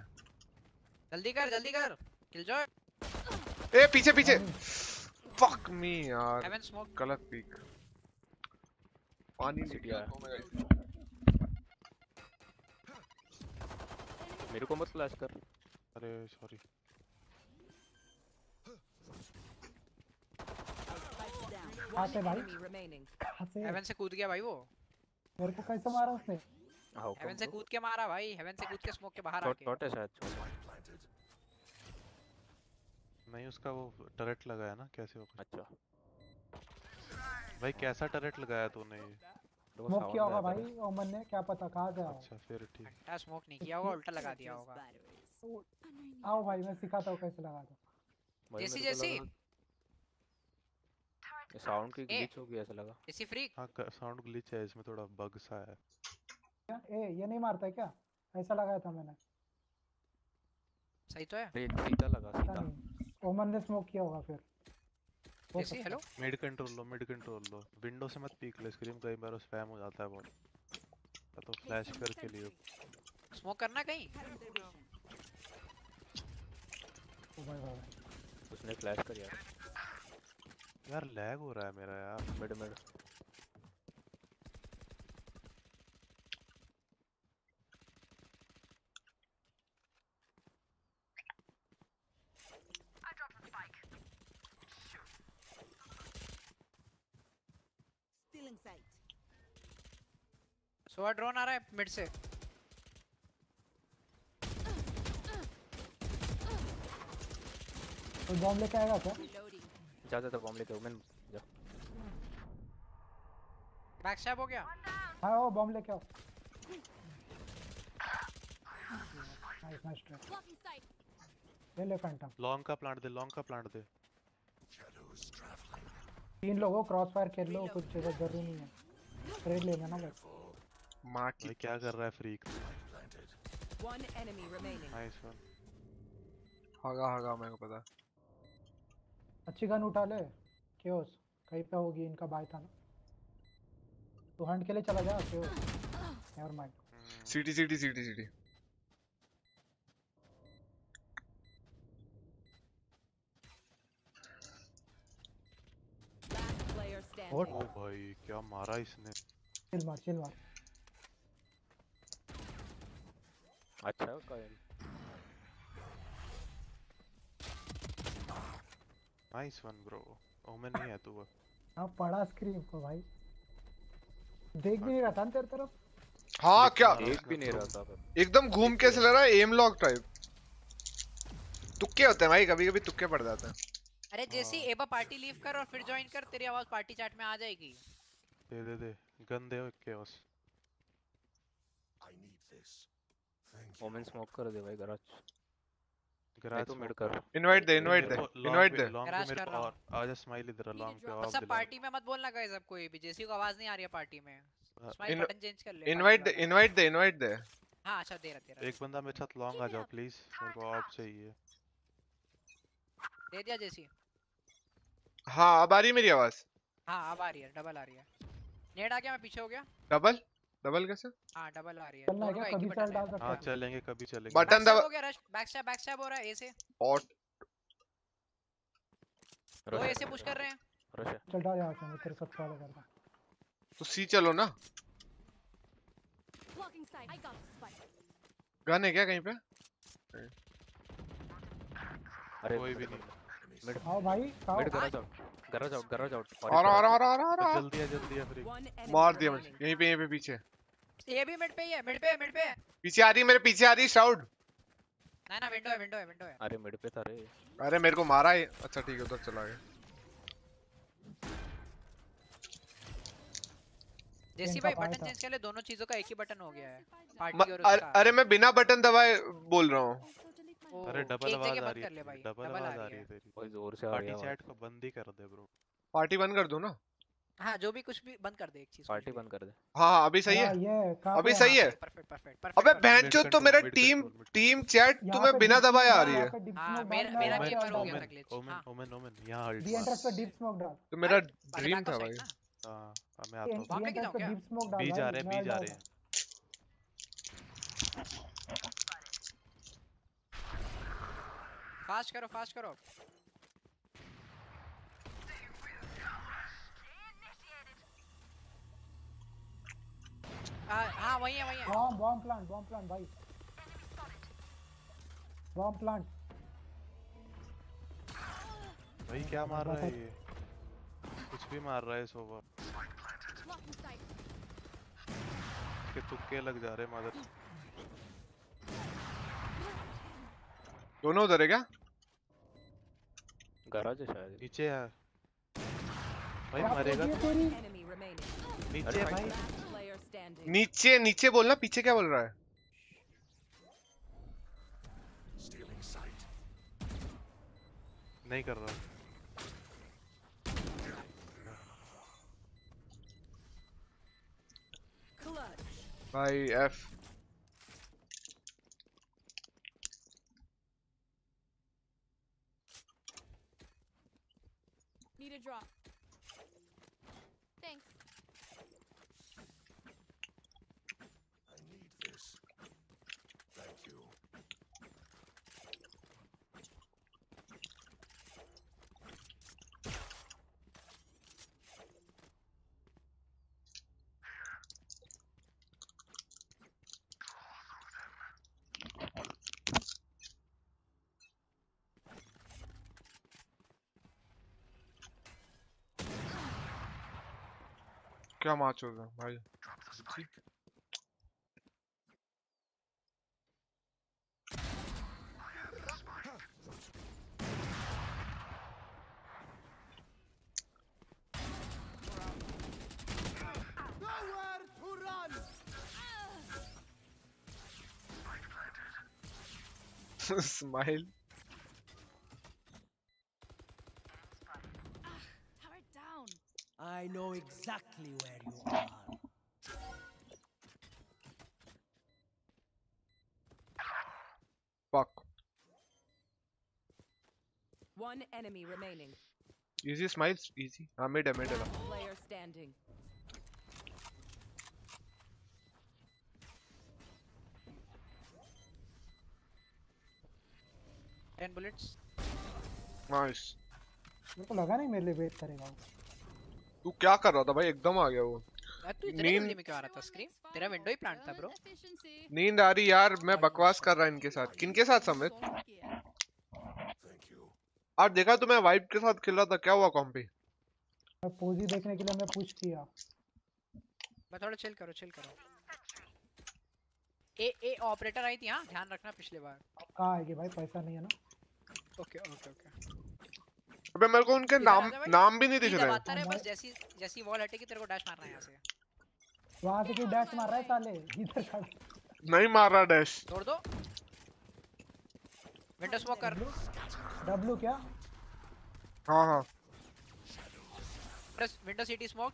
जल्दी कर जल्दी कर। किल जो ए पीछे पीछे। फक मी यार। हेवन स्मोक गलत पीक पानी निकला. मेरे को मत फ्लैश कर। अरे सॉरी कहाँ से भाई? कहाँ से? हेवन से कूद गया भाई वो। मेरे को कैसे मारा उसने? हेवन से कूद के मारा भाई। हेवन से कूद के स्मोक के बाहर आके। शॉट है शायद। नहीं उसका वो टरेट लगाया ना कैसे हो अच्छा। भाई कैसा टरेट लगाया तूने ये? स्मोक किया होगा भाई ओमन ने क्या पता कहाँ गया अच्छा फिर ठीक। घंटा स्मोक नहीं किया होगा उल्टा लगा दिया होगा। आओ भाई मैं सिखाता हूँ कैसे लगा दो। जैसी जैसी। साउंड की ग्लिच हो गया ऐसा लगा। जैसी फ्री हाँ साउंड ग्लिच है इसमें थोड़ा बग सा है। क्या ए ये नहीं मारता है क्या? ऐसा लगाया था मैंने। सही तो है। सीधा लगा सीधा। ओमन ने स्मोक किया होगा फिर। कैसी हेलो मिड कंट्रोल लो मिड कंट्रोल लो। विंडो से मत पीक ले स्क्रीम कई बार स्पैम हो जाता है बहुत तो फ्लैश करके लियो। स्मोक करना कहीं? ओ भाई भाई भाई। उसने फ्लैश कर यार। यार लैग हो रहा है मेरा यार। Mid mid. सोवा ड्रोन आ रहा है मिड से। कोई बॉम्ब लेके आएगा क्या? जा जा बॉम्ब लेके ओमेन जा। बैक स्टैब हो गया। हाँ ओ बॉम्ब लेके आओ। नाइस नाइस ट्राई ले ले फैंटम लॉन्ग का प्लांट दे लॉन्ग का प्लांट दे। तीन लोगों क्रॉस फायर खेल लो कुछ जगह ज़रूरी नहीं है। ट्रेड लेना ना बस। माँ की क्या कर रहा है Freak? One enemy remaining. Nice one हगा हगा मेरे को पता अच्छी गन उठा ले क्योस कहीं पे होगी इनका बाय था ना। तू हंट के लिए चला जा chaos never mind CT CT CT CT? ओ भाई क्या मारा इसने? चिल मार चिल मार। अच्छा है उसका यार नाइस वन ब्रो ओमेन नहीं है तू हाँ। पड़ा स्क्रीन को भाई। देख भी नहीं रहा था ना तेरे तरफ़? हाँ क्या? एक भी नहीं रहा था एकदम घूम के चला रहा है एम लॉक टाइप तुक्के होते हैं भाई कभी कभी तुक्के पड़ जाते हैं। अरे जैसी एबा पार्टी लीव कर और फिर ज्वाइन कर तेरी आवाज़ पार्टी चैट में आ जाएगी। दे दे दे। गन दे केओस ओमेन स्मोक कर दे भाई गराज गराज तो मिड कर। इनवाइट दे इनवाइट दे इनवाइट दे। लॉन्ग Garage कर रहा हूँ। और आजा स्माइल इधर लॉन्ग पे और ऑफ़ सब पार्टी में मत बोलना गाइस अब कोई भी जैसी को आवाज़ नहीं आ रही है पार्टी में। हाँ, स्माइल बटन चेंज कर ले इनवाइट दे इनवाइट दे इनवाइट दे। हाँ अच्छा दे रहा दे रहा। एक बंदा मेरे साथ लॉन्ग आ जाओ प्लीज़ मेरे को ऑफ़ चाहिए। दे दिया जैसी हाँ। अब आ रही मेरी आवाज़। हाँ अब आ रही है डबल आ रही है। नेड आ गया मैं पीछे हो गया। डबल डबल कैसे? हाँ डबल आ रही है। चलना क्या ही कभी चल डाल सकते हाँ हैं। चलेंगे कभी चलेंगे। बटन दबा हो गया rush. Back stab back stab हो रहा है ए से। और दो ए से पुश कर रहे हैं। रश चल डाल यहाँ से मैं तेरे साथ फॉलो करता तो सी चलो ना. गन है क्या कहीं पे? अरे कोई भी नहीं। मिड आओ भाई आओ। Mid garage out garage out garage out आ रहा आ रहा आ रहा आ रहा, जल्दी आ जल्दी आ फ्री मार दिया मुझे यहीं पे यहीं पे पीछे। ये भी मिड पे ही है मिड पे है मिड पे है। पीछे आ रही मेरे पीछे आ रही शाउट ना ना विंडो है विंडो है विंडो है। अरे मिड पे था रे। अरे मेरे को मारा है। अच्छा ठीक है उधर चला गया। जैसी भाई बटन चेंज कर ले दोनों चीज़ों का एक ही बटन हो गया है। पार्टी और अरे, उसका। अरे मैं बिना बटन दबाए बोल रहा हूँ। अरे डबल आवाज़ आ रही है ले तेरी, भाई डबल आवाज़ आ रही है। तेरी। कोई ज़ोर से आ रही है पार्टी चैट को बंद ही कर दे ब्रो पार्टी बंद कर दूँ ना? हाँ जो भी कुछ भी बंद कर दे एक चीज़ पार्टी बंद कर दे। हाँ हाँ अभी सही है हाँ, अभी सही है। परफेक्ट परफेक्ट अबे परफेक्ट बहन Mid चो तो मेरा टीम टीम चैट तुम्हें बिना दबाए आ रही है। हाँ, मेरा- मेरा भी हो गया था glitch, ओमेन। ओमेन ओमेन यहाँ हल्ट डी एंट्रेंस पे डीप स्मोक डाल। तो मेरा ड्रीम था भाई। हाँ मैं आता हूँ। क्या? बी जा रहे हैं बी जा रहे हैं। फास्ट करो फास्ट करो। हाँ हाँ वही है वही है। Bomb bomb plant bomb plant भाई। बॉम्ब प्लांट भाई क्या मार रहा है ये? कुछ भी मार रहा है सोवा के तुक्के लग जा रहे मदर। दोनों उधर है क्या? गराज है शायद। नीचे है। भाई मरेगा remaining. नीचे भाई. नीचे नीचे बोलना पीछे क्या बोल रहा है? नहीं कर रहा। भाई एफ़ Need a drop. क्या मैच होगा भाई Smile Turret I know exactly where you are. Fuck One enemy remaining. Easy smiles easy हां मिड है मिड है Last player standing. Ten bullets nice मेरे को लगा नहीं मेरे लिए वेट करेगा वो तू क्या कर रहा था भाई? एकदम आ गया वो। नींद- में क्यों आ रहा था स्क्रीन तेरा विंडो ही प्लांट था ब्रो नींद आ रही यार मैं बकवास कर रहा इनके साथ। किनके साथ समित आज देखा तो मैं वाइब के साथ खेल रहा था क्या हुआ कॉम्पी मैं पोजी देखने के लिए मैं पुश किया। मैं थोड़ा चिल करो चिल करो। ए ए ऑपरेटर आई थी हाँ? ध्यान रखना पिछले बार। कहाँ आएगी भाई? पैसा नहीं है ना? Okay okay okay. अबे मेरे को उनके नाम नाम भी नहीं दिख रहे। दबाता रहे बस जैसी जैसी वॉल हटेगी तेरे को डैश मारना है यहाँ से। वहाँ से क्यों डैश मार रहा है साले। इधर खड़ा। नहीं मार रहा डैश तोड़ दो। विंडो स्मोक कर। डब्लू क्या? हाँ हाँ। Window CT smoke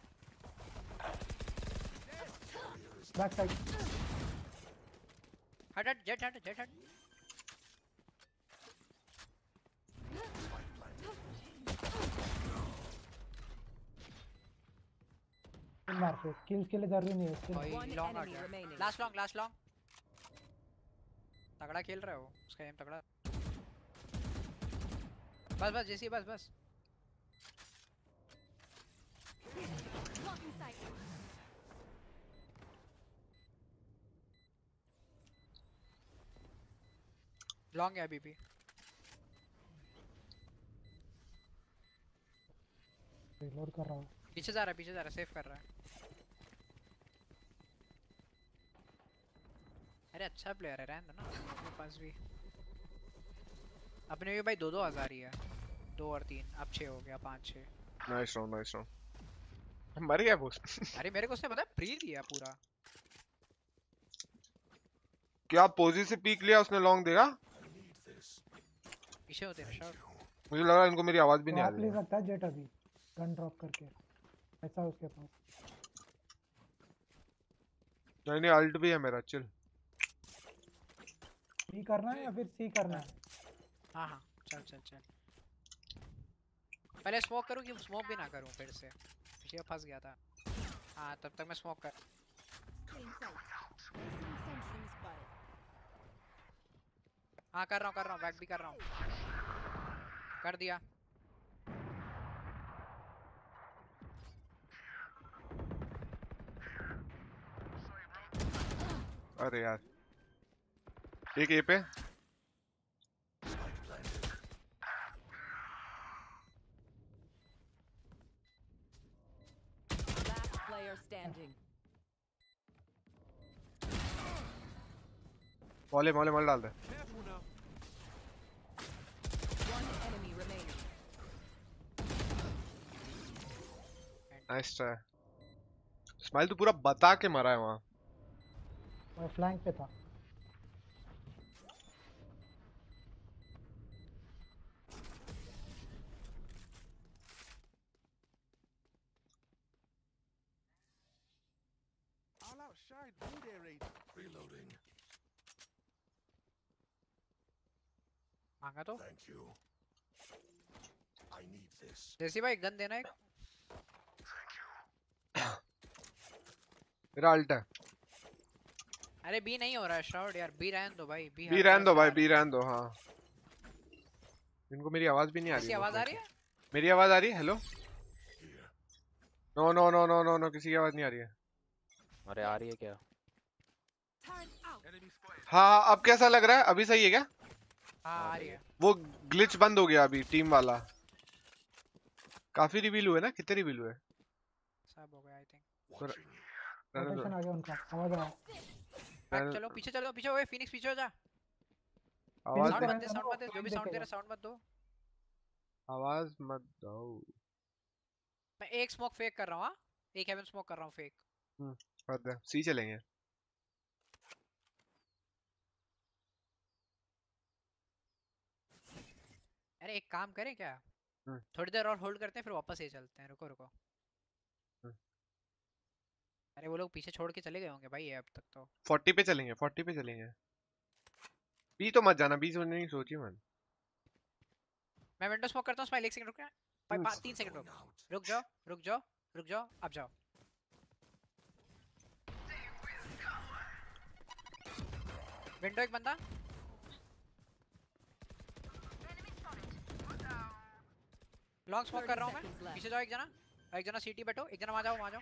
back side हट हट जेट हट जेट हट। मार के किल्स के लिए ज़रूरी नहीं है लॉन्ग आ गया। लास्ट लॉन्ग लास्ट लॉन्ग तगड़ा खेल रहा है वो उसका एम तगड़ा। बस बस जेसी बस बस। लॉन्ग है अभी रिलोड कर रहा हूँ। पीछे जा रहा है पीछे जा रहा है सेफ़ कर रहा है। अरे अच्छा प्लेयर है रहने दो ना। अपने पास भी। अपने भी भाई दो दो हज़ार ही है। दो और तीन अब छः हो गया पाँच छः नाइस राउंड नाइस राउंड मर गया वो। अरे मेरे को उसने पता है प्री दिया पूरा। क्या पोजी से पीक लिया उसने लॉन्ग देगा पीछे होते हैं शॉट मुझे लग रहा है इनको मेरी आवाज़ भी नहीं आ रही ले है। सकता है जेट अभी। गन ड्रॉप करके। ऐसा उसके पास। नहीं नहीं अल्ट भी है मेरा चिल बी करना है या फिर सी करना है? हाँ हाँ चल चल चल। पहले स्मोक करूँ कि स्मोक भी ना करूँ फिर से? पीछे फंस गया था। हाँ तब तक मैं स्मोक कर. हाँ कर रहा हूँ कर रहा हूँ बैक भी कर रहा हूँ। कर दिया। अरे यार। एक ए पे। मौले मौले मौले डाल दे। स्माइल तो पूरा बता के मरा है वहाँ। फ्लैंक पे था। मांगा तो। Thank you. I need this. जैसी भाई गन देना एक। मेरा अल्ट है। अरे बी नहीं हो रहा है शॉट यार। बी रहने दो भाई बी बी रहने दो भाई बी रहने दो हाँ। इनको मेरी आवाज़ भी नहीं आ रही है आवाज़ आ रही है? मेरी आवाज़ आ रही है? Hello no no no no no no किसी की आवाज़ नहीं आ रही है। अरे आ रही है क्या. हाँ हाँ अब कैसा लग रहा है? अभी सही है क्या? आ रही है वो ग्लिच बंद हो गया अभी टीम वाला। काफ़ी रिवील हुए ना? कितने रिवील हुए? सब हो गया आई थिंक आ गया उनका आया बैक रहने- चलो पीछे चलो पीछे ओए फिनिक्स पीछे हो जा। आवाज़ साउंड मत दे साउंड मत दे जो भी साउंड दे रहा साउंड मत दो। आवाज़ मत दो। मैं एक स्मोक फेक कर रहा हूँ हाँ? एक हेवन स्मोक कर रहा हूँ फेक कर दे सी चलेंगे। अरे एक काम करें क्या? हम्म। थोड़ी देर और होल्ड करते हैं फिर वापस ये चलते हैं। रुको रुको। हम्म। अरे वो लोग पीछे छोड़ के चले गए होंगे भाई ये अब तक तो। 40 पे चलेंगे 40 पे चलेंगे। बी तो मत जाना बी सोचने की सोची मन। मैं विंडो स्मोक करता हूँ स्माइल एक सेकंड रुक भाई हम्म। पाँच तीन सेकंड रुक। रुक जाओ रुक जाओ रुक जाओ अब जाओ। विंडो एक बंदा। लॉन्ग स्मोक कर रहा हूँ मैं। पीछे जाओ एक जना। एक जना सीटी बैठो। एक जना वहाँ जाओ वहाँ जाओ।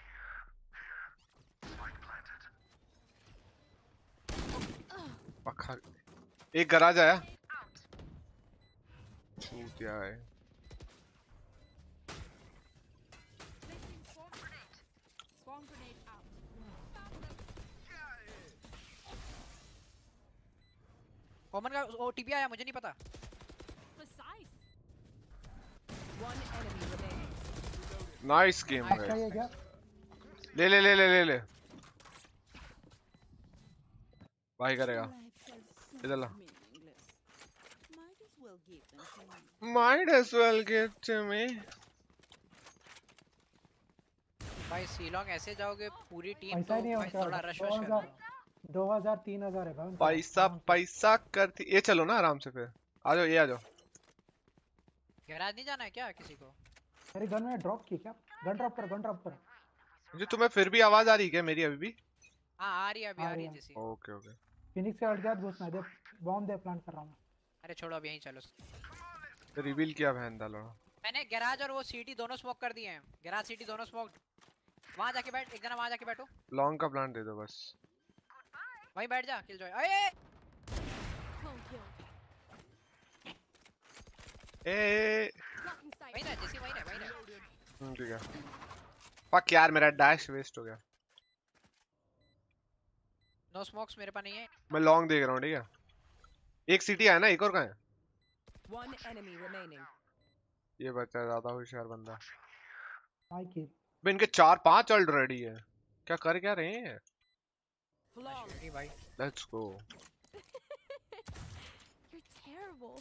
पक्का। एक गराज आया। छूट गया है. कॉमन का ओटीपी आया मुझे नहीं पता। Nice game Nice. ये ले ले ले ले ले ले। भाई करेगा। इधर ला। Might as well get to me भाई सीलोंग ऐसे जाओगे पूरी टीम तो ही है भाई थोड़ा रश वश कर 2000 लो दो हज़ार तीन हज़ार है भाई। पैसा पैसा करती ये चलो ना आराम से फिर। आ जाओ ये आ जाओ। गैराज नहीं जाना है क्या किसी को? मेरी गन में ड्रॉप की क्या? गन ड्रॉप कर गन ड्रॉप कर। मुझे तुम्हें फिर भी आवाज़ आ रही है क्या मेरी अभी भी? हाँ आ रही है अभी आ रही है है। जैसी। Okay okay. फिनिक्स के हट गया घुसना है दे बॉम्ब दे प्लांट कर रहा हूँ। अरे छोड़ो अब यहीं चलो। तो रिवील किया बहन डालो मैंने गैराज और वो सीटी दोनों स्मोक कर दिए हैं। गैराज सीटी दोनों स्मोक वहाँ जाके बैठ एक जना वहाँ जाके बैठो। लॉन्ग का प्लान दे दो बस। वहीं बैठ जा किल जॉय अरे Cone kill. ए वहीं रह जैसी वहीं रह वहीं रह ठीक है फक यार मेरा डैश वेस्ट हो गया। नो स्मोक्स मेरे पास नहीं है। मैं लॉन्ग देख रहा हूँ ठीक है? एक सिटी है ना एक और कहाँ है? One enemy remaining. ये बच्चा ज़्यादा होशियार बंदा। भाई की बे इनके चार पाँच ऑलरेडी है। क्या कर क्या रहे हैं? भाई लेट्स गो You're terrible.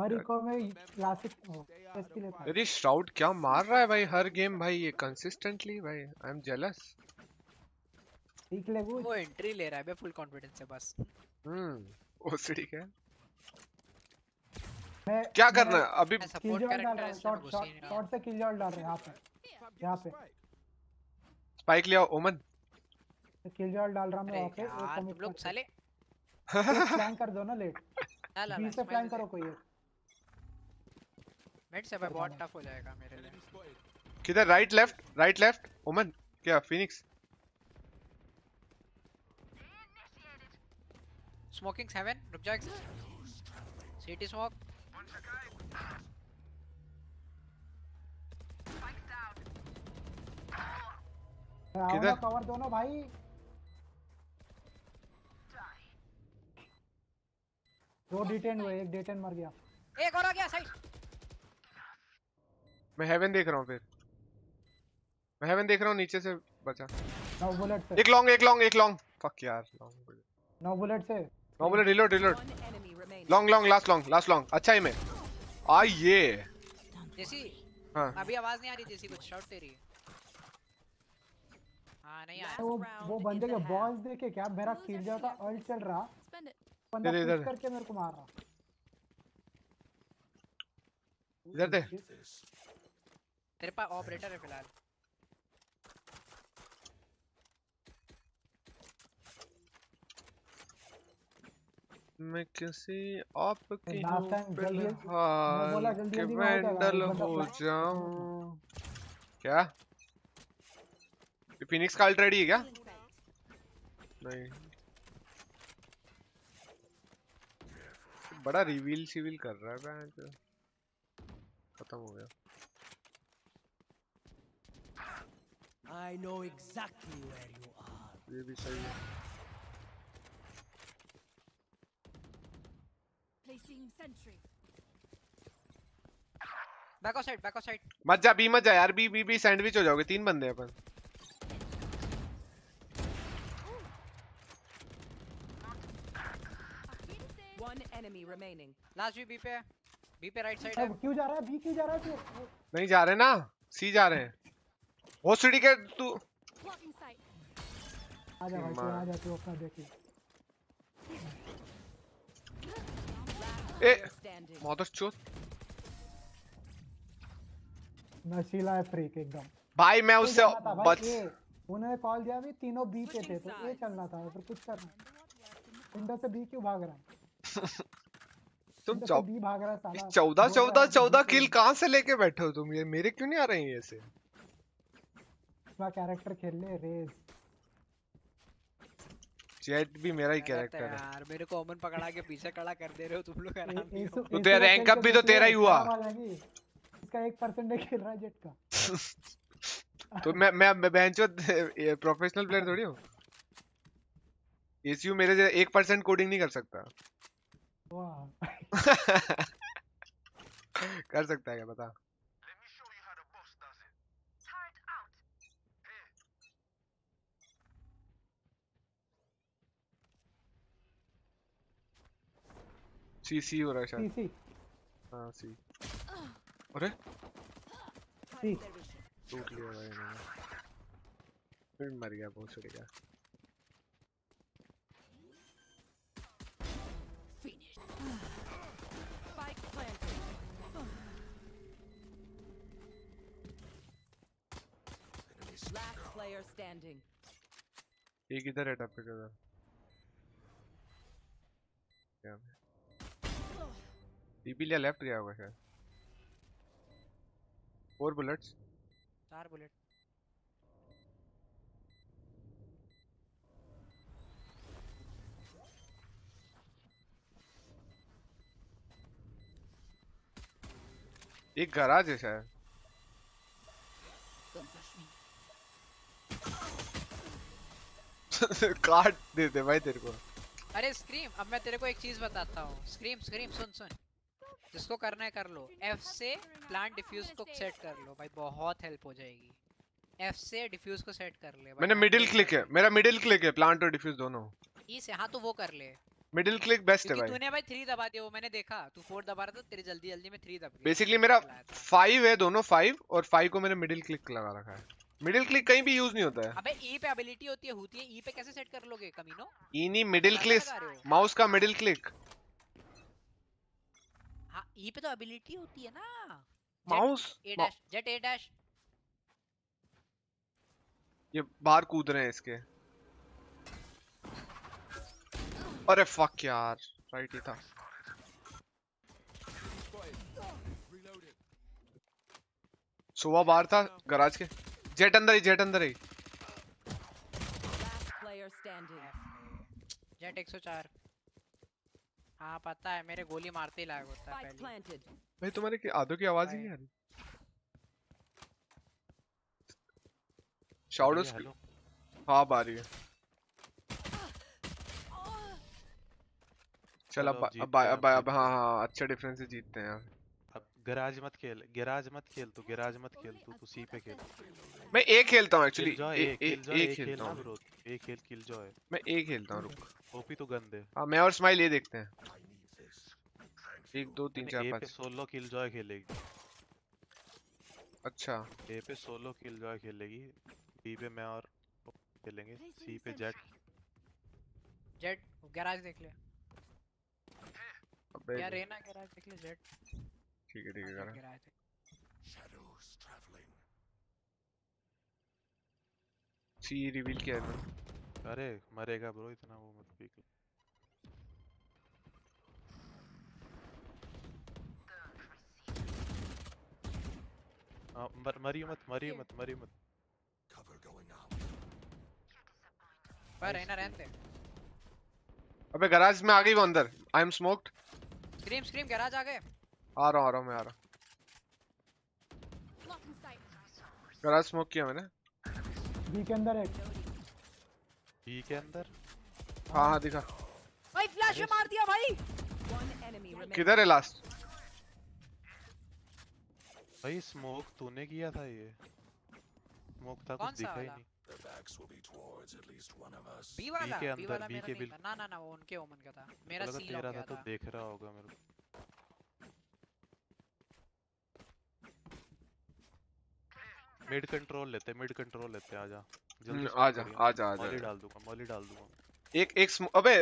हर इको में क्लासिक इसके लिए था। अरे श्राउड क्या मार रहा है भाई हर गेम भाई? ये कंसिस्टेंटली भाई आई एम जेलस सीख ले वो वो एंट्री ले रहा है बे फुल कॉन्फिडेंस से बस। हम्म ओसीडी क्या मैं क्या करना है? अभी सपोर्ट कैरेक्टर है हूँ। शॉट शॉट से किल जॉल डाल रहे हैं यहाँ पे यहाँ पे। स्पाइक लिया ओमन किल जॉल डाल रहा हूँ मैं वहाँ पे तुम लोग साले। फ्लैंक कर दो ना लेट बी ला से फ्लैंक करो कोई एक। मिड से भाई बहुत टफ हो जाएगा मेरे लिए। किधर? राइट लेफ़्ट राइट लेफ़्ट ओमन क्या? फिनिक्स स्मोकिंग 7 रुक जा सिटी स्मोक किधर? कवर दो ना भाई। दो डिटेन हुए एक डिटेन मर गया। एक और आ गया साइड मैं हेवन देख रहा हूँ फिर। मैं हेवन देख रहा हूँ नीचे से बचा। नौ बुलेट से। एक लॉन्ग एक लॉन्ग एक लॉन्ग फक यार लॉन्ग नौ बुलेट से। नो बोले reload reload. Long long last long last long अच्छा ही में। आ ये जैसी हाँ। अभी आवाज़ नहीं आ रही जैसी कुछ शॉट तेरी हाँ। नहीं आया वो वो बंदे के. बॉल्स देखे क्या? मेरा किल जाता अल्ट चल रहा। बंदा इधर- पुश करके मेरे को मार रहा। इधर दे तेरे पास ऑपरेटर है फ़िलहाल। मैं किसी हूँ फ़िलहाल जल्दी कि हो वैंडल हो जाऊँ। क्या? फिनिक्स का अल्ट रेडी है क्या? नहीं। बड़ा रिवील सिविल कर रहा है खत्म हो गया। I know exactly where you are. ये भी सही है Placing sentry. Back off side back off side मत जा बी मत जा यार बी बी बी सैंडविच हो जाओगे तीन बंदे अपन। One enemy remaining. लास्ट भी बी पे है. पे राइट साइड है. क्यों जा रहा है? बी क्यों जा रहा है? नहीं जा रहे ना सी जा रहे हैं। होस्टिडी के तू आ जा भाई तू आ जा तू अपना देख ए चोत। नशीला है फ्रीक एकदम। भाई मैं उससे बच उन्होंने कॉल दिया भी तीनों बी पे थे तो ए चलना था फिर कुछ करना। विंडो से बी क्यों भाग रहा है? तुम विंडो से चौ बी भाग रहा साला। चौदह चौदह चौदह किल कहाँ से लेके बैठे हो तुम? ये मेरे क्यों नहीं आ रहे हैं ये अपना कैरेक्टर खेल ले रेस जेट भी मेरा ही कैरेक्टर है यार? मेरे को अमन पकड़ा के पीछे खड़ा कर दे रहे हो तुम लोग आराम नहीं हो तो तेरा का rank खेल up के भी तो तेरा ही हुआ। है इसका एक परसेंट खेल रहा है जेट का। तो मैं मैं, मैं बेंचो प्रोफेशनल प्लेयर थोड़ी हूँ? एसीयू मेरे जैसे एक परसेंट कोडिंग नहीं कर सकता। वाह। कर सकता है क्या? बता। सी सी हो रहा है शायद। सी हाँ सी। अरे? सी। टूट लिया भाई मैंने। फिर मर गया बहुत सड़ी का Last player standing. एक इधर है टप पे क्या? टीपी लिया लेफ़्ट गया होगा शायद। फोर बुलेट्स चार बुलेट। एक गराज है शायद। काट देते भाई तेरे को। अरे स्क्रीम अब मैं तेरे को एक चीज़ बताता हूँ। स्क्रीम स्क्रीम सुन सुन। जिसको करना है कर लो। एफ़ से प्लांट डिफ्यूज को सेट कर लो। भाई बहुत हेल्प हो जाएगी। एफ़ से डिफ्यूज को सेट कर ले। मैंने मिडिल क्लिक है। मेरा मिडिल क्लिक है प्लांट और डिफ्यूज दोनों। ई से हाँ तो वो कर ले। मिडिल क्लिक बेस्ट है भाई। तूने भाई थ्री दबा दिया वो मैंने देखा। तू फोर दबा रहा था तेरी जल्दी जल्दी में थ्री दब गया बेसिकली मेरा चलाया था। फाइव है दोनों फाइव और फाइव को मैंने मिडिल क्लिक लगा रखा है। मिडिल क्लिक कहीं भी यूज़ नहीं होता है। अबे ई पे एबिलिटी होती है होती है ई पे कैसे सेट कर लोगे कमीनो? इनी मिडिल क्लिक। माउस का मिडिल क्लिक हाँ ई पे तो एबिलिटी होती है ना। Mouse A dash Jett A dash ये बाहर कूद रहे हैं इसके। अरे फक यार राइट ही था। सुबह बाहर था गराज के। जेट अंदर ही जेट अंदर ही. जेट 104 हाँ पता है मेरे गोली मारते ही लायक होता है पहले। भाई तुम्हारे की आधो की आवाज़ ही नहीं आ रही? शाउडोस हाँ आ रही है। चल अब अब अब जीतते हैं, अब हाँ। हाँ अच्छे डिफरेंस से जीतते हैं। अब गैराज मत खेल गैराज मत खेल तू गैराज मत खेल तू तू सी पे खेल। मैं एक खेलता हूँ एक्चुअली एक खेलता हूँ। ब्रो एक खेल किल जॉय मैं एक खेलता हूँ रुक। ओपी तो गंदे हाँ। मैं और स्माइल ये देखते हैं। एक दो तीन चार ए पे पाँच। सोलो किल जॉय खेलेगी। अच्छा। ए पे सोलो किल जॉय खेलेगी। बी पे मैं और खेलेंगे। सी पे जेट जेट गैराज देख ले। अबे या रेना गैराज देख ले जेट ठीक है ठीक है गैराज सी रिवील किया है। ना अरे मरेगा ब्रो इतना वो मत पीक हाँ, मर मरियो मत मरियो मत मरियो मत. पर रेना रहने अबे गराज में आ गई वो अंदर. I am smoked scream scream garage आ गए आ रहा हूँ आ रहा हूँ मैं आ रहा हूँ. गराज स्मोक किया मैंने. बी के अंदर एक. बी के अंदर। हाँ हाँ दिखा। भाई फ्लैश मार दिया भाई. किधर है लास्ट भाई स्मोक तूने किया था ये। स्मोक था कुछ दिखा ही? नहीं। बी वाला? के अंदर, वाला बी के बिल- ना ना ना वो उनके ओमन का था। मेरा लगा सील हो तेरा गया था। तो देख रहा होगा मेरे को। मिड कंट्रोल लेते मिड कंट्रोल लेते आजा आजा, आजा, आजा, मॉली डाल दूँगा मॉली डाल दूँगा। एक एक स्मो अबे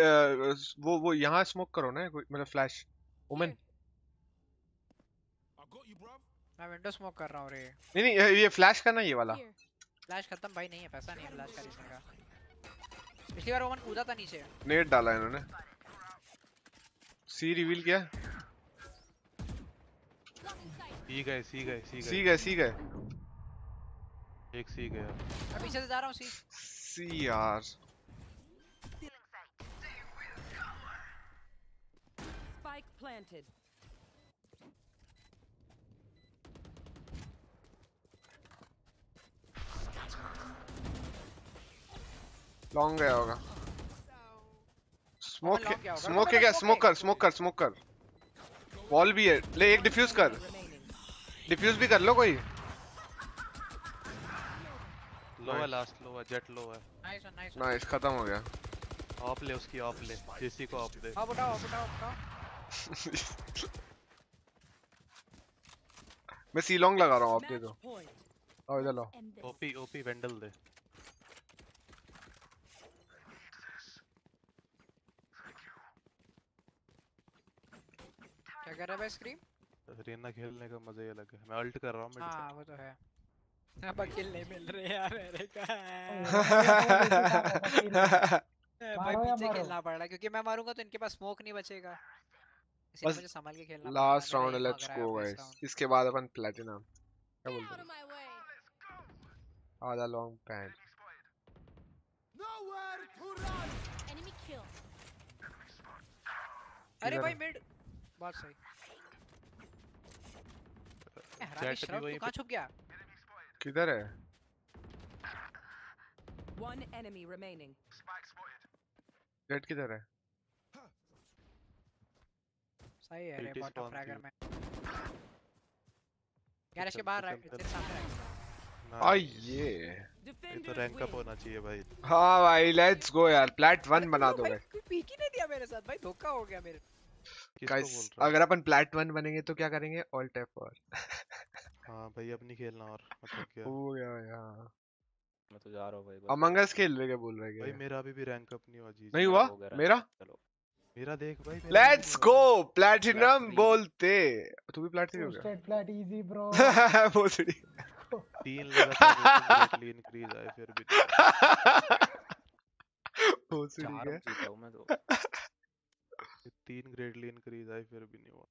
वो वो यहाँ स्मोक करो ना कोई मतलब फ्लैश। ओमन। मैं विंडो स्मोक कर रहा हूँ रे। नहीं नहीं ये- फ्लैश करना ये वाला। फ्लैश खत्म भाई नहीं है पैसा नहीं है फ्लैश खरीदने का। पिछली बार ओमन कूदा था नीचे। नेट डाला है इन्होंने। सी रिवील किया. सी गए सी गए सी गए सी गए एक सी गया। मैं पीछे से जा रहा हूँ सी। सी यार। Spike planted. लॉन्ग गया होगा। स्मोक। स्मोक है क्या? स्मोक कर स्मोक कर स्मोक कर। वॉल भी है। ले एक डिफ्यूज कर। डिफ्यूज भी कर लो कोई। लो है लास्ट लो है जेट लो है। नाइस नाइस नाइस खत्म हो गया। ऑफ़ ले उसकी ऑफ़ ले। जेसी को ऑफ़ दे। अब उठाओ अब उठाओ उठाओ। मैं सी लॉन्ग लगा रहा हूँ आप दे दो. और इधर लो। ओपी ओपी वेंडल दे। क्या कर रहा है भाई स्क्रीम रीना खेलने का मज़ा ही अलग है। मैं अल्ट कर रहा हूँ मिड हाँ वो तो है। अब किल नहीं मिल रहे यार मेरे का। भाई पीछे खेलना पड़ रहा क्योंकि मैं मारूँगा तो इनके पास स्मोक नहीं बचेगा। इसलिए बस मुझे संभाल के खेलना लास्ट राउंड मेरा लेट्स गो गाइस इसके बाद अपन प्लेटिनम क्या बोलते. हैं? आधा लॉन्ग पैंट अरे भाई मिड बहुत सही। हरामी जेट भी श्रब तू कहाँ छुप गया? किधर है? One enemy remaining. जेट किधर है? सही है रे बॉटम फ्रैगर में। गैरेज के बाहर किचन- तेरे सामने रख आ ये ये तो रैंक अप होना चाहिए भाई। हाँ भाई लेट्स गो यार प्लेट वन बना दो भाई कोई पीक ही नहीं दिया मेरे साथ भाई धोखा हो गया मेरे। गाइस अगर अपन प्लेट वन बनेंगे तो क्या करेंगे? ऑल टैप और। हाँ भाई अब नहीं खेलना और मतलब क्या। हो गया यार। मैं तो जा रहा हूँ भाई बस। अमंग अस खेल रहे क्या बोल रहे भाई मेरा अभी भी रैंक अप नहीं हुआ जी नहीं हुआ? गया मेरा? चलो। मेरा देख भाई लेट्स गो प्लैटिनम बोलते। तू भी प्लैट थ्री हो। स्टेट फ्लैट इजी ब्रो गया भोसड़ी तीन लगातार इंक्रीज आए फिर भी। भोसड़ी चार है। मैं तो। तीन ग्रेटली इंक्रीज आए फिर भी नहीं हुआ।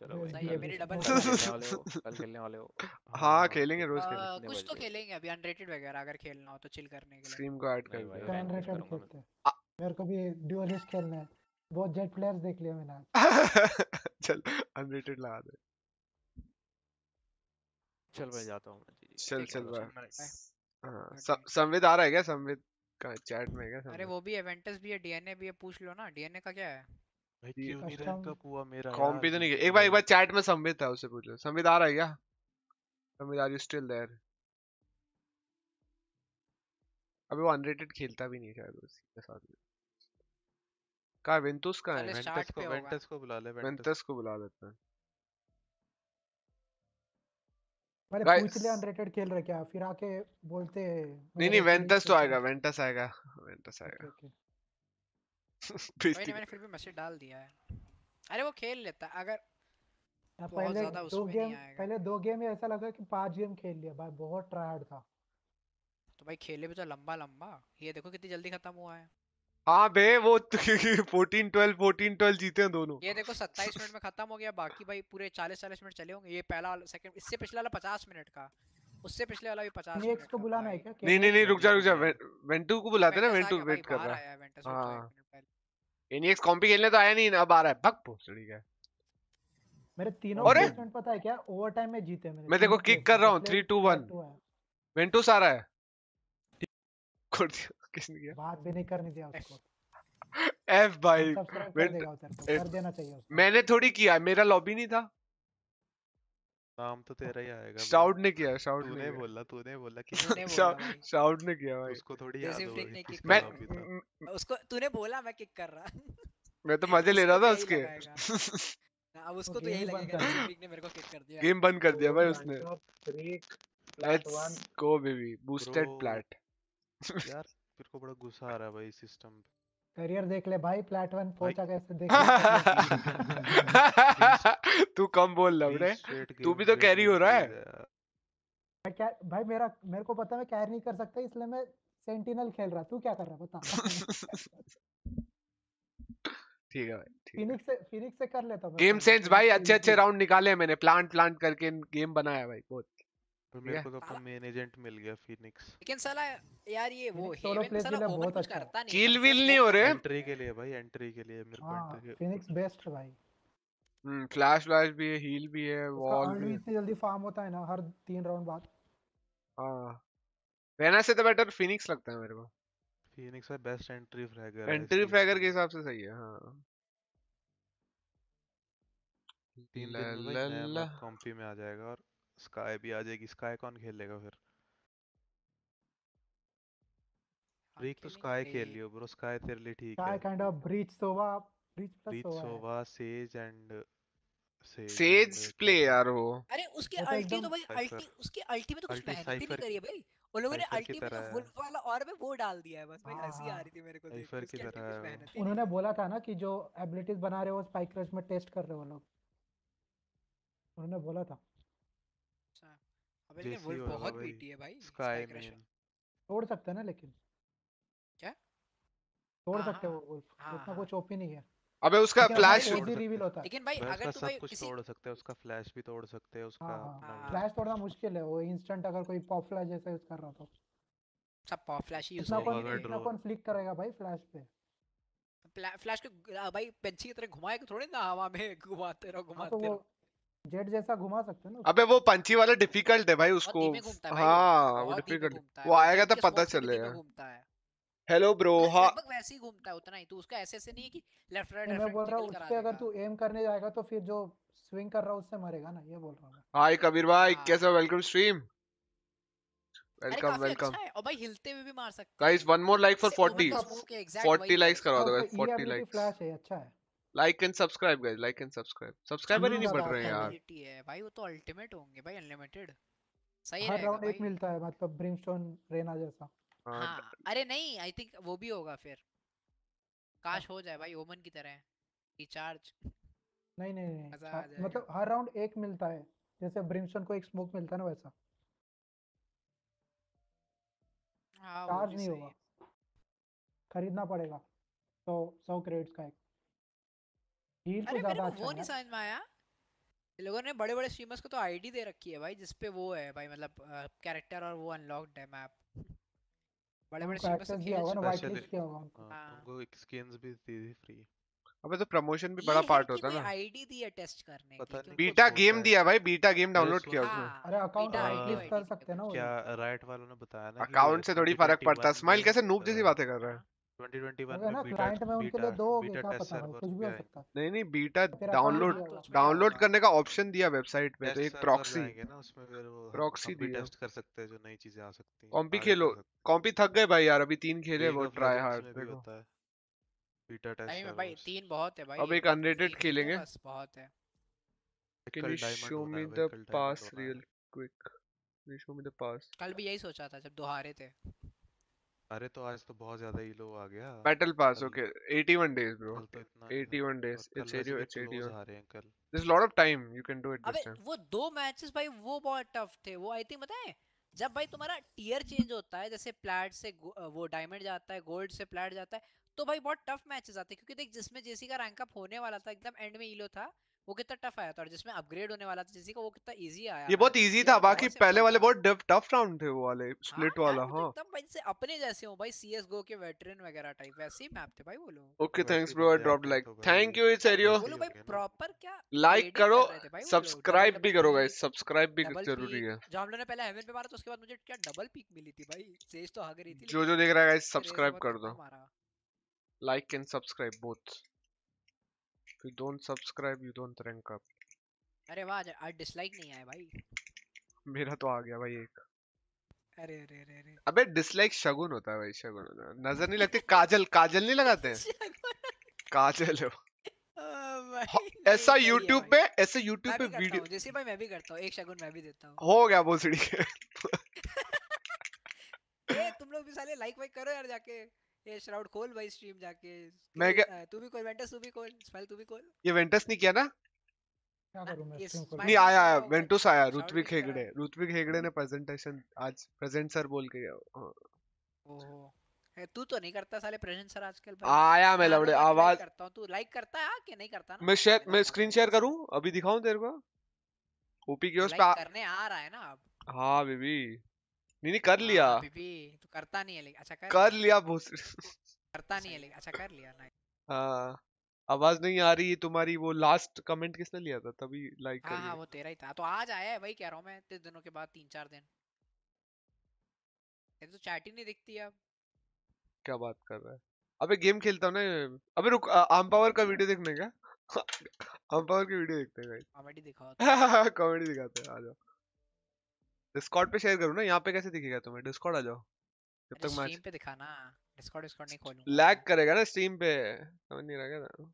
चलो भाई है, मेरी double कल खेलने वाले हो कल खेलने वाले हो। हाँ खेलेंगे रोज खेलेंगे कुछ तो खेलेंगे अभी अनरेटेड वगैरह अगर खेलना हो तो चिल करने के लिए। स्ट्रीम को ऐड कर भाई, दिया rank push अनरेटेड खेलते हैं। मेरे को भी ड्यूलिस्ट खेलना है। बहुत जेट प्लेयर्स देख लिया मैंने चल अनरेटेड लगा दे। चल भाई जाता हूँ मैं चल चल भाई. हाँ. संविद आ रहा है क्या? संविद का चैट में है क्या अरे वो भी एवेंटस भी है डीएनए भी है पूछ लो ना। डीएनए का क्या है? भाई क्यों नहीं मेरा यार? तो नहीं एक बार एक बार चैट में संविद था उससे पूछ लो। संविद आ रहा है क्या? Samvid are you still there अबे वो अनरेटेड खेलता भी नहीं शायद उसी के साथ में। कहाँ वेंटुस कहाँ है? वेंटस को वेंटस को बुला ले वेंटस। को बुला लेते हैं। मैंने पूछ लिया अनरेटेड खेल रहे क्या? फिर आके बोलते नहीं नहीं वेंटस तो आएगा वेंटस आएगा वेंटस आएगा। बेइज्जती मैंने फिर भी मैसेज डाल दिया है। अरे वो खेल लेता अगर हाँ, बहुत पहले दो गेम पहले दो गेम में ऐसा लगा कि पाँच गेम खेल लिया भाई बहुत ट्रायड था। तो भाई खेले भी तो लंबा लंबा ये देखो कितनी जल्दी खत्म हुआ है। हाँ बे वो 14 12 14 12 जीते हैं दोनों। ये देखो 27 मिनट में खत्म हो गया बाकी भाई पूरे 40 40 मिनट चले होंगे। ये पहला सेकंड इससे पिछला वाला 50 मिनट का। उससे पिछले वाला भी 50 नेक्स्ट को बुलाना है क्या? नहीं नहीं नहीं रुक जा रुक जा। वेंटू को बुलाते ना वेंटू वेट कर रहा है। आया है। हाँ। एनीएक्स कॉम्पी खेलने तो आया नहीं अब आ रहा है। भग भोसड़ी का मेरे तीनों! प्लेसमेंट पता है क्या? ओवर टाइम में जीते मैंने मैं देखो kick कर रहा हूँ, 3, 2, 1 two है। वेंटूस आ रहा है। कर दिया किसने किया? बात भी नहीं करने दिया उसको। एफ़ भाई। कर देगा उधर कर देना चाहिए उसको। मैंने थोड़ी किया मेरा लॉबी नहीं था। नाम तो तेरा ही आएगा शाउट ने किया शाउट ने तूने बोला तूने बोला कि शाउट शाउट ने किया भाई। उसको थोड़ी याद होगा मैं उसको तूने बोला मैं किक कर रहा मैं तो मज़े ले रहा था तो उसके। अब उसको तो यही लगेगा ने मेरे को किक कर दिया। गेम बंद कर दिया भाई उसने। Freak let's go baby boosted plat यार मेरे को बड़ा गुस्सा आ रहा है भाई सिस्टम पे। करियर देख ले भाई प्लेट वन पहुँचा कैसे देख तू कम बोल लवड़े Three straight तू भी तो कैरी हो रहा है। मैं क्या भाई मेरा मेरे को पता मैं कैर नहीं कर सकता इसलिए मैं सेंटिनल खेल रहा तू क्या कर रहा बता। ठीक है भाई ठीक है। फिनिक्स से फिनिक्स से कर लेता गेम सेंस भाई अच्छे अच्छे राउंड निकाले हैं मैंने प्लांट प्लांट करके गेम बनाया भाई बहुत। पर मेरे को तो अपना मेन एजेंट मिल गया फिनिक्स लेकिन साला यार ये वो हेवन plays साला ओमन बहुत कुछ अच्छा करता नहीं किल विल नहीं हो रहे? एंट्री के लिए भाई एंट्री के लिए मेरे को हाँ एंट्री के फिनिक्स बेस्ट है भाई। हम्म फ्लैश फ्लैश भी है हील भी है वॉल भी भी इतनी जल्दी फार्म होता है ना हर तीन राउंड बाद। हाँ। रहना से तो बेटर फिनिक्स लगता है मेरे को। फिनिक्स है best entry fragger entry fragger के हिसाब से सही है हाँ। तीन ला ला ला। कॉम्पी में आ जाएगा और स्काई भी आ जाएगी। स्काई कौन खेलेगा फिर? हम ब्रेक तो स्काई खेल लियो ब्रो स्काई तेरे लिए ठीक है। Kind of breach Sova breach plus breach Sova है। Sova Sage and Sage play यार वो। अरे उसके तो अल्टी तो भाई अल्टी उसके अल्टी में तो कुछ मेहनत ही नहीं करी है भाई। उन लोगों ने अल्टी में जो वुल्फ वाला और में वो डाल दिया है बस भाई हाँ, हँसी आ हाँ। रही थी मेरे को देख के। तरह। है ही उन्होंने बोला था ना कि जो एबिलिटीज बना रहे हो स्पाइक रश में टेस्ट कर रहे हो लोग। उन्होंने बोला था। अबे लेकिन वुल्फ बहुत बीटी है भाई स्काई स्पाइक तोड़ सकते हैं ना लेकिन। क्या? तोड़ हाँ, सकते हैं हाँ, वो वुल्फ हाँ, उतना हाँ। कुछ ओपी नहीं है। अबे उसका फ्लैश रिवील होता है। लेकिन भाई अगर तू भाई कुछ किसी तोड़ सकते हैं उसका फ्लैश भी तोड़ सकते हैं उसका फ्लैश तोड़ना मुश्किल है वो इंस्टेंट अगर कोई पॉप फ्लैश जैसा यूज़ कर रहा हो तो। सब पॉप फ्लैश ही यूज़ इतना Sova कौन का इतना कौन फ्लिक करेगा भाई फ्लैश पे। फ्लैश को भाई पंछी की तरह घुमाए थोड़ी ना हवा में घुमाते रहो हाँ घुमाते तो रहो। जेट जैसा घुमा सकते हो ना अबे वो पंची वाला डिफ़िकल्ट है भाई उसको। है वो। हाँ डिफ़िकल्ट वो आएगा तो पता चलेगा। हेलो ब्रो हाँ। वैसे ही घूमता है उतना ही। तो उसका ऐसे ऐसे नहीं है कि लेफ़्ट राइट मैं बोल रहा हूँ उस पे अगर तू एम करने जाएगा तो फिर जो स्विंग कर रहा है उससे मरेगा ना ये बोल रहा हूँ हाय कबीर भाई हाँ। कैसे हो वेलकम स्ट्रीम वेलकम वेलकम और भाई हिलते हुए भी मार सकते guys one more like for से ओमन 40 का स्मोक है एग्जैक्ट वही 40 लाइक्स करा हाँ दो गाइस ई 40 लाइक्स फ्लैश है अच्छा है। Like and subscribe guys like and subscribe subscriber ही नहीं बढ़ रहे हैं यार। है भाई वो तो अल्टीमेट होंगे भाई अनलिमिटेड सही हर राउंड एक मिलता है मतलब ब्रिमस्टोन रेना जैसा। हाँ हाँ अरे नहीं आई थिंक वो भी होगा फिर। काश हो। जाए भाई ओमन की तरह रिचार्ज नहीं नहीं नहीं हाँ, मतलब हर राउंड एक मिलता है जैसे ब्रिमस्टोन को एक स्मोक मिलता है ना वैसा। हाँ चार्ज नहीं होगा। खरीदना पड़ेगा सौ सौ क्रेडिट्स का एक। हील तो अरे मेरे ज़्यादा अच्छा वो नहीं समझ में आया। ये लोगों ने बड़े बड़े स्ट्रीमर्स को तो आईडी दे रखी है भाई जिसपे वो है भाई मतलब कैरेक्टर और वो अनलॉक्ड है मैप बड़े बड़े स्ट्रीमर्स तो दिया होगा ना वाइट लिस्ट किया होगा उनको। हाँ हाँ। उनको स्किन्स भी दी थी फ्री अबे तो प्रमोशन भी बड़ा पार्ट होता है ना। आईडी दी है टेस्ट करने की कि बीटा गेम दिया भाई बीटा गेम डाउनलोड किया सुना उसमें हाँ अरे अकाउंट लिस्ट कर सकते हैं ना क्या राइट वालों ने बताया ना अकाउंट से थोड़ी फ़र्क पड़ता है स्माइल कैसे नूब जैसी बातें कर रहा है। 2021 में बीटा क्लाइंट में उनके लिए दो बीटा टेस्ट सर्वर कुछ भी भी हो सकता। नहीं नहीं बीटा डाउनलोड डाउनलोड करने का ऑप्शन दिया वेबसाइट पे तो एक प्रॉक्सी ना उसमें फिर वो प्रॉक्सी भी दिया। टेस्ट कर सकते हैं जो नई चीज़ें आ सकती हैं कॉम्पी खेलो। कॉम्पी थक गए भाई यार अभी तीन खेले वो ट्राई हार्ड देखो। होता है। बीटा टेस्ट नहीं भाई तीन बहुत है भाई अब एक अनरेटेड खेलेंगे। बस बहुत है। Can you show me the pass real quick can you show me the pass कल भी यही सोचा था जब दो हारे थे। अरे तो आज तो बहुत ज़्यादा ही लो आ गया battle pass okay 81 days bro. कल तो 81 days और it's कल वैसे 80 भी it's क्लोज 81 हारे हैं कल। A lot of time you can do it अबे this वो दो मैचेस भाई वो बहुत टफ थे वो आई थिंक पता है जब भाई तुम्हारा टियर चेंज होता है जैसे प्लैट से वो डायमंड जाता है गोल्ड से प्लैट जाता है तो भाई बहुत टफ मैचेस आते हैं क्योंकि देख जिसमें जेसी का रैंक अप होने वाला था एकदम एंड में ईलो था वो कितना टफ आया था और जिसमें अपग्रेड होने वाला था जेसी का वो कितना इजी आया ये बहुत इजी था बाकी पहले वाले बहुत टफ राउंड थे वो वाले हाँ स्प्लिट वाला वो तो हाँ। एकदम भाई से अपने जैसे हो भाई सीएस गो के वेटरन वगैरह टाइप वैसे ही मैप थे भाई वो लोग। Okay thanks bro I dropped like thank you it's एरियो हो भाई। प्रॉपर क्या लाइक करो सब्सक्राइब भी करो गाइस सब्सक्राइब भी ज़रूरी है। जो हम लोगों ने पहले हेवन पे मारा तो उसके बाद मुझे क्या डबल पीक मिली थी भाई? सेज तो हग रही थी जो जो देख रहा है गाइस सब्सक्राइब कर दो। Like and subscribe both you don't subscribe you don't rank up. अरे वाह आज डिसलाइक नहीं आया भाई। मेरा तो आ गया भाई एक। अरे अरे अरे अरे। अबे डिसलाइक शगुन होता है भाई शगुन होता है। नज़र नहीं लगती काजल काजल नहीं लगाते हैं? काजल हो। हाँ, ऐसा भाई। पे ऐसे मैं पे वीडियो जैसे भाई मैं भी करता हूँ एक शगुन मैं भी देता हूँ। हो गया भोसड़ी ए तुम लोग भी साले लाइक वाइक करो यार जाके। ये श्राउड खोल भाई स्ट्रीम जाके। मैं क्या तू भी खोल वेंटस तू भी खोल स्माइल तू भी खोल। ये वेंटस नहीं किया ना? क्या करूँ मैं? ये स्ट्रीम खोल स्माइल नहीं आया आया वेंटस आया ऋत्विक हेगड़े ऋत्विक हेगड़े ने प्रेजेंटेशन आज प्रेजेंट सर बोल के गया हाँ। ओहो। तू तो नहीं करता साले प्रेजेंट सर आजकल आया मैं मैं लवड़े आवाज़ करता हूँ तू लाइक करता है कि नहीं करता ना? मैं शेयर मैं स्क्रीन शेयर करूँ? अभी दिखाऊँ तेरे को? ओपी के उस पे करने आ रहा है ना अब। हाँ बेबी नहीं नहीं कर लिया। हाँ बीबी तू करता नहीं है लेकिन अच्छा कर कर लिया। लिया करता नहीं है लेकिन अच्छा कर लिया ना हाँ आवाज़ नहीं आ रही तुम्हारी वो लास्ट कमेंट किसने लिया था? तभी लाइक हाँ कर हाँ वो तेरा ही था। तो आज आया है वही कह रहा हूँ मैं इतने दिनों के बाद तीन चार दिन। ये तो चैट ही नहीं दिखती अब। क्या बात कर रहा है। अबे गेम खेलता हूँ ना अबे रुक आम पावर का वीडियो देखने का आम पावर की वीडियो देखते हैं कॉमेडी दिखाओ तो। कॉमेडी दिखाते हैं आ जाओ। डिस्कॉर्ड पे शेयर करूँ ना यहाँ पे कैसे दिखेगा तुम्हें? डिस्कॉर्ड आ जाओ जब तक मैच स्ट्रीम पे दिखाना। डिस्कॉर्ड डिस्कॉर्ड नहीं खोलूँगा। लैग करेगा ना स्ट्रीम पे। समझ नहीं रहा क्या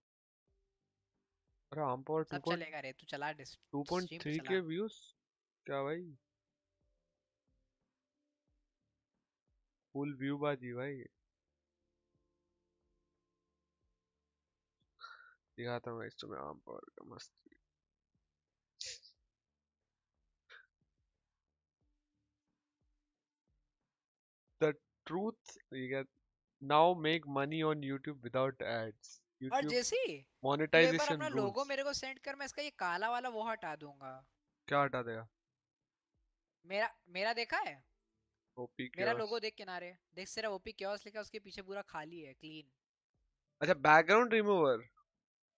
अरे पावर सब चलेगा रे तू चला डिस टू पॉइंट स्ट्रीम पे थ्री चला। के व्यूज़ क्या भाई? फुल व्यू बाजी भाई। दिखाता हूँ इस तुम्हें आम पावर का मस्त। Truth you get now make money on YouTube without ads. और YouTube जैसी तू एक monetization अपना लोगो मेरे को सेंड कर मैं इसका ये काला वाला वो हटा दूँगा। क्या हटा देगा? मेरा मेरा देखा है? ओपी मेरा लोगो देख किनारे। देख सिर्फ़ ओपी क्योस लिखा उसके पीछे पूरा खाली है क्लीन अच्छा बैकग्राउंड रिमूवर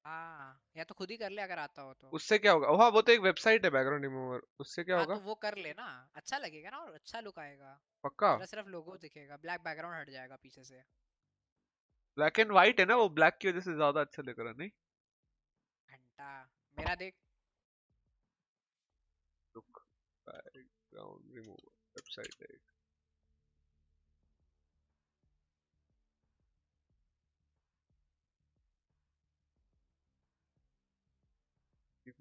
हाँ या तो खुद ही कर ले अगर आता हो तो। उससे क्या होगा? हाँ वो तो एक वेबसाइट है बैकग्राउंड रिमूवर उससे क्या हाँ होगा? तो वो कर ले ना अच्छा लगेगा ना और अच्छा लुक आएगा। पक्का? तेरा सिर्फ़ लोगो दिखेगा ब्लैक बैकग्राउंड हट जाएगा पीछे से। ब्लैक एंड व्हाइट है ना वो ब्लैक की वजह से ज़्यादा अच्छा लग रहा नहीं? घंटा मेरा देख। लुक बैकग्राउंड रिमूवर वेबसाइट है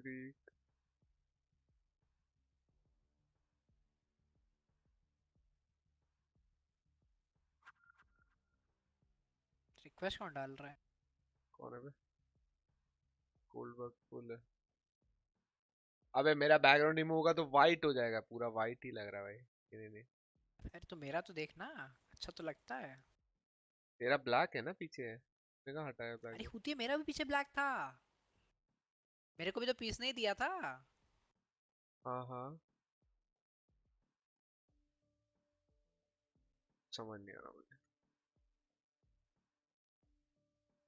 Freak. रिक्वेस्ट कौन डाल रहा है? कौन है बे? कोल्ड वर्क फुल है। अबे मेरा बैकग्राउंड रिमूव होगा तो वाइट हो जाएगा पूरा वाइट ही लग रहा है भाई नहीं नहीं अरे तो मेरा तो देख ना अच्छा तो लगता है। तेरा ब्लैक है ना पीछे? मैंने कहा हटाया अरे होती है मेरा भी पीछे ब्लैक था। मेरे को भी तो पीस नहीं दिया था। हाँ हाँ। समझ नहीं आ रहा मुझे।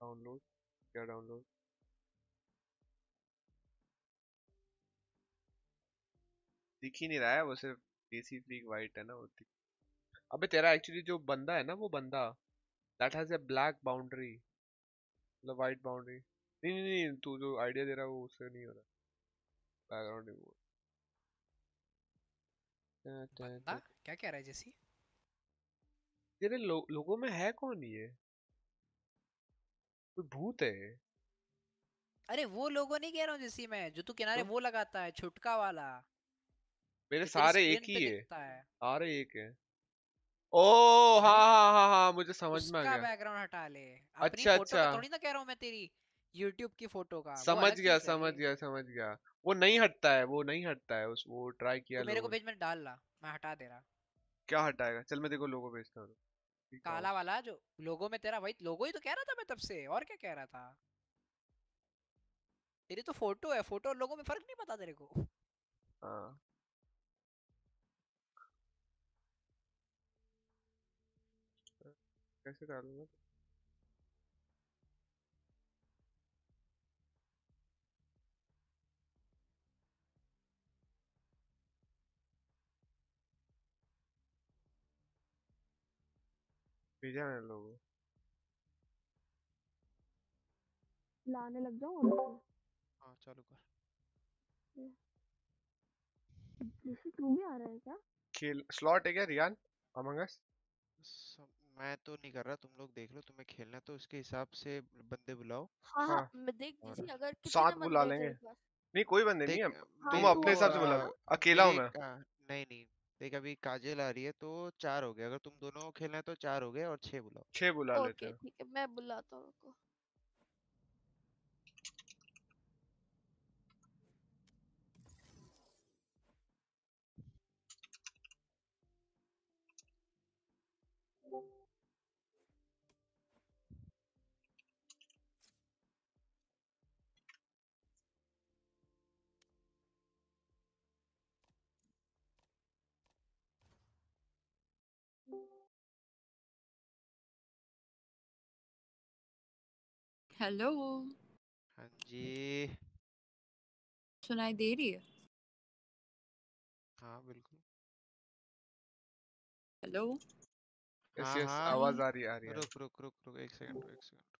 डाउनलोड क्या डाउनलोड दिख ही नहीं रहा है, वो सिर्फ़ देसी फ्लीक वाइट है ना, वो अबे तेरा एक्चुअली जो बंदा है ना, वो बंदा that has a black boundary मतलब वाइट बाउंड्री नहीं नहीं नहीं तू जो आइडिया दे रहा है वो उससे नहीं हो रहा। बैकग्राउंड रिमूव क्या कह रहा है जैसी? तेरे लो, लोगों में है कौन ये? कोई भूत है? अरे वो लोगो नहीं कह रहा हूँ जैसी मैं जो तू किनारे तो? वो लगाता है छुटका वाला। मेरे सारे एक ही है। सारे एक है। ओ हाँ हाँ हाँ हाँ मुझे समझ में आ उसका गया। बैकग्राउंड हटा ले। अपनी अच्छा, फ़ोटो अच्छा। थोड़ी ना कह रहा हूँ मैं तेरी। यूट्यूब की फ़ोटो का समझ गया समझ गया समझ गया। वो नहीं हटता है वो नहीं हटता है उस वो ट्राई किया तू मेरे को। भेज मैं डाल ला मैं हटा दे रहा। क्या हटाएगा? चल मैं देखो लोगो भेजता हूँ काला वाला जो लोगो में तेरा वही लोगो ही तो कह रहा था मैं तब से और क्या कह रहा था? तेरी तो फ़ोटो है फ़ोटो और लोगो में फ़र्क नहीं पता तेरे को। हाँ। कैसे डालूँगा? भेजा मैंने लोगो? लाने लग जाऊँ अभी हाँ चालू कर। जैसे तू भी आ रहा है क्या? खेल स्लॉट है क्या रियान? अमंग अस मैं तो नहीं कर रहा तुम लोग देख लो तुम्हें खेलना तो उसके हिसाब से बंदे बुलाओ। हाँ हाँ। हाँ, मैं देख और जैसे अगर बंदे बुला लेंगे। नहीं कोई बंदे नहीं है। हाँ तुम तो अपने हिसाब से बुला लो। अकेला हूँ मैं। नहीं नहीं देख अभी काजल आ रही है तो चार हो गए अगर तुम दोनों खेलना है तो चार हो गए और छह बुलाओ। छह बुला लेते ओके हैं। ठीक है मैं बुलाता हूँ हेलो। हाँ जी। सुनाई दे रही है? हाँ बिल्कुल। हेलो। यस हाँ यस हाँ। आवाज़ आ रही है आ रही है। रुक रुक रुक रुक एक सेकंड एक second.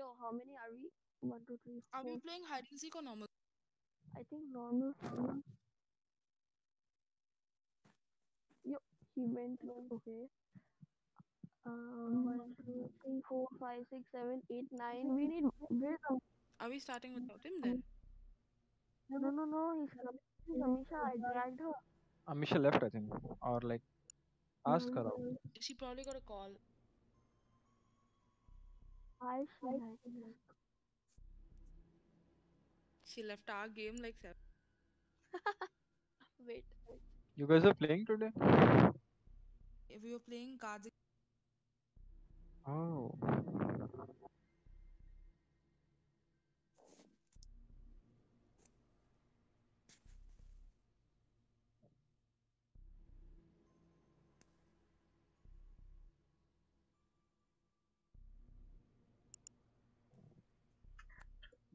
Yo, how many are we? One, two, three, Are we playing hide and seek or normal? I think normal. normal. Yo, he went. Okay. Um, one, two, three, four, five, six, seven, eight, nine. We need. Where's Am- Are we starting without him then? No, no, no. He's coming. Where's Amisha? I dragged her. Amisha left, I think, or like asked her out. Mm, She probably got a call. I she I think. She left our game like seven. Wait. You guys are playing today? If we were playing cards. Oh.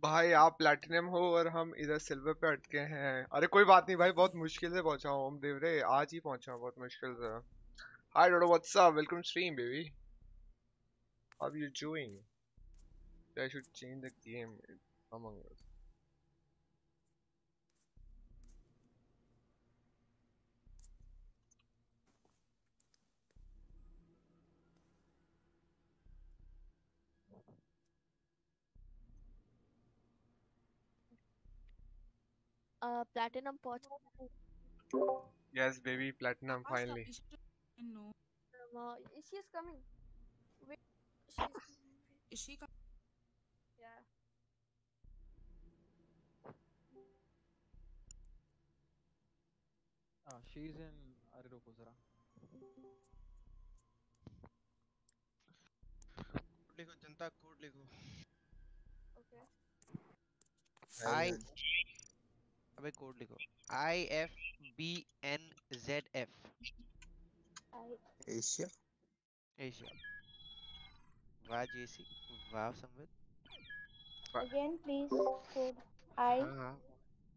भाई आप प्लेटिनम हो और हम इधर सिल्वर पे अटके हैं। अरे कोई बात नहीं भाई, बहुत मुश्किल से पहुँचा हूँ ओम देवरे आज ही पहुँचा हूँ, बहुत मुश्किल से। Hi Dodo what's up welcome stream baby how you doing I should change the game among us. Uh, platinum pot. yes baby platinum finally No. Um, uh, is coming. Wait. She's Is she coming? yeah. Ah, she's in Arirokuzara. लिखो जनता कोड लिखो Okay. आई अबे कोड लिखो। I F B N Z F Asia Asia वाह जेसी वाह Samvit again please code I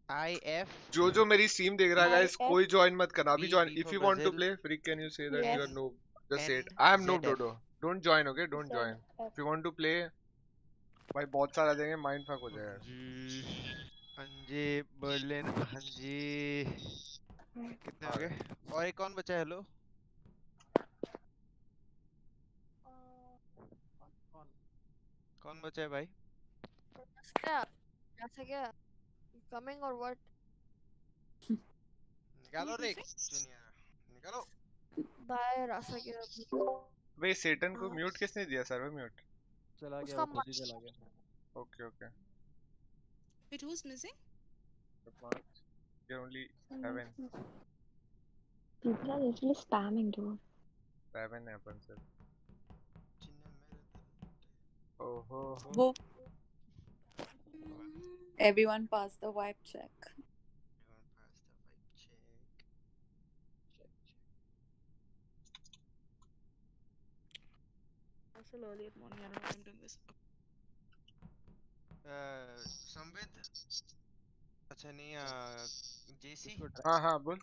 I F जो जो मेरी स्ट्रीम देख रहा है गाइस कोई ज्वाइन मत करना अभी join if you want to play free can you say that you are Yes. noob? Just say it. N i am noob Z F. dodo. Don't join okay? Don't join. ZF. if you want to play भाई बहुत सारे आ जाएँगे माइंड फक हो जाएगा। जी हाँ जी बर्लिन हाँ जी कितने हो गए? और एक कौन बचा है? हेलो। कौन बचा है भाई? क्या? क्या? Coming or what? निकालो रे जूनियर निकालो। bye Rasa क्या? वे सेटन को म्यूट किसने दिया? सर्वर म्यूट चला गया उसका वो खुद ही चला गया। Okay okay Wait, who's missing? The plant. They only hmm. seven. People are literally spamming, dude. Seven happens. Oh, ho, ho. Whoa. Everyone passed the wipe check. Slowly, morning. I don't know why I'm doing this. Okay. Samvit अच्छा नहीं जेसी? हाँ हाँ बोल।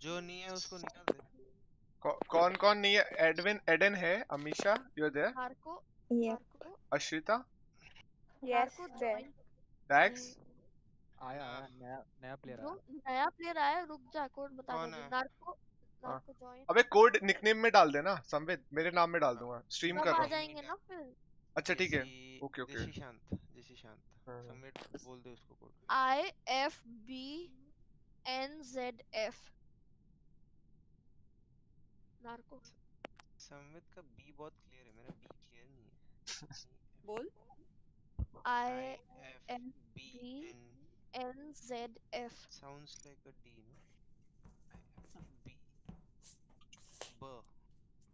जो नहीं है उसको निकाल दे। कौ- कौन कौन नहीं है? एडविन एडन है Amisha you there. Ashrita Yes, Marco there. आया आया नया नया प्लेयर आया। नया प्लेयर आया रुक जा कोड बता है? नार्को हाँ। नार्को अबे कोड निकनेम में डाल देना संवित मेरे नाम में डाल दूँगा। स्ट्रीम कर आ रहा हूँ जाएँगे ना फिर? अच्छा ठीक है। Okay okay. जेसी शांत जेसी शांत। हाँ। संवित बोल दे उसको code I F B N Z F नार्को। संवित का बी बहुत क्लियर है मेरा बी क्लियर नहीं है। बोल। I F F B B N N Z F sounds like a D no? I F B. ब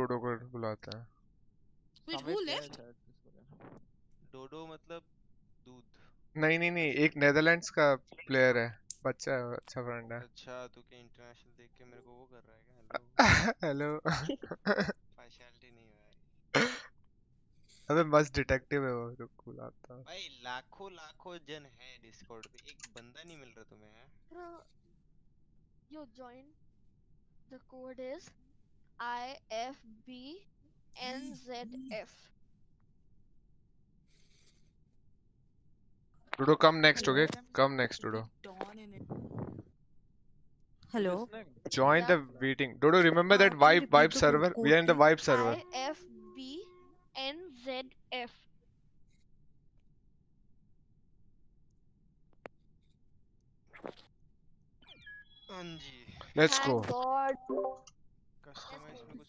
डोडो को बुलाता है। Wait, Sambit who left? शायद इसको लेने। डोडो मतलब दूध। नहीं नहीं नहीं एक नेदरलैंड्स का प्लेयर है बच्चा है अच्छा फ्रेंड है। अच्छा तू क्या इंटरनेशनल देख के मेरे को वो कर रहा है क्या? हेलो हेलो पार्शियलिटी नहीं है भाई अबे मस्त डिटेक्टिव है वो रुक बुलाता हूँ। भाई लाखों लाखों जन है डिस्कॉर्ड पे। एक बंदा नहीं मिल रहा तुम्हें हैं? Yo join. The code is I F B N Z F. Dodo, come next, okay? Come next, Dodo. Hello. Join the meeting. Dodo, remember that vibe vibe server. We are in the vibe server. I F B N Z F. Let's go. Let's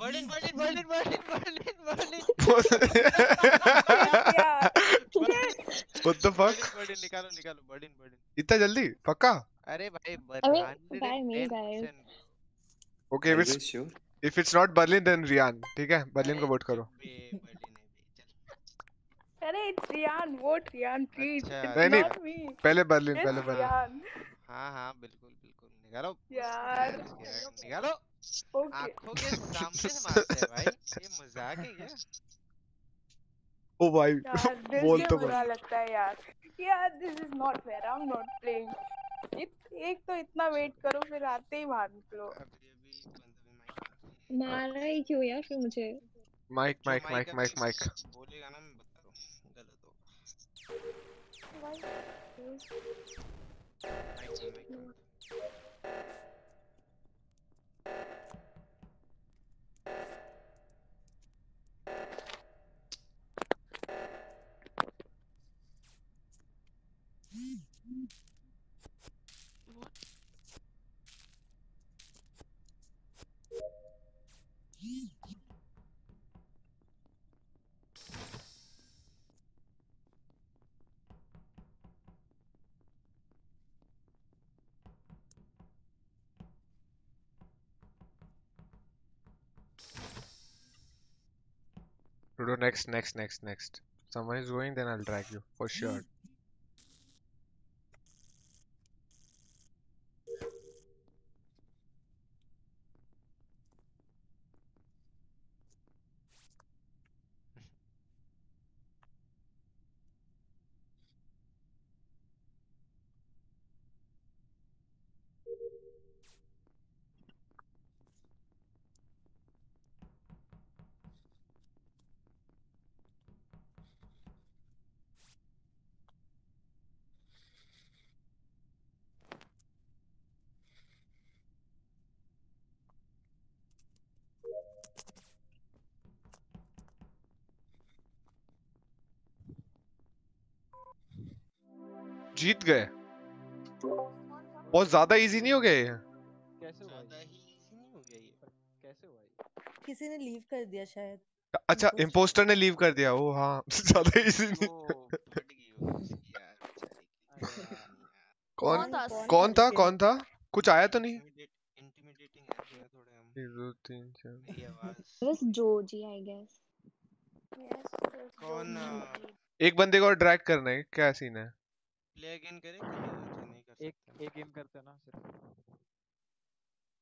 Berlin Berlin Berlin Berlin Berlin Berlin What? The fuck? Berlin निकालो निकालो बर्लिन बर्लिन इतना जल्दी? पक्का? अरे भाई me, guys. Okay, if it's if it's not Berlin then ठीक है? बर्लिन को वोट करो. it's Rian. Vote Rian, please. अच्छा, नहीं नहीं पहले बर्लिन पहले बर्लिन. हाँ हाँ बिल्कुल। निकालो यार। निकालो. आँखों के सामने से मारते हैं भाई ये मज़ाक है क्या ओ भाई यार बोल तो बुरा लगता है यार यार this is not fair I am not playing एक तो इतना वेट करो फिर आते ही बाहर निकलो मारा ही क्यों यार फिर मुझे mic mic mic mic mic बोलेगा ना मैं बता रहा हूँ गलत हो Dodo next next next next. Someone is going then I'll drag you for sure. जीत गए। बहुत ज़्यादा इजी नहीं हो गया ये? कैसे हुआ? ही नहीं हो गया ये। कैसे हुआ किसी ने लीव कर दिया शायद। अच्छा इम्पोस्टर ने लीव कर दिया। ओ हाँ ज़्यादा इजी नहीं कौन कौन था? कौन था कुछ आया तो नहीं? इंटिमिडेटिंग जो है Joji, I guess. कौन एक बंदे को और ड्रैग करना है क्या सीन है? प्ले अगेन करे कि नहीं कर एक सकते एक गेम करते हैं ना सिर्फ़।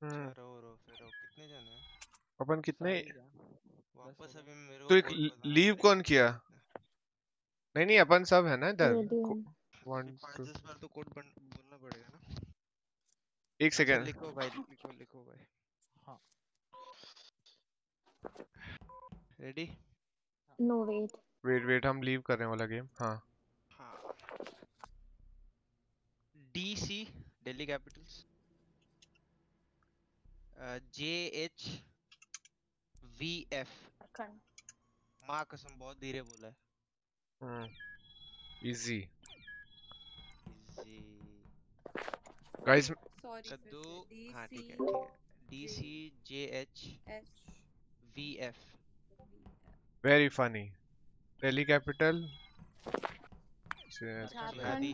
हम्म। अच्छा रो रो फिर रो कितने जन हैं? अपन कितने। वापस अभी मेरे तो एक लीव कौन किया? नहीं नहीं अपन सब है ना इधर। वन टू दस बार तो कोड बन- बोलना पड़ेगा ना। एक अच्छा सेकेंड लिखो भाई लिखो लिखो भाई। हाँ। Ready No, wait. Wait wait हम लीव कर रहे हैं वाला गेम हाँ। DC Delhi Capitals J H V F माँ कसम बहुत धीरे बोला है। Hmm easy easy guys sorry कद्दू हाँ ठीक है ठीक है। D C J H V F very funny Delhi capital जिहादी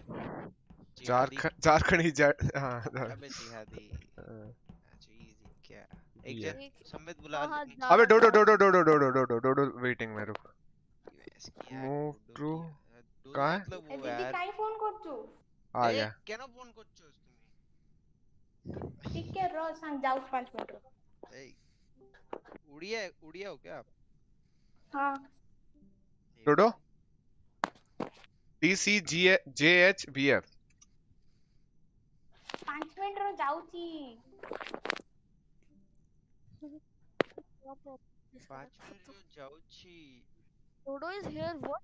झारखंड झारखंड ही जा हाँ अबे जिहादी हाँ। अच्छा इजी क्या एक Yeah. जन संबित बुला वहाँ ली- अबे डोडो डोडो डोडो डोडो डोडो डोडो वेटिंग में रुक कहाँ है मतलब ए वो दीदी यार काई फोन করছো आ ए गया কেন ফোন করছো তুমি টিকে র সাং যাও 5 মিনিট এই उड़िया उड़िया हो क्या आप हां Dodo D C G J H B F 5 minute ର ଯାଉଛି पाँच मिनट जो जाऊची Dodo is here. What?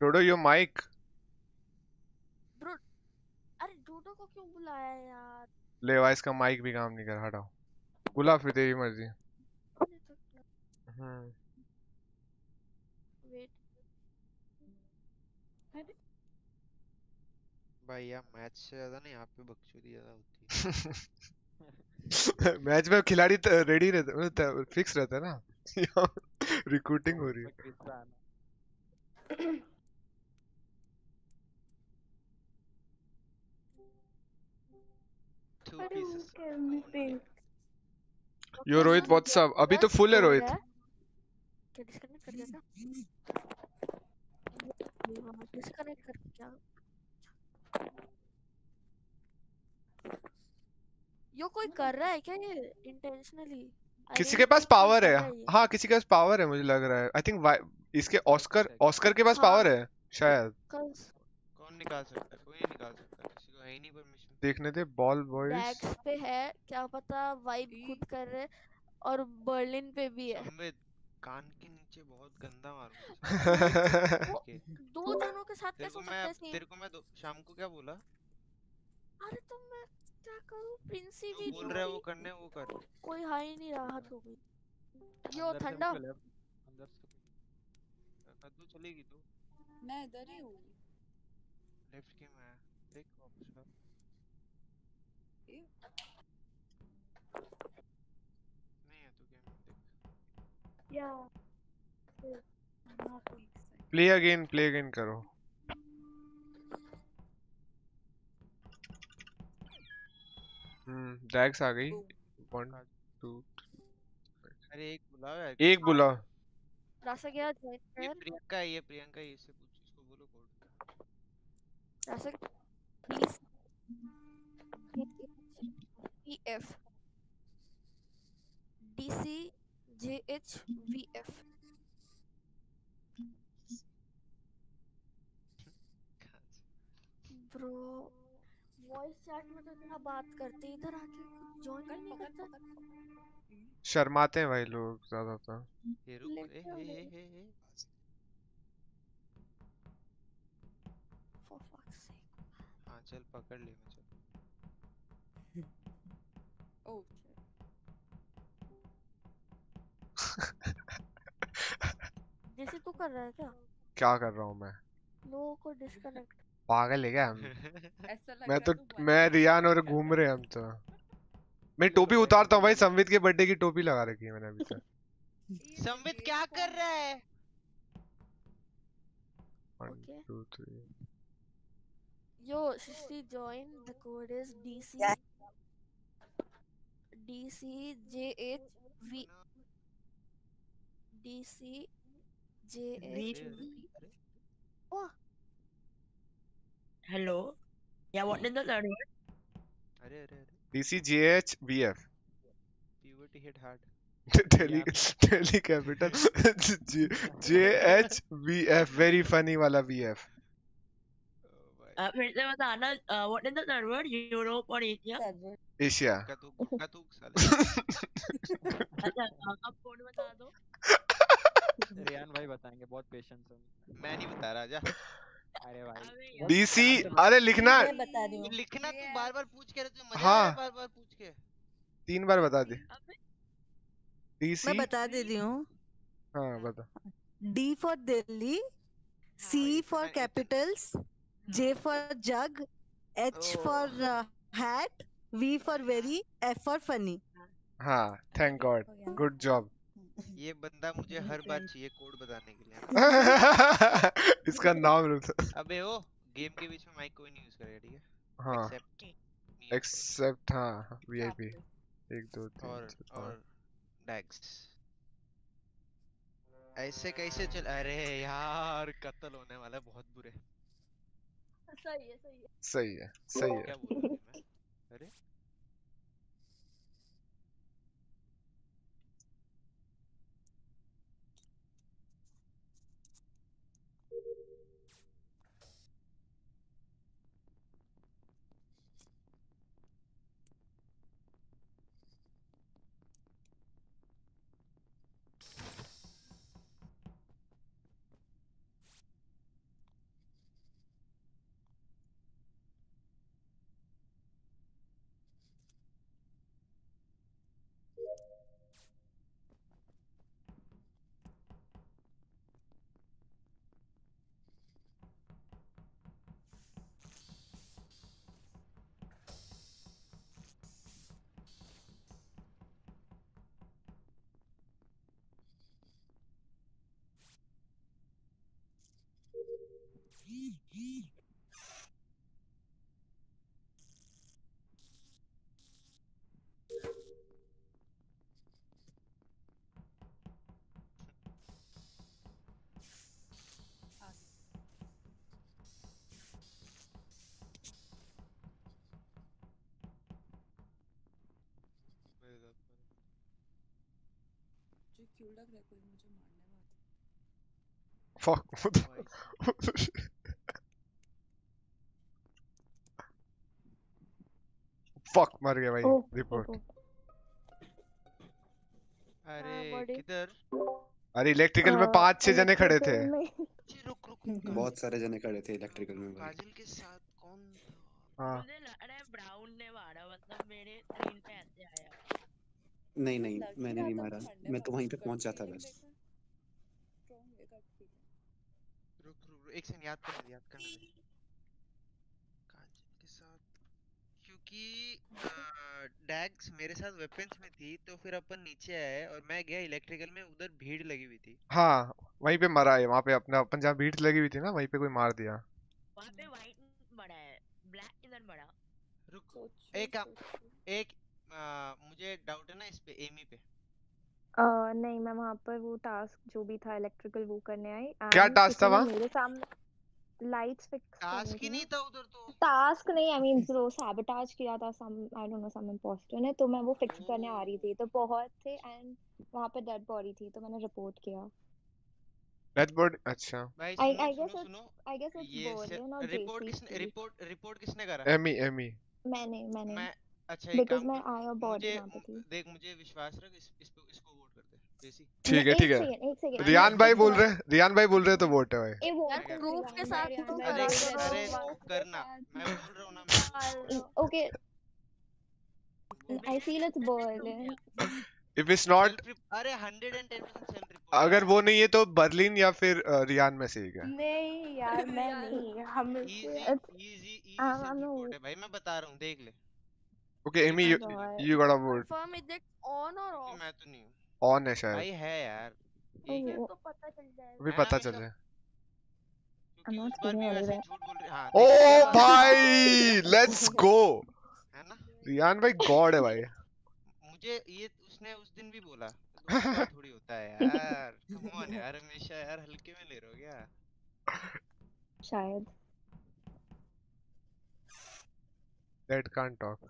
Dodo your mic Bro, अरे डोडो को क्यों बुलाया यार? ले वाइस इसका माइक भी काम नहीं कर हटाओ बुला फिर तेरी मर्जी हम्म भाई यार मैच से ज़्यादा ना यहाँ पे बकचोदी ज़्यादा होती है। मैच में खिलाड़ी रेडी रहते मतलब फिक्स रहता है ना। रिक्रूटिंग हो रही है। यो रोहित व्हाट्सअप अभी तो फुल है रोहित। क्या डिस्कनेक्ट कर दिया क्या? डिस्कनेक्ट कर क्या? यो कोई कर रहा है क्या ये इंटेंशनली? किसी के पास पावर है। हाँ किसी के पास पावर है मुझे लग रहा है। आई थिंक इसके ऑस्कर ऑस्कर के पास हाँ। पावर है शायद। कौन निकाल सकता है? कोई निकाल सकता। किसी को है ही नहीं परमिशन देखने दे बॉल बॉयज़ डैक्स पे है क्या पता वाइब खुद कर रहे और बर्लिन पे भी है। संबित कान के नीचे बहुत गंदा मारूँगा दो जनों के साथ कैसे मैं सकता है तेरे को मैं शाम को क्या बोला? अरे तो मैं क्या करूँ? प्रिंसी भी बोल रहा है वो करने वो कर। कोई हाई ही नहीं राहत हो गई यो ठंडा। अंदर कद्दू चलेगी तू? मैं इधर ही हूँ। लेफ़्ट के मैं देख वापस आ। नहीं है तू गेम में देख या प्ले अगेन प्ले अगेन करो हम्म डैग्स आ गई. वन टू अरे एक बुलाओ यार. एक बुला रासा गया ज्वाइन ये प्रियंका है ये प्रियंका है इससे पूछ इसको बोलो code Rasa please PF DC JH VF bro voice chat में तो इतना बात करते हैं, इधर आके ज्वाइन ही नहीं करता शर्माते हैं भाई लोग ज़्यादातर। ये रुक ए ए. हाँ चल पकड़ ले मैं चल। जैसे तू कर रहा है क्या? क्या कर रहा हूँ मैं? लोगों को डिस्कनेक्ट पागल है क्या हम? मैं तो मैं रियान और घूम रहे हम तो। मैं टोपी उतारता हूँ भाई संवित के बर्थडे की टोपी लगा रखी है मैंने अभी तक। संबित क्या कर रहा है? One Okay. Two three Yo, Shishti, join. The code is DC DC JH V DC JH V. Oh, Hello. Yeah, what is the third word? अरे अरे अरे DC JH BF puberty hit hard Delhi Delhi capital J H B F very funny वाला बी एफ़ Uh, फिर से बताना uh, what is the third word? Europe और Asia? एशिया कतुक कतुक साले अच्छा uh, अब कोड बता दो रियान भाई बताएँगे बहुत पेशेंस है मैं नहीं बता रहा जा। अरे भाई डीसी अरे लिखना। मैं बता रही लिखना तू बार बार पूछ के रहते मज़ा हाँ। आया बार बार पूछ के। तीन बार बता दे। डीसी। मैं बता देती हूँ। हाँ बता। For Delhi, C for capitals, J for jug, H for uh, hat, V for very, F for funny. हाँ थैंक गॉड गुड जॉब ये बंदा मुझे हर बार चाहिए कोड बताने के लिए। इसका नाम रुक अबे ओ गेम के बीच में माइक कोई नहीं यूज़ करेगा ठीक है? हाँ। एक्सेप्ट एक्सेप्ट हाँ वीआईपी एक दो तीन और और डैक्स ऐसे कैसे चल अरे यार कत्ल होने वाला है बहुत बुरे। सही है सही है। सही है सही है। क्या बोल रही मैं? अरे जो क्यों लग रहा है कोई मुझे मारने वाला? Fuck. What the- Fuck मर गया भाई रिपोर्ट। अरे बड़ी- किधर? अरे इलेक्ट्रिकल में हाँ, पाँच छह जने खड़े थे। electrical रुक रुक बहुत सारे जने खड़े थे इलेक्ट्रिकल में काजल के साथ कौन हाँ। रहा है ब्राउन ने मारा मतलब मेरे स्क्रीन पे ऐसे आया। नहीं नहीं मैंने नहीं मारा। मैं तो वहीं पे पहुँच जाता बस। रुक रुक एक सेकंड याद करने दे याद करने दे के साथ क्योंकि डैग्स मेरे साथ वेपन्स में थी तो फिर अपन नीचे आए और मैं गया इलेक्ट्रिकल में उधर भीड़ लगी हुई थी। हाँ वहीं पे मरा है वहाँ पे अपने अपन जहाँ भीड़ लगी हुई थी ना वहीं पे कोई मार दिया। वहाँ पे व्हाइट बड़ा है ब्लैक किधर बड़ा। रुक एक काम एक आ, मुझे डाउट है ना इस पे एमी पे। अ, नहीं मैं वहाँ पर वो टास्क जो भी था इलेक्ट्रिकल वो करने आई क्या task था ने वहाँ? मेरे सामने लाइट्स फिक्स टास्क ही नहीं था उधर तो। टास्क नहीं आई मीन जो सैबोटाज किया था some I don't know some impostor ने तो मैं वो फिक्स करने आ रही थी। तो बहुत थे एंड वहाँ पे डेड बॉडी थी तो मैंने रिपोर्ट किया। डेड बॉडी अच्छा। भाई I I guess it's I guess it's ये बर्लिन और रिपोर्ट किसने रिपोर्ट रिपोर्ट किसने करा? एमी एमी मैंने मैंने। मैं अच्छा एक काम मैं और बॉडी मुझे पे थी। देख मुझे विश्वास रख इस इस पे इसको वोट कर दे जेसी ठीक है ठीक है। सेकंड एक सेकंड रियान भाई बोल रहे रियान भाई बोल रहे तो वोट है भाई। वो यार प्रूफ के साथ तो अरे करो अरे करना मैं बोल रहा हूँ ना okay. I feel it's Berlin if it's not अरे 110% अगर वो नहीं है तो बर्लिन या फिर रियान में से एक है नहीं यार मैं नहीं हम इजी इजी इजी है भाई मैं बता रहा हूँ देख ले। Okay Amy you you got a vote confirm is it on और ऑफ़ मैं तो नहीं हूँ। ऑन है शायद। भाई है यार। है। Oh, तो पता चल जाएगा। अभी पता चले। ही बोल रहे हाँ ओ भाई लेट्स गो रियान भाई गॉड है भाई। मुझे ये उसने उस दिन भी बोला तो थोड़ी होता है यार। कम ऑन यार हमेशा यार हल्के में ले रहे हो क्या? शायद। That can't talk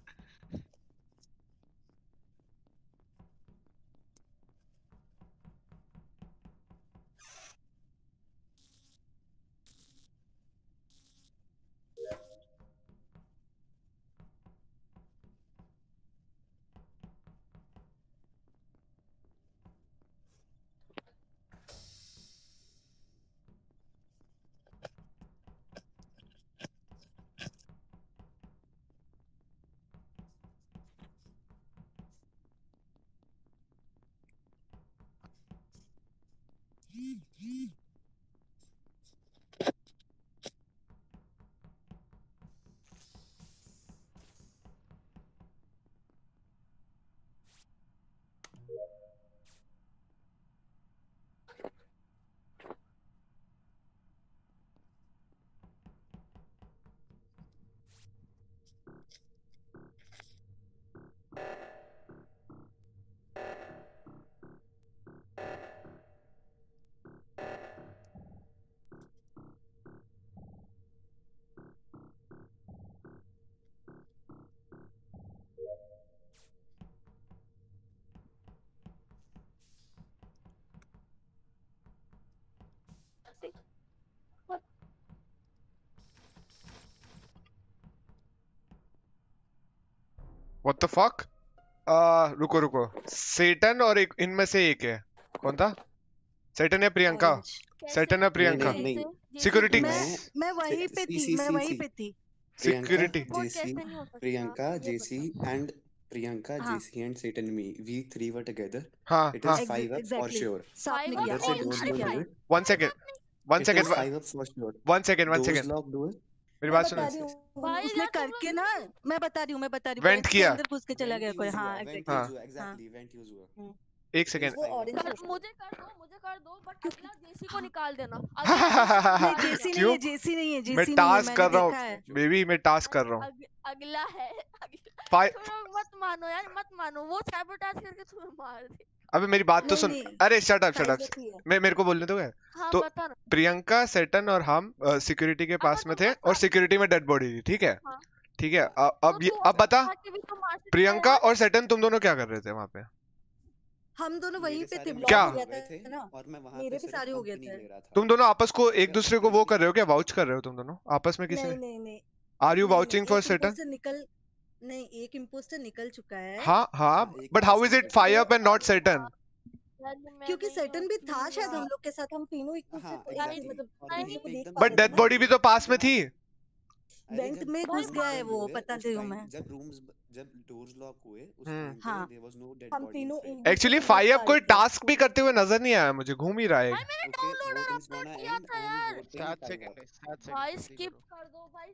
what the fuck आ रुको रुको। सेटन और एक इनमें से एक है। कौन था? सेटन या प्रियंका? सेटन या प्रियंका। सिक्योरिटी मैं मैं वहीं पे सी थी सी मैं सी वहीं पे थी। Security JC Priyanka JC and Priyanka हाँ। JC and Satan me we three were together हाँ इट हाँ। Is five up for sure में Five up five up. One second one second is five up for sure one second one second मेरी बात सुनो। हूँ उसने करके ना मैं बता रही हूँ मैं बता रही हूँ vent किया। अंदर घुस के चला गया कोई। हाँ वेंट एग्जैक्टली हाँ। यूज़ हुआ एग्जैक्टली वेंट यूज़ हुआ। एक सेकंड मुझे कर दो मुझे कर दो बट अगला जेसी को निकाल देना। नहीं जेसी नहीं है जेसी नहीं है मैं जेसी नहीं है टास्क कर रहा हूँ। बेबी मैं टास्क कर रहा हूँ। अगला है मत मानो यार मत मानो। वो सैबोटाज करके तुम्हें मार दे अबे मेरी बात तो सुन। अरे शट अप शट अप ही है। मैं मेरे को बोलने दो क्या? हाँ तो प्रियंका सेटन और हम सिक्योरिटी के पास में थे और सिक्योरिटी में डेड बॉडी थी ठीक है? हाँ। ठीक है तो अब ये अब बता। तो है प्रियंका और सेटन तुम दोनों क्या कर रहे थे वहाँ पे? हम दोनों वहीं पे थे क्या? हो हो गया थे था ना? और मैं वहाँ मेरे भी सारे हो गए थे। तुम दोनों आपस को एक दूसरे को वो कर रहे हो क्या? वाउच कर रहे हो तुम दोनों? आपस में किसी नहीं नहीं नहीं। Are you vouching for Satan निकल नहीं एक इम्पोस्टर निकल चुका है। हाँ हाँ हाँ but how is it fire up and not Satan क्योंकि सर्टन भी था शायद हम लोग के साथ हम तीनों एक दूसरे को बट रहे थे डेड ना बॉडी भी तो पास में थी। वेंट में घुस गया है वो पता नहीं हूँ मैं। जब रूम्स जब डोर्स लॉक हुए उस टाइम हाँ। There was no dead body actually five up कोई टास्क भी करते हुए नज़र नहीं आया मुझे घूम ही रहा है। भाई मैंने डाउनलोड अपलोड किया था यार। वोटिंग सात फाइव सेकंड है अप सात सेकंड भाई स्किप कर। दो भाई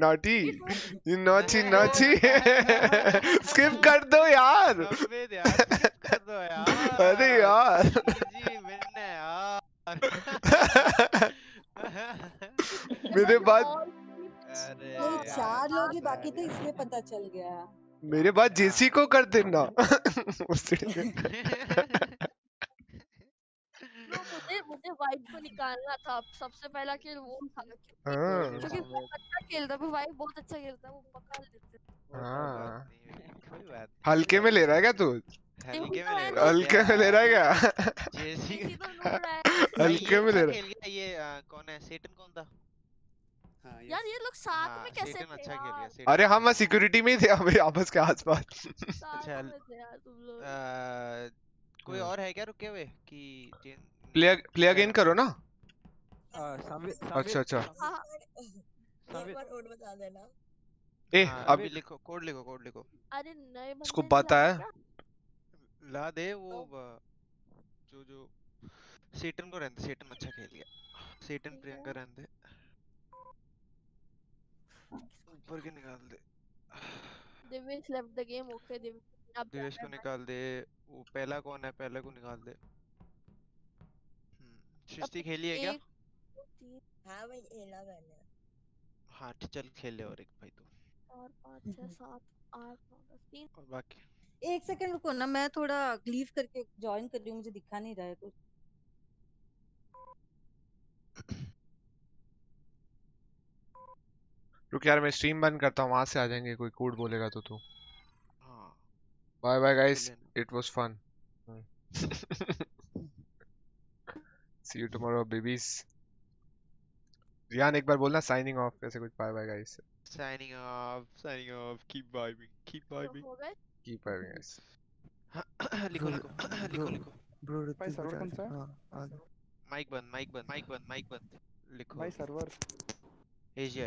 नॉटी यू नॉटी अरे नॉटी स्किप कर दो यार। कर दो यार। अरे यार। विन है यार। मेरे बाद यार। चार लोग ही बाकी थे इसलिए पता चल गया। मेरे बाद जेसी को कर देना। मुझे मुझे वाइब को निकालना था। सबसे पहला खेल वो था क्योंकि हाँ। क्योंकि वो अच्छा खेलता है वाइब बहुत अच्छा खेलता है वो पकड़ लेते हैं। कोई हाँ बात हल्के में ले रहा है क्या तू? हल्के में तो ले रहा है। हल्के में ले रहा क्या? तो है। हल्के में ले रहा गया ये कौन है? सेटन कौन था? हाँ यार ये लोग साथ हाँ में कैसे थे अच्छा खेल गया यार? अरे अच्छा हम खेल सिक्योरिटी में ही थे हमें आपस के आसपास। अच्छा थे कोई हम्म। और है क्या? रुके हुए? कि प्ले प्ले अगेन करो ना। अच्छा अच्छा। हाँ हाँ। ए हाँ अभी लिखो कोड लिखो कोड लिखो। अरे नए इसको पता है। ला दे वो जो जो सेटन को रहने दे सेटन अच्छा खेल गया। सेटन प्रियंका है। रहने दे। ऊपर के निकाल दे। Divesh left the game okay Divesh अब दिवेश को निकाल दे वो पहला कौन है पहले को निकाल दे। हम्म सृष्टि खेली है क्या? हाँ भाई खेला मैंने। हाँ चल खेल ले और एक भाई तू। चार पाँच छः सात आठ नौ दस तीन। और बाकी? एक सेकंड रुको ना मैं थोड़ा लीव करके ज्वाइन कर रही हूँ मुझे दिखा नहीं रहा है कुछ। रुक यार मैं स्ट्रीम बंद करता हूँ वहाँ से आ जाएँगे कोई कोड बोलेगा तो तू हाँ bye bye guys it was fun see you tomorrow babies Riyan एक बार बोलना साइनिंग ऑफ़ ऐसे कुछ bye bye guys signing off keep vibing keep तो vibing हो कीप बाय गाइस लिखो लिखो लिखो ब्रो लिखो ब्रो भाई सर्वर कौन सा है हाँ माइक बंद माइक बंद माइक बंद माइक बंद लिखो भाई सर्वर एशिया